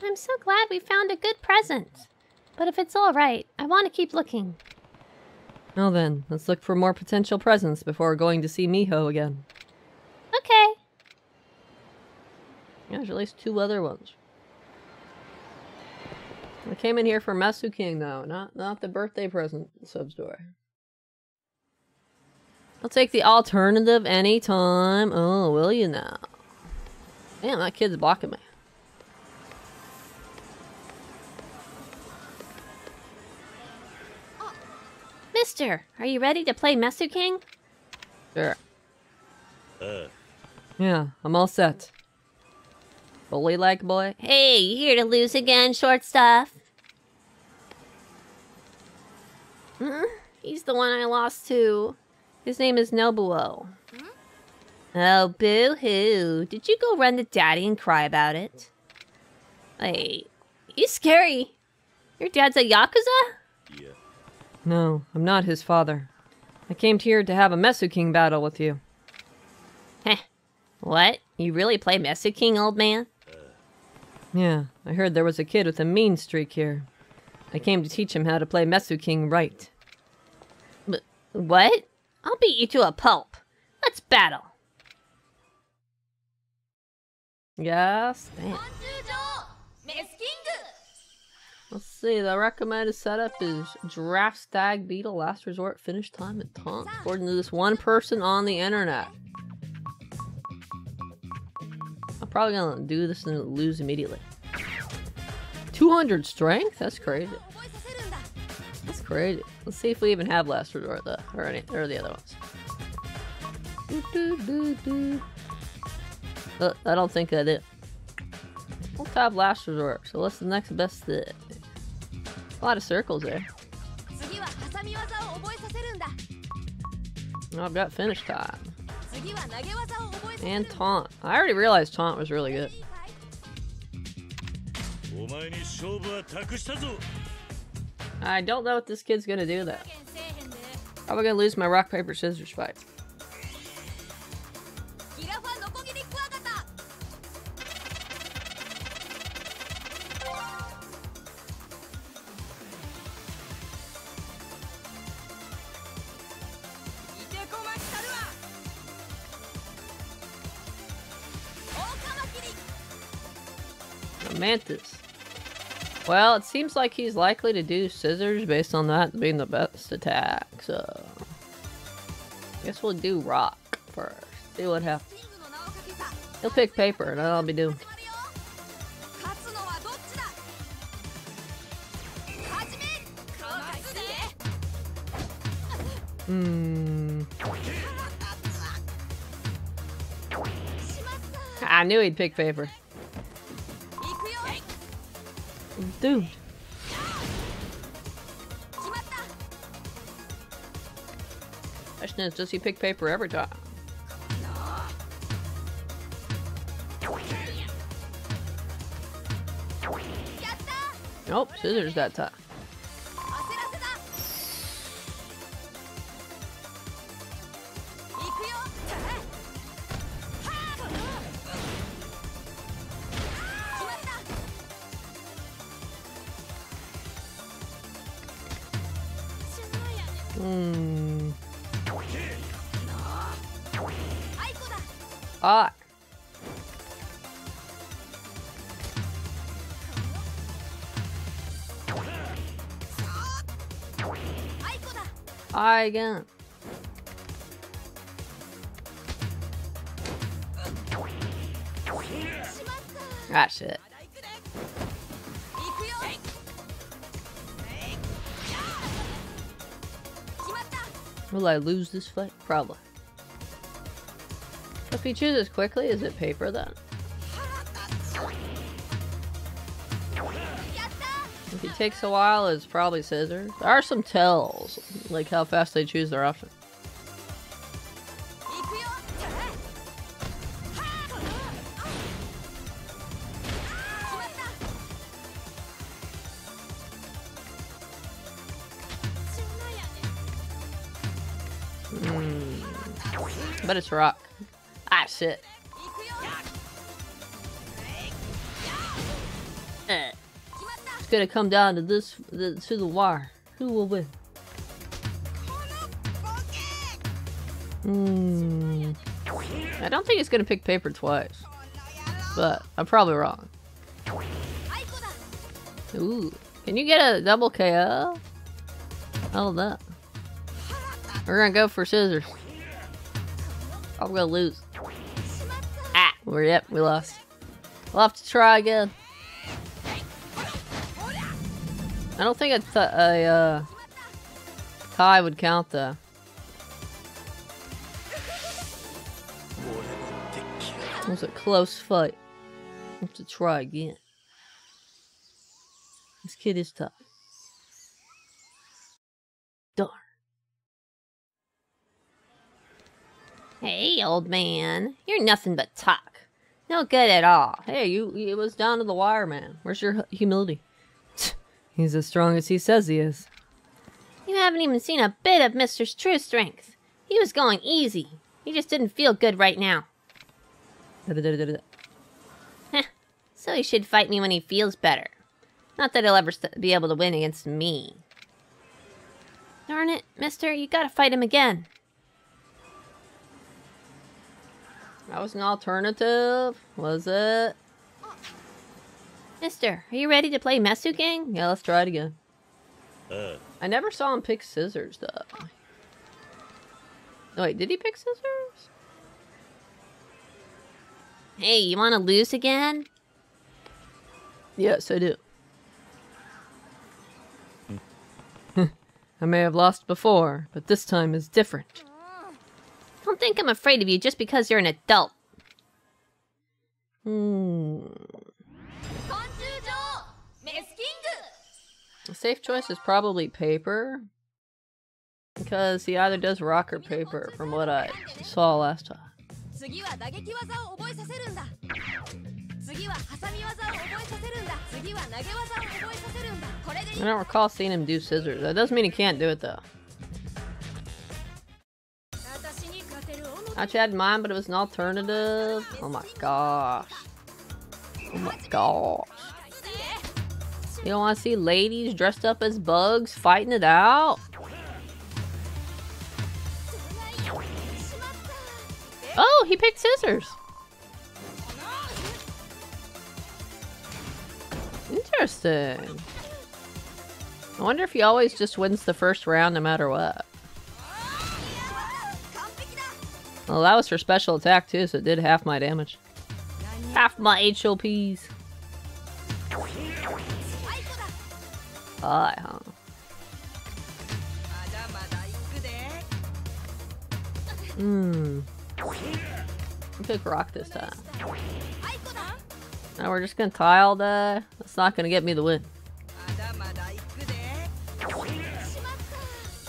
[SPEAKER 7] I'm so glad we found a good present. But if it's all right, I want to keep looking.
[SPEAKER 1] Well then, let's look for more potential presents before going to see Miho again.
[SPEAKER 7] Okay.
[SPEAKER 1] Yeah, there's at least two other ones. I came in here for MesuKing though, not not the birthday present sub store. I'll take the alternative anytime. Oh, will you now? Damn, that kid's blocking me.
[SPEAKER 7] Mister, are you ready to play Mesu King?
[SPEAKER 1] Sure.
[SPEAKER 2] ああ
[SPEAKER 1] Yeah, I'm all set. Bully like boy.
[SPEAKER 7] Hey, you here to lose again, short stuff?
[SPEAKER 1] Hmm? He's the one I lost to. His name is Nobuo.
[SPEAKER 7] Oh, boo hoo. Did you go run to daddy and cry about it?
[SPEAKER 1] Hey,
[SPEAKER 7] He's scary. Your dad's a Yakuza?
[SPEAKER 2] いや
[SPEAKER 1] no, I'm not his father. I came here to have a Mesu King battle with you.
[SPEAKER 7] Heh. What? You really play Mesu King, old man?
[SPEAKER 1] Yeah, I heard there was a kid with a mean streak here. I came to teach him how to play Mesu King right.
[SPEAKER 7] What? I'll beat you to a pulp. Let's battle.
[SPEAKER 1] Yes. Damn see, the recommended setup is Trap Stag Beetle last resort finish time at Tonks, according to this one person on the internet. I'm probably gonna do this and lose immediately. 200 strength? That's crazy. That's crazy. Let's see if we even have last resort though, or any, or the other ones. Do, do, do, uh, I don't think I did. We'll top last resort, so what's the next best thing? A lot of circles there. Oh, I've got finish time. And taunt. I already realized taunt was really good. I don't know what this kid's gonna do though. Probably gonna lose my rock, paper, scissors fight. Mantis. Well, it seems like he's likely to do scissors based on that being the best attack, so... I guess we'll do rock first. See what happens. He'll pick paper, and I'll be
[SPEAKER 9] doomed.
[SPEAKER 1] Hmm. I knew he'd pick paper. Dude.
[SPEAKER 9] through.
[SPEAKER 1] Question is, does he pick paper every time? Nope, scissors that time. try again.
[SPEAKER 9] Uh,
[SPEAKER 1] ah, shit. Will I lose this fight? Probably. If he chooses quickly, is it paper then? takes a while, Is probably scissors. There are some tells, like how fast they choose their option. Hmm. But it's rock. Ah, shit. gonna come down to this, to the wire. Who will win? Hmm. I don't think it's gonna pick paper twice. But I'm probably wrong. Ooh. Can you get a double KO? Hold up. We're gonna go for scissors. I'm gonna lose. Ah! We're, yep, we lost. We'll have to try again. I don't think a, a uh, tie would count though. It was a close fight. Let's to try again. This kid is tough. Darn.
[SPEAKER 7] Hey, old man. You're nothing but talk. No good at all.
[SPEAKER 1] Hey, you, it was down to the wire, man. Where's your humility? He's as strong as he says he is.
[SPEAKER 7] You haven't even seen a bit of Mister's true strength. He was going easy. He just didn't feel good right now. Heh. So he should fight me when he feels better. Not that he'll ever be able to win against me. Darn it, mister, you gotta fight him again.
[SPEAKER 1] That was an alternative, was it?
[SPEAKER 7] Mister, are you ready to play Mesu King?
[SPEAKER 1] Yeah, let's try it again. I never saw him pick scissors, though. Oh, wait, did he pick scissors?
[SPEAKER 7] Hey, you want to lose again?
[SPEAKER 1] Yes, I do. I may have lost before, but this time is different.
[SPEAKER 7] Don't think I'm afraid of you just because you're an adult.
[SPEAKER 1] Hmm. The safe choice is probably paper. Because he either does rock or paper, from what I saw last time. I don't recall seeing him do scissors. That doesn't mean he can't do it, though. I tried mine, but it was an alternative. Oh my gosh. Oh my gosh. You don't want to see ladies dressed up as bugs fighting it out? Oh, he picked scissors. Interesting. I wonder if he always just wins the first round no matter what. Well, that was for special attack too, so it did half my damage. Half my HLPs.
[SPEAKER 9] 最高だ
[SPEAKER 1] Hi, huh?
[SPEAKER 10] まだまだ行くで
[SPEAKER 1] Hmm. I pick rock this time.
[SPEAKER 9] 最高だ
[SPEAKER 1] Now we're just gonna tie all day. That's not gonna get me the win.
[SPEAKER 10] まだまだ行くで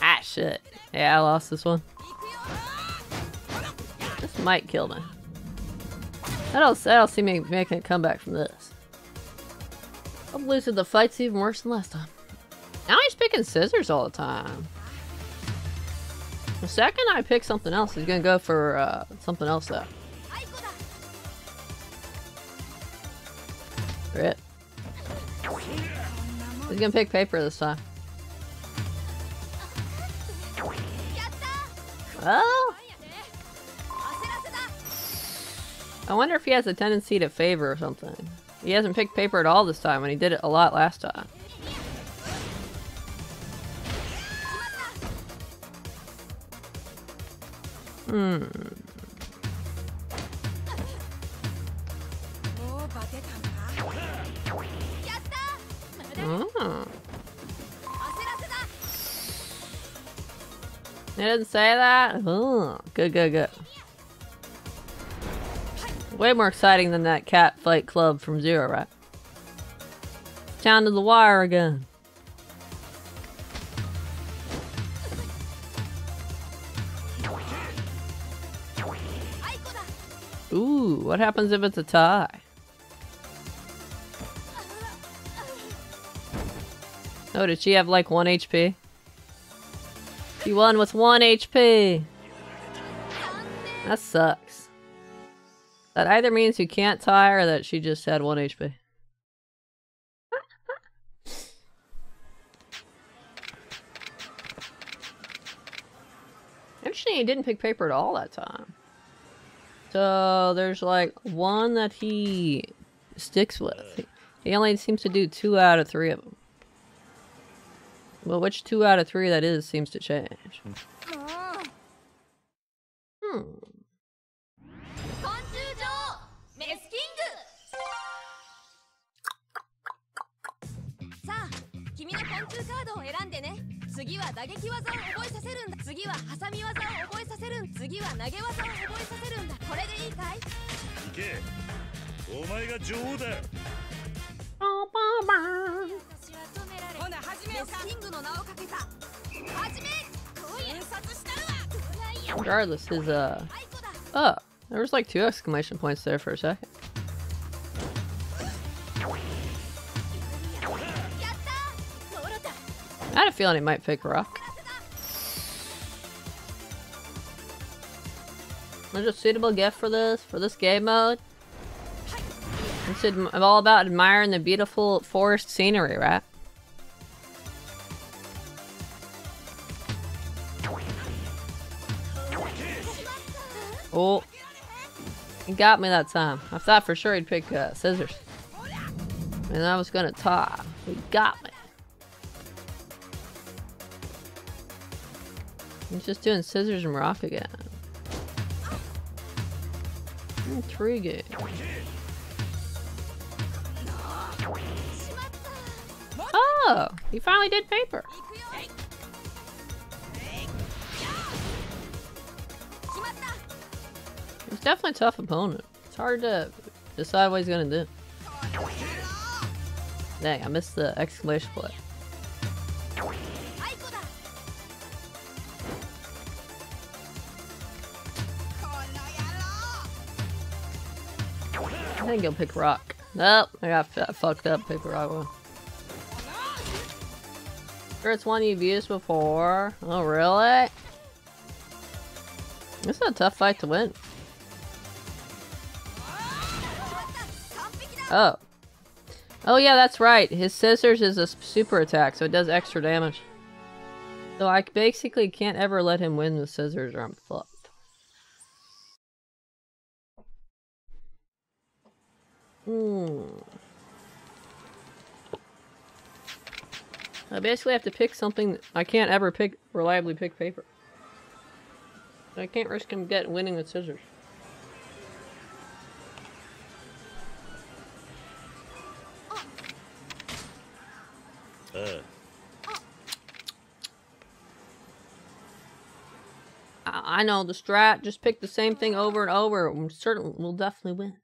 [SPEAKER 1] Ah, shit. Yeah, I lost this one.
[SPEAKER 9] 行くよ
[SPEAKER 1] This might kill me. I don't, I don't see me making a comeback from this. I'm losing the fights even worse than last time. Now he's picking scissors all the time. The second I pick something else, he's gonna go for uh, something else though. Rip. He's gonna pick paper this time. Oh! I wonder if he has a tendency to favor or something. He hasn't picked paper at all this time, and he did it a lot last time. Hmm. Mm. You didn't say that? Good, good, good. Way more exciting than that cat fight club from Zero, right? Down to the wire again. Ooh, what happens if it's a tie? Oh, did she have like 1 HP? She won with 1 HP! That sucks. That either means you can't tie or that she just had 1 HP. Interesting, he didn't pick paper at all that time. So there's like one that he sticks with. He only seems to do two out of three of them. Well, which two out of three that is seems to change. Hmm.
[SPEAKER 9] 2カードを選んでね。次は打撃技を覚えさせるんだ。次はハサミ技を覚えさせるん。次は投げ技を覚えさせるんだ。これでいいかい？
[SPEAKER 2] 行け。お前が女王だ。
[SPEAKER 9] おばば
[SPEAKER 10] ほな始めよか。
[SPEAKER 9] キングの名をかけた。始め。
[SPEAKER 10] 印刷したるわ
[SPEAKER 1] Regardless, is uh, oh, there was like two exclamation points there for a second. I had a feeling he might pick rock. There's a suitable gift for this for this game mode. It's all about admiring the beautiful forest scenery, right? Oh. He got me that time. I thought for sure he'd pick uh, scissors. And I was gonna tie. He got me. I'm just doing scissors and rock again. Intriguing. Oh, he finally did paper. He's definitely a tough opponent. It's hard to decide what he's gonna do. Dang, I missed the exclamation point. I think he'll pick rock. Nope, I got fucked up. Pick rock one. Sure, it's one you've used before. Oh, really? This is a tough fight to win. Oh. Oh yeah, that's right. His scissors is a super attack, so it does extra damage. So I basically can't ever let him win with scissors or I'm fucked. Hmm. I basically have to pick something I can't ever pick reliably pick paper. I can't risk him getting winning with scissors.
[SPEAKER 2] Uh,
[SPEAKER 1] I know the strat. Just pick the same thing over and over. I'm certain we'll definitely win.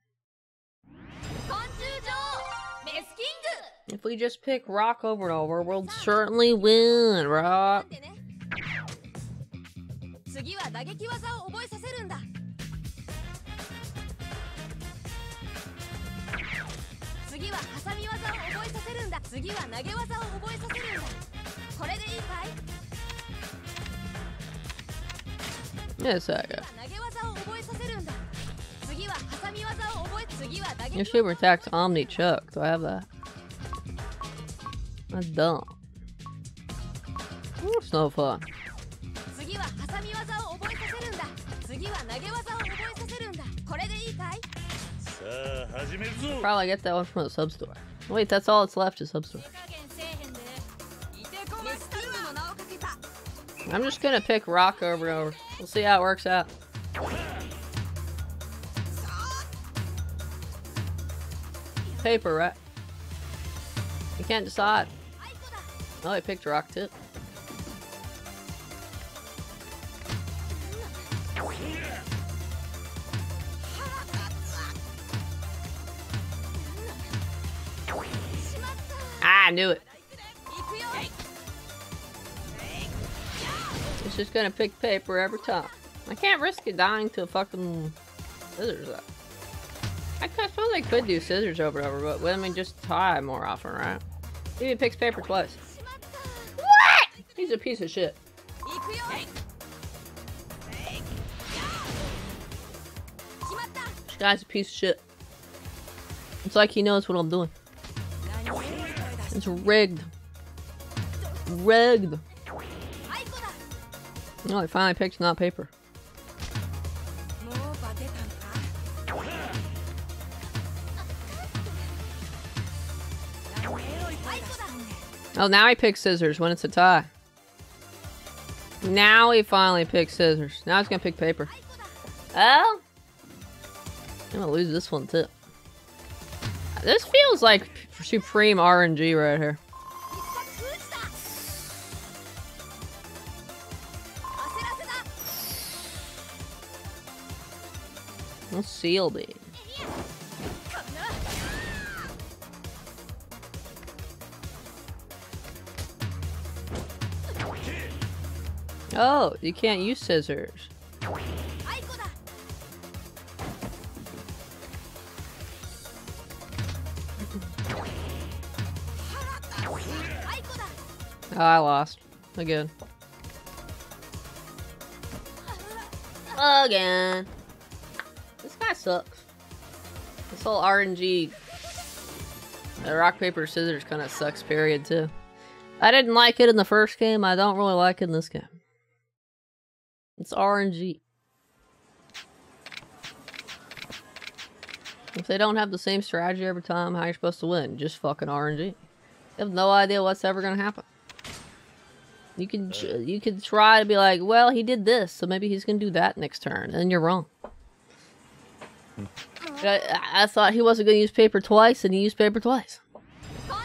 [SPEAKER 1] If we just pick Rock over and over, we'll certainly win, Rock.
[SPEAKER 9] Yes, I got.
[SPEAKER 1] Your super attacks Omni Chuck. Do I have that? That's Probably get that one from the substory. Wait, that's all that's left is
[SPEAKER 9] substory.
[SPEAKER 1] I'm just gonna pick rock over over. We'll see how it works out. Paper, right? You can't decide. Oh, I picked Rock Tip. Ah, I knew it. It's just gonna pick paper every time. I can't risk it dying to fucking scissors up. I suppose I could do scissors over and over, but let me just tie more often, right? Maybe it picks paper twice. He's a piece of shit. This guy's a piece of shit. It's like he knows what I'm doing. It's rigged. Rigged. Oh, he finally picked not paper. Oh, now he picks scissors when it's a tie. Now he finally picked scissors. Now he's gonna pick paper. Oh. I'm gonna lose this one too. This feels like supreme RNG right here. Let's seal
[SPEAKER 9] these.
[SPEAKER 1] Oh, you can't use scissors. Oh, I lost. Again. Again. This guy sucks. This whole RNG... The rock, paper, scissors kind of sucks, period, too. I didn't like it in the first game. I don't really like it in this game. It's RNG. If they don't have the same strategy every time, how you're supposed to win? Just fucking RNG. You have no idea what's ever gonna happen. You can j- you could try to be like, well, he did this, so maybe he's gonna do that next turn, and you're wrong. Hmm. I, I thought he wasn't gonna use paper twice, and he used paper twice.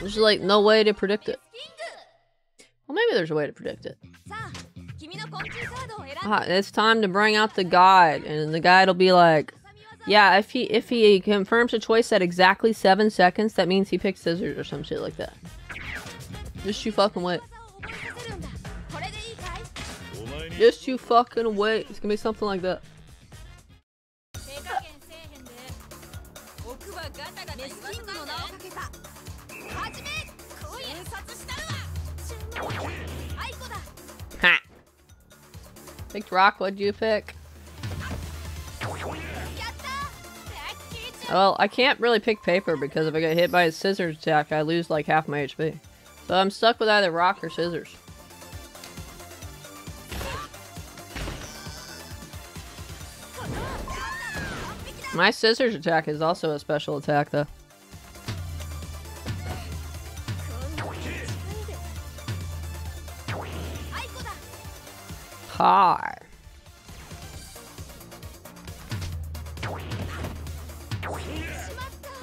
[SPEAKER 1] There's like no way to predict it. Well, maybe there's a way to predict it. It's time to bring out the guide, and the guide will be like, yeah, if he if he confirms a choice at exactly seven seconds, that means he picked scissors or some shit like that. Just you fucking wait. Just you fucking wait. It's gonna be something like that. Picked rock, what'd you pick? Well, I can't really pick paper because if I get hit by a scissors attack, I lose like half my HP. So I'm stuck with either rock or scissors. My scissors attack is also a special attack though. car.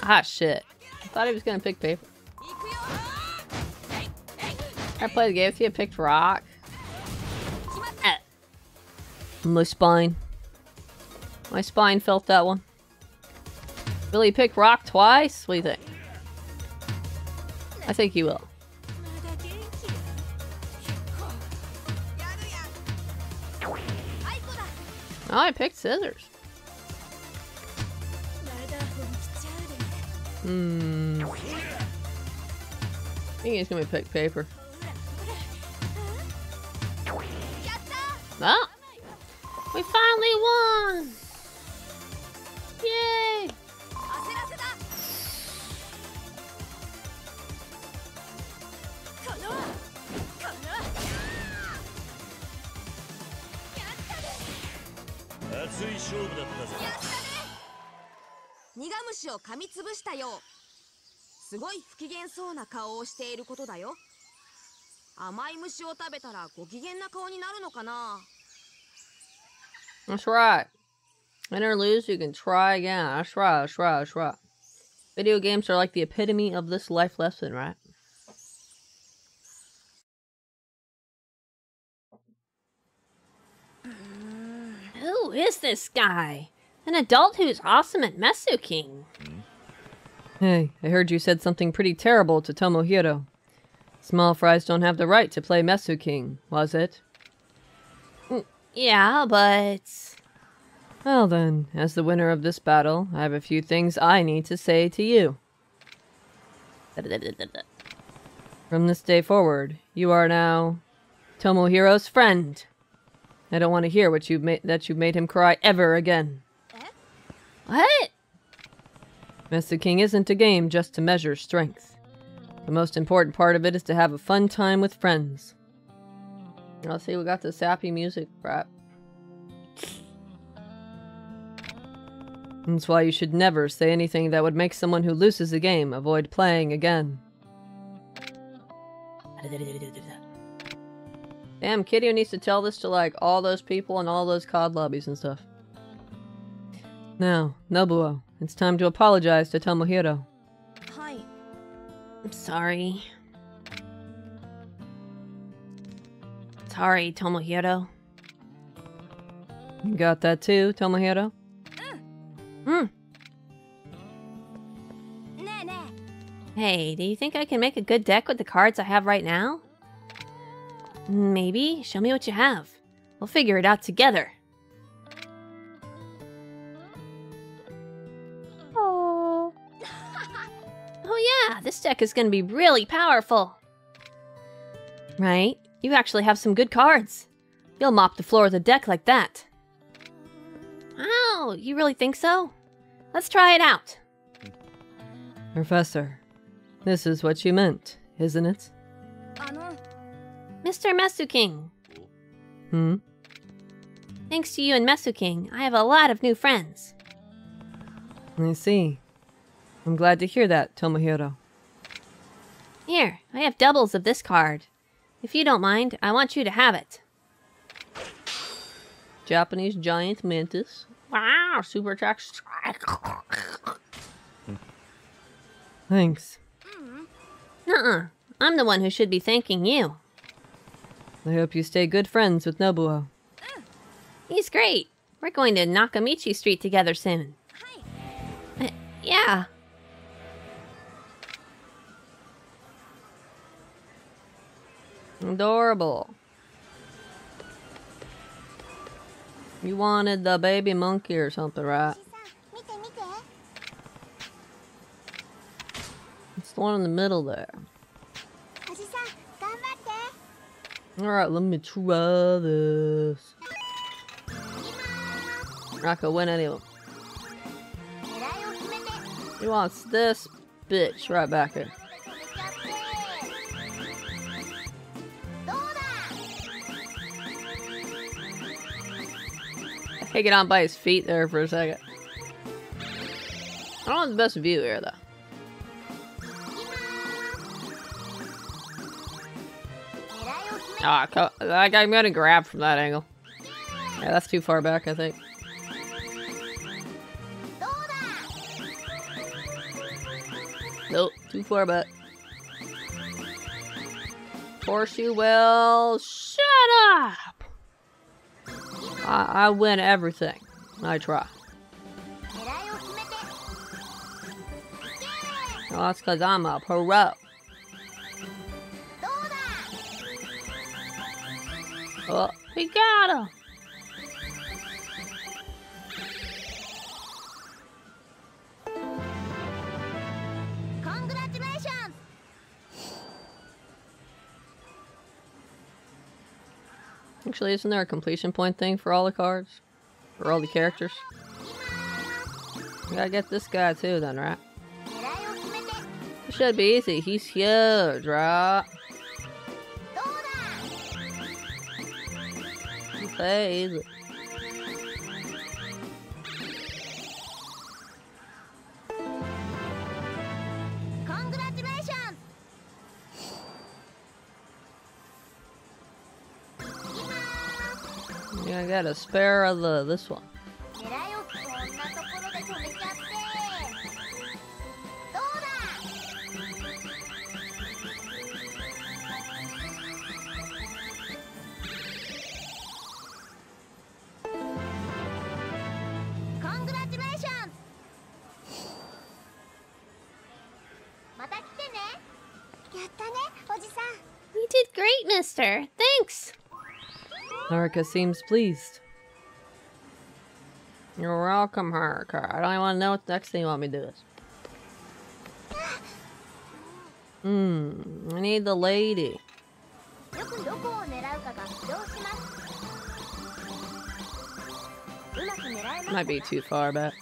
[SPEAKER 1] Ah, shit. I thought he was gonna pick paper. I played the game with you, picked rock. Eh. My spine. My spine felt that one. Really pick rock twice? What do you think? I think he will. Oh, I picked scissors. Hmm. I think he's gonna pick paper. Oh! We finally won! Yay!
[SPEAKER 2] 熱い勝負だったぜ
[SPEAKER 9] やったね苦虫を噛みつぶしたよすごい不機嫌そうな顔をしていることだよ甘い虫を食べたらご機嫌な顔になるのかな
[SPEAKER 1] That's right. Win or lose, you can try again. That's right, that's right, that's right. Video games are like the epitome of this life lesson, right?
[SPEAKER 4] Who is this guy? An adult who's awesome at Mesu King.
[SPEAKER 1] Hey, I heard you said something pretty terrible to Tomohiro. Small fries don't have the right to play Mesu King, was it?
[SPEAKER 4] Mm, yeah, but.
[SPEAKER 1] Well then, as the winner of this battle, I have a few things I need to say to you. From this day forward, you are now Tomohiro's friend. I don't want to hear what you made that you made him cry ever again.
[SPEAKER 4] What?
[SPEAKER 1] MesuKing isn't a game just to measure strength. The most important part of it is to have a fun time with friends. I'll see we got the sappy music rap. That's why you should never say anything that would make someone who loses a game avoid playing again. Damn, Kiddo needs to tell this to like all those people and all those COD lobbies and stuff. Now, Nobuo, it's time to apologize to Tomohiro.
[SPEAKER 9] Hi.
[SPEAKER 4] I'm sorry. Sorry, Tomohiro.
[SPEAKER 1] You got that too, Tomohiro?
[SPEAKER 9] Uh. Hmm.
[SPEAKER 4] Hey, do you think I can make a good deck with the cards I have right now? Maybe. Show me what you have. We'll figure it out together. Oh. oh yeah, this deck is gonna be really powerful. Right? You actually have some good cards. You'll mop the floor of the deck like that. Wow, you really think so? Let's try it out.
[SPEAKER 1] Professor, this is what you meant, isn't it?
[SPEAKER 4] Mr. Mesuking!
[SPEAKER 1] Hmm?
[SPEAKER 4] Thanks to you and Mesuking, I have a lot of new friends.
[SPEAKER 1] I see. I'm glad to hear that, Tomohiro.
[SPEAKER 7] Here, I have doubles of this card. If you don't mind, I want you to have it.
[SPEAKER 1] Japanese giant mantis. Wow, super attracts. Thanks.
[SPEAKER 7] Nuh-uh. I'm the one who should be thanking you.
[SPEAKER 1] I hope you stay good friends with Nobuo.
[SPEAKER 7] Oh, he's great. We're going to Nakamichi Street together soon. Hi. Uh, yeah.
[SPEAKER 1] Adorable. You wanted the baby monkey or something, right? It's the one in the middle there. Alright, let me try this. I could win any of them. He wants this bitch right back here.
[SPEAKER 3] Take
[SPEAKER 1] it on by his feet there for a second. I don't have the best view here though. Ah, oh, like I'm gonna grab from that angle. Yeah, that's too far back, I think. Nope, too far back. Horseshoe will. Shut up! I, I win everything. I try. Well, that's because I'm a pro. Oh, we got him.
[SPEAKER 3] Congratulations.
[SPEAKER 1] Actually, isn't there a completion point thing for all the cards? For all the characters? Gotta get this guy too then, right? It should be easy. He's huge, right?
[SPEAKER 3] だ
[SPEAKER 1] Okay, easy.
[SPEAKER 3] Congratulations!
[SPEAKER 1] Yeah, I got a spare of the this one. Haruka seems pleased. You're welcome, Haruka. I don't even want to know what the next thing you want me to do is. Hmm, I need the lady. Might be too far but.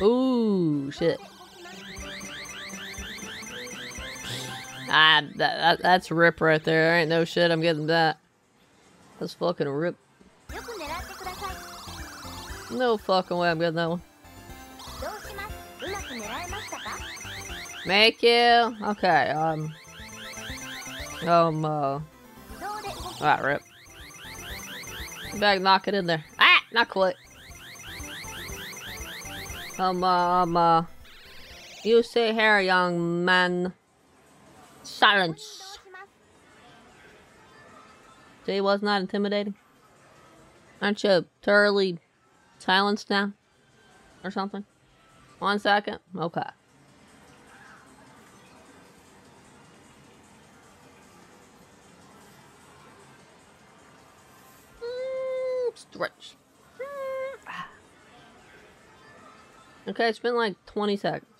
[SPEAKER 1] Ooh, shit. Ah, that, that, that's rip right there. There ain't no shit I'm getting that. That's fucking
[SPEAKER 3] fucking rip.
[SPEAKER 1] No fucking way I'm getting that one. Make you? Okay, um... Um, uh... Alright, rip. Back, knock it in there. Ah! Not quite. Um, uh, um, uh... You see here, young man. Silence. Jay was not intimidating. Aren't you thoroughly silenced now? Or something? One second? Okay. Mm, stretch. Okay, it's been like 20 seconds.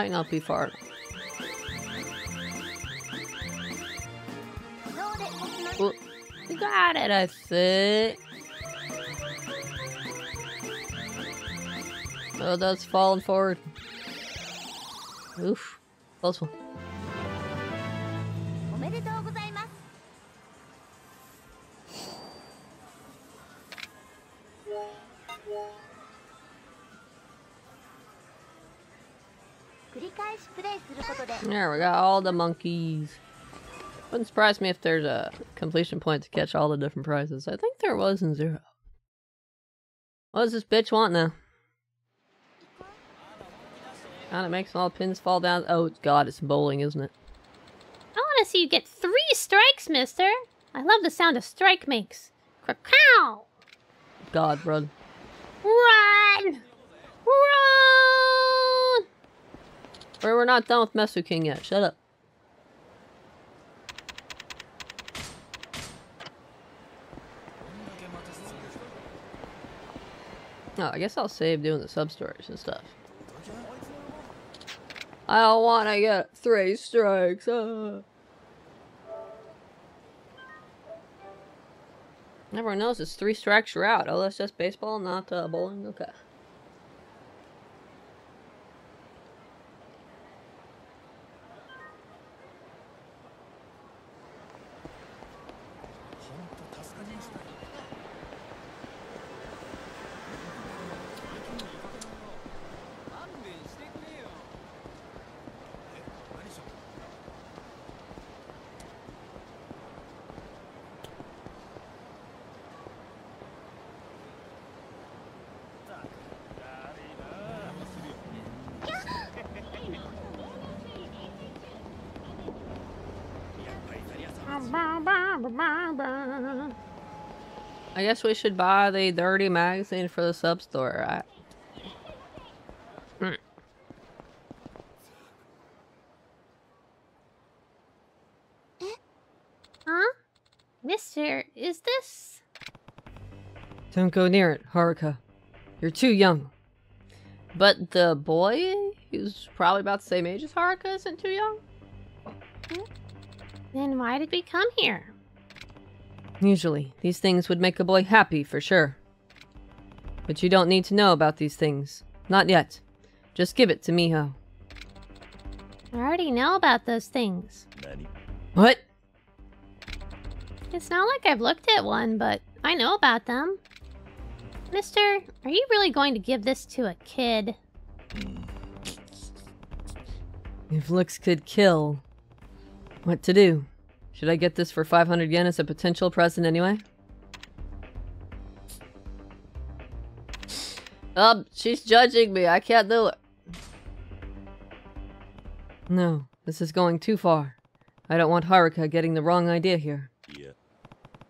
[SPEAKER 1] might not be far. We got it, I think. Oh, that's falling forward. Oof. Close one. There, we got all the monkeys. Wouldn't surprise me if there's a completion point to catch all the different prizes. I think there was in Zero. What does this bitch want now? God, it makes all the pins fall down. Oh, God, it's bowling, isn't it?
[SPEAKER 7] I want to see you get three strikes, mister. I love the sound a strike makes. Krakow!
[SPEAKER 1] God, bro.
[SPEAKER 7] Run! Run!
[SPEAKER 1] We're, we're not done with Mesu King yet. Shut up. Oh, I guess I'll save doing the sub stories and stuff. I don't want to get three strikes. Uh. Everyone knows it's three strikes you're out. Oh, that's just baseball, not uh, bowling. Okay. I guess we should buy the dirty magazine for the substory, right? Hmm.
[SPEAKER 7] Huh? Mister, is this...
[SPEAKER 1] Don't go near it, Haruka. You're too young. But the boy, who's probably about the same age as Haruka, isn't too young?
[SPEAKER 7] Then why did we come here?
[SPEAKER 1] Usually, these things would make a boy happy for sure. But you don't need to know about these things. Not yet. Just give it to Miho.
[SPEAKER 7] I already know about those things.
[SPEAKER 2] 何
[SPEAKER 1] What?
[SPEAKER 7] It's not like I've looked at one, but I know about them. Mister, are you really going to give this to a kid?
[SPEAKER 1] If looks could kill, what to do? Should I get this for 500 yen as a potential present anyway? Um, she's judging me. I can't do it. No, this is going too far. I don't want Haruka getting the wrong idea here.
[SPEAKER 2] いや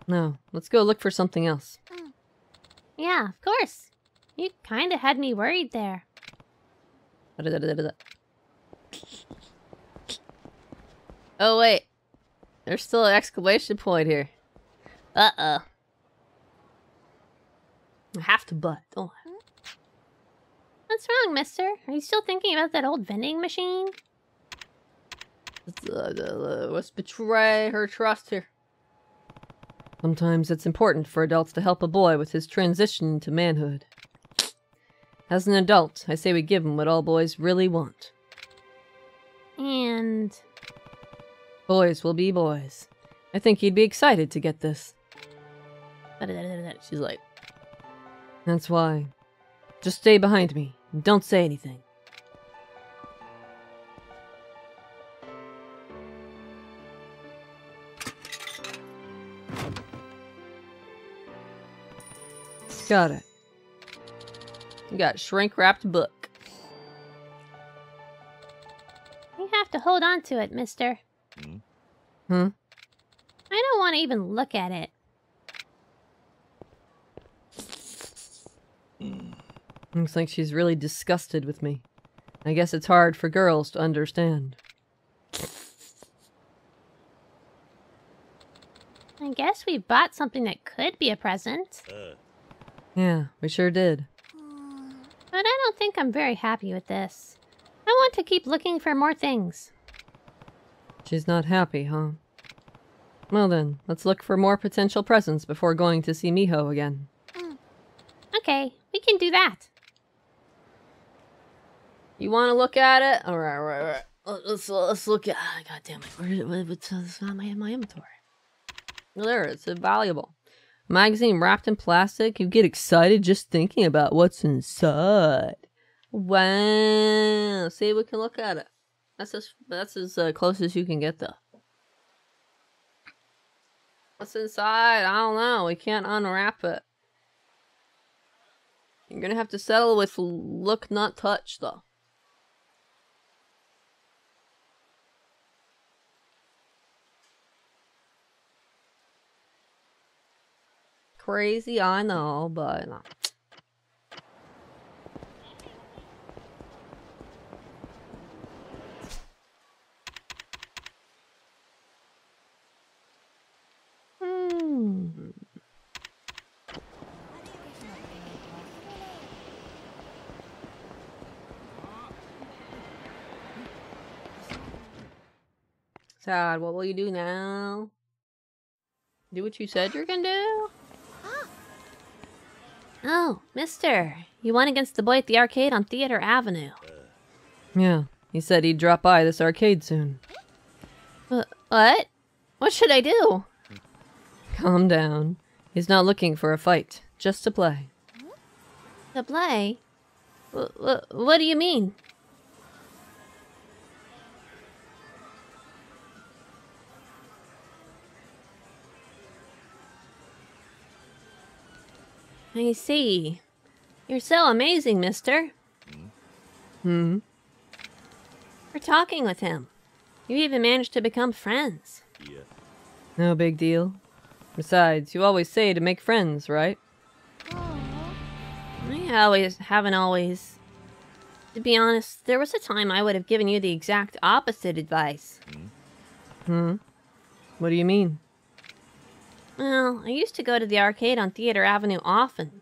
[SPEAKER 1] No, let's go look for something else.
[SPEAKER 7] Yeah, of course. You kinda had me worried there.
[SPEAKER 1] Oh wait, there's still an exclamation point here. Uh oh. I have to butt. Don't I?
[SPEAKER 7] What's wrong, mister? Are you still thinking about that old vending machine?
[SPEAKER 1] Let's, uh, let's betray her trust here. Sometimes it's important for adults to help a boy with his transition to manhood. As an adult, I say we give him what all boys really want.
[SPEAKER 7] And...
[SPEAKER 1] Boys will be boys. I think he'd be excited to get this. She's like, That's why. Just stay behind me. and Don't say anything. Got it. You got shrink wrapped book.
[SPEAKER 7] You have to hold on to it, mister.
[SPEAKER 1] Hmm?
[SPEAKER 7] I don't want to even look at it.
[SPEAKER 1] Looks like she's really disgusted with me. I guess it's hard for girls to understand.
[SPEAKER 7] I guess we bought something that could be a present.
[SPEAKER 2] あ
[SPEAKER 1] Yeah, we sure did.
[SPEAKER 7] But I don't think I'm very happy with this. I want to keep looking for more things.
[SPEAKER 1] She's not happy, huh? Well then, let's look for more potential presents before going to see Miho again. Hmm.
[SPEAKER 7] Okay, we can do that.
[SPEAKER 1] You want to look at it? All right, all right, all right. Let- Let's let's look at. God damn it! Where, where, what's it's not my my inventory? There, it's valuable. Magazine wrapped in plastic. You get excited just thinking about what's inside. Wow! See, we can look at it. That's as that's as uh, close as you can get, though. What's inside? I don't know. We can't unwrap it. You're gonna have to settle with look, not touch, though. Crazy, I know, but. Sad, what will you do now? Do what you said you're gonna do?
[SPEAKER 7] Oh, mister. You won against the boy at the arcade on Theater Avenue.
[SPEAKER 1] Yeah, he said he'd drop by this arcade soon.
[SPEAKER 7] Wh- what? What should I do?
[SPEAKER 1] Calm down. He's not looking for a fight, just to play.
[SPEAKER 7] To play? Wh- wh- what do you mean? I see. You're so amazing, mister.
[SPEAKER 1] Hmm.
[SPEAKER 7] We're talking with him. You even managed to become friends. Yeah.
[SPEAKER 1] No big deal. Besides, you always say to make friends, right?
[SPEAKER 7] I always haven't always. To be honest, there was a time I would have given you the exact opposite advice.
[SPEAKER 1] Hmm. What do you mean?
[SPEAKER 7] Well, I used to go to the arcade on Theater Avenue often.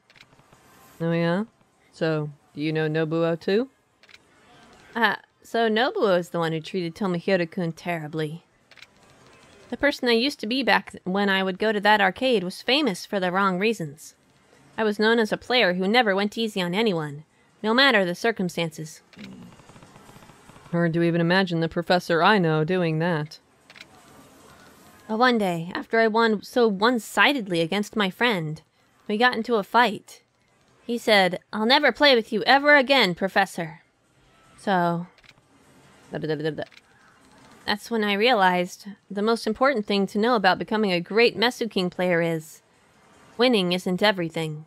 [SPEAKER 1] Oh yeah. So, do you know Nobuo too?
[SPEAKER 7] Uh, so Nobuo is the one who treated Tomohiro-kun terribly. The person I used to be back when I would go to that arcade was famous for the wrong reasons. I was known as a player who never went easy on anyone, no matter the circumstances.
[SPEAKER 1] Hard to even imagine the professor I know doing that.
[SPEAKER 7] But one day, after I won so one sidedly against my friend, we got into a fight. He said, I'll never play with you ever again, Professor. So. That's when I realized the most important thing to know about becoming a great Mesu King player is winning isn't everything.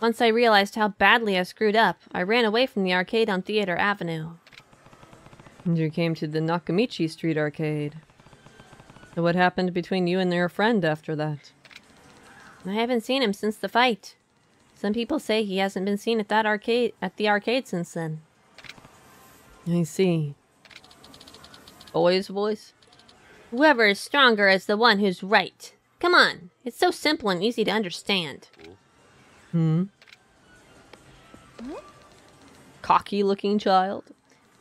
[SPEAKER 7] Once I realized how badly I screwed up, I ran away from the arcade on Theater Avenue.
[SPEAKER 1] And you came to the Nakamichi Street arcade. So what happened between you and your friend after that?
[SPEAKER 7] I haven't seen him since the fight. Some people say he hasn't been seen at that arcade at the arcade since then.
[SPEAKER 1] I see. Boy's voice?
[SPEAKER 7] Whoever is stronger is the one who's right. Come on, it's so simple and easy to understand.
[SPEAKER 1] Hmm. Cocky looking child?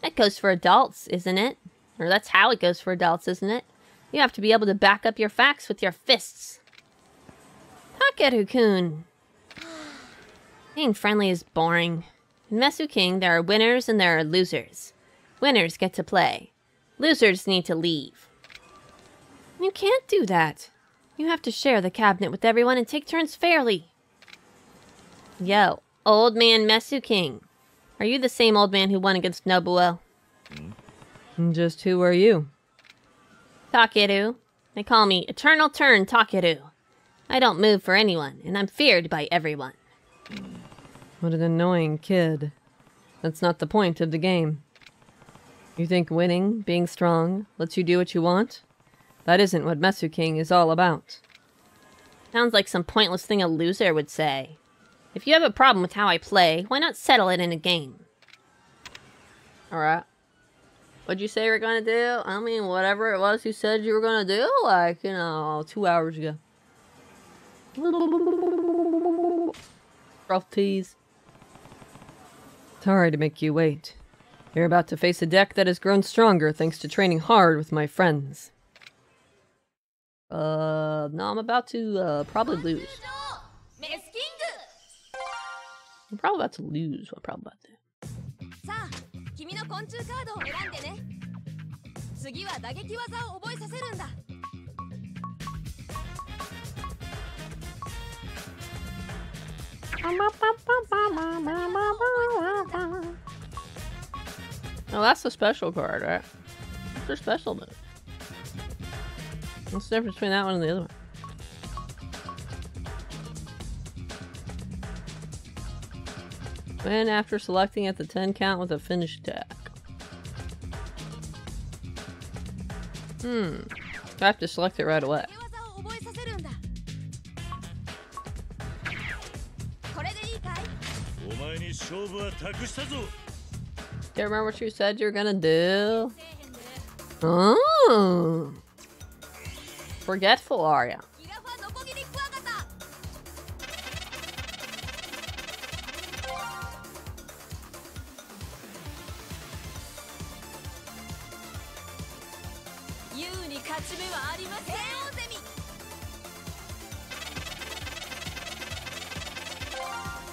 [SPEAKER 7] That goes for adults, isn't it? Or that's how it goes for adults, isn't it? You have to be able to back up your facts with your fists. Takeru-kun. Being friendly is boring. In Mesu King, there are winners and there are losers. Winners get to play. Losers need to leave. You can't do that. You have to share the cabinet with everyone and take turns fairly. Yo, old man Mesu King. Are you the same old man who won against Nobuo?
[SPEAKER 1] Hmm. Just who are you?
[SPEAKER 7] Takeru. They call me Eternal Turn Takeru. I don't move for anyone, and I'm feared by everyone.
[SPEAKER 1] What an annoying kid. That's not the point of the game. You think winning, being strong, lets you do what you want? That isn't what Mesu King is all about.
[SPEAKER 7] Sounds like some pointless thing a loser would say. If you have a problem with how I play, why not settle it in a game?
[SPEAKER 1] Alright. What'd you say you were gonna do? I mean, whatever it was you said you were gonna do, like, you know, two hours ago. Rough tease. Sorry to make you wait. You're about to face a deck that has grown stronger thanks to training hard with my friends. Uh, no, I'm about to, uh, probably lose.
[SPEAKER 9] メスキング
[SPEAKER 1] I'm probably about to lose. What I'm probably about to.
[SPEAKER 9] さあ君の昆虫カードを選んでね次は打撃技を覚えさせるんだ
[SPEAKER 1] Oh, that's the special card, right? What's their special move? What's the difference between that one and the other one? Win after selecting at the 10 count with a finish attack. Hmm. I have to select it right away. You remember what you said you're gonna do? Oh. Forgetful are
[SPEAKER 9] you?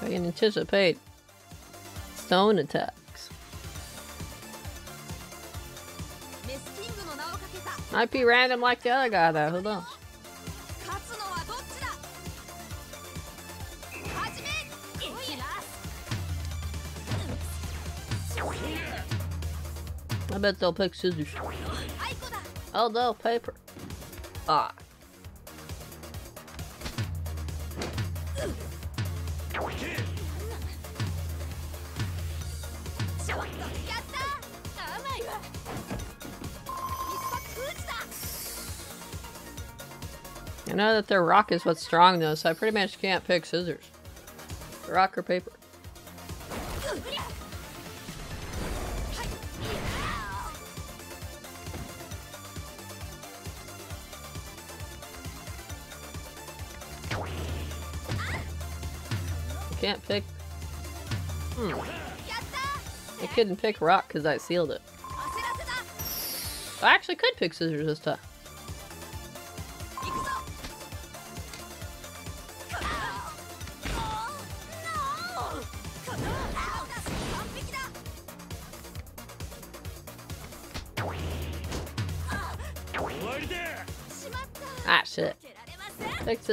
[SPEAKER 1] I can anticipate stone
[SPEAKER 9] attack.
[SPEAKER 1] Might be random like the other guy though, who knows? I bet they'll pick scissors. Oh no, paper. Ah. I know that their rock is what's strong though, so I pretty much can't pick scissors. Rock or paper. can't pick... Hmm. I couldn't pick rock because I sealed it. I actually could pick scissors this time.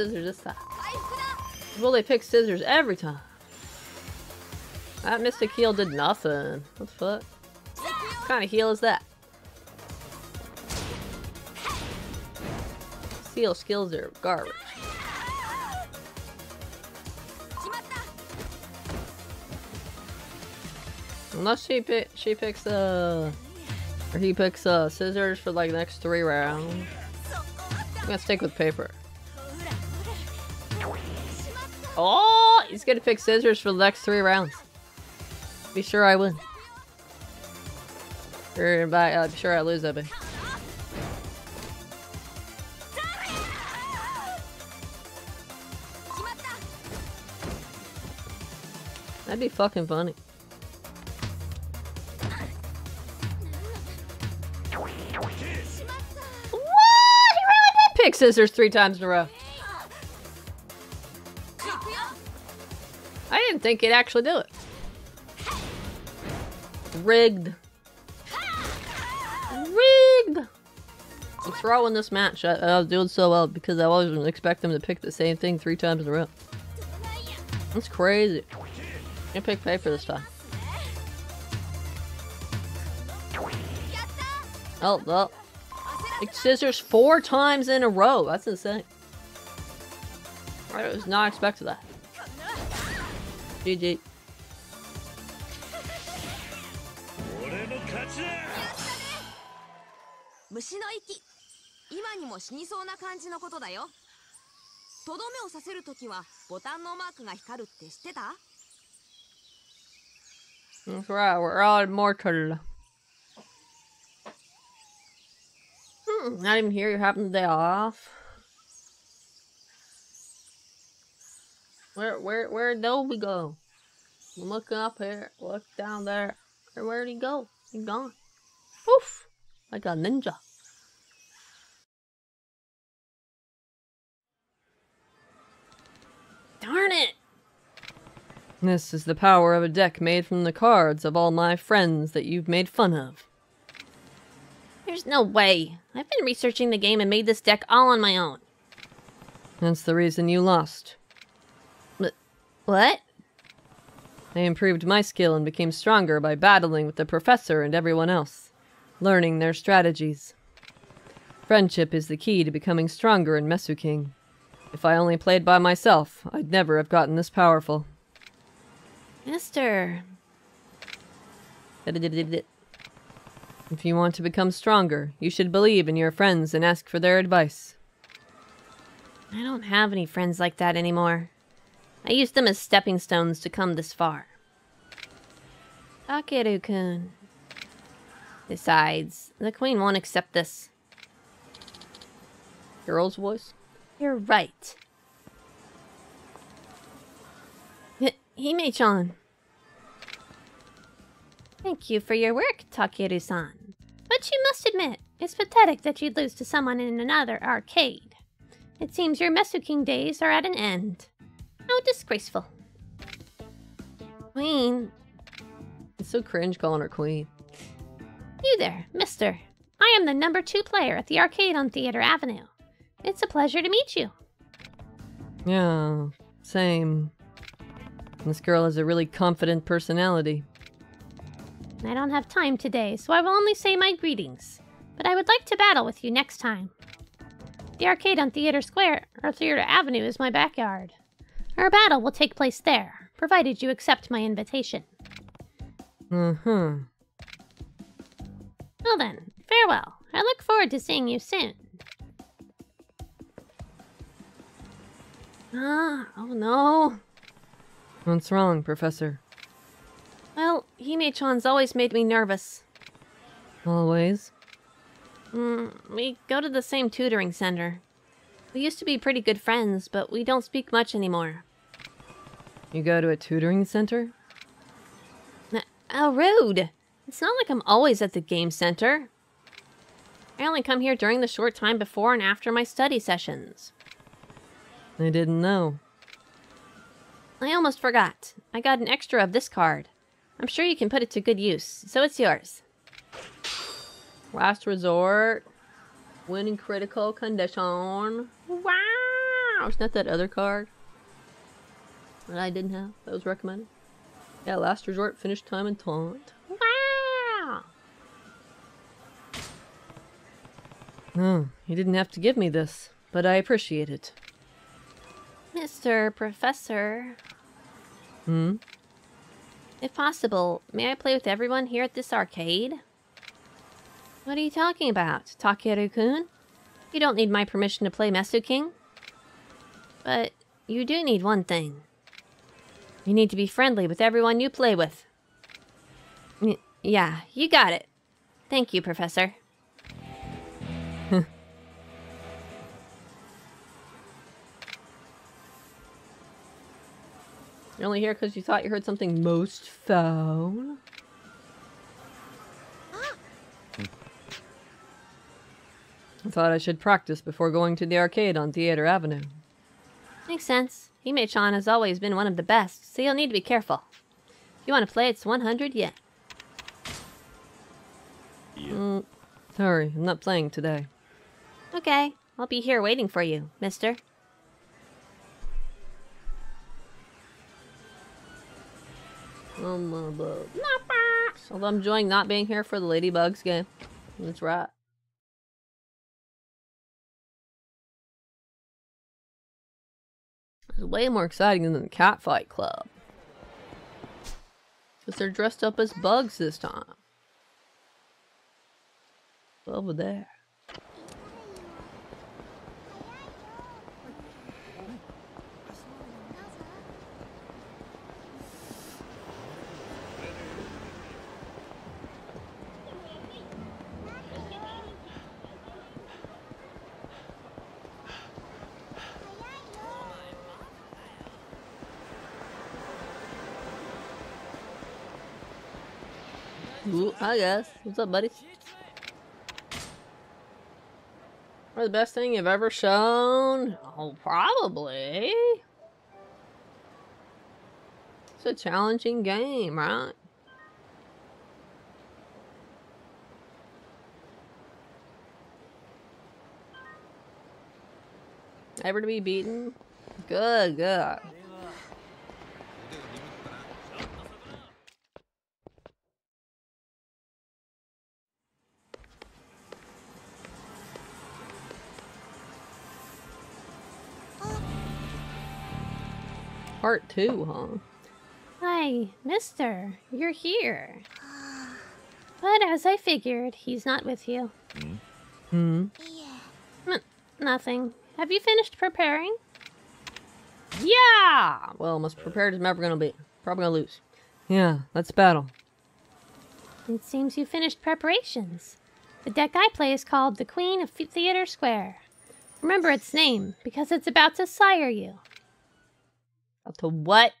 [SPEAKER 1] scissors this time. They pick scissors every time? That Mystic Heal did nothing. What the fuck? What kind of heal is that? Seal skills are garbage. Unless she pick, she picks uh or he picks uh scissors for like next three rounds. I'm gonna stick with paper. Oh, he's gonna pick scissors for the next three rounds. Be sure I win. Or I'm uh, sure I lose, I. That'd be fucking funny. What? He really did pick scissors three times in a row. think he'd actually do it. Rigged. Rigged! I'm throwing this match. I, I was doing so well because I wasn't expecting them to pick the same thing three times in a row. That's crazy. I pick paper this time. Oh, well. Scissors four times in a row. That's insane. I was not expecting that. ジ
[SPEAKER 2] ェの勝ちだ
[SPEAKER 9] 虫の息今にも死にそうな感じのことだよとどめをさせるときはボタンのマークが光るって知ってた
[SPEAKER 1] That's right, we're all mortal. Hmm, I didn't hear you happen to day off. Where where where we go? I'm looking up here, look down there. Where where'd he go? He gone. Poof! Like a ninja. Darn it! This is the power of a deck made from the cards of all my friends that you've made fun of.
[SPEAKER 7] There's no way. I've been researching the game and made this deck all on my own.
[SPEAKER 1] That's the reason you lost.
[SPEAKER 7] What?
[SPEAKER 1] I improved my skill and became stronger by battling with the professor and everyone else, learning their strategies. Friendship is the key to becoming stronger in MesuKing. If I only played by myself, I'd never have gotten this powerful.
[SPEAKER 7] Mister.
[SPEAKER 1] If you want to become stronger, you should believe in your friends and ask for their advice.
[SPEAKER 7] I don't have any friends like that anymore. I used them as stepping stones to come this far. Takeru-kun. Besides, the queen won't accept this.
[SPEAKER 1] Girl's voice?
[SPEAKER 7] You're right. H- Hime-chan. Thank you for your work, Takeru-san. But you must admit, it's pathetic that you'd lose to someone in another arcade. It seems your MesuKing days are at an end. How disgraceful. Queen,
[SPEAKER 1] It's so cringe calling her queen.
[SPEAKER 7] you there, mister. I am the number two player at the arcade on Theater Avenue. It's a pleasure to meet you.
[SPEAKER 1] Yeah, same. This girl has a really confident personality.
[SPEAKER 7] I don't have time today, so I will only say my greetings. But I would like to battle with you next time. The arcade on Theater Square, or Theater Avenue, is my backyard. Our battle will take place there, provided you accept my invitation.
[SPEAKER 1] Mm-hmm.
[SPEAKER 7] Well then, farewell. I look forward to seeing you soon. Ah, oh no.
[SPEAKER 1] What's wrong, Professor?
[SPEAKER 7] Well, Hime-chan's always made me nervous.
[SPEAKER 1] Always?
[SPEAKER 7] Mm, we go to the same tutoring center. We used to be pretty good friends, but we don't speak much anymore.
[SPEAKER 1] You go to a tutoring center?
[SPEAKER 7] How oh, rude! It's not like I'm always at the game center. I only come here during the short time before and after my study sessions.
[SPEAKER 1] I didn't know.
[SPEAKER 7] I almost forgot. I got an extra of this card. I'm sure you can put it to good use, so it's yours.
[SPEAKER 1] Last resort. Winning critical condition. Wow! Isn't that that other card? That I didn't have? That was recommended? Yeah, last resort, finish time, and taunt.
[SPEAKER 7] Wow!
[SPEAKER 1] No, you didn't have to give me this, but I appreciate it.
[SPEAKER 7] Mr. Professor,
[SPEAKER 1] Hmm?
[SPEAKER 7] if possible, may I play with everyone here at this arcade? What are you talking about, Takeru-kun? You don't need my permission to play MesuKing. But you do need one thing. You need to be friendly with everyone you play with. Y- yeah, you got it. Thank you, Professor.
[SPEAKER 1] You're only here because you thought you heard something most foul? I thought I should practice before going to the arcade on Theater Avenue.
[SPEAKER 7] Makes sense. Hime-chan has always been one of the best, so you'll need to be careful. If you want to play, it's 100 yen.
[SPEAKER 1] Mm, sorry, I'm not playing today.
[SPEAKER 7] Okay, I'll be here waiting for you, mister.
[SPEAKER 1] Oh my bug. Although I'm enjoying not being here for the Ladybugs game. That's right. It's way more exciting than the Catfight Club. Because they're dressed up as bugs this time. Over there. Ooh, hi guys. What's up, buddies? Or the best thing you've ever shown? Oh, probably. It's a challenging game, right? Ever to be beaten? Good, good. Part two, huh?
[SPEAKER 7] Hi, mister. You're here. But as I figured, he's not with you.
[SPEAKER 1] Hmm.
[SPEAKER 7] N- nothing. Have you finished preparing?
[SPEAKER 1] Yeah! Well, I'm as prepared as I'm ever gonna be. Probably gonna lose. Yeah, let's battle.
[SPEAKER 7] It seems you finished preparations. The deck I play is called the Queen of Theater Square. Remember its name, because it's about to sire you.
[SPEAKER 1] About to what?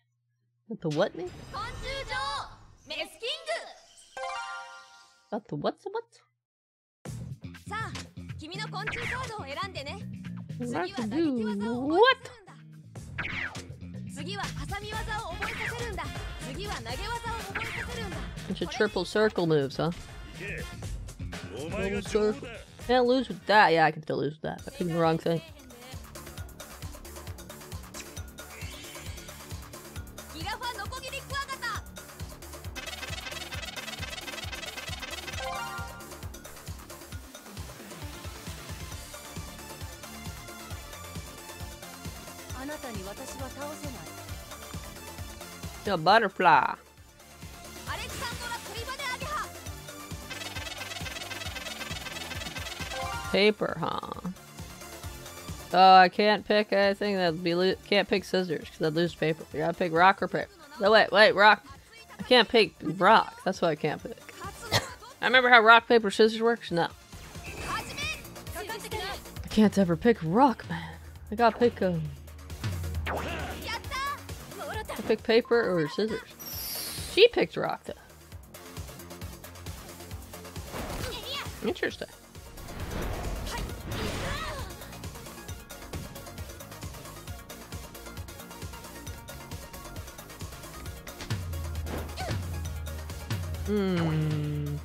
[SPEAKER 1] About to what me?
[SPEAKER 9] 昆虫女王メスキン
[SPEAKER 1] About to what's a what?
[SPEAKER 9] グさあ君の昆虫カードを選んでね次は
[SPEAKER 1] About to
[SPEAKER 9] 打撃技
[SPEAKER 1] do
[SPEAKER 9] を
[SPEAKER 1] what?
[SPEAKER 9] 覚えさせるんだ次はハサミ技を覚えさせるんだ次は投げ技を覚えさせるんだ
[SPEAKER 1] Bunch of triple circle moves, huh?
[SPEAKER 2] お前が
[SPEAKER 1] Triple
[SPEAKER 2] 女王
[SPEAKER 1] circle.
[SPEAKER 2] だ
[SPEAKER 1] Can't lose with that. Yeah, I can still lose with that. I'm picking the wrong thing. The butterfly. Paper, huh? Oh, I can't pick anything that be can't pick scissors because I'd lose paper. You gotta pick rock or paper. No, wait, wait, rock. I can't pick rock. That's what I can't pick. I remember how rock, paper, scissors works. No. I can't ever pick rock, man. I gotta pick, um pick paper or scissors. She picked rock though. Interesting. Hmm.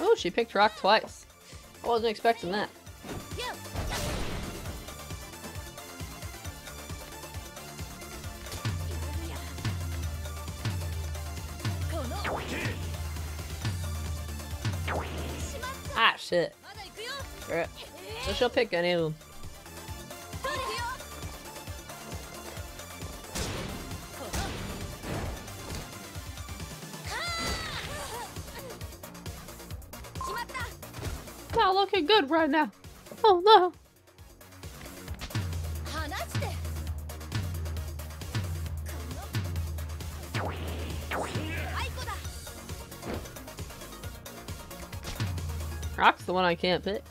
[SPEAKER 1] Oh, she picked rock twice. I wasn't expecting that. shit. So she'll pick any of them. Not looking good right now. Oh no. the one I can't pick?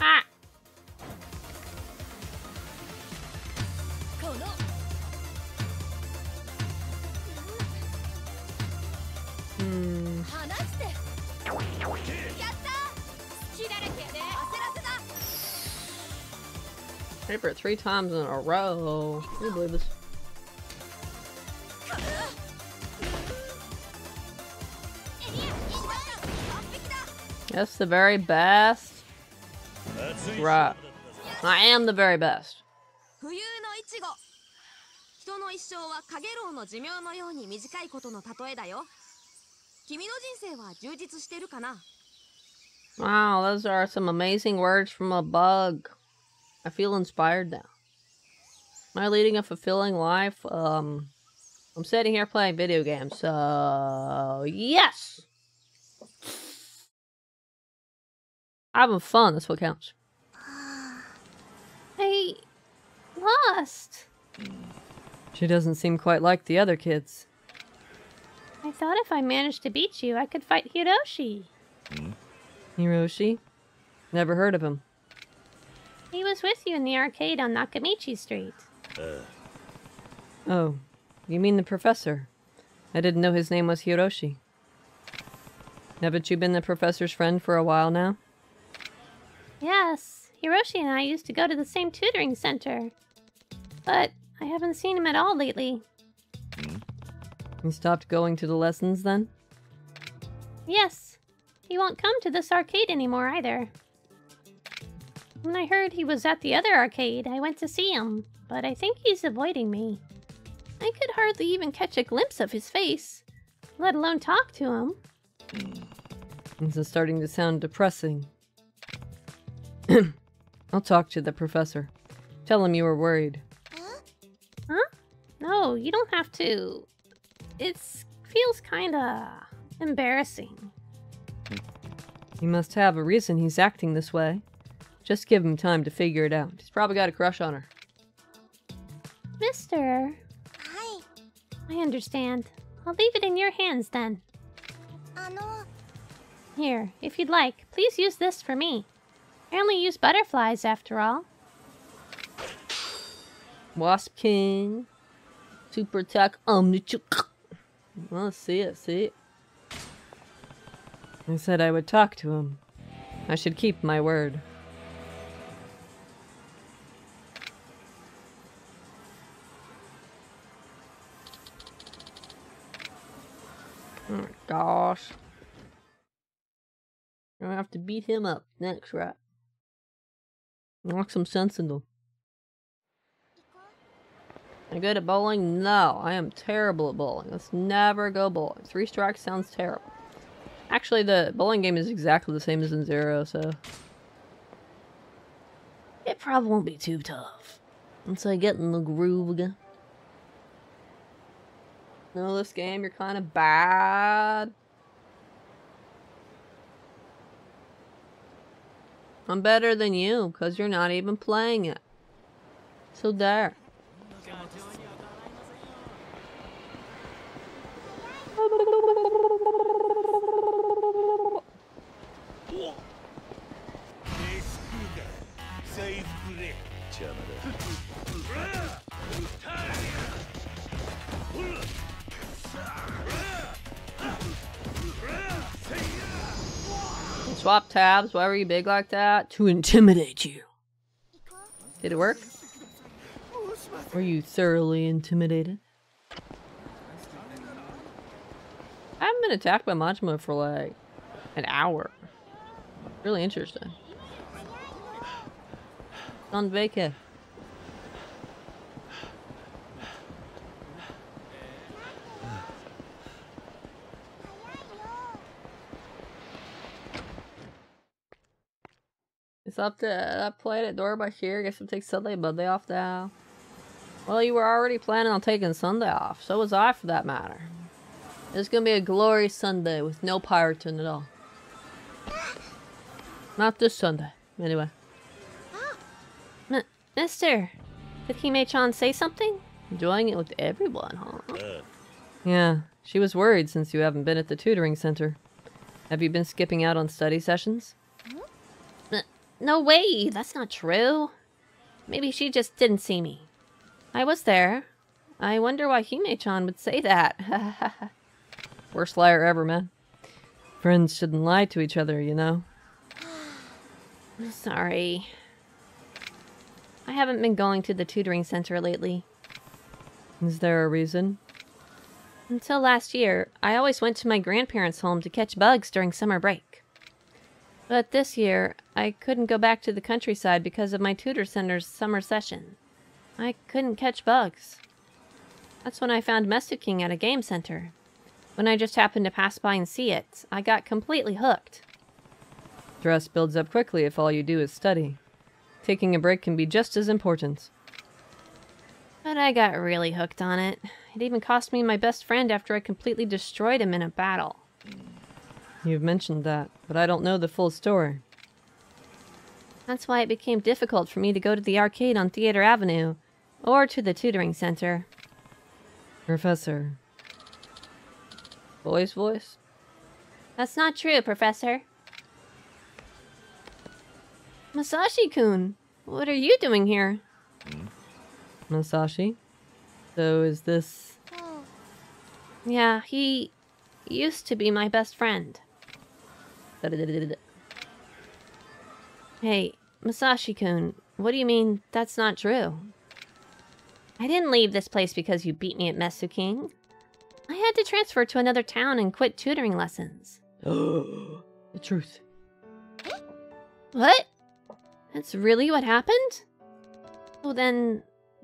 [SPEAKER 1] Ah! Hmm. Paper three times in a row. You believe this? That's the very best.
[SPEAKER 2] 熱い
[SPEAKER 1] Right.
[SPEAKER 2] 勝負だったぜ
[SPEAKER 1] I am the very best.
[SPEAKER 9] 冬のいちご人の一生はカゲロウの寿命のように短いことの例えだよ君の人生は充実してるかな
[SPEAKER 1] Wow, those are some amazing words from a bug. I feel inspired now. Am I leading a fulfilling life? Um, I'm sitting here playing video games, so yes! Having fun, that's what counts.
[SPEAKER 7] I lost.
[SPEAKER 1] She doesn't seem quite like the other kids.
[SPEAKER 7] I thought if I managed to beat you, I could fight Hiroshi. Hmm?
[SPEAKER 1] Hiroshi? Never heard of him.
[SPEAKER 7] He was with you in the arcade on Nakamichi Street. Uh.
[SPEAKER 1] Oh, you mean the professor? I didn't know his name was Hiroshi. Haven't you been the professor's friend for a while now?
[SPEAKER 7] Yes, Hiroshi and I used to go to the same tutoring center. But I haven't seen him at all lately.
[SPEAKER 1] Hmm? He stopped going to the lessons then?
[SPEAKER 7] Yes, he won't come to this arcade anymore either. When I heard he was at the other arcade, I went to see him, but I think he's avoiding me. I could hardly even catch a glimpse of his face, let alone talk to him. Hmm.
[SPEAKER 1] This is starting to sound depressing. I'll talk to the professor. Tell him you were worried.
[SPEAKER 7] Huh? No, you don't have to. It feels kinda embarrassing.
[SPEAKER 1] He must have a reason he's acting this way. Just give him time to figure it out. He's probably got a crush on her.
[SPEAKER 7] Mister.
[SPEAKER 3] Hi.
[SPEAKER 7] I understand. I'll leave it in your hands then. Here, if you'd like, please use this for me. I only use butterflies after all.
[SPEAKER 1] Wasp King. Super attack Omnichuk. Well, see it, see it. I said I would talk to him. I should keep my word. Oh gosh. Gonna have to beat him up next, right? Knock some sense into him. I good at bowling? No, I am terrible at bowling. Let's never go bowling. Three strikes sounds terrible. Actually, the bowling game is exactly the same as in Zero, so... It probably won't be too tough. Once I get in the groove again. No, this game, you're kind of bad. I'm better than you, because you're not even playing it. So there. Swap tabs, why were you big like that? To intimidate you. Did it work? Were you thoroughly intimidated? I haven't been attacked by Majima for like an hour. Really interesting. On vacay. It's up to uh, that planet door by here. Guess we'll take Sunday and Monday off now. Well, you were already planning on taking Sunday off. So was I, for that matter. It's gonna be a glorious Sunday with no pirating at all. Not this Sunday, anyway.
[SPEAKER 7] M- Mister, did Hime-chan say something?
[SPEAKER 1] Enjoying it with everyone, huh? Yeah, she was worried since you haven't been at the tutoring center. Have you been skipping out on study sessions? Hmm?
[SPEAKER 7] No way, that's not true. Maybe she just didn't see me.
[SPEAKER 1] I was there. I wonder why Hime-chan would say that. Worst liar ever, man. Friends shouldn't lie to each other, you know.
[SPEAKER 7] Sorry. I haven't been going to the tutoring center lately.
[SPEAKER 1] Is there a reason?
[SPEAKER 7] Until last year, I always went to my grandparents' home to catch bugs during summer break. But this year, I couldn't go back to the countryside because of my tutor center's summer session. I couldn't catch bugs. That's when I found MesuKing at a game center. When I just happened to pass by and see it, I got completely hooked.
[SPEAKER 1] Stress builds up quickly if all you do is study. Taking a break can be just as important.
[SPEAKER 7] But I got really hooked on it. It even cost me my best friend after I completely destroyed him in a battle.
[SPEAKER 1] You've mentioned that, but I don't know the full story.
[SPEAKER 7] That's why it became difficult for me to go to the arcade on Theater Avenue or to the tutoring center.
[SPEAKER 1] Professor. Boy's voice?
[SPEAKER 7] That's not true, Professor. Masashi-kun, what are you doing here?
[SPEAKER 1] Masashi? So is this...
[SPEAKER 7] Yeah, he used to be my best friend. Hey, Masashi-kun, what do you mean that's not true? I didn't leave this place because you beat me at MesuKing. I had to transfer to another town and quit tutoring lessons.
[SPEAKER 1] the truth.
[SPEAKER 7] What? That's really what happened? Well then,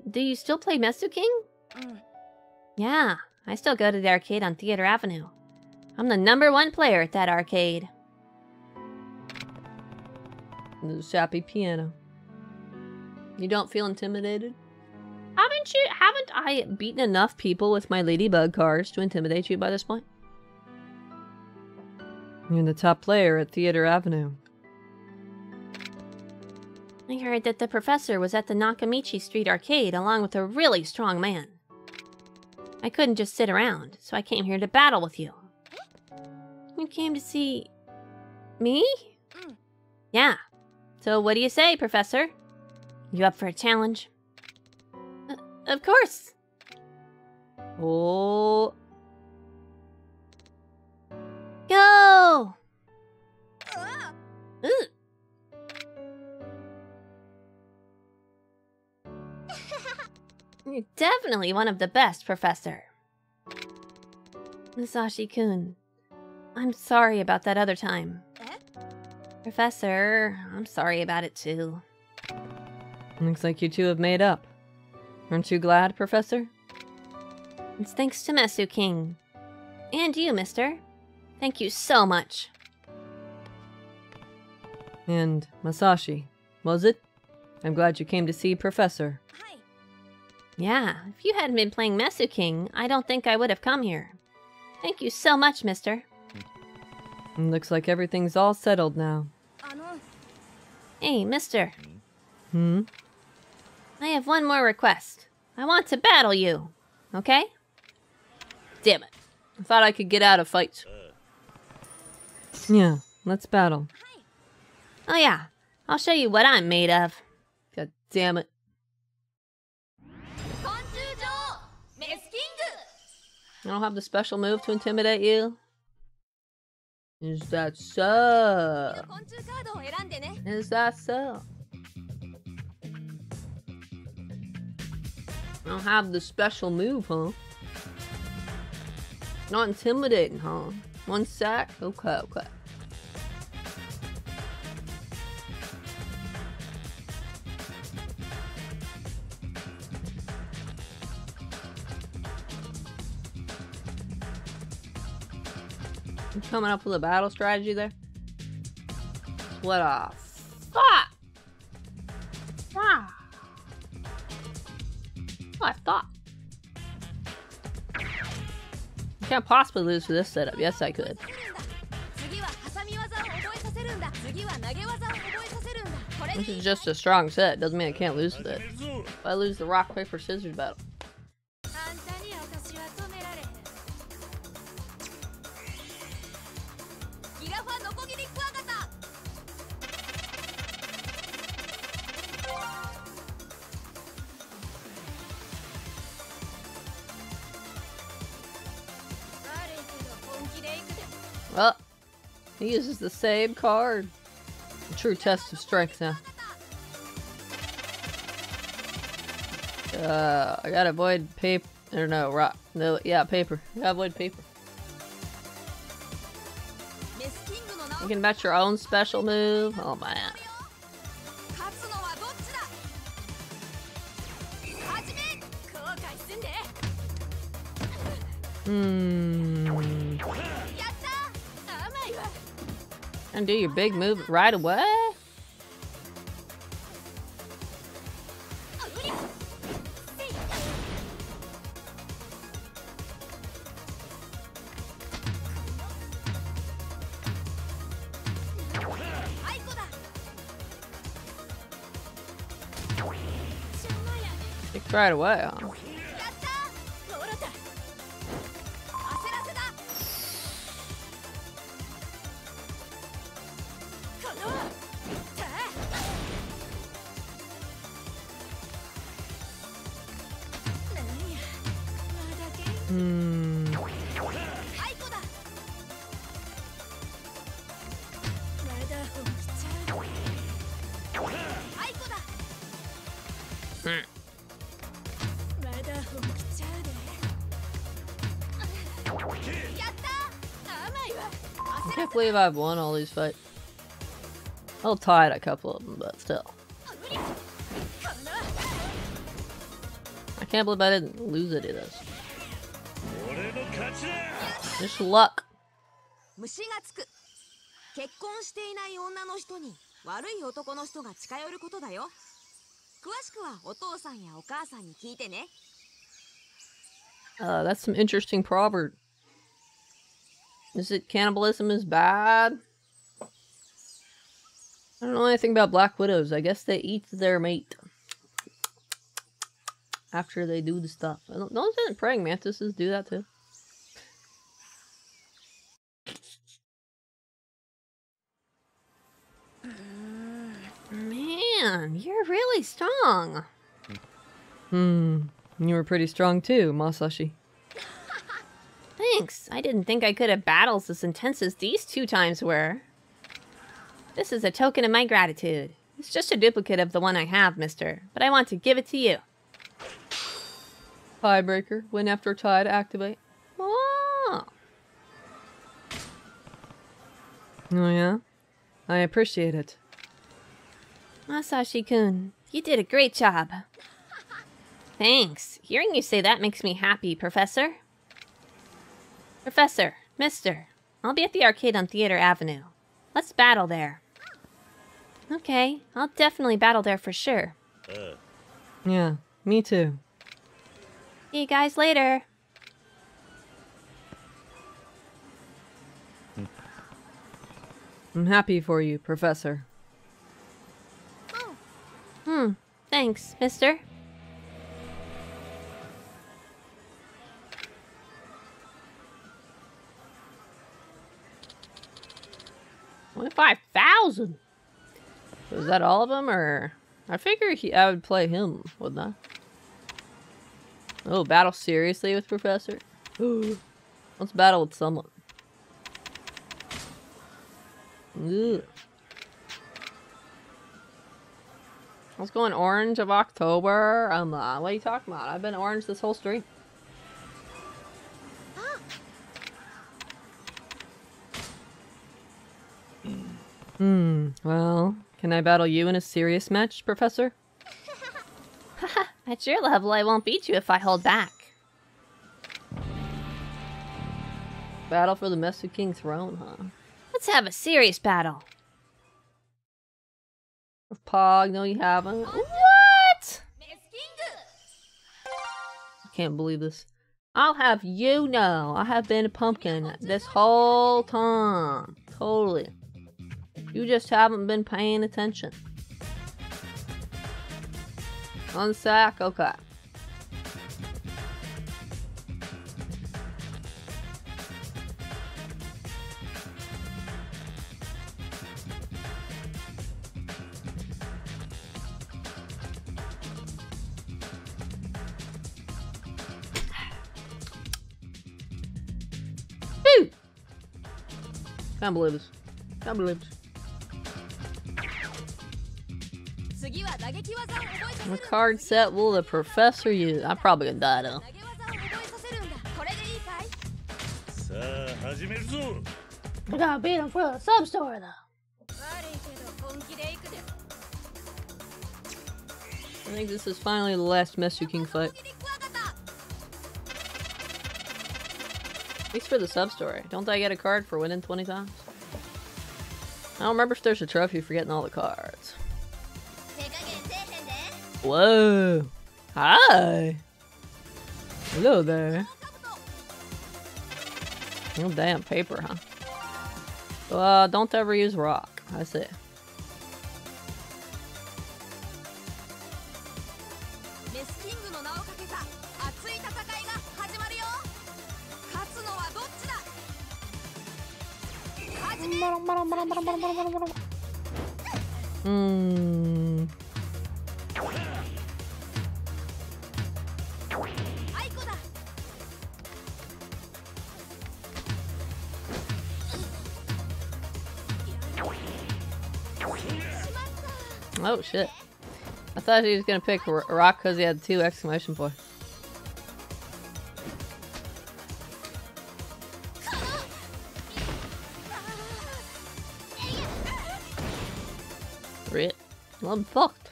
[SPEAKER 7] do you still play MesuKing?
[SPEAKER 9] Mm.
[SPEAKER 7] Yeah, I still go to the arcade on Theater Avenue. I'm the number one player at that arcade.
[SPEAKER 1] The sappy piano. You don't feel intimidated? Haven't you? Haven't I beaten enough people with my ladybug cars to intimidate you by this point? You're the top player at Theater Avenue.
[SPEAKER 7] I heard that the professor was at the Nakamichi Street arcade along with a really strong man. I couldn't just sit around, so I came here to battle with you. You came to see... me?
[SPEAKER 9] Mm.
[SPEAKER 7] Yeah. So what do you say, Professor? You up for a challenge? Uh, of course.
[SPEAKER 1] Oh,
[SPEAKER 7] Go!
[SPEAKER 9] Ah!
[SPEAKER 7] Ooh. You're definitely one of the best, Professor. Musashi-kun, I'm sorry about that other time. Professor, I'm sorry about it too.
[SPEAKER 1] looks like you two have made up. Aren't you glad, Professor?
[SPEAKER 7] It's thanks to MesuKing. And you, mister. Thank you so much.
[SPEAKER 1] And Masashi, was it? I'm glad you came to see Professor.
[SPEAKER 9] Hi.
[SPEAKER 7] Yeah, if you hadn't been playing MesuKing, I don't think I would have come here. Thank you so much, mister.
[SPEAKER 1] It looks like everything's all settled now.
[SPEAKER 7] Hey, mister.
[SPEAKER 1] Hmm?
[SPEAKER 7] I have one more request. I want to battle you, okay?
[SPEAKER 1] Damn it. I thought I could get out of fights. Yeah, let's battle.
[SPEAKER 7] Oh yeah, I'll show you what I'm made of.
[SPEAKER 1] God damn it. I don't have the special move to intimidate you. Is that so? Is that so? I don't have the special move, huh? Not intimidating, huh? One sec? Okay, okay. Coming up with a battle strategy there? What a thought! Ah. What a thought! I can't possibly lose to this setup. Yes, I could. This is just a strong set. Doesn't mean I can't lose with it. If I lose the rock, paper, scissors battle. He uses the same card. A true test of strength now. Uh, I gotta avoid paper. Or no, rock. No, yeah, paper. You gotta avoid paper. You can match your own special move. Oh man. Hmm. And do your big move right away? Right away, huh? I've won all these fights. I'll tied a couple of them, but still. I can't believe I didn't lose any of this.
[SPEAKER 2] 俺の勝ちだ
[SPEAKER 1] Just luck.
[SPEAKER 9] 虫がつく結婚していない女の人に悪い男の人が近寄ることだよ詳しくはお父さんやお母さんに聞いてね
[SPEAKER 1] Uh, that's some interesting proverb. Is it cannibalism is bad? I don't know anything about black widows. I guess they eat their mate after they do the stuff. Don't, those didn't praying mantises do that too.
[SPEAKER 7] Man, you're really strong.
[SPEAKER 1] Hmm. You were pretty strong too, Masashi.
[SPEAKER 7] Thanks. I didn't think I could have battles as intense as these two times were. This is a token of my gratitude. It's just a duplicate of the one I have, mister, but I want to give it to you.
[SPEAKER 1] Tiebreaker. Win after tie to activate.
[SPEAKER 7] Oh,
[SPEAKER 1] Oh yeah? I appreciate it.
[SPEAKER 7] Masashi-kun, you did a great job. Thanks. Hearing you say that makes me happy, Professor. Professor, Mister, I'll be at the arcade on Theater Avenue. Let's battle there. Okay, I'll definitely battle there for sure.
[SPEAKER 1] Yeah, me too.
[SPEAKER 7] See you guys later.
[SPEAKER 1] I'm happy for you, Professor.
[SPEAKER 7] Hmm, thanks, mister.
[SPEAKER 1] Twenty-five thousand. Was that all of them, or I figure he, I would play him, wouldn't I? Oh, battle seriously with Professor. Let's battle with someone. Let's go in Orange of October. Um, uh, what are you talking about? I've been orange this whole stream. Hmm. Well, can I battle you in a serious match, Professor?
[SPEAKER 7] At your level, I won't beat you if I hold back.
[SPEAKER 1] Battle for the MesuKing throne, huh?
[SPEAKER 7] Let's have a serious battle.
[SPEAKER 1] Pog, no, you haven't.
[SPEAKER 7] What?
[SPEAKER 1] I can't believe this. I'll have you know, I have been a pumpkin this whole time. Totally. You just haven't been paying attention. One sec, okay. Can't believe this. Can't believe this. What card set will the professor use? I'm probably gonna die though.
[SPEAKER 6] We gotta beat him for the sub story though.
[SPEAKER 1] I think this is finally the last MesuKing fight.
[SPEAKER 9] At
[SPEAKER 1] least for the sub story. Don't I get a card for winning 20 times? I don't remember if there's a trophy for getting all the cards. Whoa. Hi. Hello there. Oh, damn, paper, huh? Uh, don't ever use rock.
[SPEAKER 9] That's it. Mmm.
[SPEAKER 1] Oh, shit. I thought he was gonna pick rock because he had two exclamation points. Rit. Well, I'm fucked.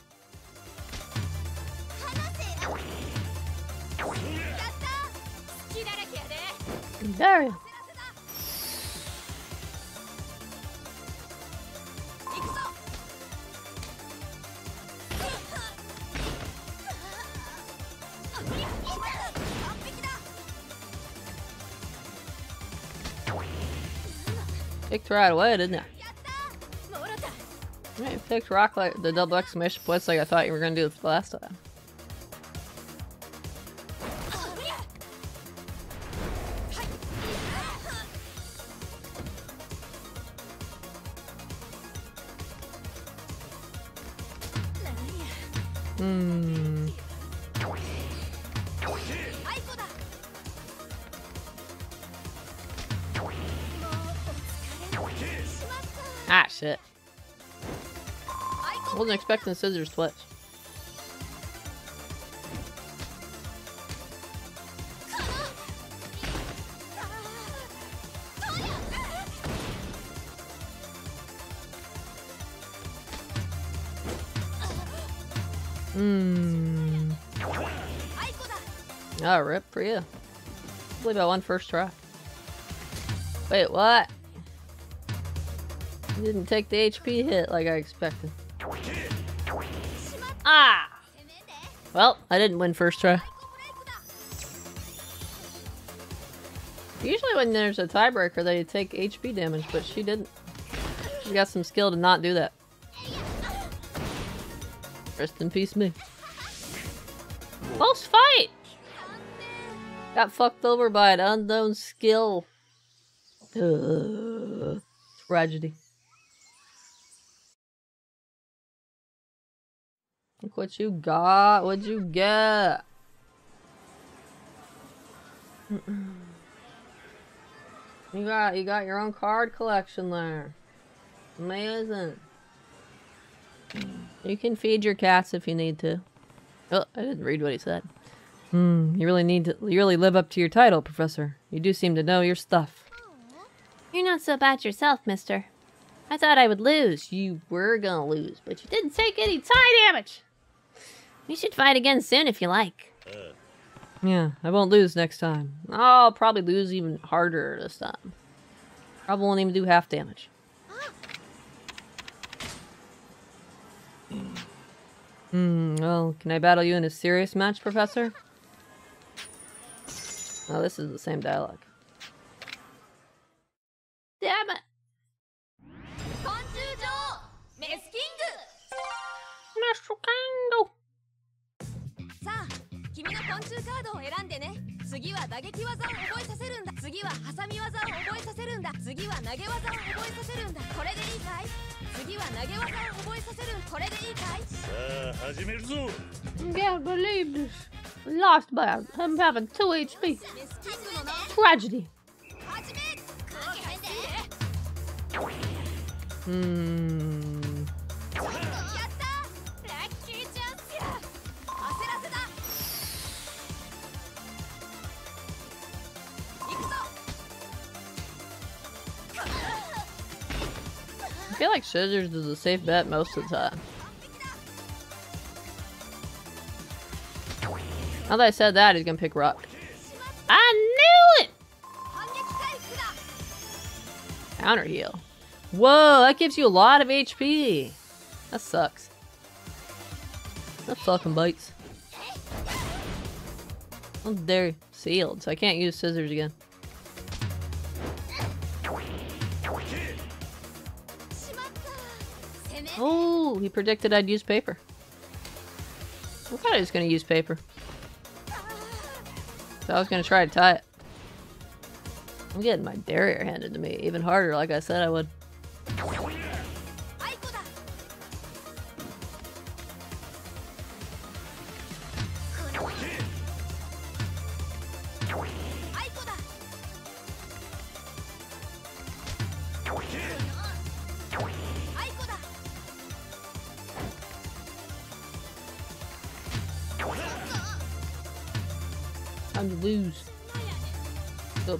[SPEAKER 7] Daria.
[SPEAKER 1] right away, didn't I? I picked rock like the double exclamation points like I thought you were gonna do the last time. and scissors twice. Hmm.
[SPEAKER 9] Ah,
[SPEAKER 1] oh, rip for you. I believe I won first try. Wait, what? You didn't take the HP hit like I expected. Well, I didn't win first try. Usually when there's a tiebreaker, they take HP damage, but she didn't. She got some skill to not do that. Rest in peace, me. Close fight! Got fucked over by an unknown skill. Ugh. Tragedy. Look what you got. What'd you get? You got you got your own card collection there. Amazing. You can feed your cats if you need to. Oh, I didn't read what he said. Hmm, you really need to you really live up to your title, Professor. You do seem to know your stuff.
[SPEAKER 7] You're not so bad yourself, mister. I thought I would lose.
[SPEAKER 1] You were gonna lose, but you
[SPEAKER 7] Didn't take any tie damage. We should fight again soon if you like.
[SPEAKER 1] Yeah, I won't lose next time. I'll probably lose even harder this time. Probably won't even do half damage. Hmm, well, can I battle you in a serious match, Professor? Oh, this is the same dialogue.
[SPEAKER 7] Damn it! Master Kango!
[SPEAKER 9] 君の昆虫カードを選んでね。次は打撃技を覚えさせるんだ。次は挟み技を覚えさせるんだ。次は投げ技を覚えさせるんだ。これでいいかい？次は投げ技を覚えさせるこれでいいかい？
[SPEAKER 2] さあ始めるぞ。
[SPEAKER 7] Can't believe this. Lost by him having 2 HP. Tragedy.
[SPEAKER 1] Hmm. I feel like scissors is a safe bet most of the time. Now that I said that, he's gonna pick rock.
[SPEAKER 7] I knew it!
[SPEAKER 1] Counter heal. Whoa, that gives you a lot of HP. That sucks. That fucking bites. Oh, they're sealed, so I can't use scissors again. Oh, he predicted I'd use paper. I thought I was gonna use paper. So I was gonna try to tie it. I'm getting my derriere handed to me even harder, like I said I would.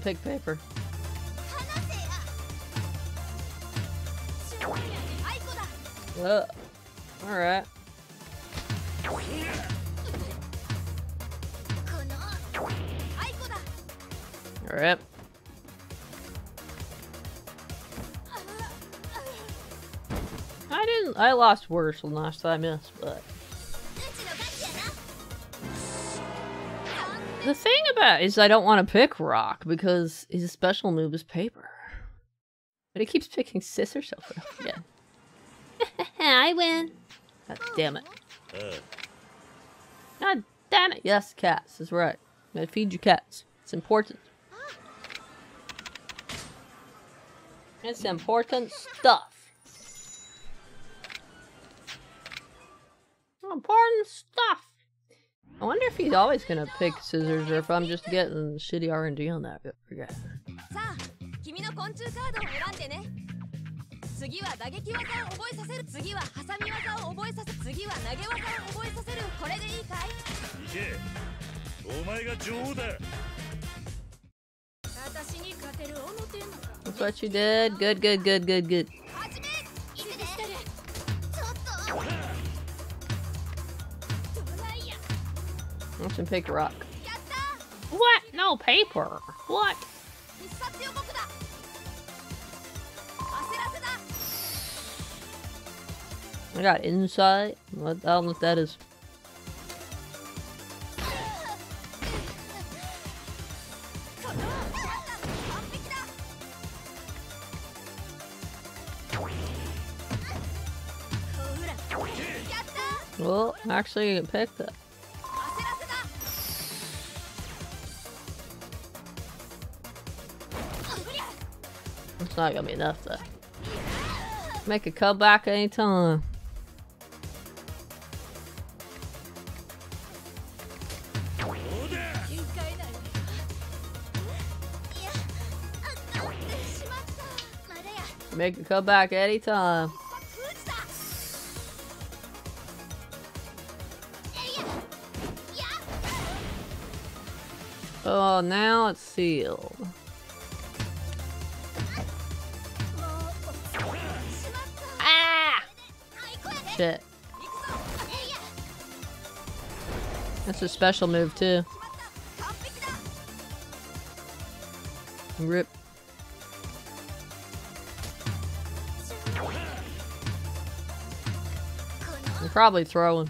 [SPEAKER 1] pick paper. Uh, alright. Alright. I didn't- I lost worse than last time I missed, but... it is I don't want to pick Rock because his special move is paper. But he keeps picking scissors over and over again.
[SPEAKER 7] I win.
[SPEAKER 1] God damn it. God damn it. Yes, cats is right. Gotta feed your cats. It's important. It's important stuff. Important stuff. I wonder if he's always gonna pick scissors or if I'm just getting shitty RNG on that.
[SPEAKER 6] Forget.
[SPEAKER 1] That's what you did. Good, good, good, good, good.
[SPEAKER 3] I
[SPEAKER 1] should pick
[SPEAKER 9] a rock.
[SPEAKER 1] What? No paper. What? I got insight. What? I don't know what that is. Well, actually, picked it. It's not gonna be enough though. Make a comeback anytime. Make a comeback anytime. Oh, now it's sealed. Shit. That's a special move, too. Rip. You're probably throwing.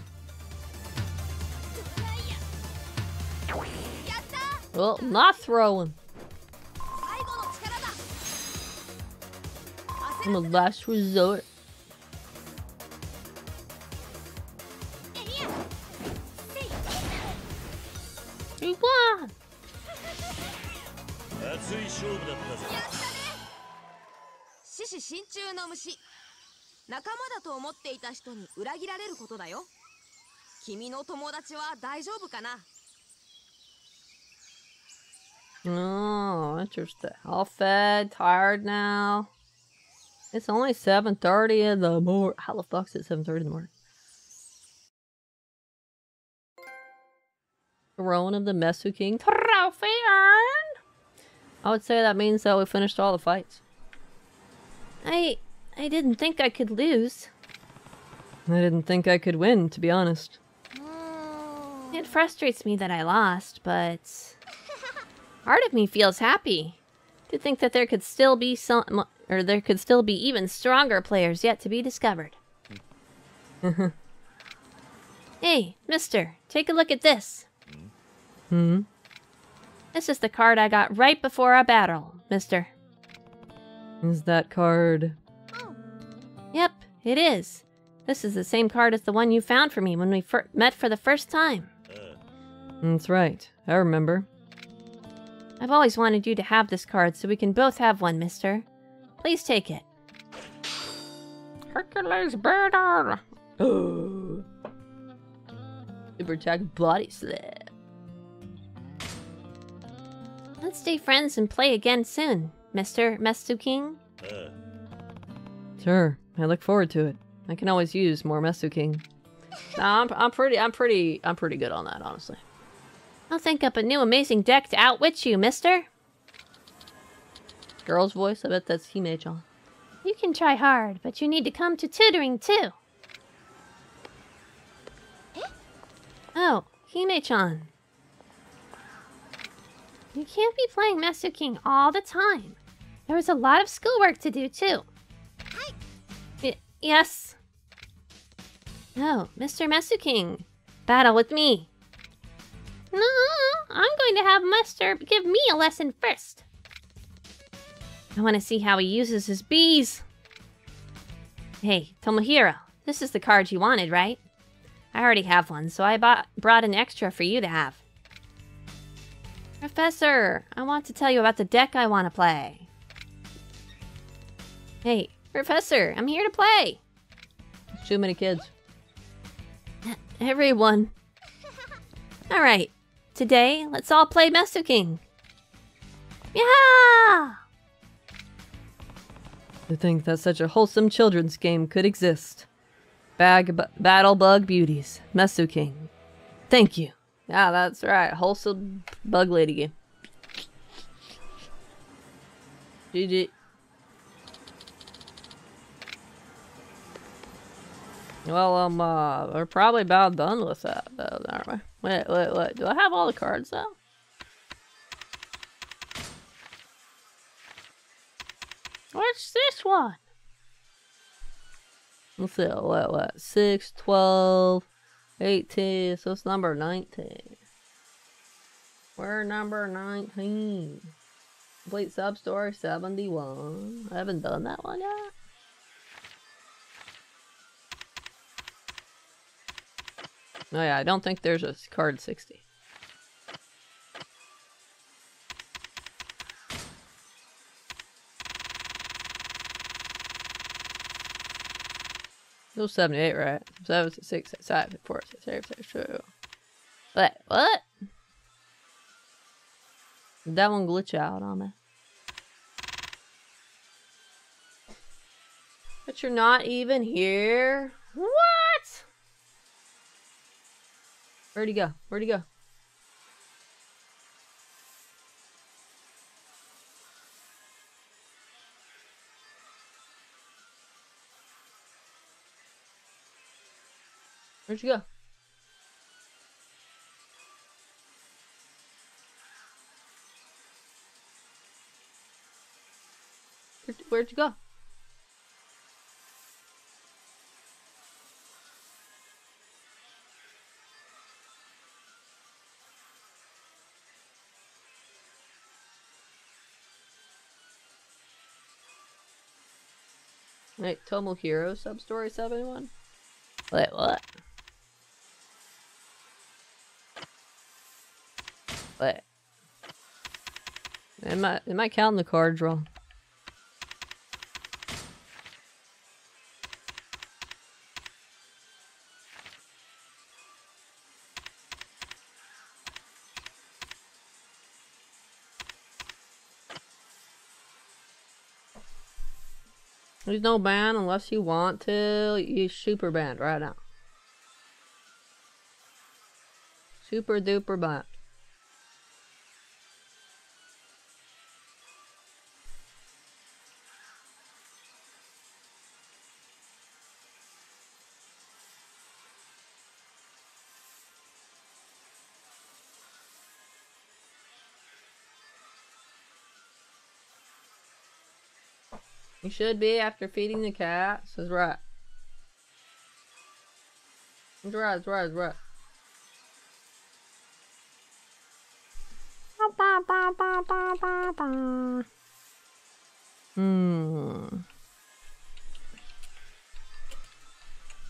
[SPEAKER 1] Well, not throwing. I'm a last resort.
[SPEAKER 9] と思っていた人に裏切られることだよ君の友達は大丈夫かな
[SPEAKER 1] Oh, interesting. All fed, tired now. It's only 7.30 in the morning. How the fuck's it 7.30 in the morning? Throne of the Mesu King trophy earned! I would say that means that we finished all the fights.
[SPEAKER 7] I I didn't think I could lose.
[SPEAKER 1] I didn't think I could win, to be honest.
[SPEAKER 7] It frustrates me that I lost, but part of me feels happy to think that there could still be some or there could still be even stronger players yet to be discovered. hey, mister, take a look at this.
[SPEAKER 1] Hmm?
[SPEAKER 7] This is the card I got right before our battle, mister.
[SPEAKER 1] Is that card...
[SPEAKER 7] Yep, it is. This is the same card as the one you found for me when we met for the first time.
[SPEAKER 1] That's right. I remember.
[SPEAKER 7] I've always wanted you to have this card so we can both have one, mister. Please take it.
[SPEAKER 1] Hercules Burner! Super attack body slam.
[SPEAKER 7] Let's stay friends and play again soon, Mr. Mesu King.
[SPEAKER 1] Sure, I look forward to it. I can always use more Mesu King. Nah, I'm, I'm pretty, I'm pretty, I'm pretty good on that, honestly.
[SPEAKER 7] I'll think up a new amazing deck to outwit you, mister.
[SPEAKER 1] Girl's voice? I bet that's Hime-chan.
[SPEAKER 7] You can try hard, but you need to come to tutoring too. Oh, Hime-chan. You can't be playing King all the time. There was a lot of schoolwork to do too. Y- yes. Oh, no, Mr. Mesuking. Battle with me. No, I'm going to have Master give me a lesson first. I want to see how he uses his bees. Hey, Tomohiro, this is the card you wanted, right? I already have one, so I bought, brought an extra for you to have. Professor, I want to tell you about the deck I want to play. Hey, Professor, I'm here to play.
[SPEAKER 1] Too many kids.
[SPEAKER 7] Everyone. Alright, today let's all play Mesuking. Yeah!
[SPEAKER 1] To think that such a wholesome children's game could exist. Bag Battle Bug Beauties, Mesuking. Thank you. Yeah, that's right. Wholesome bug lady game. GG. Well, um, uh, we're probably about done with that, though, aren't we? Wait, wait, wait. Do I have all the cards, though?
[SPEAKER 7] What's this one?
[SPEAKER 1] Let's see, what, what? 6, 12, 18, so it's number 19. We're number 19. Complete sub-story 71. I haven't done that one yet. Oh yeah, I don't think there's a card 60. No 78, right? Seven, six, six, five, four, six, seven, six, two. What? What? Did that one glitch out on me? But you're not even here? What? Where'd he go? Where'd he go? Where'd you go? Where'd, you go? Wait, Tomohiro sub-story 71? Wait, what? Wait. Am I am I counting the cards wrong? There's no ban unless you want to. You super banned right now. Super duper ban. You should be after feeding the cat. Says right. It's right, it's right, it's right. Hmm.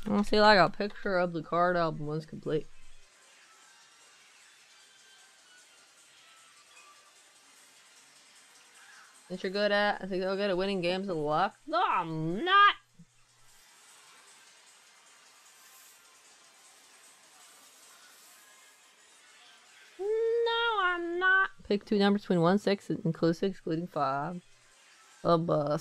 [SPEAKER 1] I want to see like a picture of the card album was complete. That you're good at? I think you're good at winning games of luck? No, I'm not! No, I'm not! Pick two numbers between 1 6 inclusive, excluding 5. Of uh,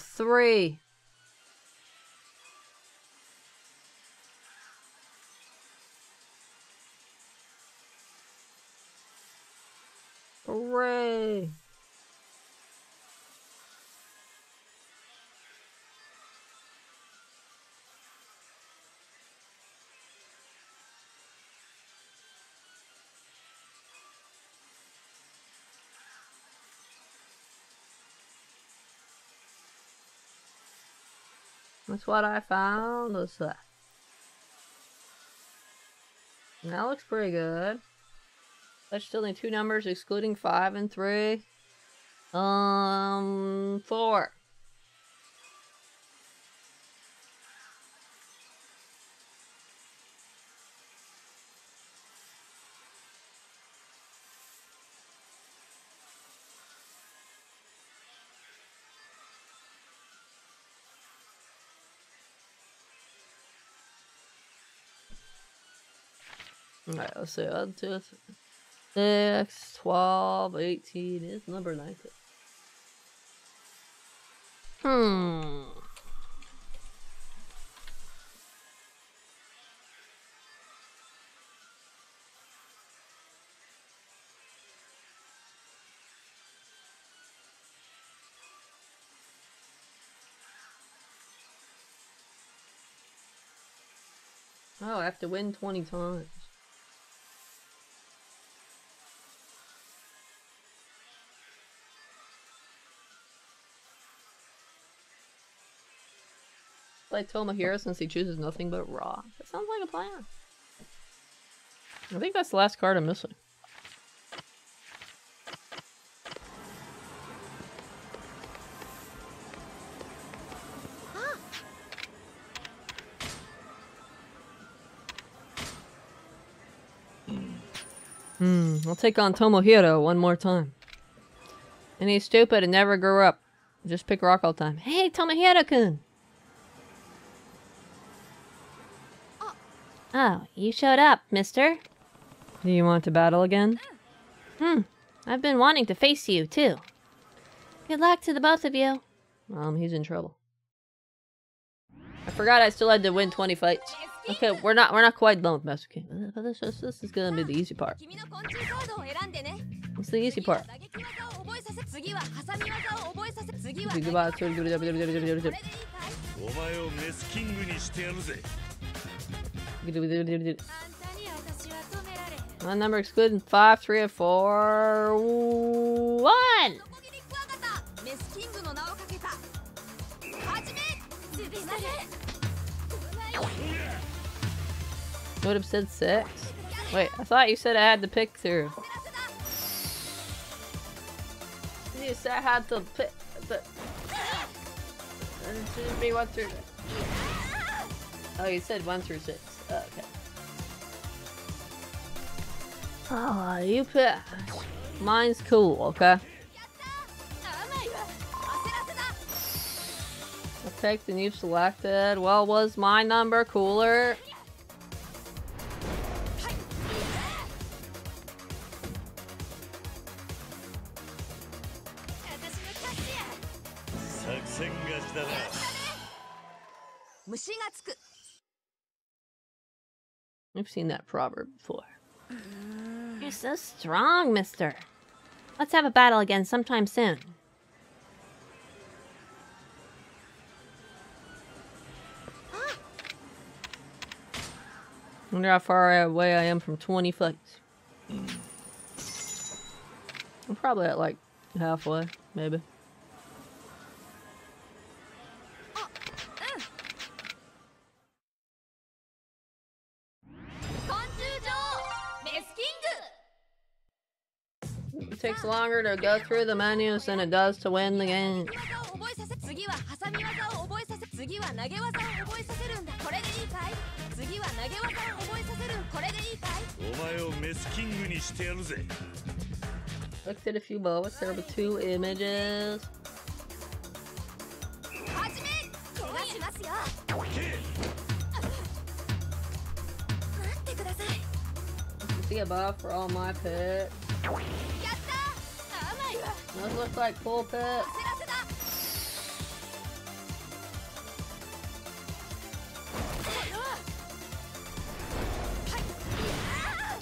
[SPEAKER 1] That's what I found. That? That looks pretty good. I still need two numbers excluding five and three. Um, four. Alright, let's see. Six, 12, 18 is number 19. Hmm. Oh, I have to win 20 times. Play Tomohiro since he chooses nothing but raw. That sounds like a plan. I think that's the last card I'm missing. Hmm, I'll take on Tomohiro one more time. And he's stupid and never grew up. Just pick rock all the time. Hey, Tomohiro-kun!
[SPEAKER 7] Oh, you showed up, mister.
[SPEAKER 1] Do you want to battle again?
[SPEAKER 7] Hmm. I've been wanting to face you, too. Good luck to the both of you.
[SPEAKER 1] Um, he's in trouble. I forgot I still had to win 20 fights. Okay, we're not we're not quite done with Master King. This, this, this is gonna be the easy part. It's the easy part. My number excluding five, three, and
[SPEAKER 9] four, one.
[SPEAKER 1] Would have said six. Wait, I thought you said I had to pick through. You said I had to pick, but uh, it should be one through. Oh, you said one through six. Okay. Ah, oh, you put... Mine's cool, okay? Protect the new selected. Well, was my number cooler? I've seen that proverb before. Mm.
[SPEAKER 7] You're so strong, mister. Let's have a battle again sometime soon.
[SPEAKER 1] wonder how far away I am from 20 fights. I'm probably at like halfway, maybe. longer to go through the menus than it does to win the game. Looked at a few moments, there two images. You for all my
[SPEAKER 9] pets.
[SPEAKER 1] Those look like
[SPEAKER 9] pulpit.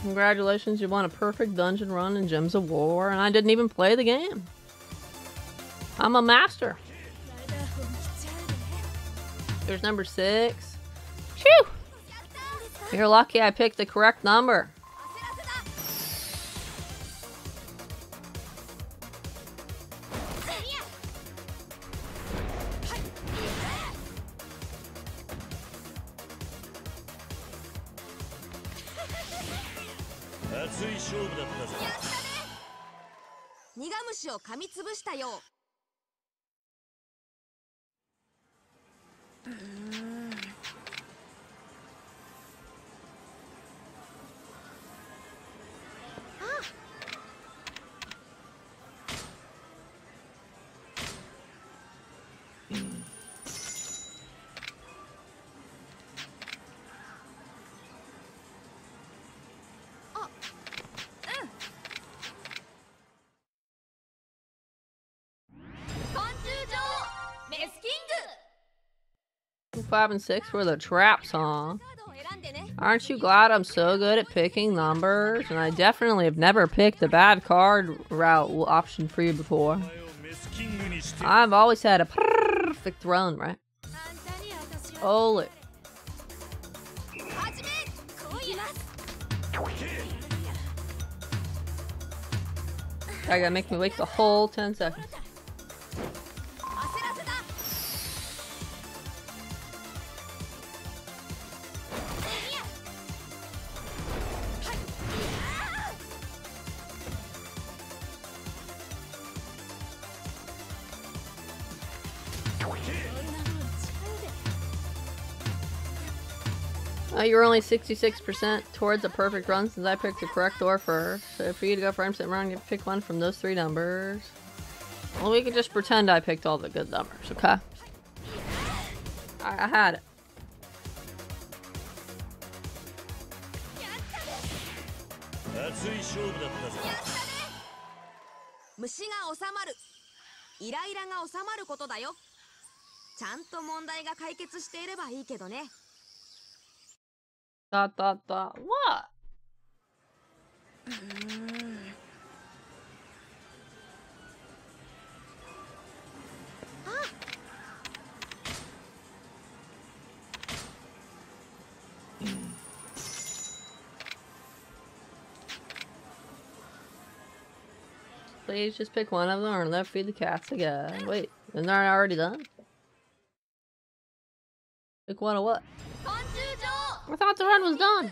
[SPEAKER 1] Congratulations, you won a perfect dungeon run in Gems of War, and I didn't even play the game. I'm a master. There's number six. Phew! You're lucky I picked the correct number. 5, and 6 were the trap song. Aren't you glad I'm so good at picking numbers? And I definitely have never picked a bad card route option for you before. I've always had a perfect run, right? Holy. I gotta make me wait the whole 10 seconds. Uh, you're only 66% towards a perfect run since I picked the correct door first. So for you to go for instant run, you pick one from those three numbers. Well, we could just pretend I picked all the good numbers, okay? I, I had it.
[SPEAKER 2] 熱
[SPEAKER 1] Dot, dot, dot. What? 'Please just pick one of them or let feed the cats again. Wait, isn't that already done? Pick one of what? I thought the run was done.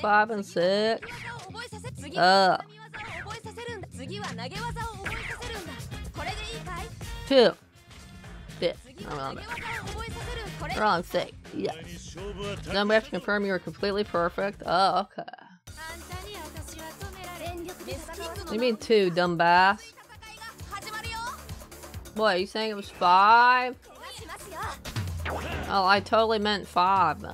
[SPEAKER 1] Five and six.
[SPEAKER 9] Uh.
[SPEAKER 1] Two.
[SPEAKER 9] This. No, no, no.
[SPEAKER 1] Wrong
[SPEAKER 2] thing. Yes.
[SPEAKER 1] Then we have to confirm you are completely perfect. Oh, okay. You mean two,
[SPEAKER 9] dumbass?
[SPEAKER 1] What, are you saying it was five? Oh, I totally meant five.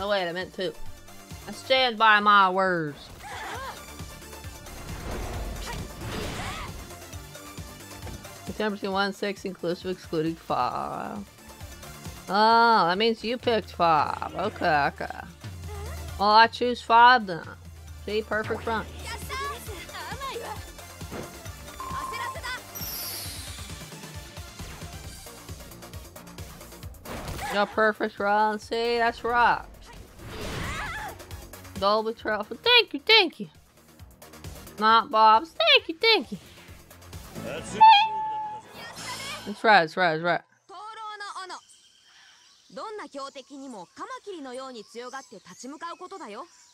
[SPEAKER 1] Oh wait, I meant two. I stand by my words. Ten temperature one six inclusive excluding five. Oh, that means you picked five. Okay, okay. Well, I choose five then. See, perfect run.
[SPEAKER 9] やった甘いわ焦らせだ
[SPEAKER 1] Your perfect run. See, that's right. Dolby Trophy. Thank you, thank you. Not Bob's. Thank you, thank you.
[SPEAKER 2] 熱い勝負だったぜ
[SPEAKER 1] That's right, that's right, that's right.
[SPEAKER 9] 灯籠の斧どんな強敵にもカマキリのように強がって立ち向かうことだよ身の程知らずだね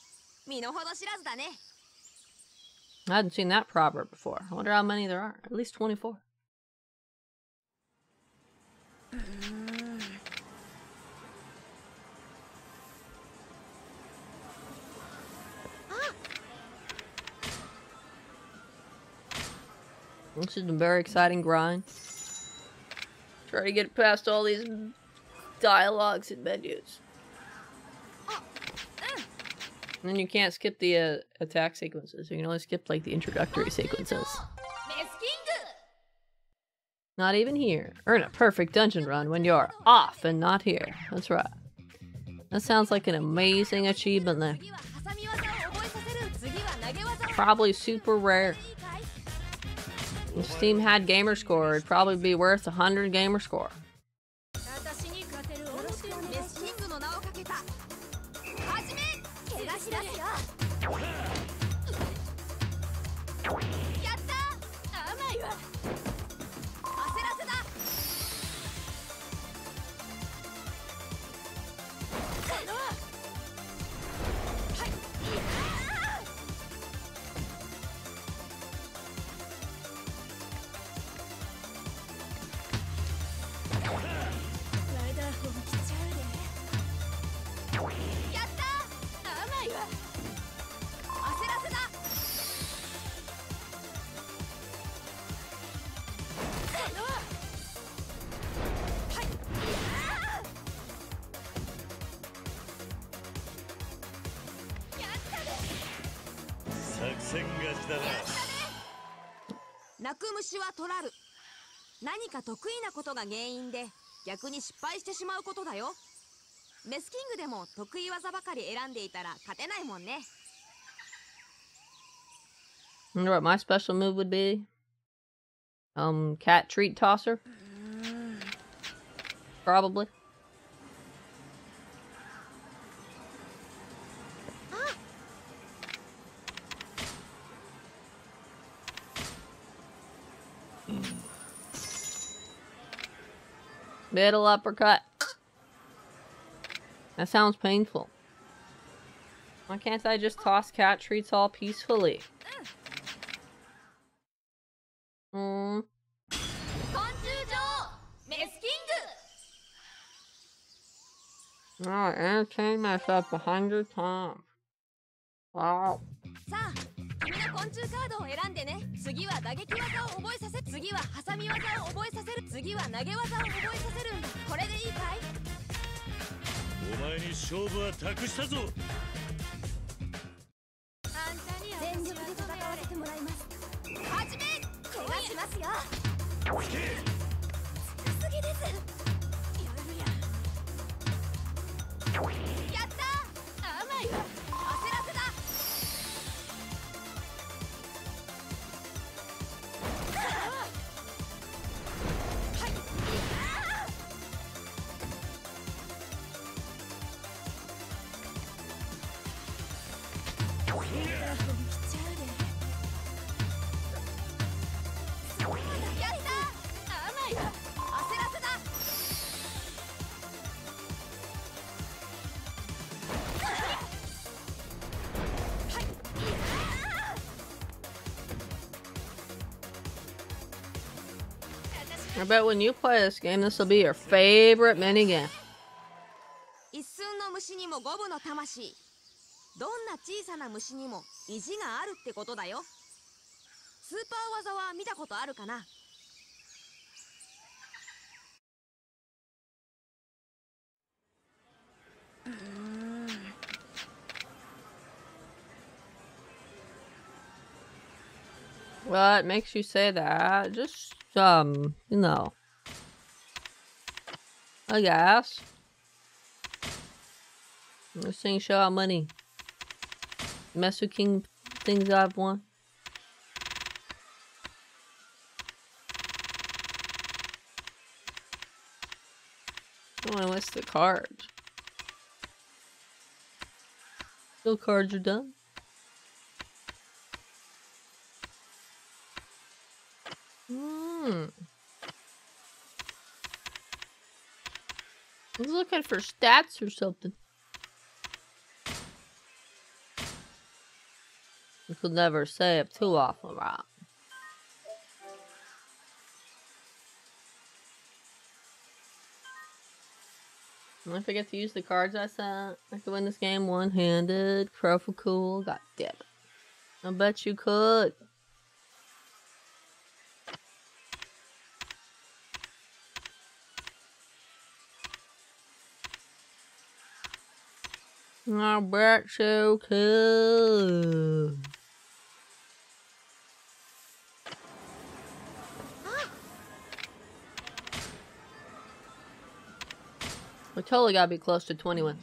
[SPEAKER 1] I hadn't seen that proverb before. I wonder how many there are. At least 24. Mm. Ah! This is a very exciting grind. Try to get past all these dialogues and menus. And then you can't skip the uh, attack sequences. You can only skip like the introductory sequences. Not even here. Earn a perfect dungeon run when you're off and not here. That's right. That sounds like an amazing achievement there. Probably super rare. If Steam had gamer score, it'd probably be worth 100 gamer score.
[SPEAKER 2] 戦勝ちだな
[SPEAKER 9] 泣く虫は取らる何か得意なことが原因で逆に失敗してしまうことだよメスキングでも得意技ばかり選んでいたら勝てないもんね
[SPEAKER 1] Wonder what my special move would be? Um, cat treat tosser? Probably. Middle uppercut. That sounds painful. Why can't I just toss cat treats all peacefully? Hmm. Oh, entertain myself a hundred times. Wow.
[SPEAKER 9] 昆虫カードを選んでね。次は打撃技を覚えさせ次は挟み技を覚えさせる次は投げ技を覚えさせるんだ。これでいいかい？
[SPEAKER 2] お前に勝負は託したぞ。
[SPEAKER 10] あんたには
[SPEAKER 3] 全力で戦わせてもらいます。
[SPEAKER 9] はじめ
[SPEAKER 3] 怪我しますよ
[SPEAKER 9] すぎです。やった甘い。わ
[SPEAKER 1] I bet when you play this game, this will be your favorite minigame.
[SPEAKER 9] 一寸の虫にも五分の魂どんな小さな虫にも意地があるってことだよスーパー技は見たことあるかな
[SPEAKER 1] What makes you say that? Just, um, you know. I guess. This thing show how many Mesu King things I've won. Oh, what's the cards? No cards are done. Hmm. I was looking for stats or something. You could never say it too often, right? I forget to use the cards I sent. I could win this game one-handed. Crow for cool. God damn it. I bet you could. I bet you could. We totally gotta be close to 21.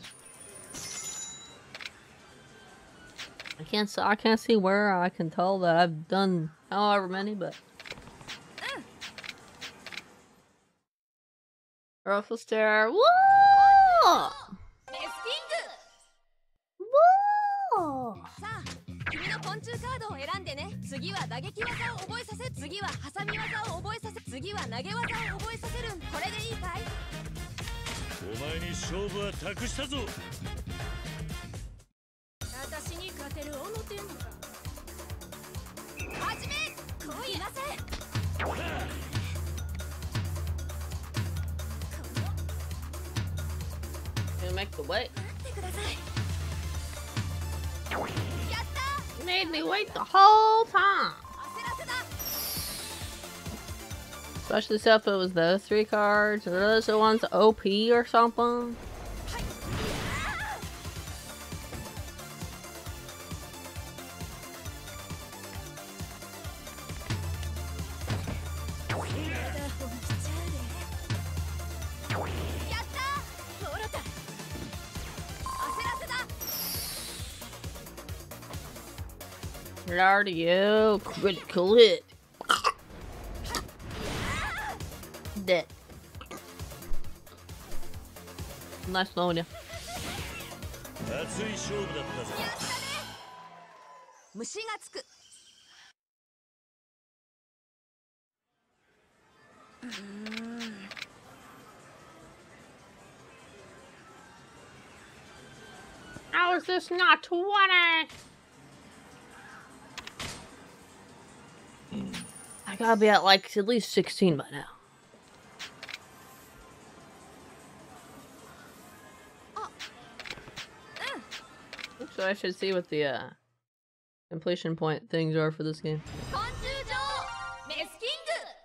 [SPEAKER 1] I can't I can't see where I can tell that I've done however many, but. Ruffle stare. Woo!
[SPEAKER 9] 打撃技を覚えさせ次は挟み技を覚えさせ次は投げ技を覚えさせるんこれでいいかい？
[SPEAKER 2] お前に勝負は託したぞ。
[SPEAKER 6] 私に勝てる思ってんのか？
[SPEAKER 9] 始め来いなせ
[SPEAKER 1] Gonna make the wait.
[SPEAKER 9] 待ってください
[SPEAKER 1] made me wait the whole time. Especially so if it was those three cards, or those the ones OP or something. cardio, oh, critical hit. Dead. Nice knowing you. How is this not 20? gotta be at like at least 16 by now. So I should see what the uh, completion point things are for this game.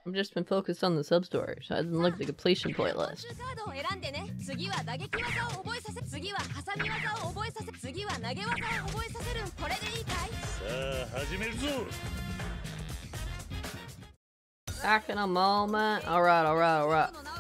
[SPEAKER 1] I've just been focused on the sub story, so I didn't look at the completion point list.
[SPEAKER 2] Uh,
[SPEAKER 1] Back in a moment. Alright, alright, alright.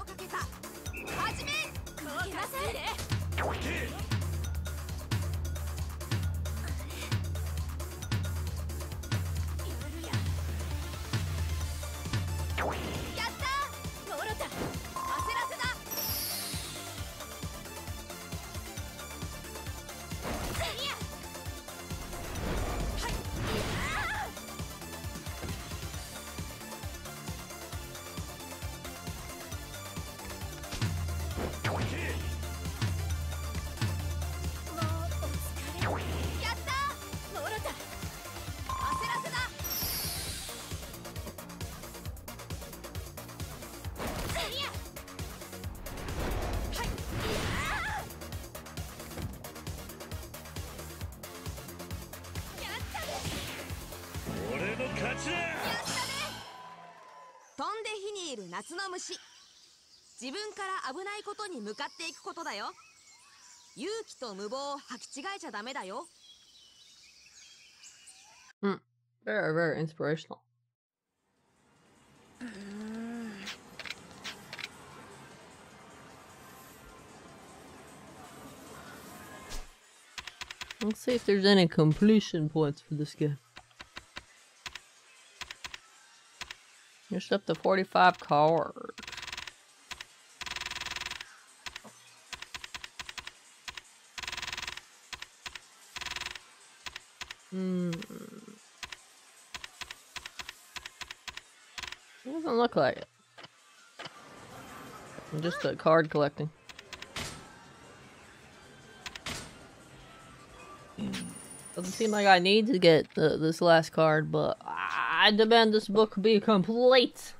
[SPEAKER 9] 危ないことに向かっていくことだよ勇気と無謀を履き違えちゃダメだよ
[SPEAKER 1] Very, very inspirational. Let's see if there's any completion points for this game. Just up to 45 cards. Look like it. I'm just a card collecting. Doesn't seem like I need to get the, this last card, but I demand this book be complete. Complete.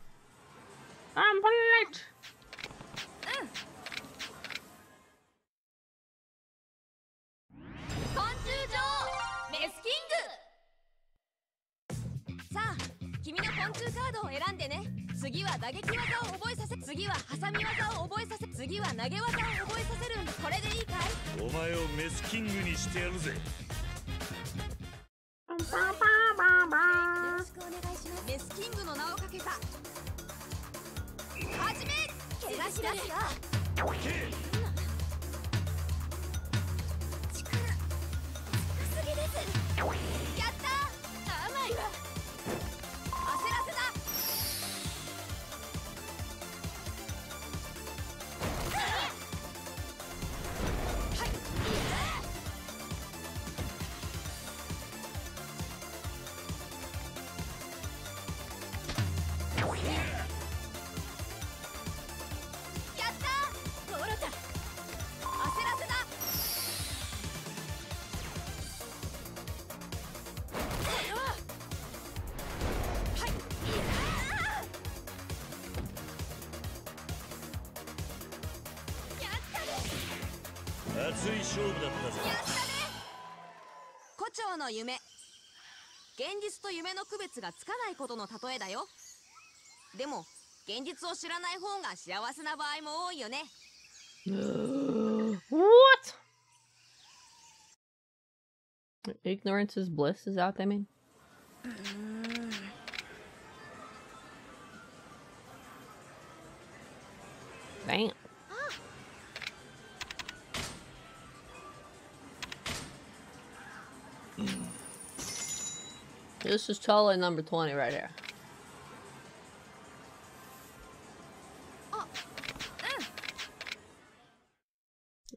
[SPEAKER 9] と夢の区別がつかないことの例えだよでも現実を知らない方が幸せな場合も多いよね
[SPEAKER 1] what? Ignorance is bliss, is that what they mean? This is totally number 20 right here.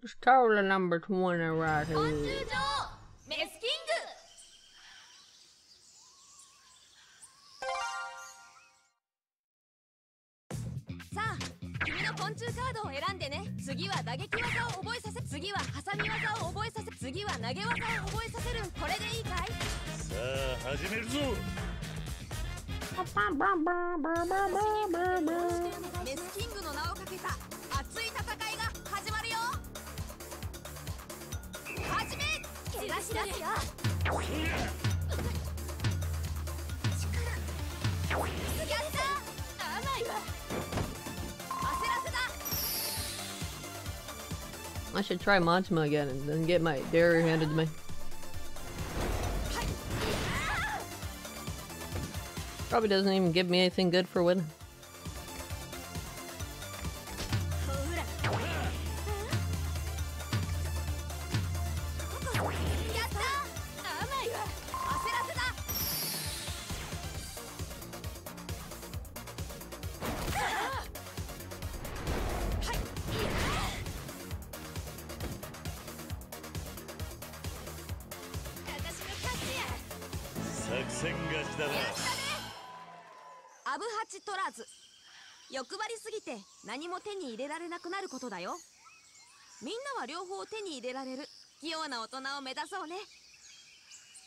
[SPEAKER 1] It's totally number 20 right here. Should try Majima again and then get my dairy handed to me. Probably doesn't even give me anything good for winning.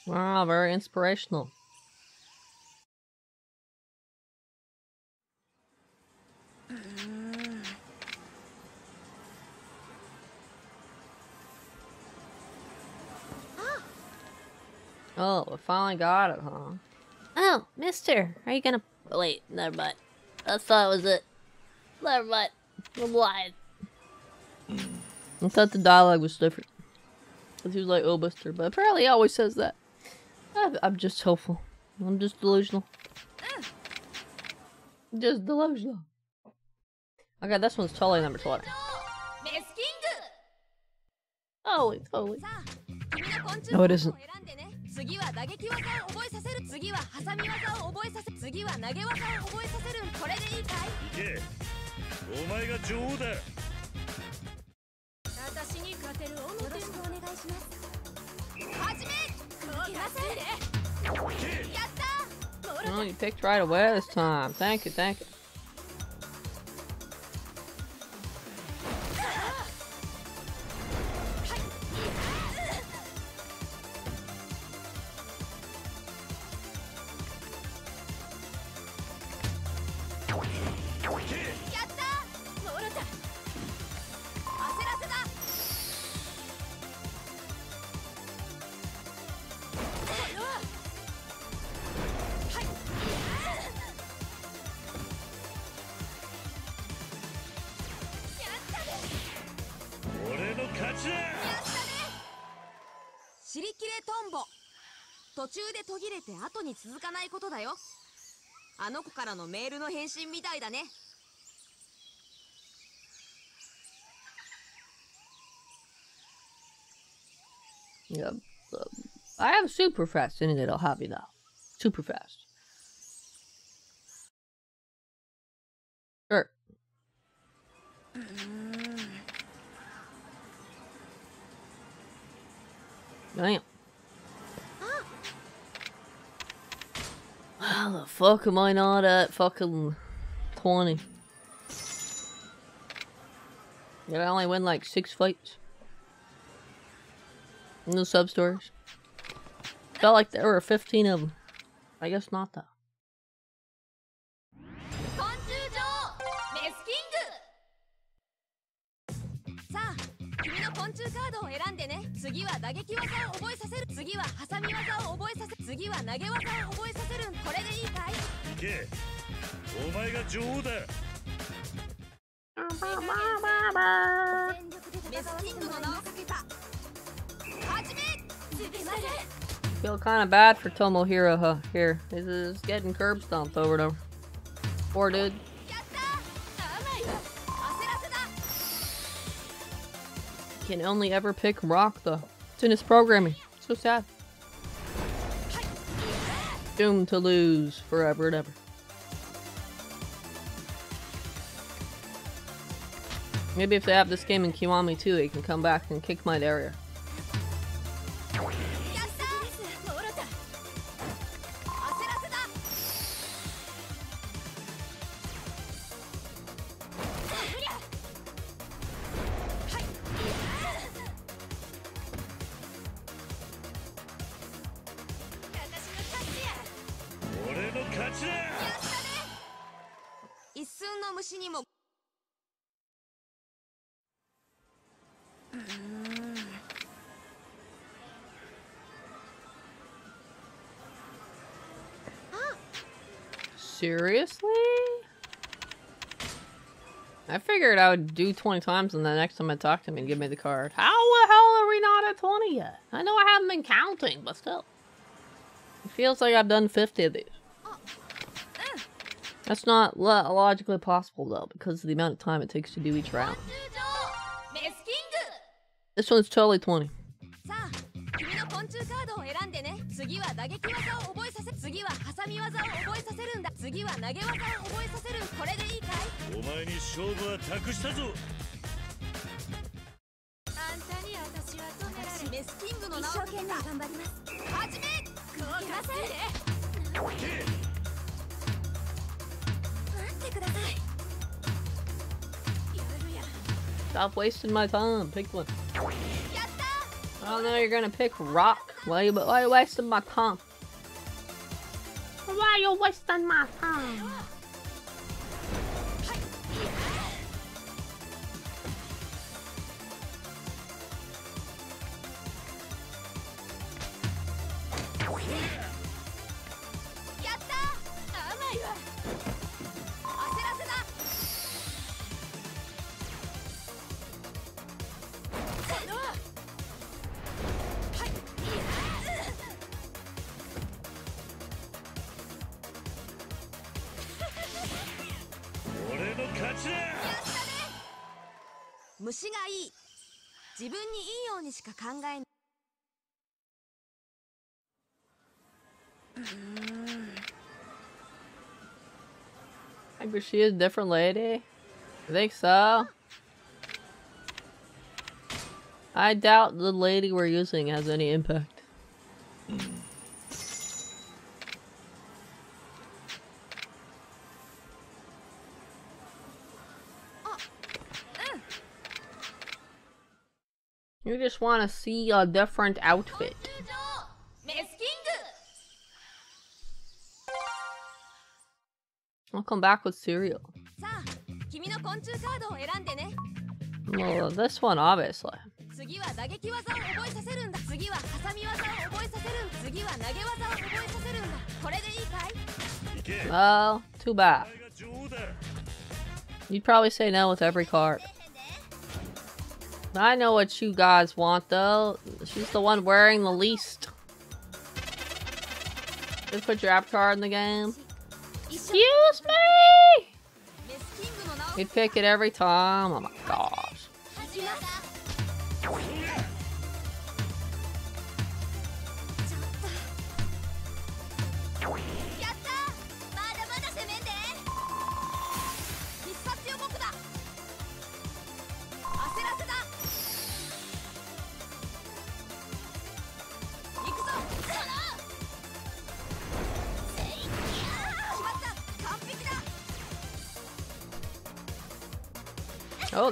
[SPEAKER 1] Wow, very inspirational. Mm. Oh, we finally got it, huh?
[SPEAKER 7] Oh, mister, are you gonna. Wait, never mind. I thought it was it. Never mind. I'm lying.
[SPEAKER 1] I thought the dialogue was different. Who's like, oh, Buster. But apparently he always says that. I'm just hopeful. I'm just delusional. Just delusional. Oh, okay, this one's totally number 20. Holy totally. No, it isn't. Oh, you picked right away this time. Thank you, thank you.
[SPEAKER 9] 尻切れトンボ途中で途切れて後に続かないことだよあの子からのメールの返信みたいだね
[SPEAKER 1] Yep. Um, I am super fast in it, I'll have you now. Super fast. Damn. How the fuck am I not at fucking 20? Did I only win like six fights? No sub stories. Felt like there were 15 of them. I guess not though.
[SPEAKER 9] 昆虫カードを選んでね。次は打撃技を覚えさせる。次は挟み技を覚えさせ次は投げ技を覚えさせるこれでいいかい？
[SPEAKER 2] 行けお前が女王だ
[SPEAKER 9] メスキングの名をかけた始めすみません
[SPEAKER 1] Feel kind of bad for Tomohiro huh, here. This is getting curb stomped over and over. Poor dude. Can only ever pick rock though. It's in his programming. So sad. Doomed to lose forever and ever. Maybe if they have this game in Kiwami too, they can come back and kick my area. Seriously? I figured I would do 20 times and the next time I talk to him and give me the card. How the hell are we not at 20 yet? I know I haven't been counting, but still. It feels like I've done 50 of these. That's not logically possible though, because of the amount of time it takes to do each round. This one's totally 20.
[SPEAKER 9] 次は挟み技を覚えさせるんだ。次は投げ技を覚えさせる。これでいいかい？
[SPEAKER 2] お前に勝負は託したぞ。
[SPEAKER 9] あんたに私は止められメスキングの名を一生懸命頑張ります。始め。くわかせ待ってください。
[SPEAKER 1] Stop wasting my time. Pick one. Oh no, you're gonna pick rock. Why you, why you wasting my time?
[SPEAKER 7] Why are you wasting my time?
[SPEAKER 9] 考え
[SPEAKER 1] Maybe she is a different lady? I think so. I doubt the lady we're using has any impact. want to see a different outfit.
[SPEAKER 9] メスキン
[SPEAKER 1] I'll come back with cereal.
[SPEAKER 9] グさあ君の昆虫カードを選んでね
[SPEAKER 1] Well, this one, obviously.
[SPEAKER 9] 次は打撃技を覚えさせるんだ次は挟み技を覚えさせるんだ次は投げ技を覚えさせるんだこれでいいかい
[SPEAKER 2] 行け
[SPEAKER 1] Well, too
[SPEAKER 2] お
[SPEAKER 1] bad.
[SPEAKER 2] 前が女王だ
[SPEAKER 1] You'd probably say no with every card. I know what you guys want, though. She's the one wearing the least. Just put your avatar in the game. Excuse me! We pick it every time. Oh my gosh.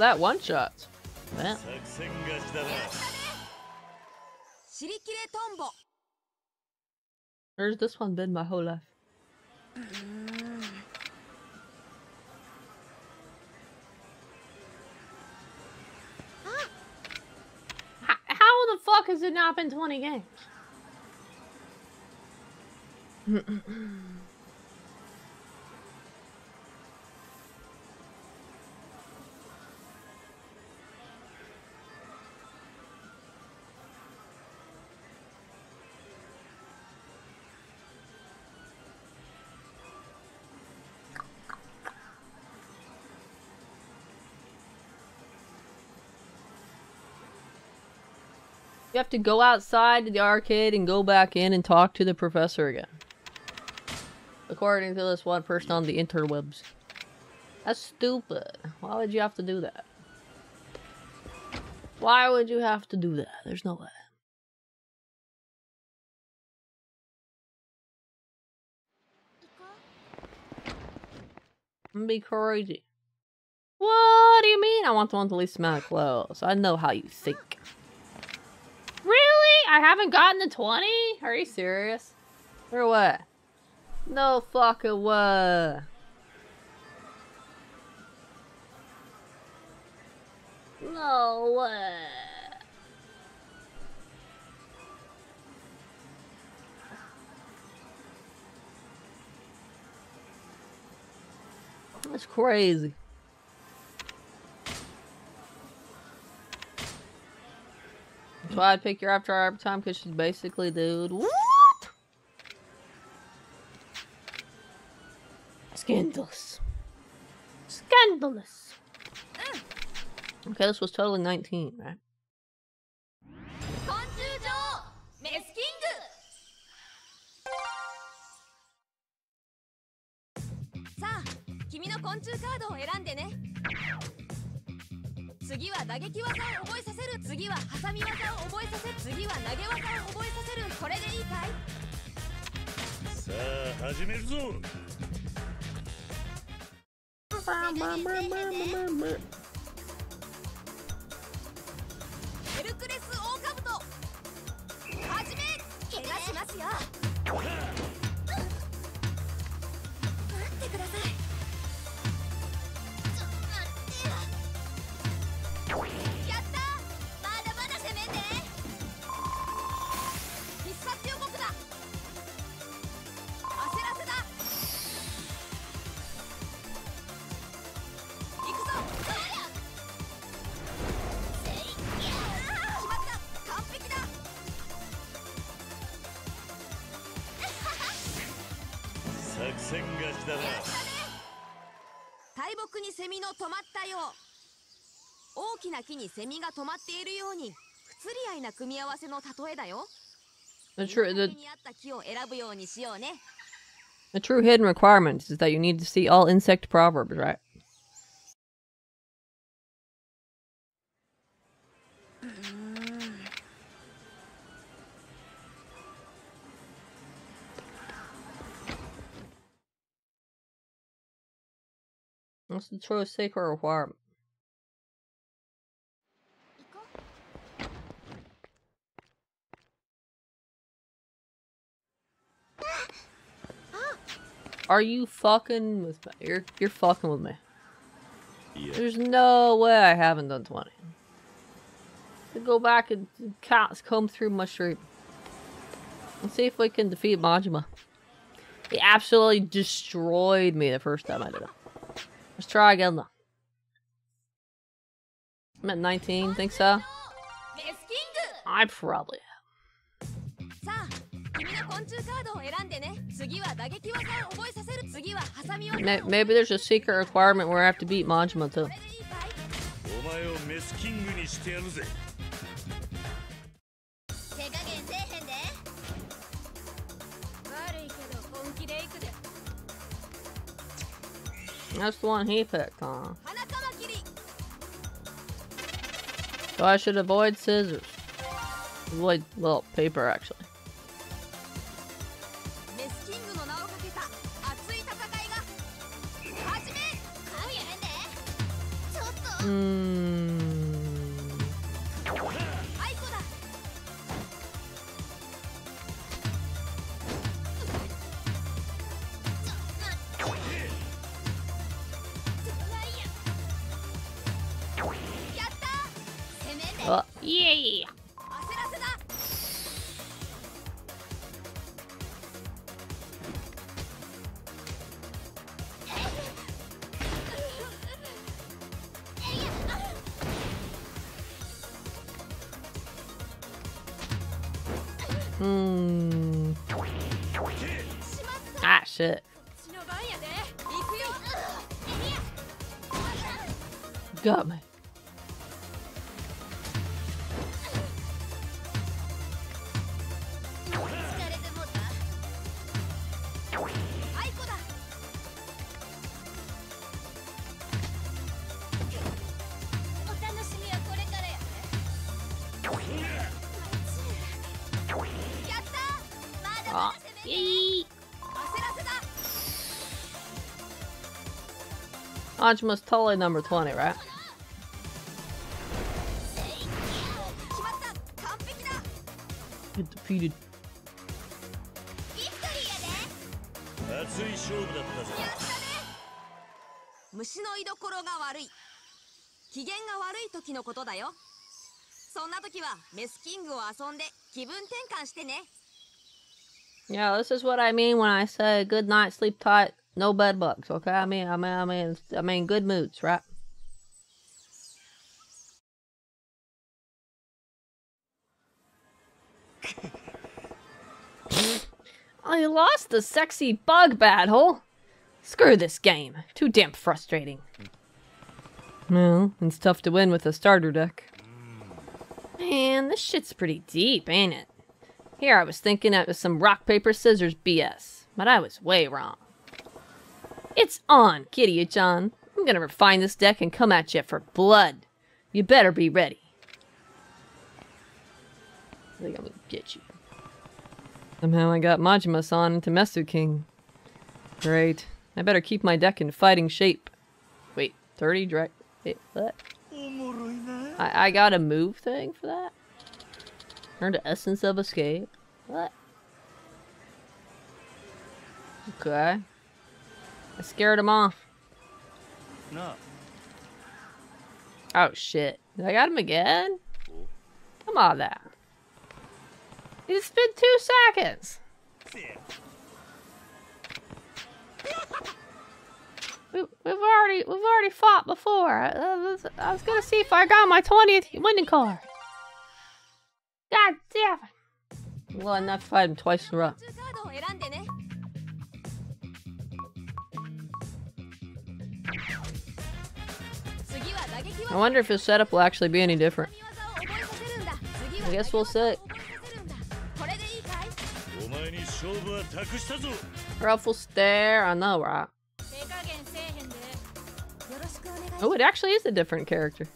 [SPEAKER 1] that one shot. Where's this one been my whole life?
[SPEAKER 7] How the fuck has it not been 20 games?
[SPEAKER 1] You have to go outside to the arcade and go back in and talk to the professor again. According to this one person on the interwebs. That's stupid. Why would you have to do that? Why would you have to do that? There's no way. Be crazy. What do you mean? I want the one with least amount of clothes. I know how you think.
[SPEAKER 7] Really? I haven't gotten the 20?
[SPEAKER 1] Are you serious? Or what? No fucking way. No way. That's crazy. That's why I'd pick your after every time because she's basically, dude. What?
[SPEAKER 7] Scandalous. Scandalous.
[SPEAKER 1] Okay, this was totally 19, right?
[SPEAKER 9] 次は打撃技を覚えさせる。次は挟み技を覚えさせる。次は投げ技を覚えさせる。これでいいかい？
[SPEAKER 2] さあ始めるぞ。
[SPEAKER 9] ヘ
[SPEAKER 2] な
[SPEAKER 9] 木にセミが止まっているように不釣り合いな組み合わせの例えだよ
[SPEAKER 1] The true,
[SPEAKER 9] そ
[SPEAKER 1] the,
[SPEAKER 9] れに合った木を選ぶようにしようね
[SPEAKER 1] the true hidden requirement is that you need to see all insect proverbs, right? That's the true sacred requirement. Are you fucking with me? You're, you're fucking with me.
[SPEAKER 2] Yeah.
[SPEAKER 1] There's no way I haven't done 20. To go back and cats comb through my stream. Let's see if we can defeat Majima. He absolutely destroyed me the first time I did it. Let's try again though. I'm at 19, think so? I probably am. Maybe there's a secret requirement where I have to beat Majima too. That's the one he picked, huh? So I should avoid scissors. Avoid, well, paper actually.
[SPEAKER 9] ち たね虫の居所が悪い機嫌が悪い時のことだよそんな時はメスキングを遊んで気分転換してね
[SPEAKER 1] Yeah, this is what I mean when I say good night, sleep tight, no bed bugs. Okay, I mean, I mean, I mean, I mean, good moods, right? Oh, I lost the sexy bug battle. Screw this game. Too damn frustrating. Well, it's tough to win with a starter deck. Man, this shit's pretty deep, ain't it? Here I was thinking it was some rock, paper, scissors BS, but I was way wrong. It's on, Kiryu-chan. I'm gonna refine this deck and come at you for blood. You better be ready. I think I'm gonna get you. Somehow I got Majima-san into Mesu King. Great. I better keep my deck in fighting shape. Wait, 30 direct... Wait, what? I, I got a move thing for that? Turn the essence of escape. What? Okay. I scared him off.
[SPEAKER 2] No.
[SPEAKER 1] Oh, shit. Did I got him again? Come on, that. It's been two seconds.
[SPEAKER 7] We, have already we've already fought before. I, I, was, I, was, gonna see if I got my 20th winning card. God damn it!
[SPEAKER 1] Well, enough fight him twice in a row. I wonder if his setup will actually be any different. I guess we'll
[SPEAKER 2] sit.
[SPEAKER 1] Ruffle stare. I know, right? Oh, it actually is a different character.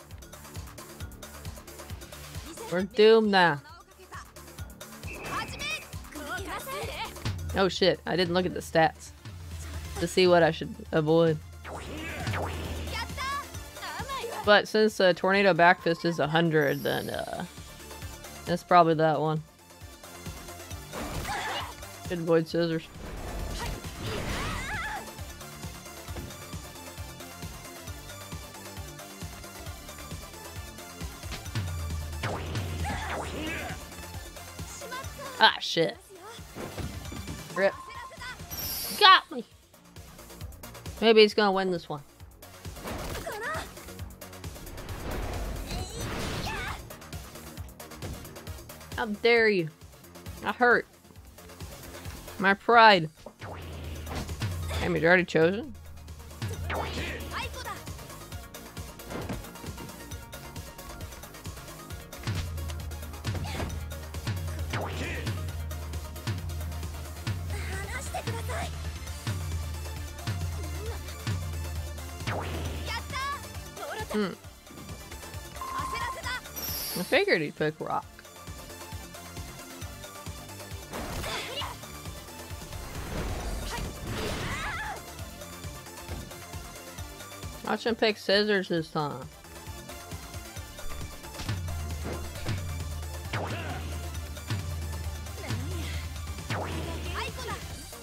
[SPEAKER 1] We're doomed now. Oh shit, I didn't look at the stats to see what I should avoid. But since uh, Tornado Backfist is 100, then uh, that's probably that one. Should avoid scissors. Ah, shit. Rip. Got me! Maybe he's gonna win this one. How dare you? I hurt. My pride. Damage already chosen. Hmm. I figured he'd pick rock. Watch him pick scissors this time.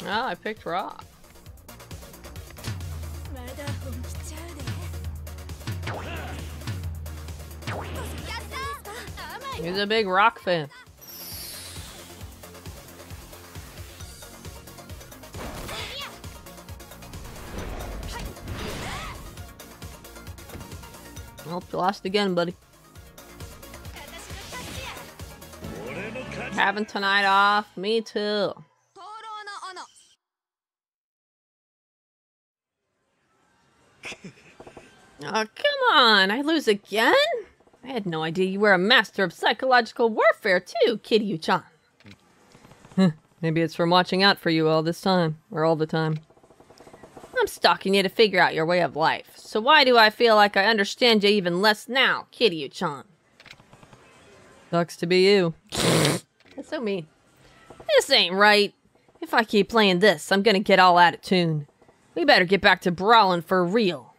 [SPEAKER 1] Ah, I picked rock. He's a big rock fan. You lost again, buddy. Having tonight off. Me too. Oh, come on! I lose again? I had no idea you were a master of psychological warfare, too, Kiryu-chan. Maybe it's from watching out for you all this time, or all the time. I'm stalking you to figure out your way of life. So why do I feel like I understand you even less now, Kiryu-chan? Sucks to be you. That's so mean. This ain't right. If I keep playing this, I'm gonna get all out of tune. We better get back to brawling for real.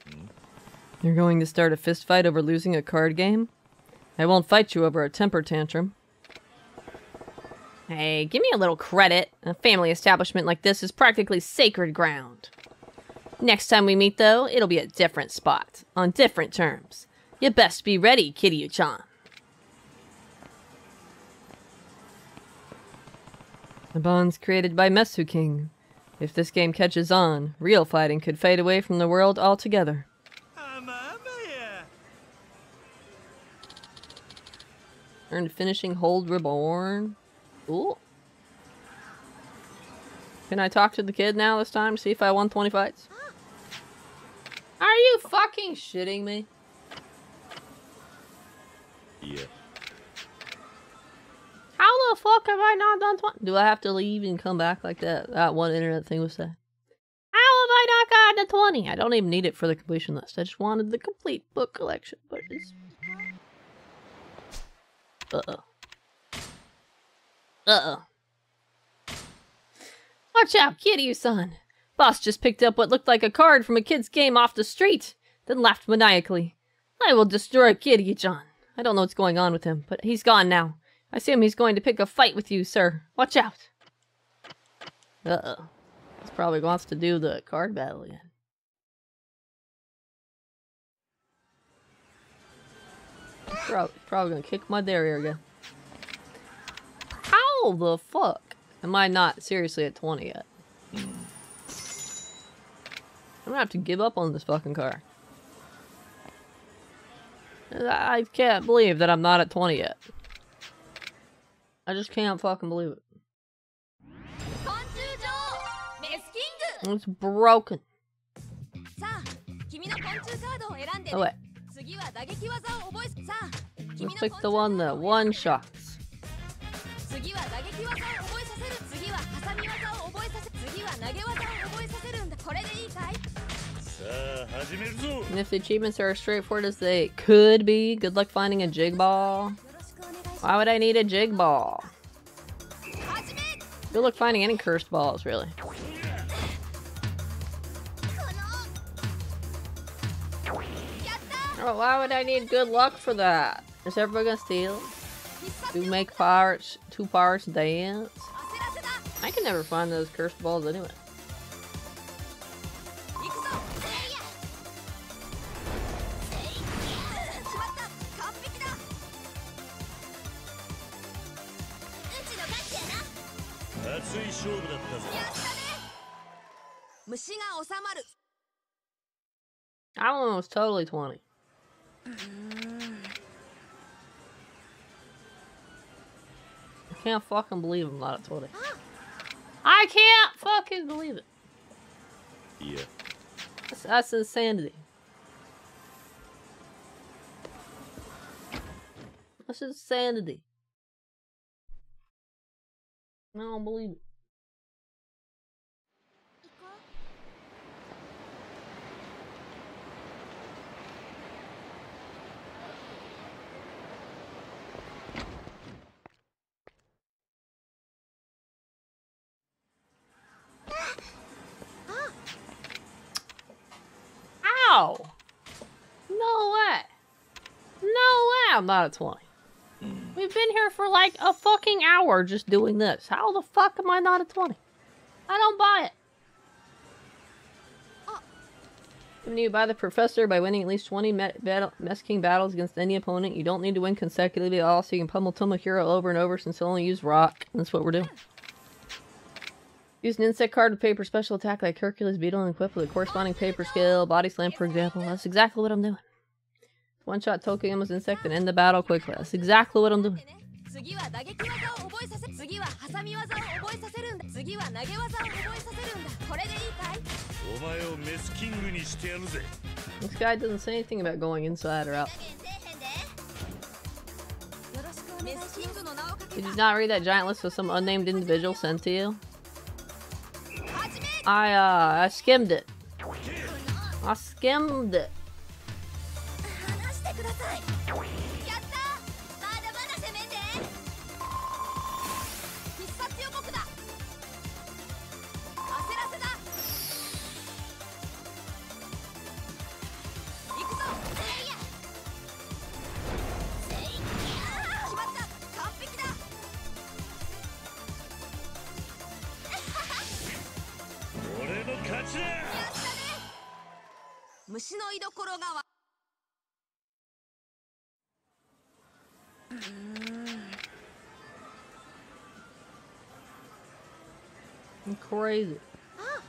[SPEAKER 1] You're going to start a fist fight over losing a card game? I won't fight you over a temper tantrum. Hey, give me a little credit. A family establishment like this is practically sacred ground. Next time we meet, though, it'll be a different spot, on different terms. You best be ready, Kiryu-chan. The bonds created by Mesu King. If this game catches on, real fighting could fade away from the world altogether. Earned finishing hold reborn. Ooh. Can I talk to the kid now this time? See if I won 20 fights? Are you fucking shitting me?
[SPEAKER 2] いや
[SPEAKER 1] How the fuck have I not done 20? Do I have to leave and come back like that? That one internet thing was saying. How have I not gotten to 20? I don't even need it for the completion list. I just wanted the complete book collection, but it's. Uh oh. Uh oh. Watch out, Kiryu-san. Boss just picked up what looked like a card from a kid's game off the street, then laughed maniacally. I will destroy Kiryu-chan. I don't know what's going on with him, but he's gone now. I assume he's going to pick a fight with you, sir. Watch out. Uh-oh. He probably wants to do the card battle again. He's prob- probably gonna kick my derriere again. How the fuck am I not seriously at 20 yet? I'm gonna have to give up on this fucking car. I can't believe that I'm not at 20 yet. I just can't fucking believe it. It's broken. Oh wait. Let's pick the one that one shots. And if the achievements are as straightforward as they could be, good luck finding a jig ball. Why would I need a jig ball? Good luck finding any cursed balls, really. Oh, why would I need good luck for that? Is everybody gonna steal? Do make pirates, two pirates dance? I can never find those cursed balls anyway.
[SPEAKER 2] 熱い勝負だったぜ
[SPEAKER 9] やったね虫が収まる
[SPEAKER 1] That one was totally 20. I can't fucking believe I'm not at 20. I can't fucking believe it.
[SPEAKER 2] いや
[SPEAKER 1] That's, that's insanity. That's insanity. I don't believe it. Ow! No way. No way I'm not a 20. We've been here for like a fucking hour just doing this. How the fuck am I not at 20? I don't buy it. Given to you by the professor by winning at least 20 me- battle- Mesu King battles against any opponent. You don't need to win consecutively all, so you can pummel Tomohiro over and over since he'll only use rock. That's what we're doing. Use an insect card with paper special attack like Hercules Beetle and equipped with a corresponding paper skill, body slam for example. That's exactly what I'm doing. One shot Tokyo's insect and end the battle quickly. That's exactly what I'm doing. This guy doesn't say anything about going inside or out. Did you not read that giant list of some unnamed individual sent to you? I, uh, I skimmed it. I skimmed it. Crazy. Oh.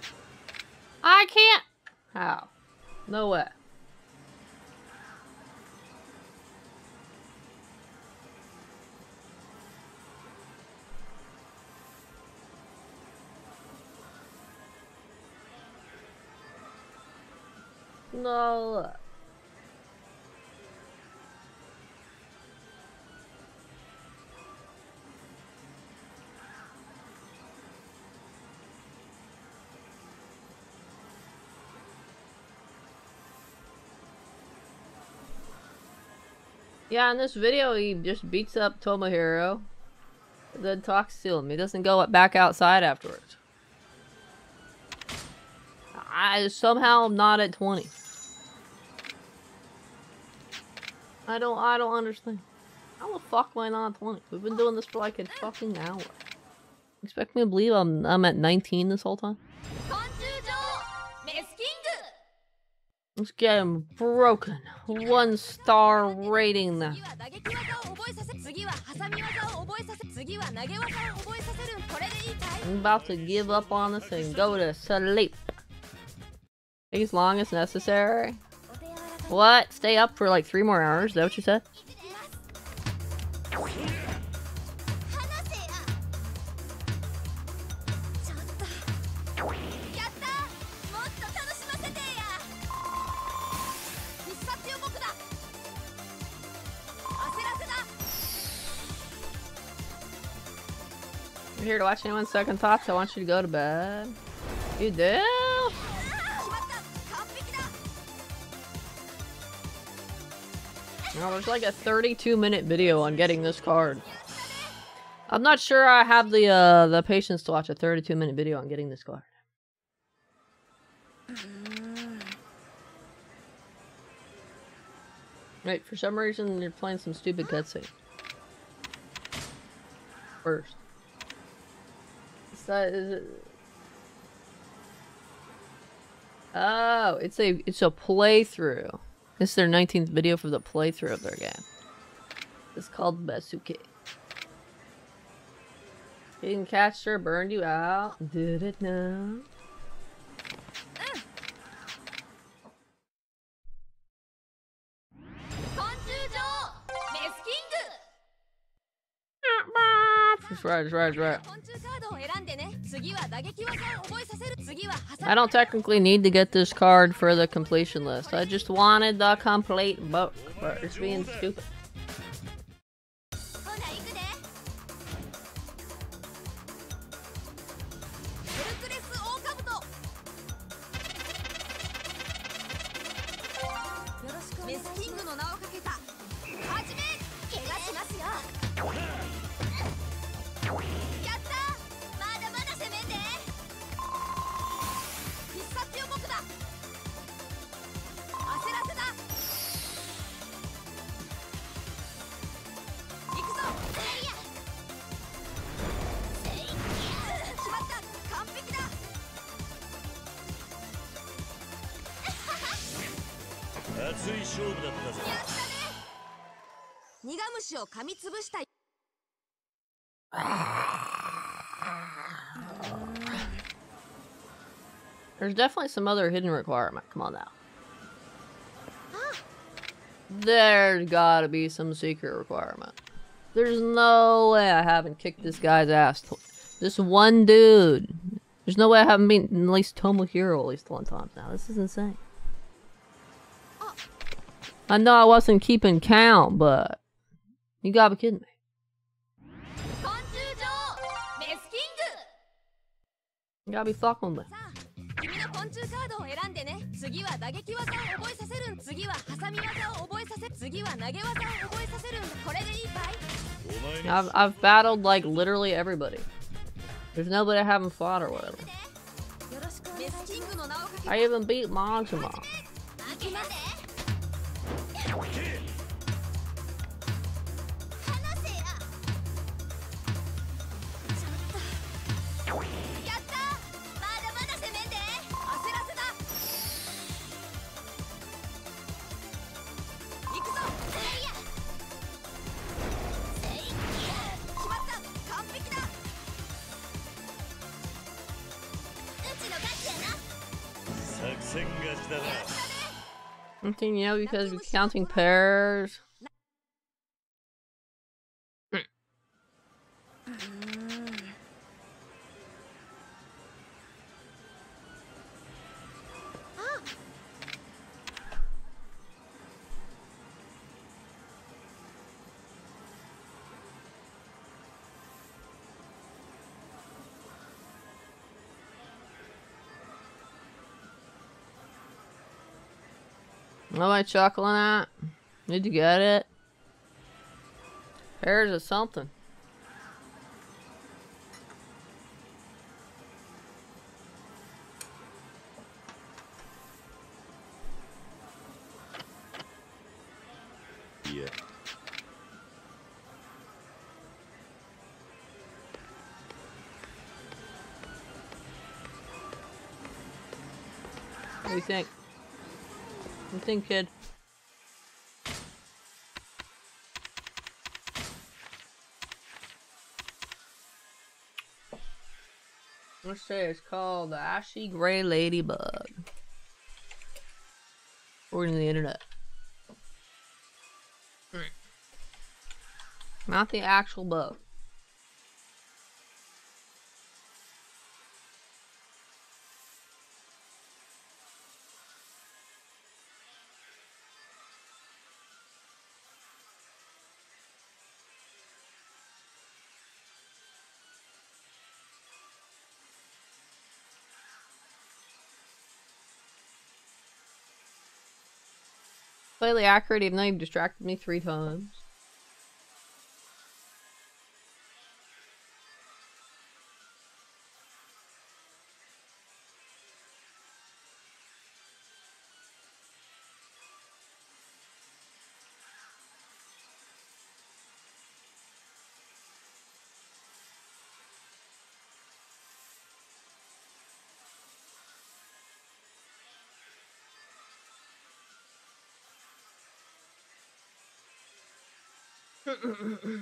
[SPEAKER 1] I can't. How? No way. No. Yeah, in this video, he just beats up Tomohiro, then talks to him. He doesn't go back outside afterwards. I somehow am not at 20. I don't, I don't understand. How the fuck am I not at 20? We've been doing this for like a fucking hour. Expect me to believe I'm, I'm at 19 this whole time? Let's get him broken. One star rating. I'm about to give up on this and go to sleep. Take as long as necessary. What? Stay up for like three more hours? Is that what you said? here to watch anyone's second thoughts. I want you to go to bed. You do? Now there's like a 32 minute video on getting this card. I'm not sure I have the uh, the patience to watch a 32 minute video on getting this card. Wait, for some reason you're playing some stupid cutscene. First. Oh, it's a it's a playthrough. This is their 19th video for the playthrough of their game. It's called Basuke. Didn't catch her, burned you out. Did it now? right, right, right. I don't technically need to get this card for the completion list. I just wanted the complete book. It's being stupid. There's definitely some other hidden requirement. Come on now. There's gotta be some secret requirement. There's no way I haven't kicked this guy's ass. This one dude. There's no way I haven't been at least Tomohiro at least one time now. This is insane. I know I wasn't keeping count, but you gotta be kidding me. You gotta be fucking with me.
[SPEAKER 9] さあ君の昆虫カードを選んでね次は打撃技を覚えさせるん次はハサミ技を覚えさせ次は投げ技を覚えさせるんこれでいいかい
[SPEAKER 2] お前に
[SPEAKER 1] I've I've battled like literally everybody. There's nobody I haven't fought or whatever.
[SPEAKER 9] よろしくメスキングの名をかけ
[SPEAKER 1] I even beat Majima. I'm you know, because we're counting pairs. 'What am I chuckling at? Did you get it? Pairs of something.
[SPEAKER 2] Yeah.
[SPEAKER 1] What do you think? What do you think, kid? Let's say it's called the Ashy Gray Ladybug. According to the internet. Not the actual bug. Slightly accurate, even though you've distracted me three times. Hmm.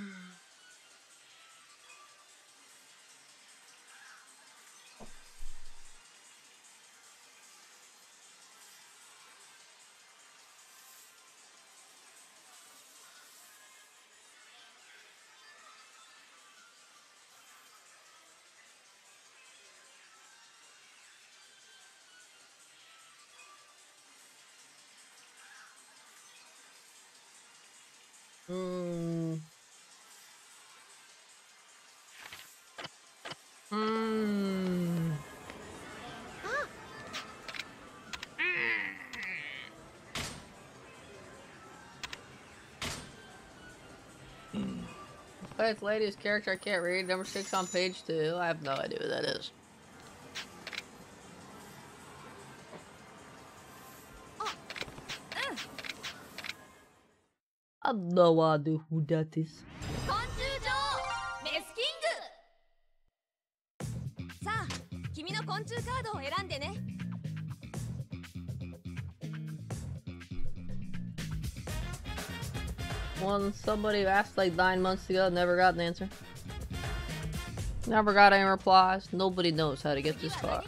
[SPEAKER 1] Its latest character I can't read. Number six on page two. I have no idea who that is. I have no idea who that is. somebody asked like nine months ago, never got an answer. Never got any replies. Nobody knows how to get this far.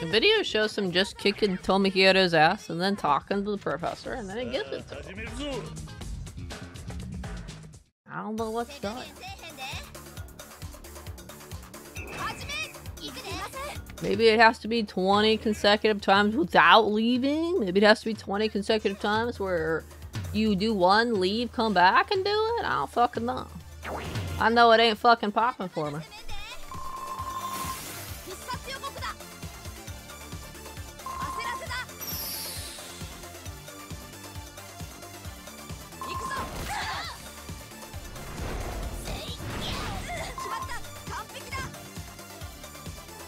[SPEAKER 1] The video shows him just kicking Tomohiro's ass and then talking to the professor, and then he gives it to him. I don't know what's done. Maybe it has to be 20 consecutive times without leaving. Maybe it has to be 20 consecutive times where you do one, leave, come back and do it? I don't fucking know. I know it ain't fucking popping for me.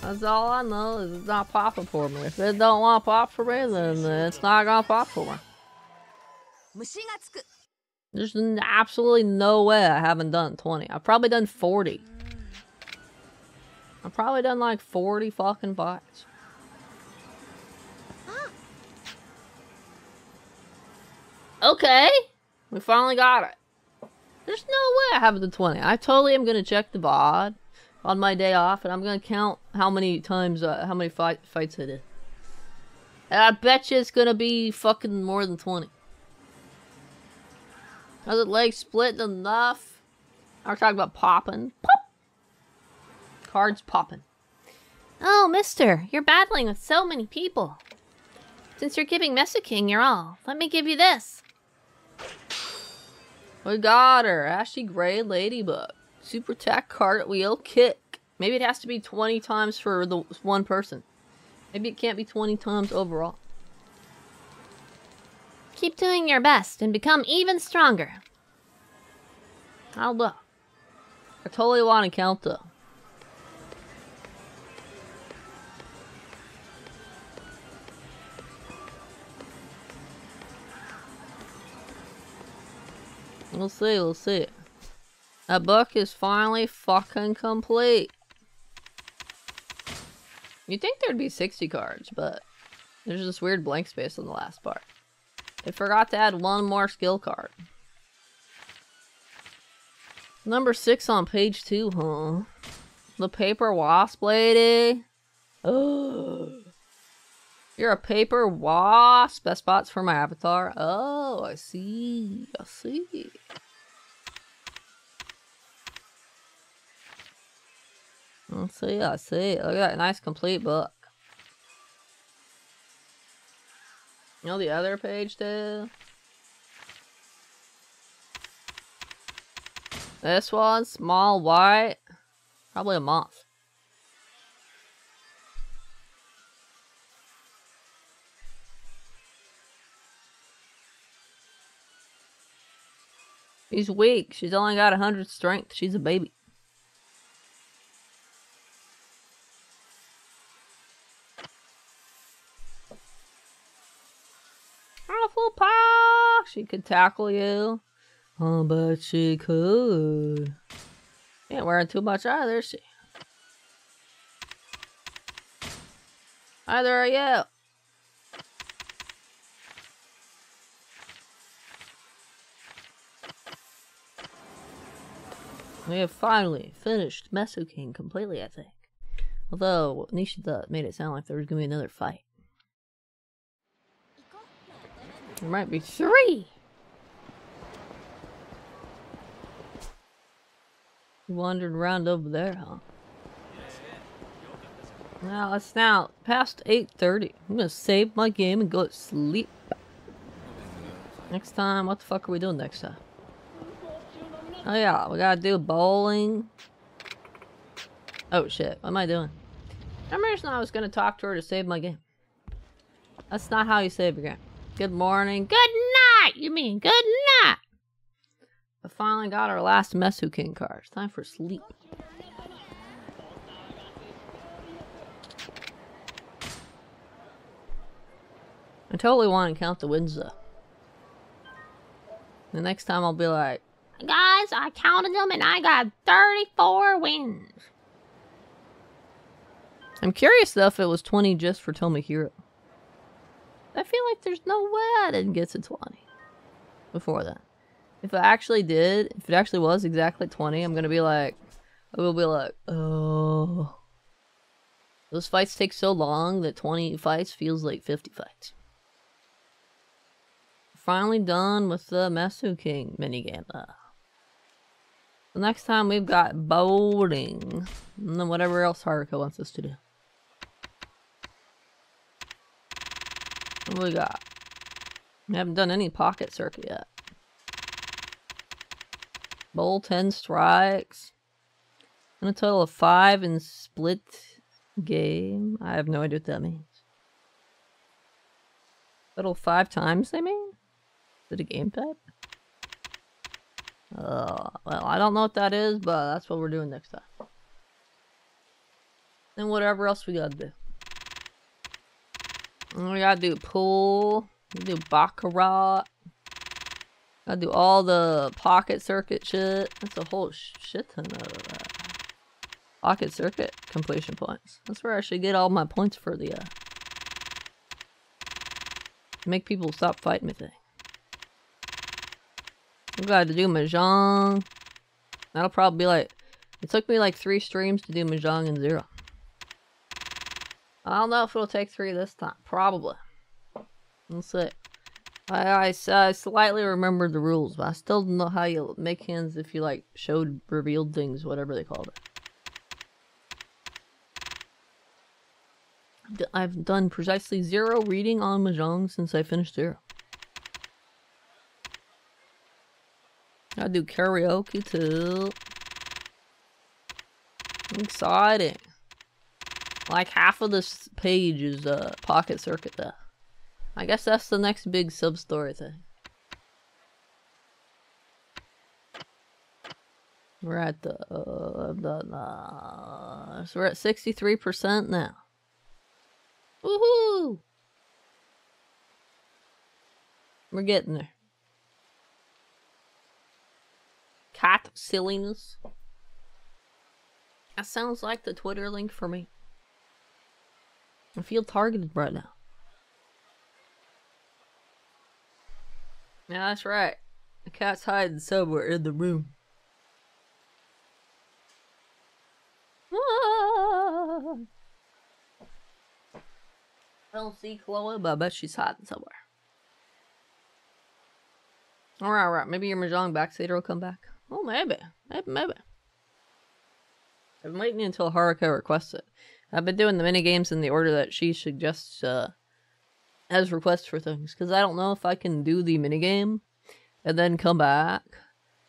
[SPEAKER 1] That's all I know is it's not popping for me. If it don't want to pop for me, then it's not gonna pop for me. There's absolutely no way I haven't done 20. I've probably done 40. I've probably done like 40 fucking fights. Okay. We finally got it. There's no way I haven't done 20. I totally am going to check the VOD on my day off, and I'm going to count how many times, uh, how many fight fights I did. And I bet you it's going to be fucking more than 20. Has it leg split enough? I'm talking about popping. Pop! Cards popping.
[SPEAKER 7] Oh, mister, you're battling with so many people. Since you're giving Mesu King your all, let me give you this.
[SPEAKER 1] We got her. Ashy Gray Ladybug. Super Tack Cartwheel Kick. Maybe it has to be 20 times for the one person. Maybe it can't be 20 times overall.
[SPEAKER 7] Keep doing your best and become even stronger.
[SPEAKER 1] I don't know. I totally want to count though. We'll see, we'll see. That book is finally fucking complete. You'd think there'd be 60 cards, but there's this weird blank space on the last part. They forgot to add one more skill card. Number six on page two, huh? The paper wasp lady. Oh. You're a paper wasp. Best spots for my avatar. Oh, I see. I see. I see, I see. Look at that nice complete book. You know the other page too? This one, small white. Probably a moth. She's weak. She's only got a hundred strength. She's a baby. She could tackle you. I bet she could. She ain't wearing too much either, she? Either are you. We have finally finished Mesu King completely, I think. Although, Nishida made it sound like there was going to be another fight. There might be three! You wandered around over there, huh? Now it's now past 8.30. I'm gonna save my game and go to sleep. Next time, what the fuck are we doing next time? Oh yeah, we gotta do bowling. Oh shit, what am I doing? Just now I was gonna talk to her to save my game. That's not how you save your game. Good morning.
[SPEAKER 7] Good night! You mean good night!
[SPEAKER 1] I finally got our last Mesu King card. It's time for sleep. I totally want to count the wins though. The next time I'll be like,
[SPEAKER 7] Guys, I counted them and I got 34 wins.
[SPEAKER 1] I'm curious though if it was 20 just for Tomohiro. I feel like there's no way I didn't get to 20 before that. If I actually did, if it actually was exactly 20, I'm gonna be like, I will be like, oh. Those fights take so long that 20 fights feels like 50 fights. Finally done with the Mesu King minigame though. The next time we've got bowling. And then whatever else Haruka wants us to do. What we got? We haven't done any pocket circuit yet. Bowl 10 strikes. And a total of five in split game. I have no idea what that means. Total five times, they mean? Is it a game type? Uh, well, I don't know what that is, but that's what we're doing next time. And whatever else we gotta do. And We gotta do pool. Do baccarat. Gotta do all the pocket circuit shit. That's a whole sh- shit ton of that. Pocket circuit completion points. That's where I should get all my points for the uh, make people stop fighting me thing. We got to do mahjong. That'll probably be like. It took me like three streams to do mahjong and zero. I don't know if it'll take three this time. Probably. Let's see. I I slightly remembered the rules, but I still don't know how you make hands if you like showed revealed things, whatever they called it. I've done precisely zero reading on mahjong since I finished zero. I do karaoke too. Exciting. Like half of this page is uh, pocket circuit though. I guess that's the next big sub story thing. We're at the uh, the uh, so we're at sixty three percent now. Woohoo! We're getting there. Cat silliness. That sounds like the Twitter link for me. I feel targeted right now. Yeah, that's right. The cat's hiding somewhere in the room. Ah. I don't see Chloe, but I bet she's hiding somewhere. Alright, alright. Maybe your Mahjong backseater will come back. Oh, maybe. Maybe, maybe. Been waiting until Haruka requests it. I've been doing the mini games in the order that she suggests uh, as requests for things, because I don't know if I can do the mini game and then come back,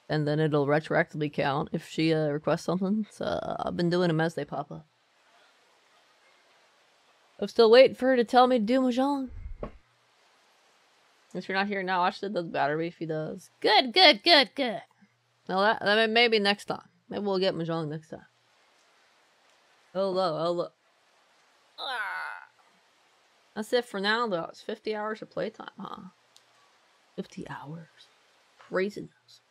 [SPEAKER 1] and then it'll retroactively count if she uh, requests something. So I've been doing them as they pop up. I'm still waiting for her to tell me to do Mahjong. If you're not here now, watch the does battery if he does.
[SPEAKER 7] Good, good, good, good.
[SPEAKER 1] No, that, that maybe next time. Maybe we'll get Mahjong next time. Hello, hello. That's it for now, though. It's 50 hours of playtime, huh? 50 hours. Craziness.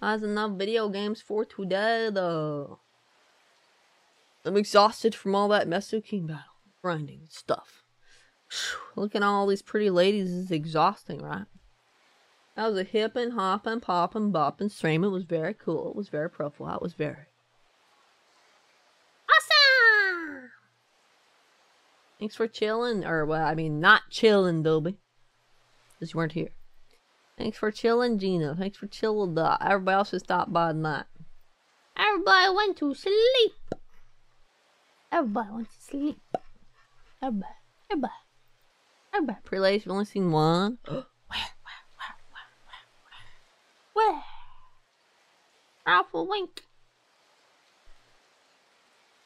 [SPEAKER 1] That's enough video games for today, though. I'm exhausted from all that MesuKing battle. Grinding stuff. Looking at all these pretty ladies is exhausting, right? That was a hippin', hoppin', poppin', boppin' stream. It was very cool. It was very profile. It was very.
[SPEAKER 7] Awesome!
[SPEAKER 1] Thanks for chilling, or well, I mean, not chilling, Dobie, because you weren't here. Thanks for chilling, Gino. Thanks for chilling, Dot. Everybody else has stopped by tonight.
[SPEAKER 7] Everybody went to sleep. Everybody went to sleep. Everybody, everybody, everybody.
[SPEAKER 1] Prelates, you've only seen one.
[SPEAKER 7] Where? Alpha Wink.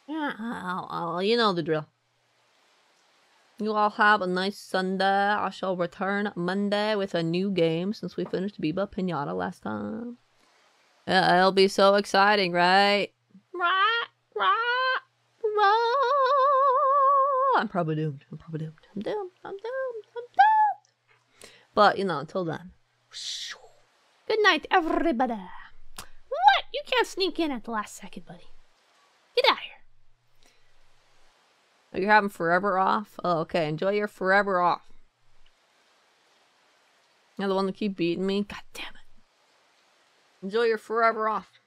[SPEAKER 1] Yeah, I'll, I'll, you know the drill. You all have a nice Sunday. I shall return Monday with a new game since we finished Viva Piñata last time. Yeah, it'll be so exciting, right?
[SPEAKER 7] Right, right,
[SPEAKER 1] right. I'm probably doomed. I'm probably doomed. I'm doomed. I'm doomed. I'm doomed. But, you know, until then.
[SPEAKER 7] Good night, everybody. What? You can't sneak in at the last second, buddy. Get out of here.
[SPEAKER 1] Oh, you're having forever off? Oh, okay. Enjoy your forever off. You're the one that keep beating me? God damn it. Enjoy your forever off.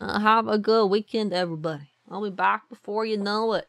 [SPEAKER 1] Uh, have a good weekend, everybody. I'll be back before you know it.